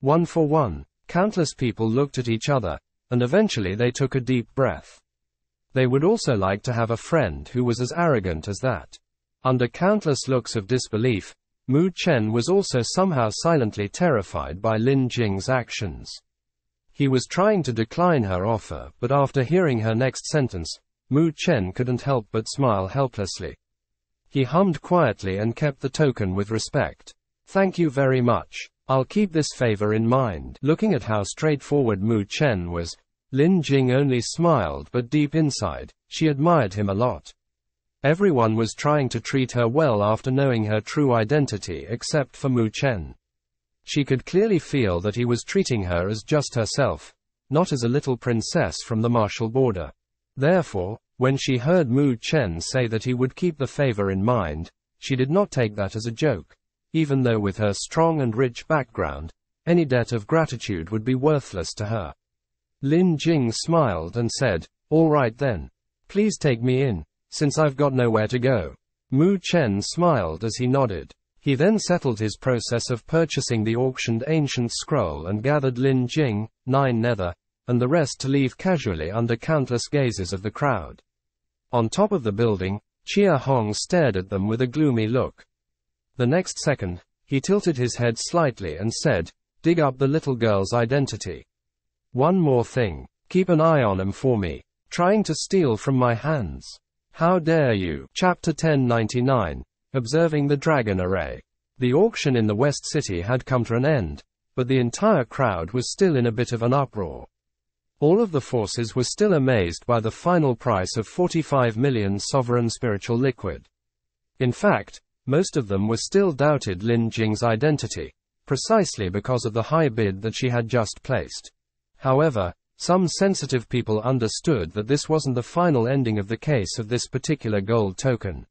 S1: One for one, countless people looked at each other, and eventually they took a deep breath. They would also like to have a friend who was as arrogant as that. Under countless looks of disbelief, Mu Chen was also somehow silently terrified by Lin Jing's actions. He was trying to decline her offer, but after hearing her next sentence, Mu Chen couldn't help but smile helplessly. He hummed quietly and kept the token with respect. Thank you very much. I'll keep this favor in mind. Looking at how straightforward Mu Chen was, Lin Jing only smiled but deep inside, she admired him a lot. Everyone was trying to treat her well after knowing her true identity except for Mu Chen. She could clearly feel that he was treating her as just herself, not as a little princess from the martial border. Therefore, when she heard Mu Chen say that he would keep the favor in mind, she did not take that as a joke. Even though with her strong and rich background, any debt of gratitude would be worthless to her. Lin Jing smiled and said, All right then. Please take me in, since I've got nowhere to go. Mu Chen smiled as he nodded. He then settled his process of purchasing the auctioned ancient scroll and gathered Lin Jing, nine nether, and the rest to leave casually under countless gazes of the crowd. On top of the building, Chia Hong stared at them with a gloomy look. The next second, he tilted his head slightly and said, Dig up the little girl's identity. One more thing. Keep an eye on him for me. Trying to steal from my hands. How dare you? Chapter 1099. Observing the dragon array. The auction in the West City had come to an end, but the entire crowd was still in a bit of an uproar. All of the forces were still amazed by the final price of 45 million sovereign spiritual liquid. In fact, most of them were still doubted Lin Jing's identity, precisely because of the high bid that she had just placed. However, some sensitive people understood that this wasn't the final ending of the case of this particular gold token.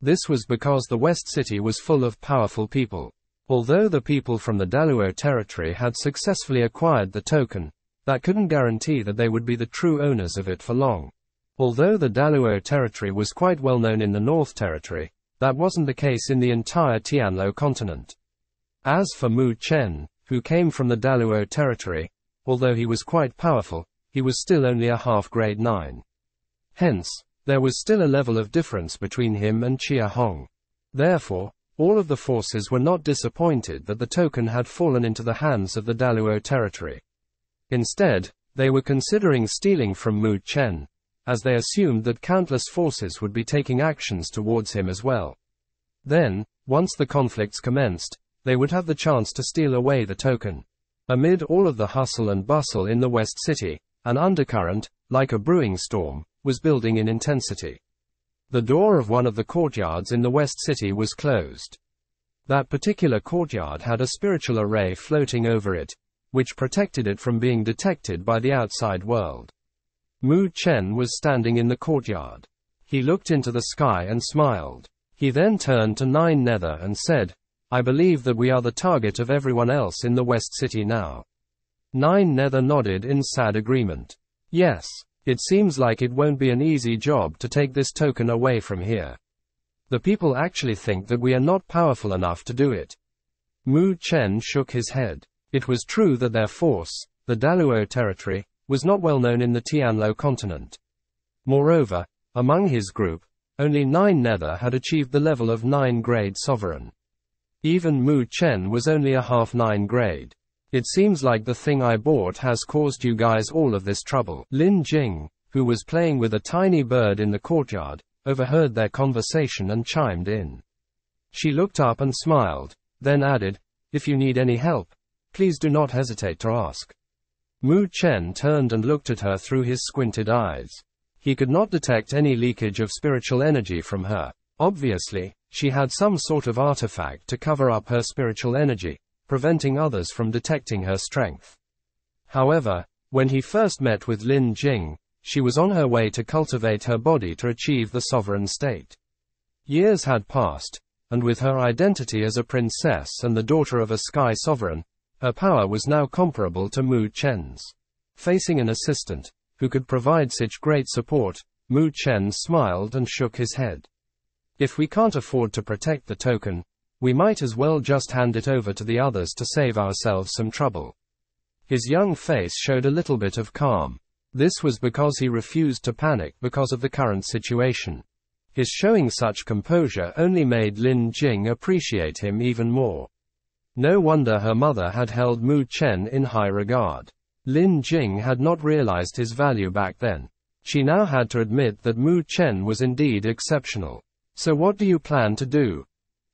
S1: This was because the West City was full of powerful people. Although the people from the Daluo territory had successfully acquired the token, that couldn't guarantee that they would be the true owners of it for long. Although the Daluo territory was quite well known in the North Territory, that wasn't the case in the entire Tianluo continent. As for Mu Chen, who came from the Daluo territory, although he was quite powerful, he was still only a half grade 9. Hence, there was still a level of difference between him and Chia Hong. Therefore, all of the forces were not disappointed that the token had fallen into the hands of the Daluo territory. Instead, they were considering stealing from Mu Chen, as they assumed that countless forces would be taking actions towards him as well. Then, once the conflicts commenced, they would have the chance to steal away the token. Amid all of the hustle and bustle in the West City, an undercurrent, like a brewing storm, was building in intensity. The door of one of the courtyards in the West City was closed. That particular courtyard had a spiritual array floating over it, which protected it from being detected by the outside world. Mu Chen was standing in the courtyard. He looked into the sky and smiled. He then turned to Nine Nether and said, I believe that we are the target of everyone else in the West City now. Nine Nether nodded in sad agreement. Yes, it seems like it won't be an easy job to take this token away from here. The people actually think that we are not powerful enough to do it. Mu Chen shook his head. It was true that their force, the Daluo territory, was not well known in the Tianluo continent. Moreover, Among his group, only nine Nether had achieved the level of 9 grade sovereign. Even Mu Chen was only a half 9 grade. It seems like the thing I bought has caused you guys all of this trouble. Lin Jing, who was playing with a tiny bird in the courtyard, overheard their conversation and chimed in. She looked up and smiled, then added, If you need any help, please do not hesitate to ask. Mu Chen turned and looked at her through his squinted eyes. He could not detect any leakage of spiritual energy from her. Obviously, she had some sort of artifact to cover up her spiritual energy, preventing others from detecting her strength. However, when he first met with Lin Jing, she was on her way to cultivate her body to achieve the sovereign state. Years had passed, and with her identity as a princess and the daughter of a sky sovereign, her power was now comparable to Mu Chen's. Facing an assistant, who could provide such great support, Mu Chen smiled and shook his head. If we can't afford to protect the token, we might as well just hand it over to the others to save ourselves some trouble. His young face showed a little bit of calm. This was because he refused to panic because of the current situation. His showing such composure only made Lin Jing appreciate him even more. No wonder her mother had held Mu Chen in high regard. Lin Jing had not realized his value back then. She now had to admit that Mu Chen was indeed exceptional. So what do you plan to do?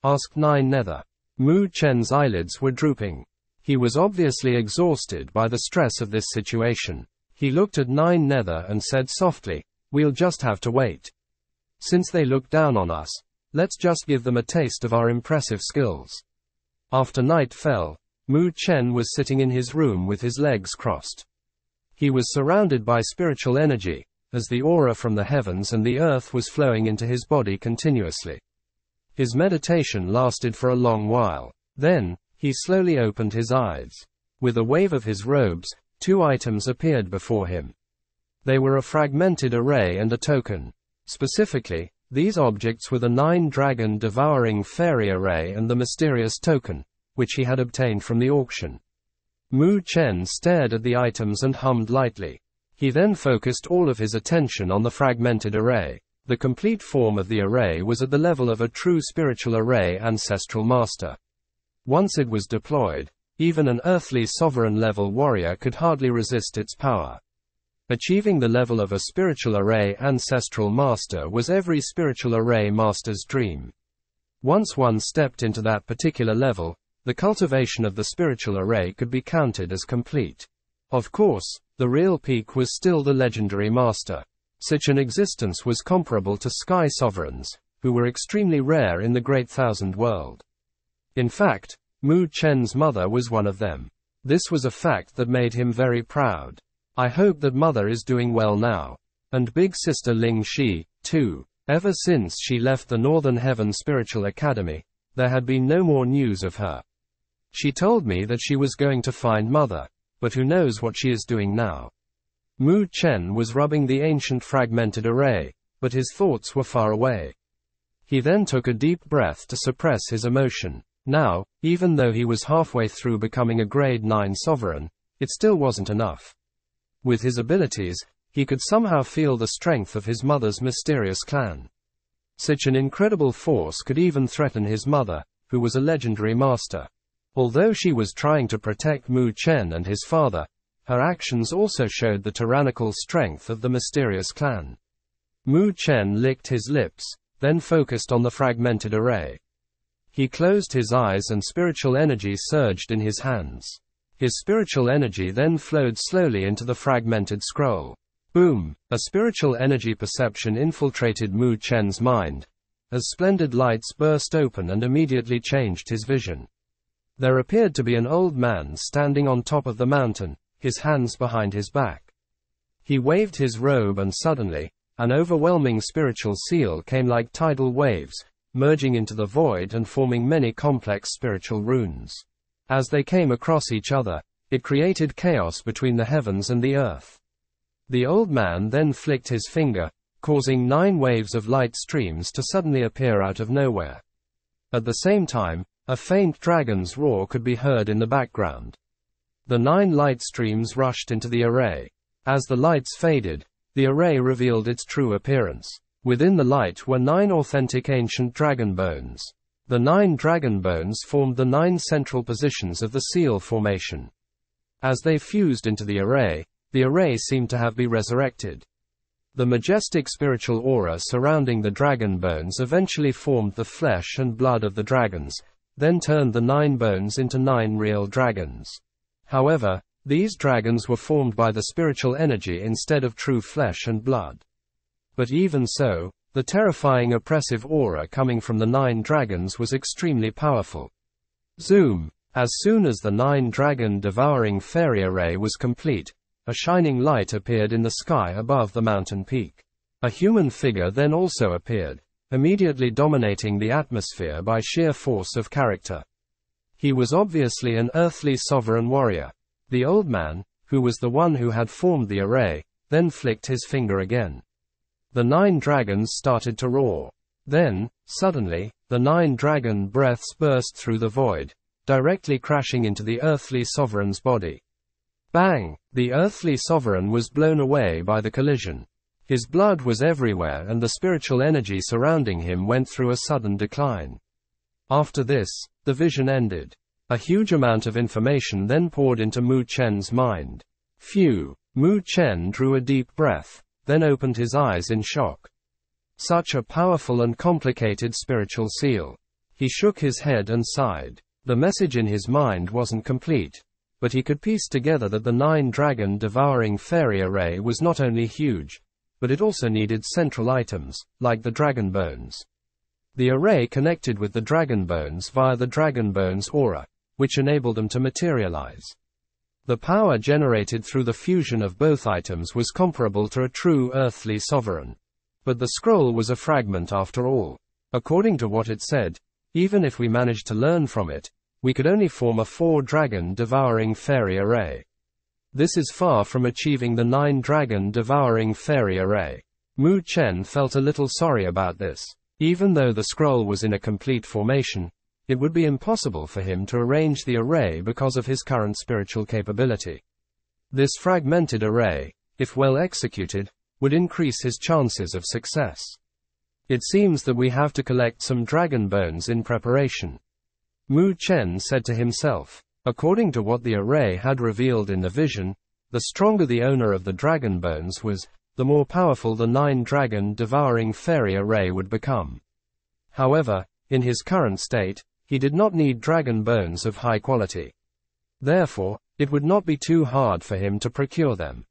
S1: asked Nine Nether. Mu Chen's eyelids were drooping. He was obviously exhausted by the stress of this situation. He looked at Nine Nether and said softly, We'll just have to wait. Since they look down on us, let's just give them a taste of our impressive skills. After night fell, Mu Chen was sitting in his room with his legs crossed. He was surrounded by spiritual energy, as the aura from the heavens and the earth was flowing into his body continuously. His meditation lasted for a long while. Then, he slowly opened his eyes. With a wave of his robes, two items appeared before him. They were a fragmented array and a token. Specifically, these objects were the nine dragon devouring fairy array and the mysterious token, which he had obtained from the auction. Mu Chen stared at the items and hummed lightly. He then focused all of his attention on the fragmented array. The complete form of the array was at the level of a true spiritual array ancestral master. Once it was deployed, even an earthly sovereign level warrior could hardly resist its power. Achieving the level of a spiritual array ancestral master was every spiritual array master's dream. Once one stepped into that particular level, the cultivation of the spiritual array could be counted as complete. Of course, the real peak was still the legendary master. Such an existence was comparable to sky sovereigns, who were extremely rare in the Great Thousand World. In fact, Mu Chen's mother was one of them. This was a fact that made him very proud. I hope that mother is doing well now. And big sister Ling Xi, too. Ever since she left the Northern Heaven Spiritual Academy, there had been no more news of her. She told me that she was going to find mother, but who knows what she is doing now. Mu Chen was rubbing the ancient fragmented array, but his thoughts were far away. He then took a deep breath to suppress his emotion. Now, even though he was halfway through becoming a grade 9 sovereign, it still wasn't enough. With his abilities, he could somehow feel the strength of his mother's mysterious clan. Such an incredible force could even threaten his mother, who was a legendary master. Although she was trying to protect Mu Chen and his father, her actions also showed the tyrannical strength of the mysterious clan. Mu Chen licked his lips, then focused on the fragmented array. He closed his eyes and spiritual energy surged in his hands. His spiritual energy then flowed slowly into the fragmented scroll. Boom! A spiritual energy perception infiltrated Mu Chen's mind, as splendid lights burst open and immediately changed his vision. There appeared to be an old man standing on top of the mountain, his hands behind his back. He waved his robe and suddenly, an overwhelming spiritual seal came like tidal waves, merging into the void and forming many complex spiritual runes. As they came across each other, it created chaos between the heavens and the earth. The old man then flicked his finger, causing nine waves of light streams to suddenly appear out of nowhere. At the same time, a faint dragon's roar could be heard in the background. The nine light streams rushed into the array. As the lights faded, the array revealed its true appearance. Within the light were nine authentic ancient dragon bones. The nine dragon bones formed the nine central positions of the seal formation. As they fused into the array, the array seemed to have been resurrected. The majestic spiritual aura surrounding the dragon bones eventually formed the flesh and blood of the dragons, then turned the nine bones into nine real dragons. However, these dragons were formed by the spiritual energy instead of true flesh and blood. But even so, the terrifying oppressive aura coming from the nine dragons was extremely powerful. Zoom. As soon as the nine dragon devouring fairy array was complete, a shining light appeared in the sky above the mountain peak. A human figure then also appeared, immediately dominating the atmosphere by sheer force of character. He was obviously an earthly sovereign warrior. The old man, who was the one who had formed the array, then flicked his finger again. The nine dragons started to roar. Then, suddenly, the nine dragon breaths burst through the void, directly crashing into the earthly sovereign's body. Bang! The earthly sovereign was blown away by the collision. His blood was everywhere and the spiritual energy surrounding him went through a sudden decline. After this, the vision ended. A huge amount of information then poured into Mu Chen's mind. Phew! Mu Chen drew a deep breath then opened his eyes in shock. Such a powerful and complicated spiritual seal. He shook his head and sighed. The message in his mind wasn't complete, but he could piece together that the nine dragon devouring fairy array was not only huge, but it also needed central items, like the dragon bones. The array connected with the dragon bones via the dragon bones aura, which enabled them to materialize. The power generated through the fusion of both items was comparable to a true earthly sovereign. But the scroll was a fragment after all. According to what it said, even if we managed to learn from it, we could only form a four dragon devouring fairy array. This is far from achieving the nine dragon devouring fairy array. Mu Chen felt a little sorry about this. Even though the scroll was in a complete formation, it would be impossible for him to arrange the array because of his current spiritual capability. This fragmented array, if well executed, would increase his chances of success. It seems that we have to collect some dragon bones in preparation. Mu Chen said to himself. According to what the array had revealed in the vision, the stronger the owner of the dragon bones was, the more powerful the nine dragon devouring fairy array would become. However, in his current state, he did not need dragon bones of high quality. Therefore, it would not be too hard for him to procure them.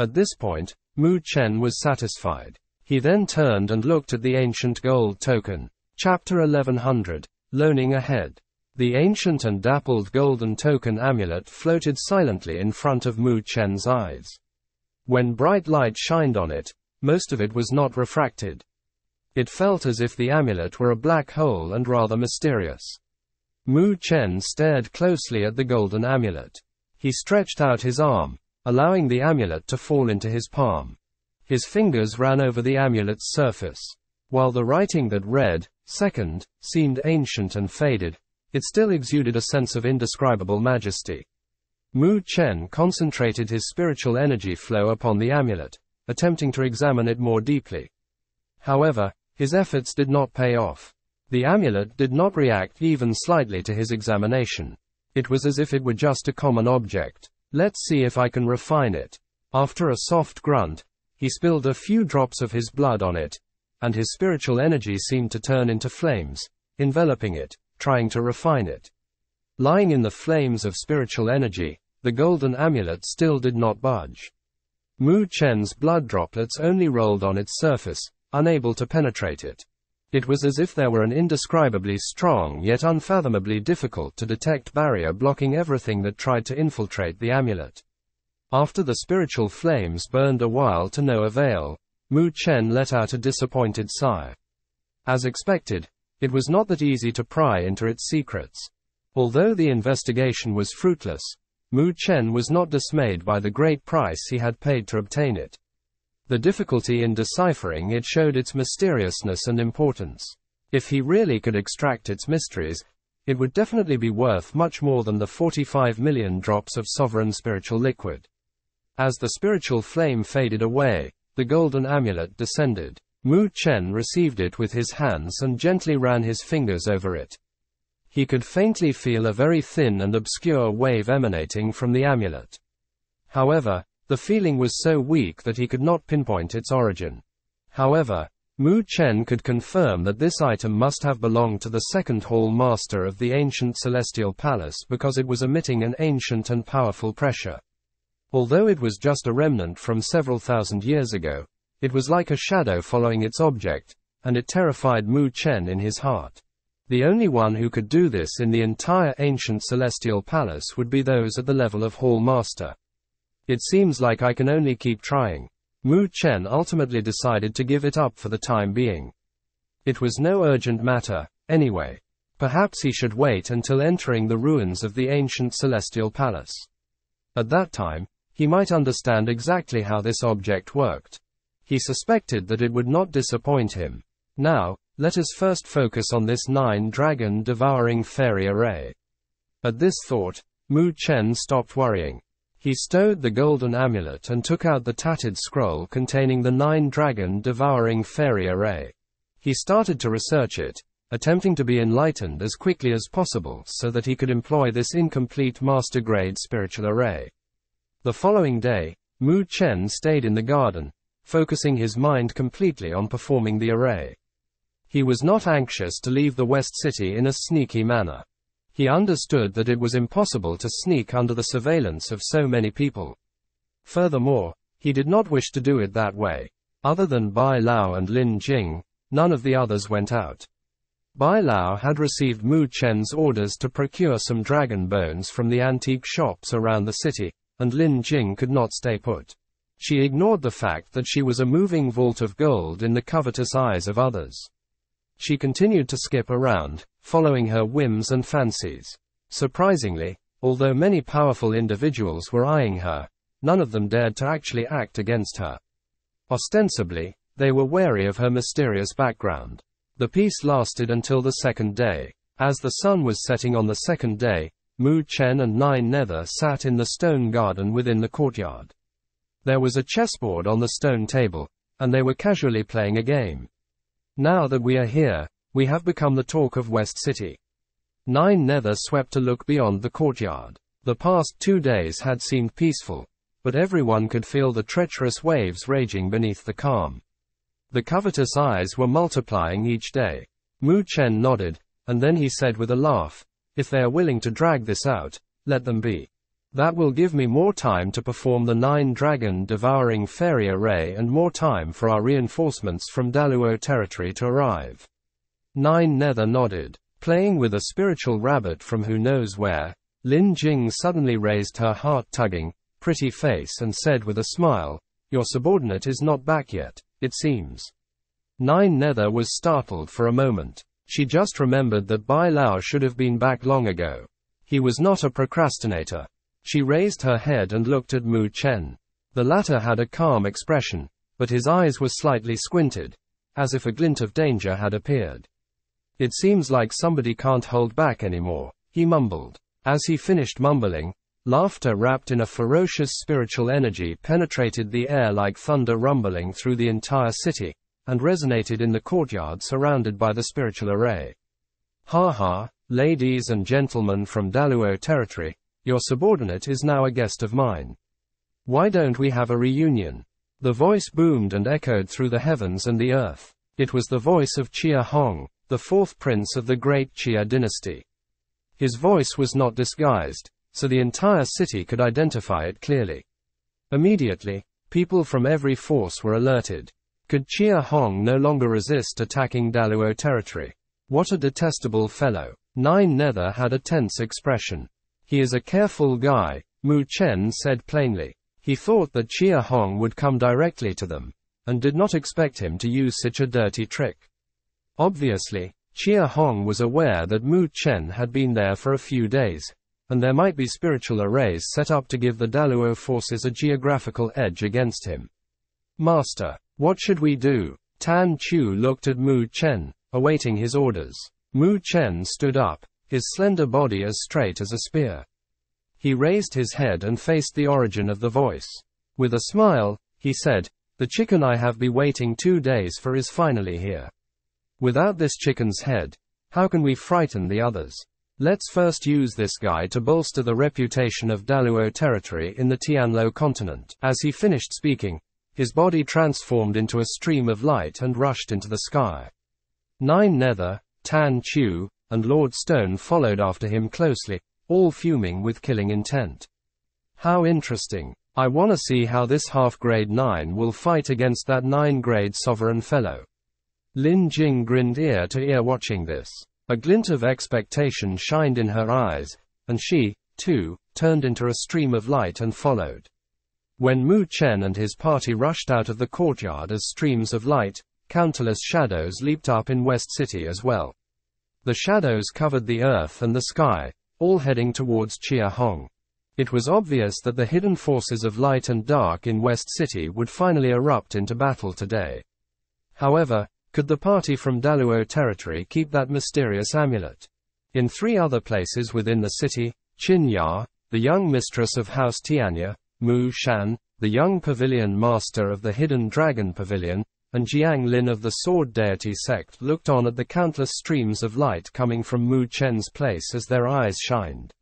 S1: At this point, Mu Chen was satisfied. He then turned and looked at the ancient gold token. Chapter 1100 Loaning Ahead. The ancient and dappled golden token amulet floated silently in front of Mu Chen's eyes. When bright light shined on it, most of it was not refracted. It felt as if the amulet were a black hole and rather mysterious. Mu Chen stared closely at the golden amulet. He stretched out his arm, allowing the amulet to fall into his palm. His fingers ran over the amulet's surface. While the writing that read, second, seemed ancient and faded, it still exuded a sense of indescribable majesty. Mu Chen concentrated his spiritual energy flow upon the amulet, attempting to examine it more deeply. However, his efforts did not pay off. The amulet did not react even slightly to his examination. It was as if it were just a common object. Let's see if I can refine it. After a soft grunt, he spilled a few drops of his blood on it, and his spiritual energy seemed to turn into flames, enveloping it, trying to refine it. Lying in the flames of spiritual energy, the golden amulet still did not budge. Mu Chen's blood droplets only rolled on its surface, unable to penetrate it. It was as if there were an indescribably strong yet unfathomably difficult to detect barrier blocking everything that tried to infiltrate the amulet. After the spiritual flames burned a while to no avail, Mu Chen let out a disappointed sigh. As expected, it was not that easy to pry into its secrets. Although the investigation was fruitless, Mu Chen was not dismayed by the great price he had paid to obtain it. The difficulty in deciphering it showed its mysteriousness and importance. If he really could extract its mysteries, it would definitely be worth much more than the 45 million drops of sovereign spiritual liquid. As the spiritual flame faded away, the golden amulet descended. Mu Chen received it with his hands and gently ran his fingers over it. He could faintly feel a very thin and obscure wave emanating from the amulet. However, the feeling was so weak that he could not pinpoint its origin. However, Mu Chen could confirm that this item must have belonged to the second hall master of the ancient celestial palace because it was emitting an ancient and powerful pressure. Although it was just a remnant from several thousand years ago, it was like a shadow following its object, and it terrified Mu Chen in his heart. The only one who could do this in the entire ancient celestial palace would be those at the level of Hall Master. It seems like I can only keep trying. Mu Chen ultimately decided to give it up for the time being. It was no urgent matter, anyway. Perhaps he should wait until entering the ruins of the ancient celestial palace. At that time, he might understand exactly how this object worked. He suspected that it would not disappoint him. Now, let us first focus on this nine dragon devouring fairy array. At this thought, Mu Chen stopped worrying. He stowed the golden amulet and took out the tattered scroll containing the nine dragon devouring fairy array. He started to research it, attempting to be enlightened as quickly as possible so that he could employ this incomplete master grade spiritual array. The following day, Mu Chen stayed in the garden, focusing his mind completely on performing the array. He was not anxious to leave the West City in a sneaky manner. He understood that it was impossible to sneak under the surveillance of so many people. Furthermore, he did not wish to do it that way. Other than Bai Lao and Lin Jing, none of the others went out. Bai Lao had received Mu Chen's orders to procure some dragon bones from the antique shops around the city, and Lin Jing could not stay put. She ignored the fact that she was a moving vault of gold in the covetous eyes of others. She continued to skip around, following her whims and fancies. Surprisingly, although many powerful individuals were eyeing her, none of them dared to actually act against her. Ostensibly, they were wary of her mysterious background. The peace lasted until the second day. As the sun was setting on the second day, Mu Chen and Nine Nether sat in the stone garden within the courtyard. There was a chessboard on the stone table, and they were casually playing a game. Now that we are here, we have become the talk of West City. Nine Nether swept to look beyond the courtyard. The past two days had seemed peaceful, but everyone could feel the treacherous waves raging beneath the calm. The covetous eyes were multiplying each day. Mu Chen nodded, and then he said with a laugh, If they are willing to drag this out, let them be. That will give me more time to perform the nine dragon devouring fairy array and more time for our reinforcements from Daluo territory to arrive. Nine Nether nodded. Playing with a spiritual rabbit from who knows where, Lin Jing suddenly raised her heart-tugging, pretty face and said with a smile, Your subordinate is not back yet, it seems. Nine Nether was startled for a moment. She just remembered that Bai Lao should have been back long ago. He was not a procrastinator. She raised her head and looked at Mu Chen. The latter had a calm expression, but his eyes were slightly squinted, as if a glint of danger had appeared. It seems like somebody can't hold back anymore, he mumbled. As he finished mumbling, laughter wrapped in a ferocious spiritual energy penetrated the air like thunder rumbling through the entire city, and resonated in the courtyard surrounded by the spiritual array. Ha ha, ladies and gentlemen from Daluo territory, your subordinate is now a guest of mine. Why don't we have a reunion? The voice boomed and echoed through the heavens and the earth. It was the voice of Chia Hong, the fourth prince of the great Chia dynasty. His voice was not disguised, so the entire city could identify it clearly. Immediately, people from every force were alerted. Could Chia Hong no longer resist attacking Daluo territory? What a detestable fellow. Nine Nether had a tense expression. He is a careful guy, Mu Chen said plainly. He thought that Chia Hong would come directly to them, and did not expect him to use such a dirty trick. Obviously, Chia Hong was aware that Mu Chen had been there for a few days, and there might be spiritual arrays set up to give the Daluo forces a geographical edge against him. Master, what should we do? Tan Chu looked at Mu Chen, awaiting his orders. Mu Chen stood up, his slender body as straight as a spear. He raised his head and faced the origin of the voice. With a smile, he said, The chicken I have been waiting two days for is finally here. Without this chicken's head, how can we frighten the others? Let's first use this guy to bolster the reputation of Daluo territory in the Tianluo continent. As he finished speaking, his body transformed into a stream of light and rushed into the sky. Nine Nether, Tan Chu, and Lord Stone followed after him closely, all fuming with killing intent. How interesting. I wanna see how this half-grade 9 will fight against that 9-grade sovereign fellow. Lin Jing grinned ear to ear watching this. A glint of expectation shined in her eyes, and she, too, turned into a stream of light and followed. When Mu Chen and his party rushed out of the courtyard as streams of light, countless shadows leaped up in West City as well. The shadows covered the earth and the sky, all heading towards Chia Hong. It was obvious that the hidden forces of light and dark in West City would finally erupt into battle today. However, could the party from Daluo territory keep that mysterious amulet? In three other places within the city, Qin Ya, the young mistress of House Tianya, Mu Shan, the young pavilion master of the Hidden Dragon Pavilion, and Jiang Lin of the Sword Deity sect looked on at the countless streams of light coming from Mu Chen's place as their eyes shined.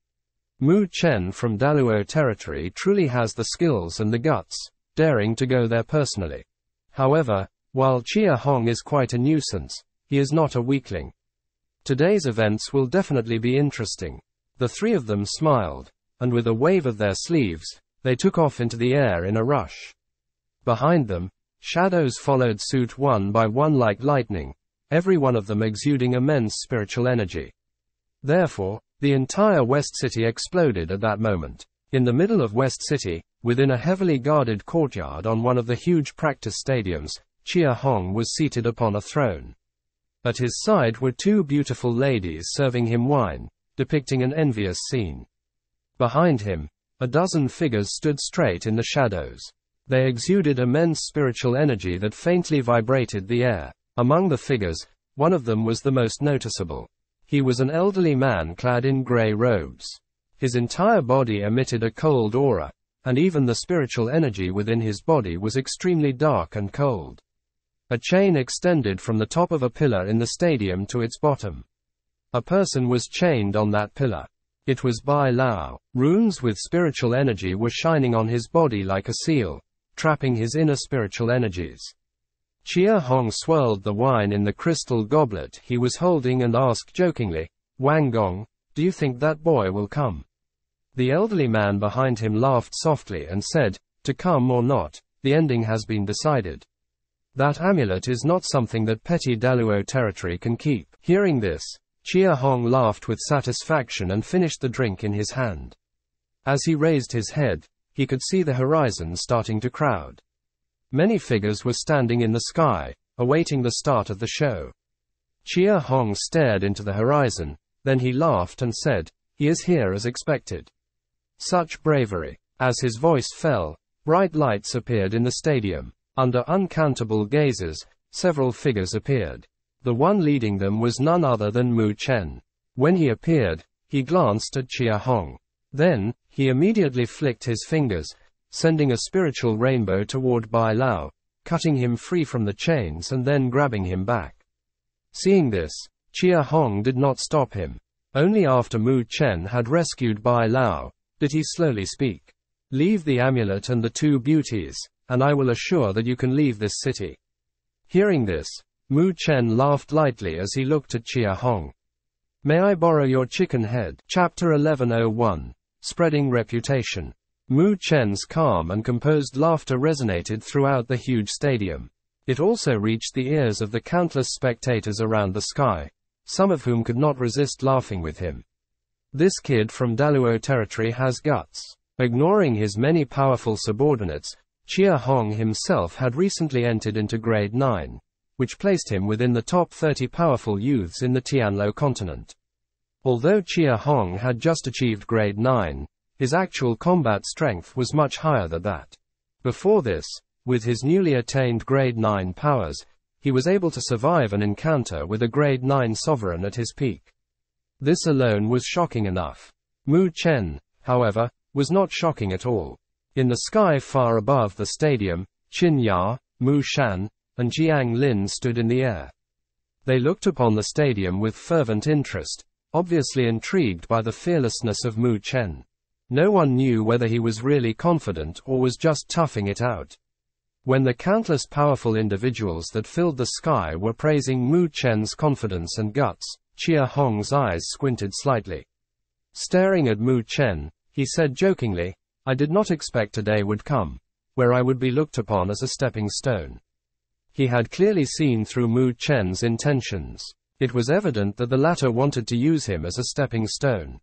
S1: Mu Chen from Daluo territory truly has the skills and the guts, daring to go there personally. However, while Chia Hong is quite a nuisance, he is not a weakling. Today's events will definitely be interesting. The three of them smiled, and with a wave of their sleeves, they took off into the air in a rush. Behind them, shadows followed suit one by one like lightning, every one of them exuding immense spiritual energy. Therefore, the entire West City exploded at that moment. In the middle of West City, within a heavily guarded courtyard on one of the huge practice stadiums, Chia Hong was seated upon a throne. At his side were two beautiful ladies serving him wine, depicting an envious scene. Behind him, a dozen figures stood straight in the shadows. They exuded immense spiritual energy that faintly vibrated the air. Among the figures, one of them was the most noticeable. He was an elderly man clad in grey robes. His entire body emitted a cold aura, and even the spiritual energy within his body was extremely dark and cold. A chain extended from the top of a pillar in the stadium to its bottom. A person was chained on that pillar. It was Bai Lao. Runes with spiritual energy were shining on his body like a seal, trapping his inner spiritual energies. Chia Hong swirled the wine in the crystal goblet he was holding and asked jokingly, Wang Gong, do you think that boy will come? The elderly man behind him laughed softly and said, To come or not, the ending has been decided. That amulet is not something that petty Daluo territory can keep. Hearing this, Chia Hong laughed with satisfaction and finished the drink in his hand. As he raised his head, he could see the horizon starting to crowd. Many figures were standing in the sky, awaiting the start of the show. Chia Hong stared into the horizon, then he laughed and said, He is here as expected. Such bravery. As his voice fell, bright lights appeared in the stadium. Under uncountable gazes, several figures appeared. The one leading them was none other than Mu Chen. When he appeared, he glanced at Chia Hong. Then, he immediately flicked his fingers, sending a spiritual rainbow toward Bai Lao, cutting him free from the chains and then grabbing him back. Seeing this, Chia Hong did not stop him. Only after Mu Chen had rescued Bai Lao, did he slowly speak. Leave the amulet and the two beauties, and I will assure that you can leave this city. Hearing this, Mu Chen laughed lightly as he looked at Chia Hong. May I borrow your chicken head? Chapter 1101 Spreading Reputation. Mu Chen's calm and composed laughter resonated throughout the huge stadium. It also reached the ears of the countless spectators around the sky, some of whom could not resist laughing with him. This kid from Daluo territory has guts. Ignoring his many powerful subordinates, Chia Hong himself had recently entered into grade 9, which placed him within the top 30 powerful youths in the Tianluo continent. Although Chia Hong had just achieved grade 9, his actual combat strength was much higher than that. Before this, with his newly attained grade 9 powers, he was able to survive an encounter with a grade 9 sovereign at his peak. This alone was shocking enough. Mu Chen, however, was not shocking at all. In the sky far above the stadium, Qin Ya, Mu Shan, and Jiang Lin stood in the air. They looked upon the stadium with fervent interest, obviously intrigued by the fearlessness of Mu Chen. No one knew whether he was really confident or was just toughing it out. When the countless powerful individuals that filled the sky were praising Mu Chen's confidence and guts, Chia Hong's eyes squinted slightly. Staring at Mu Chen, he said jokingly, I did not expect a day would come, where I would be looked upon as a stepping stone. He had clearly seen through Mu Chen's intentions. It was evident that the latter wanted to use him as a stepping stone.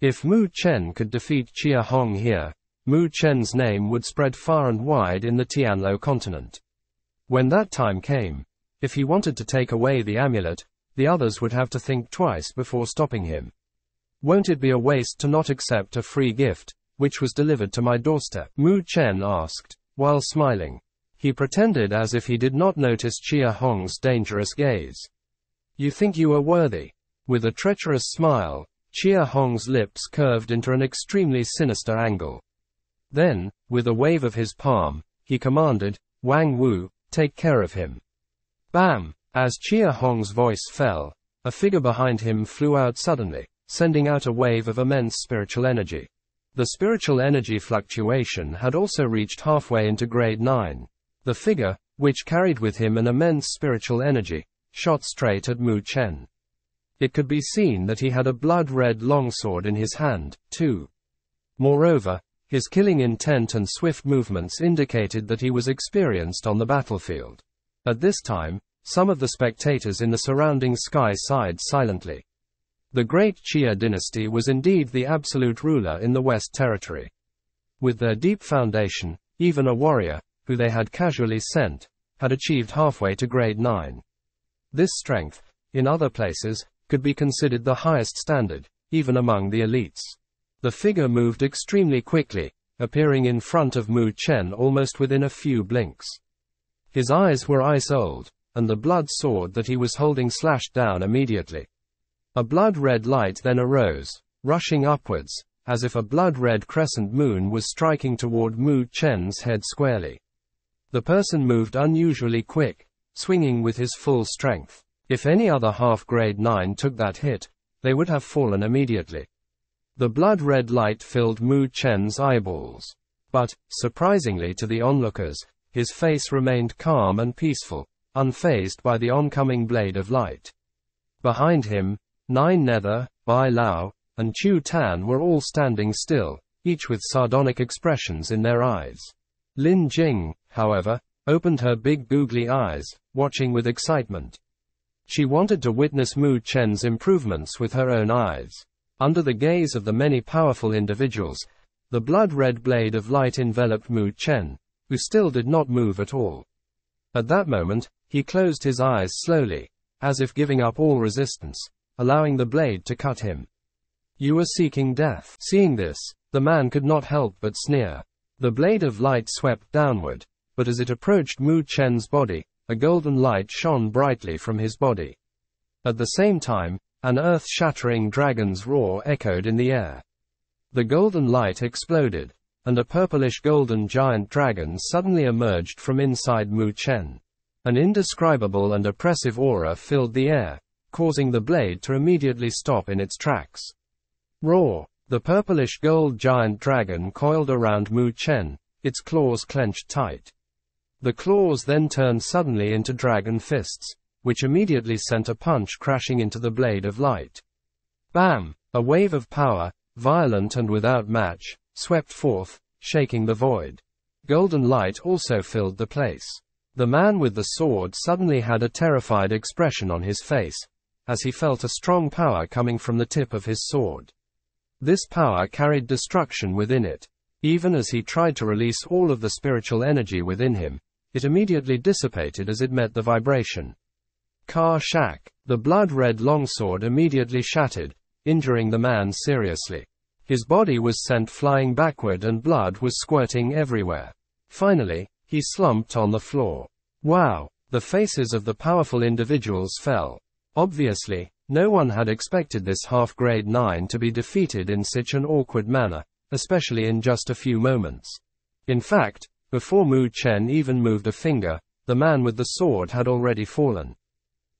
S1: If Mu Chen could defeat Chia Hong here, Mu Chen's name would spread far and wide in the Tianluo continent. When that time came, if he wanted to take away the amulet, the others would have to think twice before stopping him. Won't it be a waste to not accept a free gift, which was delivered to my doorstep? Mu Chen asked, while smiling. He pretended as if he did not notice Chia Hong's dangerous gaze. You think you are worthy? With a treacherous smile, Chia Hong's lips curved into an extremely sinister angle. Then, with a wave of his palm, he commanded, Wang Wu, take care of him. Bam! As Chia Hong's voice fell, a figure behind him flew out suddenly, sending out a wave of immense spiritual energy. The spiritual energy fluctuation had also reached halfway into grade 9. The figure, which carried with him an immense spiritual energy, shot straight at Mu Chen. It could be seen that he had a blood-red longsword in his hand, too. Moreover, his killing intent and swift movements indicated that he was experienced on the battlefield. At this time, some of the spectators in the surrounding sky sighed silently. The great Chia dynasty was indeed the absolute ruler in the West Territory. With their deep foundation, even a warrior, who they had casually sent, had achieved halfway to grade 9. This strength, in other places, could be considered the highest standard, even among the elites. The figure moved extremely quickly, appearing in front of Mu Chen almost within a few blinks. His eyes were ice old, and the blood sword that he was holding slashed down immediately. A blood-red light then arose, rushing upwards, as if a blood-red crescent moon was striking toward Mu Chen's head squarely. The person moved unusually quick, swinging with his full strength. If any other half-grade 9 took that hit, they would have fallen immediately. The blood-red light filled Mu Chen's eyeballs. But, surprisingly to the onlookers, his face remained calm and peaceful, unfazed by the oncoming blade of light. Behind him, Nine Nether, Bai Lao, and Chu Tan were all standing still, each with sardonic expressions in their eyes. Lin Jing, however, opened her big googly eyes, watching with excitement. She wanted to witness Mu Chen's improvements with her own eyes. Under the gaze of the many powerful individuals, the blood-red blade of light enveloped Mu Chen, who still did not move at all. At that moment, he closed his eyes slowly, as if giving up all resistance, allowing the blade to cut him. You are seeking death. Seeing this, the man could not help but sneer. The blade of light swept downward, but as it approached Mu Chen's body, a golden light shone brightly from his body. At the same time, an earth-shattering dragon's roar echoed in the air. The golden light exploded, and a purplish golden giant dragon suddenly emerged from inside Mu Chen. An indescribable and oppressive aura filled the air, causing the blade to immediately stop in its tracks. Roar! The purplish gold giant dragon coiled around Mu Chen, its claws clenched tight. The claws then turned suddenly into dragon fists, which immediately sent a punch crashing into the blade of light. Bam! A wave of power, violent and without match, swept forth, shaking the void. Golden light also filled the place. The man with the sword suddenly had a terrified expression on his face, as he felt a strong power coming from the tip of his sword. This power carried destruction within it. Even as he tried to release all of the spiritual energy within him, it immediately dissipated as it met the vibration. Ka Shak. The blood-red longsword immediately shattered, injuring the man seriously. His body was sent flying backward and blood was squirting everywhere. Finally, he slumped on the floor. Wow! The faces of the powerful individuals fell. Obviously, no one had expected this half-grade 9 to be defeated in such an awkward manner, especially in just a few moments. In fact, Before Mu Chen even moved a finger, the man with the sword had already fallen.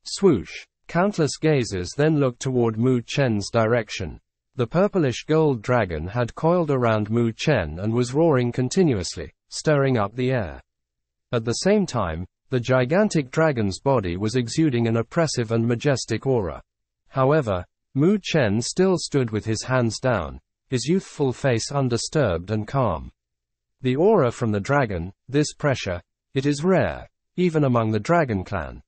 S1: Swoosh! Countless gazes then looked toward Mu Chen's direction. The purplish gold dragon had coiled around Mu Chen and was roaring continuously, stirring up the air. At the same time, the gigantic dragon's body was exuding an oppressive and majestic aura. However, Mu Chen still stood with his hands down, his youthful face undisturbed and calm. The aura from the dragon, this pressure, it is rare, even among the dragon clan.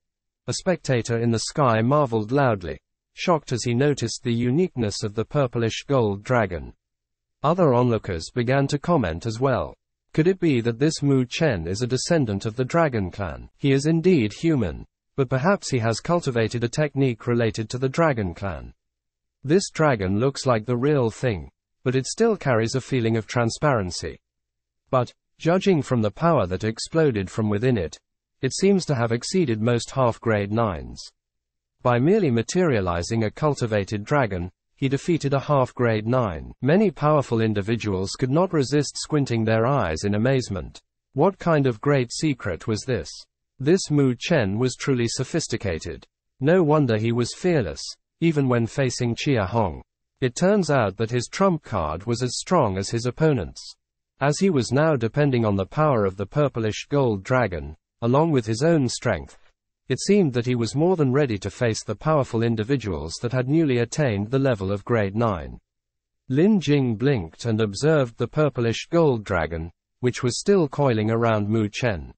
S1: A spectator in the sky marveled loudly, shocked as he noticed the uniqueness of the purplish gold dragon. Other onlookers began to comment as well. Could it be that this Mu Chen is a descendant of the dragon clan? He is indeed human, but perhaps he has cultivated a technique related to the dragon clan. This dragon looks like the real thing, but it still carries a feeling of transparency. But, judging from the power that exploded from within it, it seems to have exceeded most half-grade nines. By merely materializing a cultivated dragon, he defeated a half-grade 9. Many powerful individuals could not resist squinting their eyes in amazement. What kind of great secret was this? This Mu Chen was truly sophisticated. No wonder he was fearless, even when facing Chia Hong. It turns out that his trump card was as strong as his opponent's. As he was now depending on the power of the purplish gold dragon, along with his own strength, it seemed that he was more than ready to face the powerful individuals that had newly attained the level of grade 9. Lin Jing blinked and observed the purplish gold dragon, which was still coiling around Mu Chen.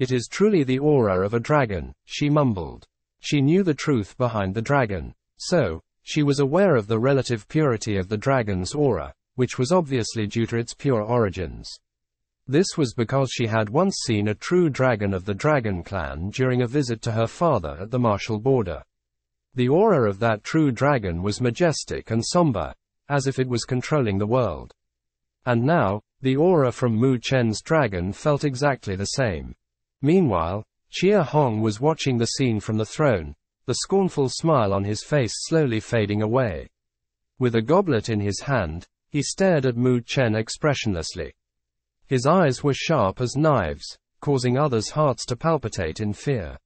S1: It is truly the aura of a dragon, she mumbled. She knew the truth behind the dragon. So, she was aware of the relative purity of the dragon's aura, which was obviously due to its pure origins. This was because she had once seen a true dragon of the dragon clan during a visit to her father at the martial border. The aura of that true dragon was majestic and somber, as if it was controlling the world. And now, the aura from Mu Chen's dragon felt exactly the same. Meanwhile, Xia Hong was watching the scene from the throne, the scornful smile on his face slowly fading away. With a goblet in his hand, he stared at Mu Chen expressionlessly. His eyes were sharp as knives, causing others' hearts to palpitate in fear.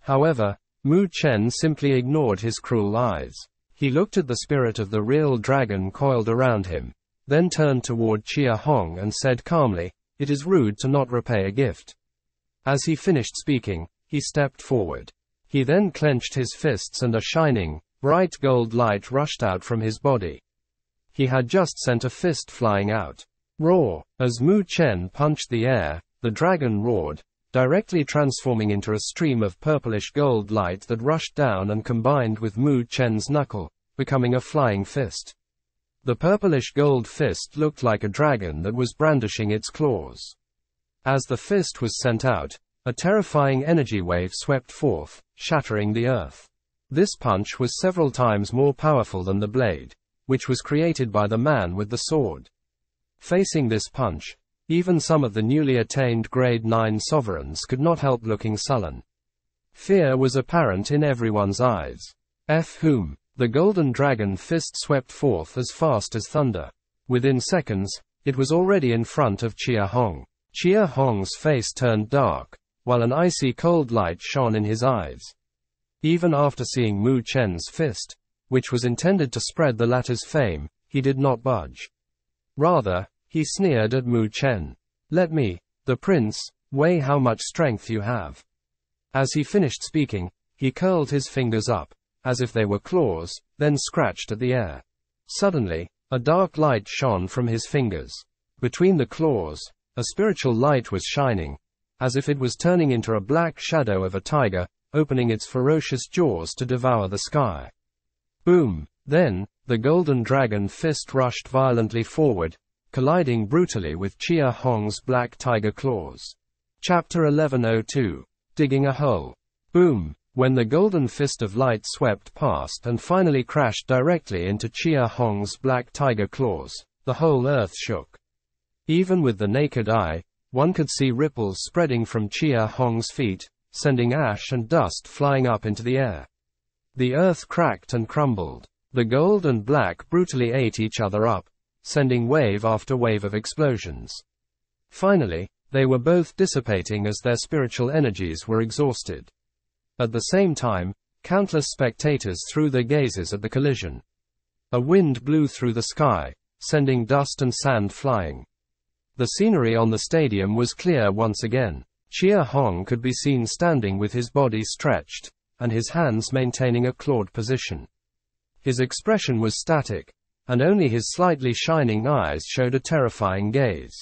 S1: However, Mu Chen simply ignored his cruel eyes. He looked at the spirit of the real dragon coiled around him, then turned toward Xia Hong and said calmly, It is rude to not repay a gift. As he finished speaking, he stepped forward. He then clenched his fists and a shining, bright gold light rushed out from his body. He had just sent a fist flying out. Roar! As Mu Chen punched the air, the dragon roared, directly transforming into a stream of purplish gold light that rushed down and combined with Mu Chen's knuckle, becoming a flying fist. The purplish gold fist looked like a dragon that was brandishing its claws. As the fist was sent out, a terrifying energy wave swept forth, shattering the earth. This punch was several times more powerful than the blade, which was created by the man with the sword. Facing this punch, even some of the newly attained grade 9 sovereigns could not help looking sullen. Fear was apparent in everyone's eyes. F. Whom? The golden dragon fist swept forth as fast as thunder. Within seconds, it was already in front of Xia Hong. Xia Hong's face turned dark, while an icy cold light shone in his eyes. Even after seeing Mu Chen's fist, which was intended to spread the latter's fame, he did not budge. Rather, he sneered at Mu Chen. Let me, the prince, weigh how much strength you have. As he finished speaking, he curled his fingers up, as if they were claws, then scratched at the air. Suddenly, a dark light shone from his fingers. Between the claws, a spiritual light was shining, as if it was turning into a black shadow of a tiger, opening its ferocious jaws to devour the sky. Boom! Then, the golden dragon fist rushed violently forward, colliding brutally with Xia Hong's black tiger claws. Chapter 1102 Digging a Hole. Boom! When the golden fist of light swept past and finally crashed directly into Xia Hong's black tiger claws, the whole earth shook. Even with the naked eye, one could see ripples spreading from Xia Hong's feet, sending ash and dust flying up into the air. The earth cracked and crumbled. The gold and black brutally ate each other up, sending wave after wave of explosions. Finally, They were both dissipating as their spiritual energies were exhausted. At the same time, countless spectators threw their gazes at the collision. A wind blew through the sky, sending dust and sand flying. The scenery on the stadium was clear once again. Xia Hong could be seen standing with his body stretched, and his hands maintaining a clawed position. His expression was static, and only his slightly shining eyes showed a terrifying gaze.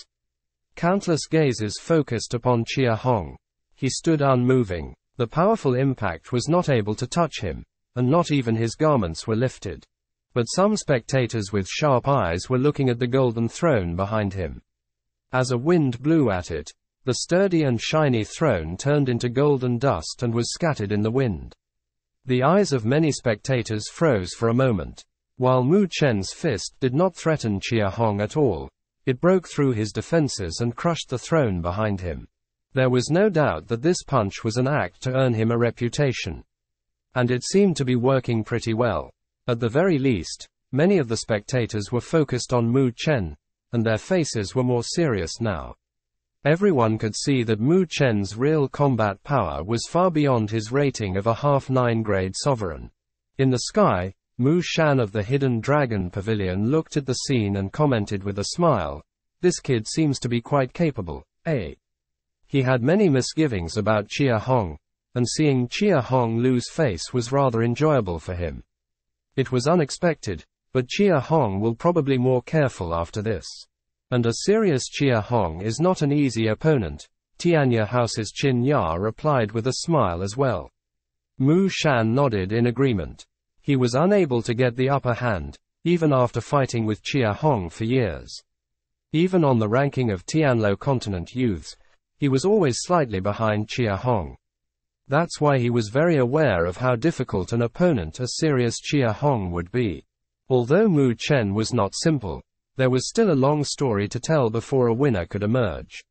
S1: Countless gazes focused upon Xia Hong. He stood unmoving. The powerful impact was not able to touch him, and not even his garments were lifted. But some spectators with sharp eyes were looking at the golden throne behind him. As a wind blew at it, the sturdy and shiny throne turned into golden dust and was scattered in the wind. The eyes of many spectators froze for a moment. While Mu Chen's fist did not threaten Xia Hong at all, it broke through his defenses and crushed the throne behind him. There was no doubt that this punch was an act to earn him a reputation. And it seemed to be working pretty well. At the very least, many of the spectators were focused on Mu Chen, and their faces were more serious now. Everyone could see that Mu Chen's real combat power was far beyond his rating of a half nine grade sovereign. In the sky, Mu Shan of the Hidden Dragon Pavilion looked at the scene and commented with a smile, This kid seems to be quite capable, eh? He had many misgivings about Xia Hong, and seeing Xia Hong lose face was rather enjoyable for him. It was unexpected, but Xia Hong will probably more careful after this. And a serious Xia Hong is not an easy opponent, Tianya House's Qin Ya replied with a smile as well. Mu Shan nodded in agreement. He was unable to get the upper hand, even after fighting with Xia Hong for years. Even on the ranking of Tianluo continent youths, he was always slightly behind Xia Hong. That's why he was very aware of how difficult an opponent a serious Xia Hong would be. Although Mu Chen was not simple, there was still a long story to tell before a winner could emerge.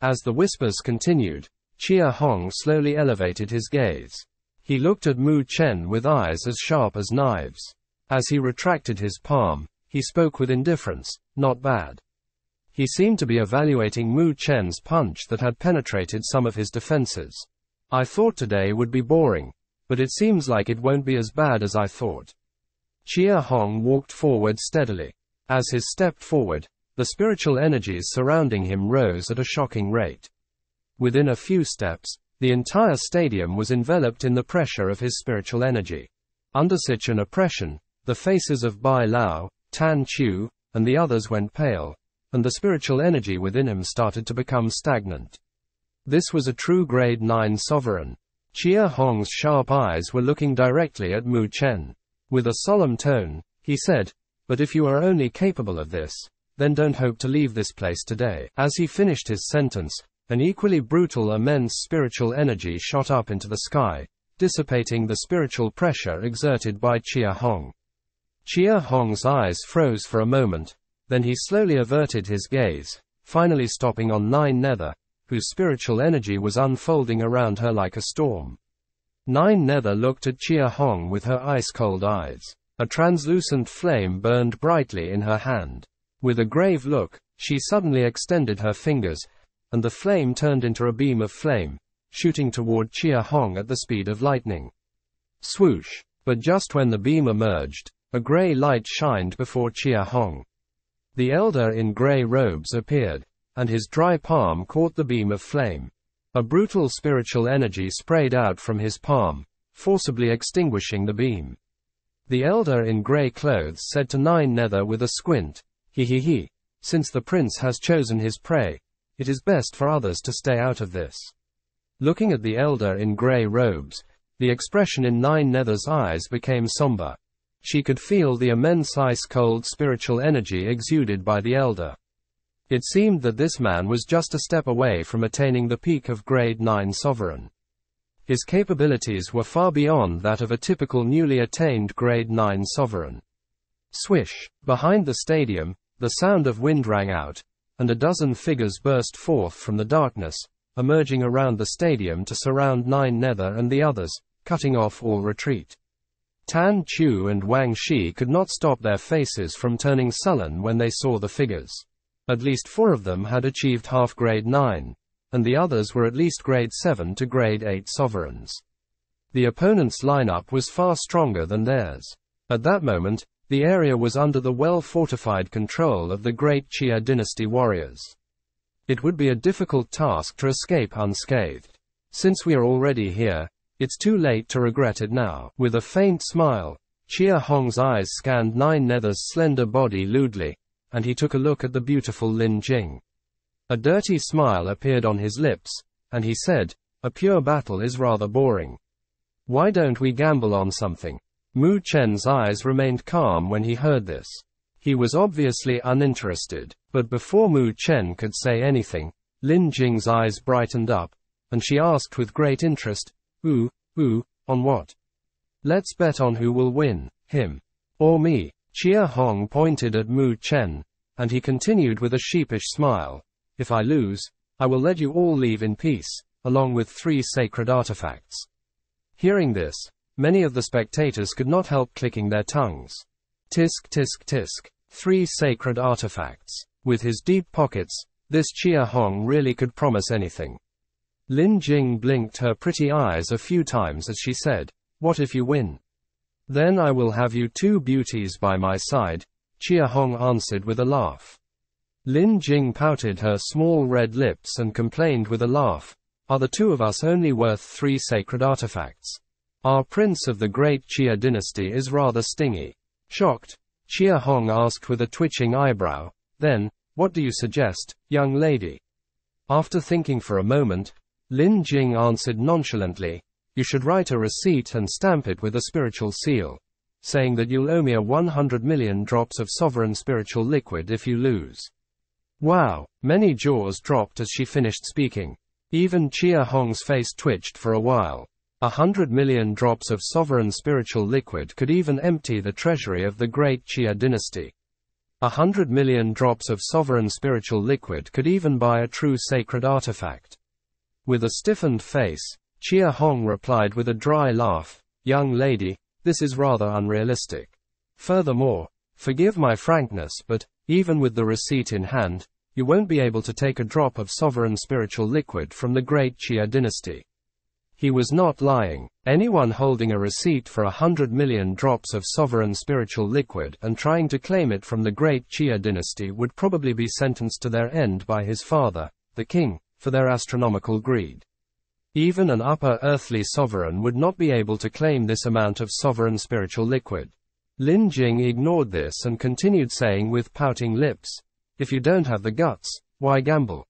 S1: As the whispers continued, Xia Hong slowly elevated his gaze. He looked at Mu Chen with eyes as sharp as knives. As he retracted his palm, he spoke with indifference, not bad. He seemed to be evaluating Mu Chen's punch that had penetrated some of his defenses. I thought today would be boring, but it seems like it won't be as bad as I thought. Xia Hong walked forward steadily. As he stepped forward, the spiritual energies surrounding him rose at a shocking rate. Within a few steps, the entire stadium was enveloped in the pressure of his spiritual energy. Under such an oppression, the faces of Bai Lao, Tan Chu, and the others went pale, and the spiritual energy within him started to become stagnant. This was a true grade 9 sovereign. Xia Hong's sharp eyes were looking directly at Mu Chen. With a solemn tone, he said, But if you are only capable of this, then don't hope to leave this place today. As he finished his sentence, an equally brutal immense spiritual energy shot up into the sky, dissipating the spiritual pressure exerted by Xia Hong. Xia Hong's eyes froze for a moment, then he slowly averted his gaze, finally stopping on Nine Nether, whose spiritual energy was unfolding around her like a storm. Nine Nether looked at Xia Hong with her ice-cold eyes. A translucent flame burned brightly in her hand. With a grave look, she suddenly extended her fingers, and the flame turned into a beam of flame, shooting toward Xia Hong at the speed of lightning. Swoosh! But just when the beam emerged, a gray light shined before Xia Hong. The elder in gray robes appeared, and his dry palm caught the beam of flame. A brutal spiritual energy sprayed out from his palm, forcibly extinguishing the beam. The elder in gray clothes said to Nine Nether with a squint, He he he, since the prince has chosen his prey, it is best for others to stay out of this. Looking at the elder in grey robes, the expression in Nine Nether's eyes became somber. She could feel the immense ice-cold spiritual energy exuded by the elder. It seemed that this man was just a step away from attaining the peak of grade 9 sovereign. His capabilities were far beyond that of a typical newly attained grade 9 sovereign. Swish! Behind the stadium, the sound of wind rang out, and a dozen figures burst forth from the darkness, emerging around the stadium to surround Nine Nether and the others, cutting off all retreat. Tan Chu and Wang Shi could not stop their faces from turning sullen when they saw the figures. At least four of them had achieved half grade 9, and the others were at least grade 7 to grade 8 sovereigns. The opponent's lineup was far stronger than theirs. At that moment, the area was under the well-fortified control of the great Xia dynasty warriors. It would be a difficult task to escape unscathed. Since we are already here, it's too late to regret it now. With a faint smile, Xia Hong's eyes scanned Nine Nether's slender body lewdly, and he took a look at the beautiful Lin Jing. A dirty smile appeared on his lips, and he said, A pure battle is rather boring. Why don't we gamble on something? Mu Chen's eyes remained calm when he heard this. He was obviously uninterested, but before Mu Chen could say anything, Lin Jing's eyes brightened up, and she asked with great interest, Ooh, ooh, on what? Let's bet on who will win, him. Or me. Xia Hong pointed at Mu Chen, and he continued with a sheepish smile, If I lose, I will let you all leave in peace, along with three sacred artifacts. Hearing this, Many of the spectators could not help clicking their tongues. Tisk tisk tisk. Three sacred artifacts. With his deep pockets, this Xia Hong really could promise anything. Lin Jing blinked her pretty eyes a few times as she said, What if you win? Then I will have you two beauties by my side, Xia Hong answered with a laugh. Lin Jing pouted her small red lips and complained with a laugh, Are the two of us only worth three sacred artifacts? Our prince of the great Xia dynasty is rather stingy. Shocked, Xia Hong asked with a twitching eyebrow, then, what do you suggest, young lady? After thinking for a moment, Lin Jing answered nonchalantly, you should write a receipt and stamp it with a spiritual seal, saying that you'll owe me a 100 million drops of sovereign spiritual liquid if you lose. Wow, many jaws dropped as she finished speaking. Even Xia Hong's face twitched for a while. A hundred million drops of sovereign spiritual liquid could even empty the treasury of the great Xia dynasty. A hundred million drops of sovereign spiritual liquid could even buy a true sacred artifact. With a stiffened face, Xia Hong replied with a dry laugh, Young lady, this is rather unrealistic. Furthermore, forgive my frankness, but, even with the receipt in hand, you won't be able to take a drop of sovereign spiritual liquid from the great Xia dynasty. He was not lying. Anyone holding a receipt for a hundred million drops of sovereign spiritual liquid and trying to claim it from the great Xia dynasty would probably be sentenced to their end by his father, the king, for their astronomical greed. Even an upper earthly sovereign would not be able to claim this amount of sovereign spiritual liquid. Lin Jing ignored this and continued saying with pouting lips, If you don't have the guts, why gamble?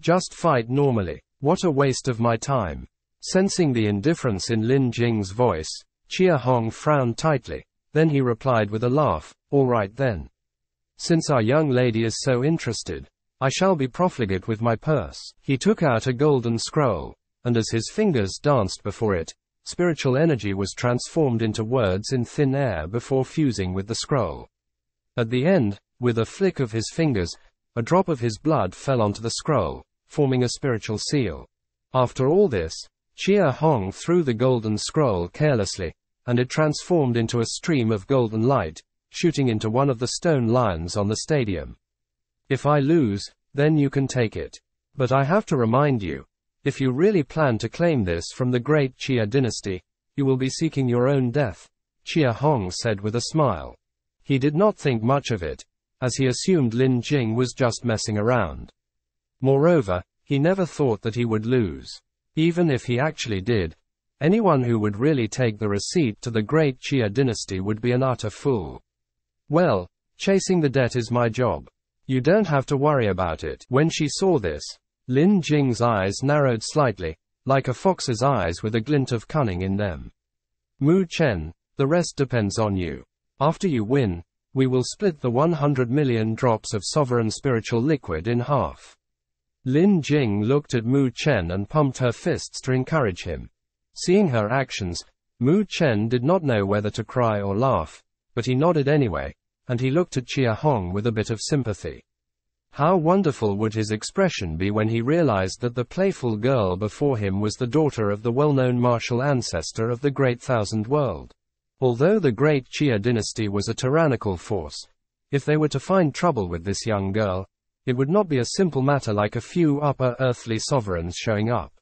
S1: Just fight normally. What a waste of my time. Sensing the indifference in Lin Jing's voice, Xia Hong frowned tightly. Then he replied with a laugh, All right then. Since our young lady is so interested, I shall be profligate with my purse. He took out a golden scroll, and as his fingers danced before it, spiritual energy was transformed into words in thin air before fusing with the scroll. At the end, with a flick of his fingers, a drop of his blood fell onto the scroll, forming a spiritual seal. After all this, Xia Hong threw the golden scroll carelessly, and it transformed into a stream of golden light, shooting into one of the stone lions on the stadium. If I lose, then you can take it. But I have to remind you, if you really plan to claim this from the great Xia dynasty, you will be seeking your own death, Xia Hong said with a smile. He did not think much of it, as he assumed Lin Jing was just messing around. Moreover, he never thought that he would lose. Even if he actually did, anyone who would really take the receipt to the great Xia dynasty would be an utter fool. Well, chasing the debt is my job. You don't have to worry about it. When she saw this, Lin Jing's eyes narrowed slightly, like a fox's eyes with a glint of cunning in them. Mu Chen, the rest depends on you. After you win, we will split the 100 million drops of sovereign spiritual liquid in half. Lin Jing looked at Mu Chen and pumped her fists to encourage him. Seeing her actions, Mu Chen did not know whether to cry or laugh, but he nodded anyway, and he looked at Xia Hong with a bit of sympathy. How wonderful would his expression be when he realized that the playful girl before him was the daughter of the well-known martial ancestor of the Great Thousand World. Although the great Xia dynasty was a tyrannical force, if they were to find trouble with this young girl, it would not be a simple matter like a few upper earthly sovereigns showing up.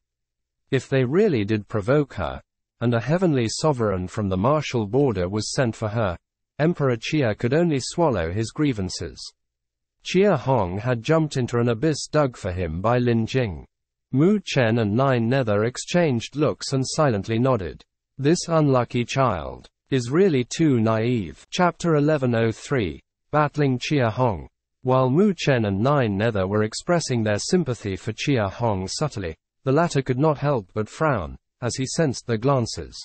S1: If they really did provoke her, and a heavenly sovereign from the martial border was sent for her, Emperor Xia could only swallow his grievances. Xia Hong had jumped into an abyss dug for him by Lin Jing. Mu Chen and Nine Nether exchanged looks and silently nodded. This unlucky child is really too naive. Chapter 1103 Battling Xia Hong. While Mu Chen and Nine Nether were expressing their sympathy for Xia Hong subtly, the latter could not help but frown, as he sensed their glances.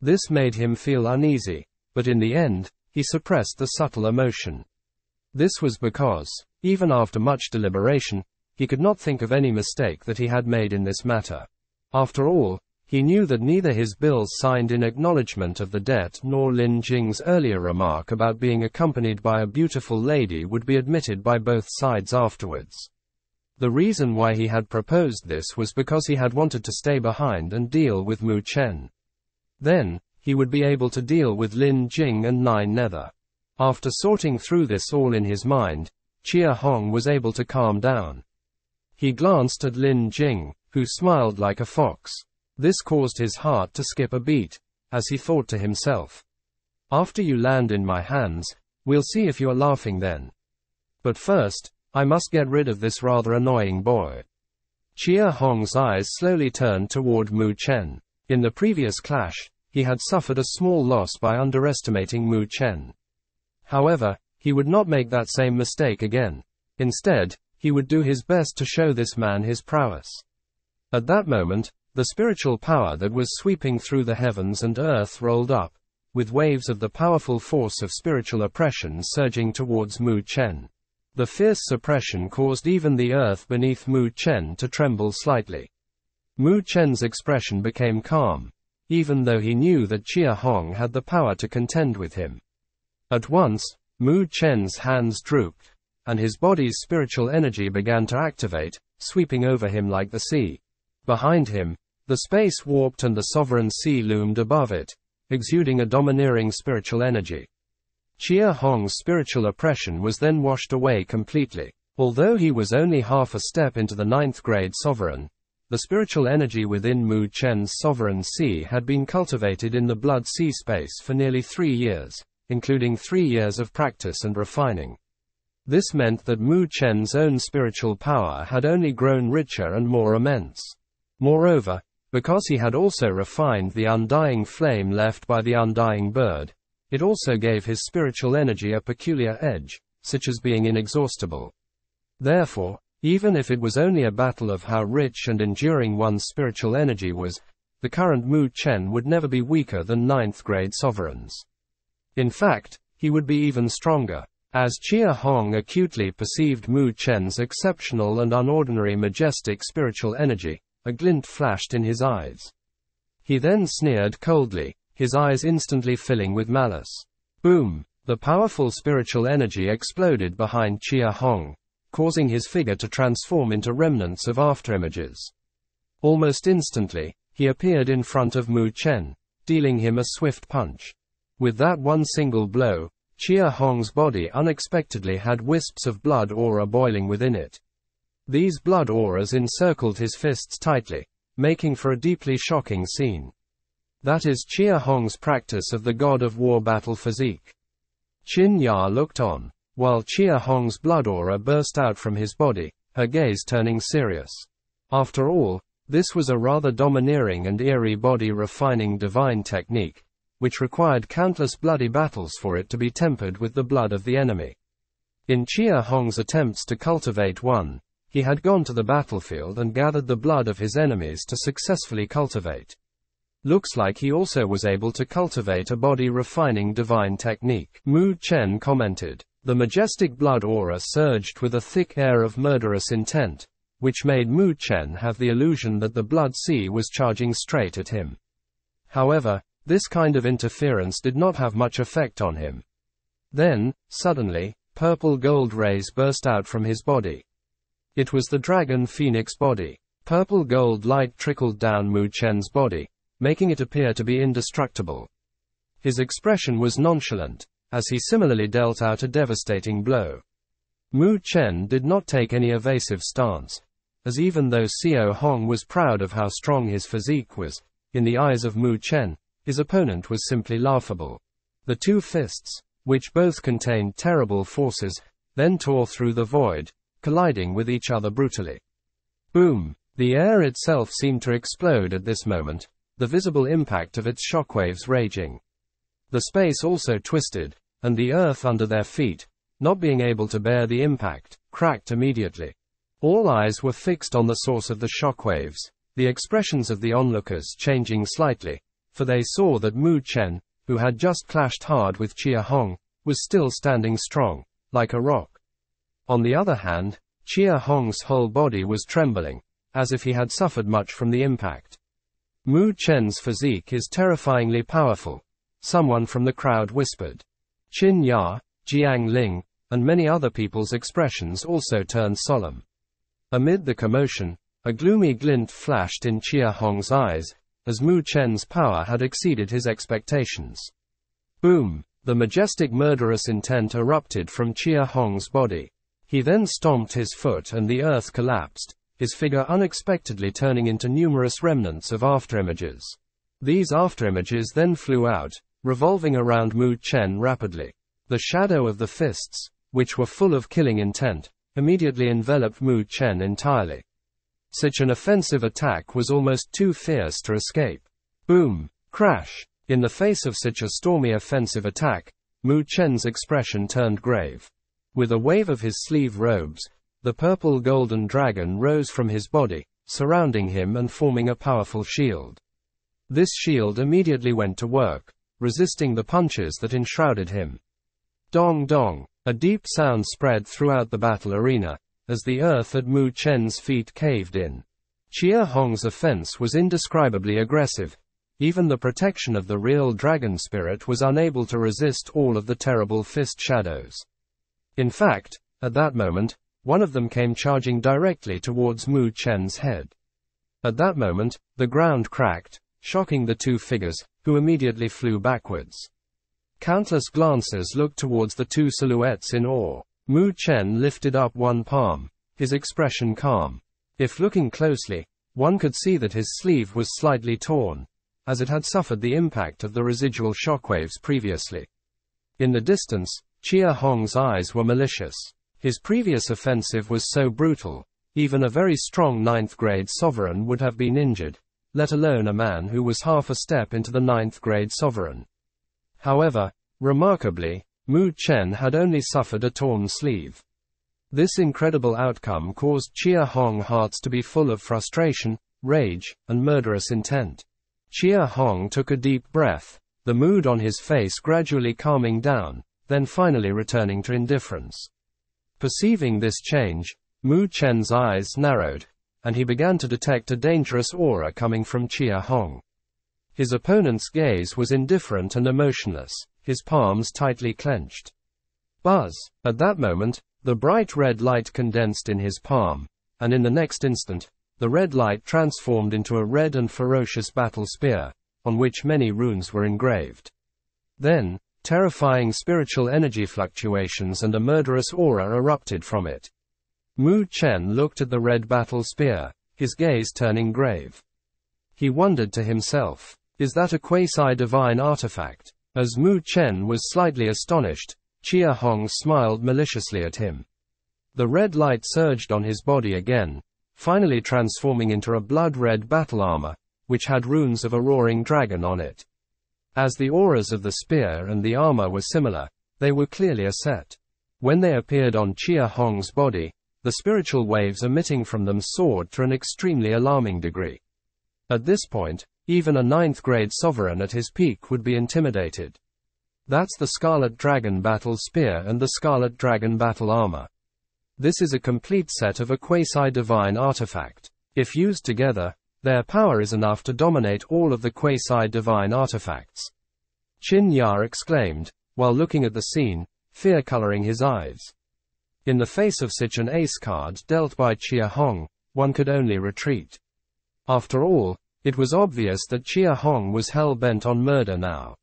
S1: This made him feel uneasy, but in the end, he suppressed the subtle emotion. This was because, even after much deliberation, he could not think of any mistake that he had made in this matter. After all, he knew that neither his bills signed in acknowledgement of the debt nor Lin Jing's earlier remark about being accompanied by a beautiful lady would be admitted by both sides afterwards. The reason why he had proposed this was because he had wanted to stay behind and deal with Mu Chen. Then, he would be able to deal with Lin Jing and Nine Nether. After sorting through this all in his mind, Xia Hong was able to calm down. He glanced at Lin Jing, who smiled like a fox. This caused his heart to skip a beat, as he thought to himself. After you land in my hands, we'll see if you're laughing then. But first, I must get rid of this rather annoying boy. Xia Hong's eyes slowly turned toward Mu Chen. In the previous clash, he had suffered a small loss by underestimating Mu Chen. However, he would not make that same mistake again. Instead, he would do his best to show this man his prowess. At that moment, the spiritual power that was sweeping through the heavens and earth rolled up, with waves of the powerful force of spiritual oppression surging towards Mu Chen. The fierce suppression caused even the earth beneath Mu Chen to tremble slightly. Mu Chen's expression became calm, even though he knew that Xia Hong had the power to contend with him. At once, Mu Chen's hands drooped, and his body's spiritual energy began to activate, sweeping over him like the sea. Behind him, the space warped and the sovereign sea loomed above it, exuding a domineering spiritual energy. Xia Hong's spiritual oppression was then washed away completely. Although he was only half a step into the ninth grade sovereign, the spiritual energy within Mu Chen's sovereign sea had been cultivated in the blood sea space for nearly three years including three years of practice and refining. This meant that Mu Chen's own spiritual power had only grown richer and more immense. Moreover, because he had also refined the undying flame left by the undying bird, it also gave his spiritual energy a peculiar edge, such as being inexhaustible. Therefore, even if it was only a battle of how rich and enduring one's spiritual energy was, the current Mu Chen would never be weaker than ninth grade sovereigns. In fact, he would be even stronger. As Xia Hong acutely perceived Mu Chen's exceptional and unordinary majestic spiritual energy, a glint flashed in his eyes. He then sneered coldly, his eyes instantly filling with malice. Boom! The powerful spiritual energy exploded behind Xia Hong, causing his figure to transform into remnants of afterimages. Almost instantly, he appeared in front of Mu Chen, dealing him a swift punch. With that one single blow, Xia Hong's body unexpectedly had wisps of blood aura boiling within it. These blood auras encircled his fists tightly, making for a deeply shocking scene. That is Xia Hong's practice of the god of war battle physique. Qin Ya looked on, while Xia Hong's blood aura burst out from his body, her gaze turning serious. After all, this was a rather domineering and eerie body refining divine technique, which required countless bloody battles for it to be tempered with the blood of the enemy. In Xia Hong's attempts to cultivate one, he had gone to the battlefield and gathered the blood of his enemies to successfully cultivate. Looks like he also was able to cultivate a body refining divine technique. Mu Chen commented. The majestic blood aura surged with a thick air of murderous intent, which made Mu Chen have the illusion that the blood sea was charging straight at him. However, this kind of interference did not have much effect on him. Then, suddenly, purple gold rays burst out from his body. It was the dragon phoenix body. Purple gold light trickled down Mu Chen's body, making it appear to be indestructible. His expression was nonchalant, as he similarly dealt out a devastating blow. Mu Chen did not take any evasive stance, as even though Xia Hong was proud of how strong his physique was, in the eyes of Mu Chen, his opponent was simply laughable. The two fists, which both contained terrible forces, then tore through the void, colliding with each other brutally. Boom! The air itself seemed to explode at this moment, the visible impact of its shockwaves raging. The space also twisted, and the earth under their feet, not being able to bear the impact, cracked immediately. All eyes were fixed on the source of the shockwaves, the expressions of the onlookers changing slightly, for they saw that Mu Chen, who had just clashed hard with Xia Hong, was still standing strong, like a rock. On the other hand, Xia Hong's whole body was trembling, as if he had suffered much from the impact. Mu Chen's physique is terrifyingly powerful, someone from the crowd whispered. Qin Ya, Jiang Ling, and many other people's expressions also turned solemn. Amid the commotion, a gloomy glint flashed in Xia Hong's eyes, as Mu Chen's power had exceeded his expectations. Boom! The majestic murderous intent erupted from Xia Hong's body. He then stomped his foot and the earth collapsed, his figure unexpectedly turning into numerous remnants of afterimages. These afterimages then flew out, revolving around Mu Chen rapidly. The shadow of the fists, which were full of killing intent, immediately enveloped Mu Chen entirely. Such an offensive attack was almost too fierce to escape. Boom! Crash! In the face of such a stormy offensive attack, Mu Chen's expression turned grave. With a wave of his sleeve robes, the purple golden dragon rose from his body, surrounding him and forming a powerful shield. This shield immediately went to work, resisting the punches that enshrouded him. Dong dong, a deep sound spread throughout the battle arena, as the earth at Mu Chen's feet caved in. Xia Hong's offense was indescribably aggressive. Even the protection of the real dragon spirit was unable to resist all of the terrible fist shadows. In fact, at that moment, one of them came charging directly towards Mu Chen's head. At that moment, the ground cracked, shocking the two figures, who immediately flew backwards. Countless glances looked towards the two silhouettes in awe. Mu Chen lifted up one palm, his expression calm. If looking closely, one could see that his sleeve was slightly torn, as it had suffered the impact of the residual shockwaves previously. In the distance, Xia Hong's eyes were malicious. His previous offensive was so brutal, even a very strong ninth grade sovereign would have been injured, let alone a man who was half a step into the ninth grade sovereign. However, remarkably, Mu Chen had only suffered a torn sleeve. This incredible outcome caused Xia Hong hearts to be full of frustration, rage, and murderous intent. Xia Hong took a deep breath, the mood on his face gradually calming down, then finally returning to indifference. Perceiving this change, Mu Chen's eyes narrowed, and he began to detect a dangerous aura coming from Xia Hong. His opponent's gaze was indifferent and emotionless, his palms tightly clenched. Buzz! At that moment, the bright red light condensed in his palm, and in the next instant, the red light transformed into a red and ferocious battle spear, on which many runes were engraved. Then, Terrifying spiritual energy fluctuations and a murderous aura erupted from it. Mu Chen looked at the red battle spear, his gaze turning grave. He wondered to himself, is that a quasi-divine artifact? As Mu Chen was slightly astonished, Xia Hong smiled maliciously at him. The red light surged on his body again, finally transforming into a blood-red battle armor, which had runes of a roaring dragon on it. As the auras of the spear and the armor were similar, they were clearly a set. When they appeared on Xia Hong's body, the spiritual waves emitting from them soared to an extremely alarming degree. At this point, even a ninth grade sovereign at his peak would be intimidated. That's the Scarlet Dragon Battle Spear and the Scarlet Dragon Battle Armor. This is a complete set of a quasi-divine artifact. If used together, their power is enough to dominate all of the quasi-divine artifacts. Qin Ya exclaimed, while looking at the scene, fear coloring his eyes. In the face of such an ace card dealt by Xia Hong, one could only retreat. After all, it was obvious that Xia Hong was hell-bent on murder now.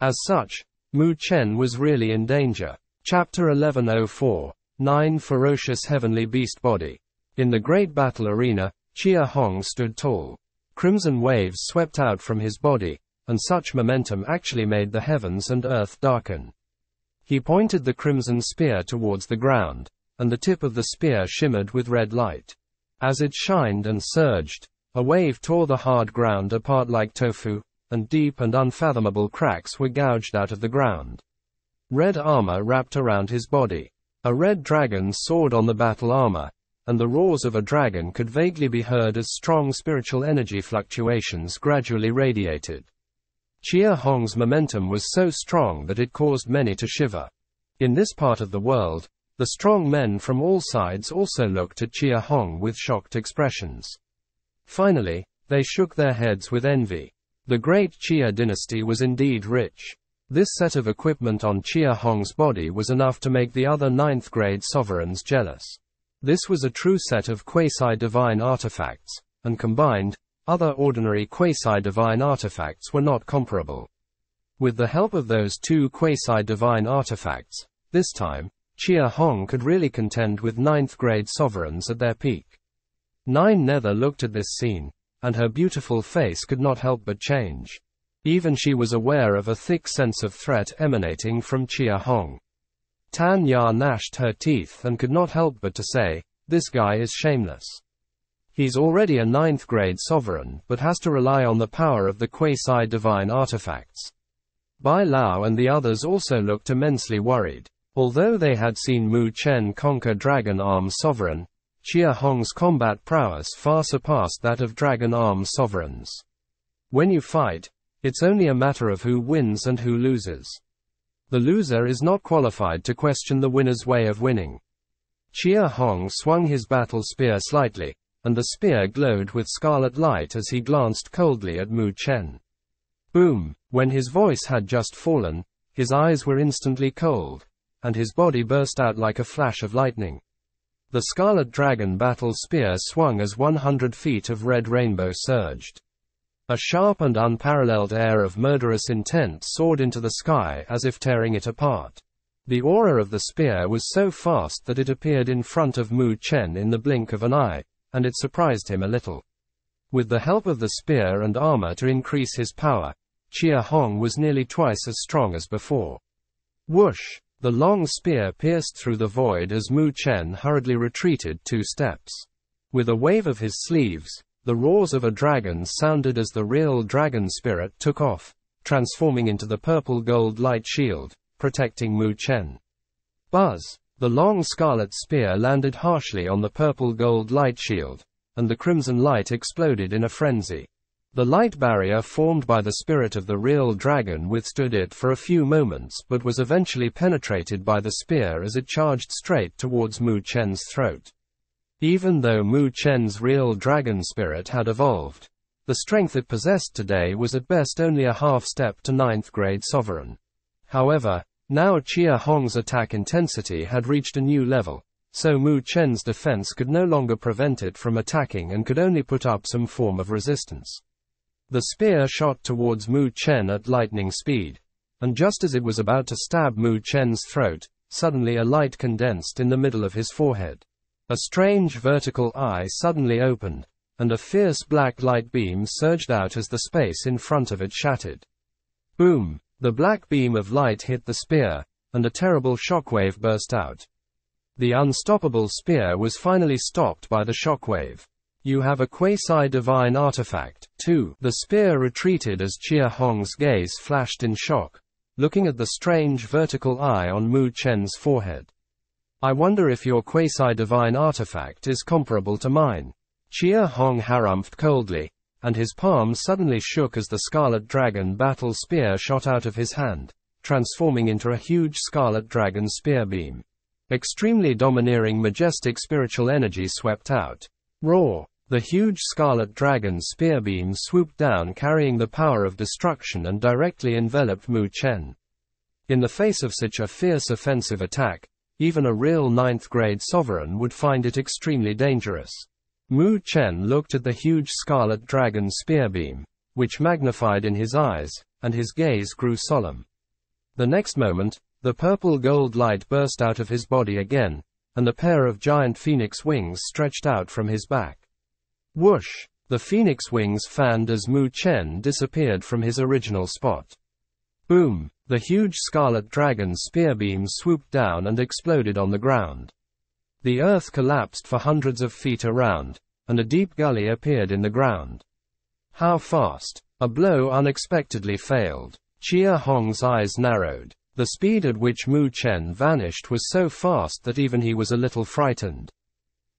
S1: As such, Mu Chen was really in danger. Chapter 1104 9 ferocious heavenly beast body. In the great battle arena, Xia Hong stood tall. Crimson waves swept out from his body, and such momentum actually made the heavens and earth darken. He pointed the crimson spear towards the ground, and the tip of the spear shimmered with red light. As it shined and surged, a wave tore the hard ground apart like tofu, and deep and unfathomable cracks were gouged out of the ground. Red armor wrapped around his body. A red dragon soared on the battle armor, and the roars of a dragon could vaguely be heard as strong spiritual energy fluctuations gradually radiated. Xia Hong's momentum was so strong that it caused many to shiver. In this part of the world, the strong men from all sides also looked at Xia Hong with shocked expressions. Finally, they shook their heads with envy. The great Xia dynasty was indeed rich. This set of equipment on Xia Hong's body was enough to make the other ninth grade sovereigns jealous. This was a true set of quasi-divine artifacts, and combined, other ordinary quasi-divine artifacts were not comparable. With the help of those two quasi-divine artifacts, this time, Xia Hong could really contend with ninth grade sovereigns at their peak. Nine Nether looked at this scene, and her beautiful face could not help but change. Even she was aware of a thick sense of threat emanating from Xia Hong. Tan Ya gnashed her teeth and could not help but to say, This guy is shameless. He's already a ninth grade sovereign, but has to rely on the power of the quasi divine artifacts. Bai Lao and the others also looked immensely worried. Although they had seen Mu Chen conquer Dragon Arm Sovereign, Xia Hong's combat prowess far surpassed that of Dragon Arm sovereigns. When you fight, it's only a matter of who wins and who loses. The loser is not qualified to question the winner's way of winning. Xia Hong swung his battle spear slightly, and the spear glowed with scarlet light as he glanced coldly at Mu Chen. Boom! When his voice had just fallen, his eyes were instantly cold, and his body burst out like a flash of lightning. The Scarlet Dragon battle spear swung as 100 feet of red rainbow surged. A sharp and unparalleled air of murderous intent soared into the sky as if tearing it apart. The aura of the spear was so fast that it appeared in front of Mu Chen in the blink of an eye, and it surprised him a little. With the help of the spear and armor to increase his power, Xia Hong was nearly twice as strong as before. Whoosh! The long spear pierced through the void as Mu Chen hurriedly retreated two steps. With a wave of his sleeves, the roars of a dragon sounded as the real dragon spirit took off, transforming into the purple gold light shield, protecting Mu Chen. Buzz! The long scarlet spear landed harshly on the purple gold light shield, and the crimson light exploded in a frenzy. The light barrier formed by the spirit of the real dragon withstood it for a few moments but was eventually penetrated by the spear as it charged straight towards Mu Chen's throat. Even though Mu Chen's real dragon spirit had evolved, the strength it possessed today was at best only a half step to ninth grade sovereign. However, now Xia Hong's attack intensity had reached a new level, so Mu Chen's defense could no longer prevent it from attacking and could only put up some form of resistance. The spear shot towards Mu Chen at lightning speed, and just as it was about to stab Mu Chen's throat, suddenly a light condensed in the middle of his forehead. A strange vertical eye suddenly opened, and a fierce black light beam surged out as the space in front of it shattered. Boom! The black beam of light hit the spear, and a terrible shockwave burst out. The unstoppable spear was finally stopped by the shockwave. You have a quasi-divine artifact, too. The spear retreated as Xia Hong's gaze flashed in shock, looking at the strange vertical eye on Mu Chen's forehead. I wonder if your quasi-divine artifact is comparable to mine. Xia Hong harumphed coldly, and his palm suddenly shook as the scarlet dragon battle spear shot out of his hand, transforming into a huge scarlet dragon spear beam. Extremely domineering majestic spiritual energy swept out. Roar! The huge scarlet dragon spear beam swooped down carrying the power of destruction and directly enveloped Mu Chen. In the face of such a fierce offensive attack, even a real ninth grade sovereign would find it extremely dangerous. Mu Chen looked at the huge scarlet dragon spear beam, which magnified in his eyes, and his gaze grew solemn. The next moment, the purple gold light burst out of his body again, and a pair of giant phoenix wings stretched out from his back. Whoosh! The phoenix wings fanned as Mu Chen disappeared from his original spot. Boom! The huge scarlet dragon's spear beam swooped down and exploded on the ground. The earth collapsed for hundreds of feet around, and a deep gully appeared in the ground. How fast? A blow unexpectedly failed. Xia Hong's eyes narrowed. The speed at which Mu Chen vanished was so fast that even he was a little frightened.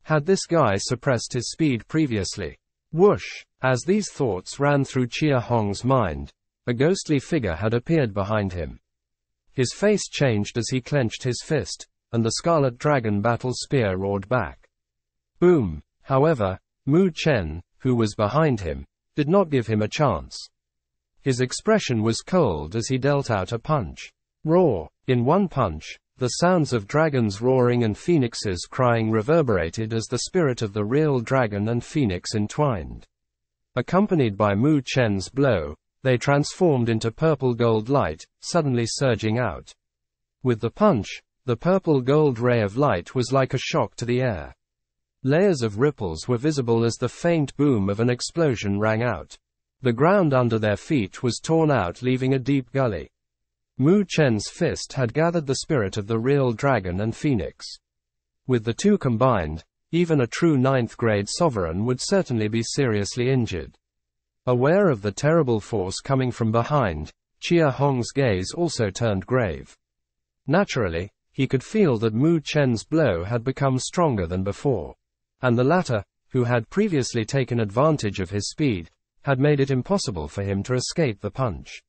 S1: Had this guy suppressed his speed previously? Whoosh! As these thoughts ran through Xia Hong's mind, a ghostly figure had appeared behind him. His face changed as he clenched his fist, and the scarlet dragon battle spear roared back. Boom! However, Mu Chen, who was behind him, did not give him a chance. His expression was cold as he dealt out a punch. Roar! In one punch, the sounds of dragons roaring and phoenixes crying reverberated as the spirit of the real dragon and phoenix entwined. Accompanied by Mu Chen's blow, they transformed into purple gold light, suddenly surging out. With the punch, the purple gold ray of light was like a shock to the air. Layers of ripples were visible as the faint boom of an explosion rang out. The ground under their feet was torn out, leaving a deep gully. Mu Chen's fist had gathered the spirit of the real dragon and phoenix. With the two combined, even a true ninth grade sovereign would certainly be seriously injured. Aware of the terrible force coming from behind, Xia Hong's gaze also turned grave. Naturally, he could feel that Mu Chen's blow had become stronger than before. And the latter, who had previously taken advantage of his speed, had made it impossible for him to escape the punch.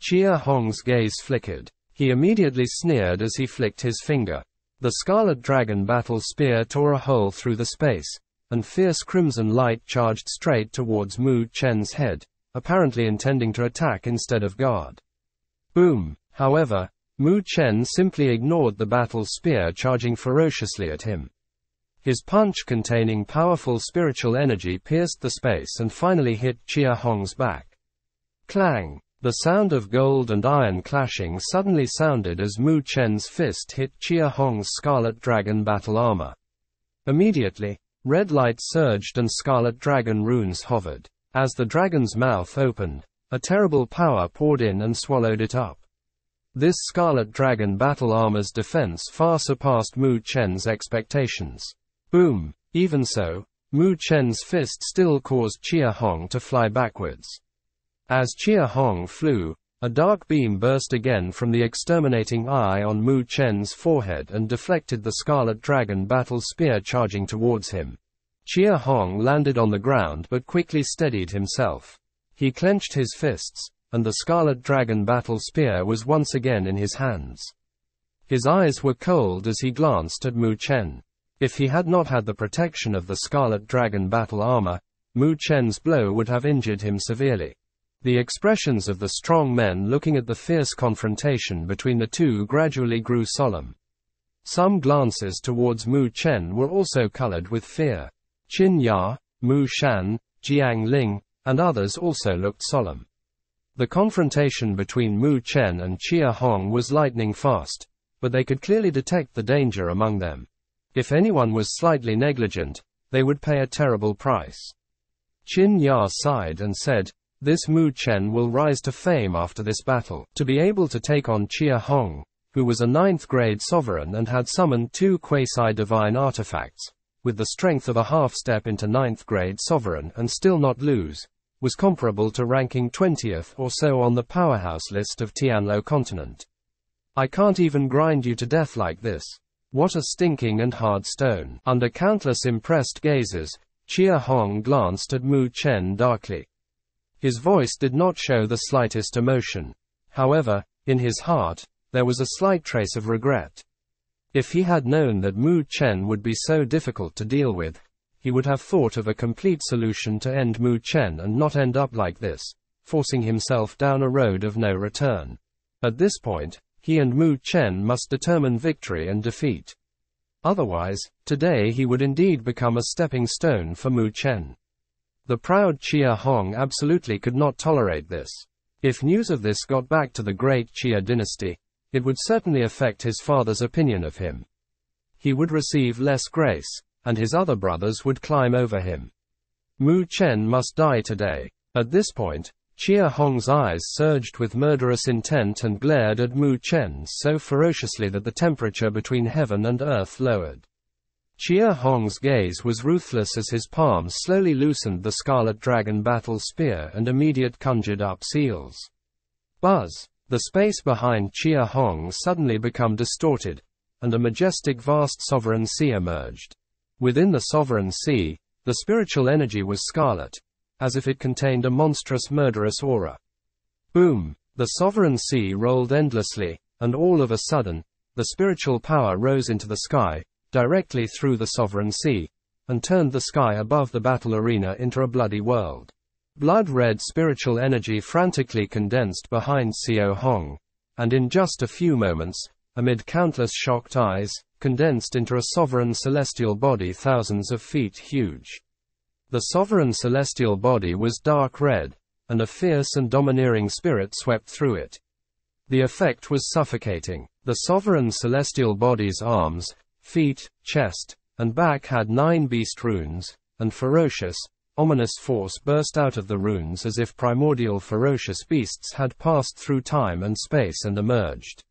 S1: Xia Hong's gaze flickered. He immediately sneered as he flicked his finger. The Scarlet Dragon battle spear tore a hole through the space, and fierce crimson light charged straight towards Mu Chen's head, apparently intending to attack instead of guard. Boom! However, Mu Chen simply ignored the battle spear charging ferociously at him. His punch containing powerful spiritual energy pierced the space and finally hit Xia Hong's back. Clang! The sound of gold and iron clashing suddenly sounded as Mu Chen's fist hit Xia Hong's scarlet dragon battle armor. Immediately, Red light surged and scarlet dragon runes hovered. As the dragon's mouth opened, a terrible power poured in and swallowed it up. This scarlet dragon battle armor's defense far surpassed Mu Chen's expectations. Boom! Even so, Mu Chen's fist still caused Xia Hong to fly backwards. As Xia Hong flew, a dark beam burst again from the exterminating eye on Mu Chen's forehead and deflected the Scarlet Dragon battle spear charging towards him. Xia Hong landed on the ground but quickly steadied himself. He clenched his fists, and the Scarlet Dragon battle spear was once again in his hands. His eyes were cold as he glanced at Mu Chen. If he had not had the protection of the Scarlet Dragon battle armor, Mu Chen's blow would have injured him severely. The expressions of the strong men looking at the fierce confrontation between the two gradually grew solemn. Some glances towards Mu Chen were also colored with fear. Qin Ya, Mu Shan, Jiang Ling, and others also looked solemn. The confrontation between Mu Chen and Xia Hong was lightning fast, but they could clearly detect the danger among them. If anyone was slightly negligent, they would pay a terrible price. Qin Ya sighed and said, this Mu Chen will rise to fame after this battle. To be able to take on Xia Hong, who was a ninth grade sovereign and had summoned two quasi-divine artifacts, with the strength of a half step into ninth grade sovereign and still not lose, was comparable to ranking 20th or so on the powerhouse list of Tianluo continent. I can't even grind you to death like this. What a stinking and hard stone. Under countless impressed gazes, Xia Hong glanced at Mu Chen darkly. His voice did not show the slightest emotion. However, in his heart, there was a slight trace of regret. If he had known that Mu Chen would be so difficult to deal with, he would have thought of a complete solution to end Mu Chen and not end up like this, forcing himself down a road of no return. At this point, he and Mu Chen must determine victory and defeat. Otherwise, today he would indeed become a stepping stone for Mu Chen. The proud Xia Hong absolutely could not tolerate this. If news of this got back to the great Xia dynasty, it would certainly affect his father's opinion of him. he would receive less grace, and his other brothers would climb over him. Mu Chen must die today. At this point, Xia Hong's eyes surged with murderous intent and glared at Mu Chen so ferociously that the temperature between heaven and earth lowered. Xia Hong's gaze was ruthless as his palms slowly loosened the scarlet dragon battle spear and immediate conjured up seals. Buzz! The space behind Xia Hong suddenly became distorted, and a majestic vast sovereign sea emerged. Within the sovereign sea, the spiritual energy was scarlet, as if it contained a monstrous murderous aura. Boom! The sovereign sea rolled endlessly, and all of a sudden, the spiritual power rose into the sky, directly through the sovereign sea, and turned the sky above the battle arena into a bloody world. Blood red spiritual energy frantically condensed behind Xia Hong, and in just a few moments, amid countless shocked eyes, condensed into a sovereign celestial body thousands of feet huge. The sovereign celestial body was dark red, and a fierce and domineering spirit swept through it. The effect was suffocating. The sovereign celestial body's arms, feet, chest, and back had nine beast runes, and ferocious, ominous force burst out of the runes as if primordial ferocious beasts had passed through time and space and emerged.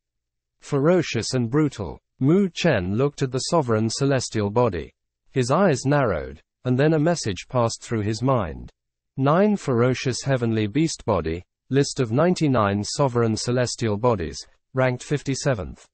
S1: Ferocious and brutal, Mu Chen looked at the sovereign celestial body. His eyes narrowed, and then a message passed through his mind. Nine ferocious heavenly beast body, list of 99 sovereign celestial bodies, ranked 57th.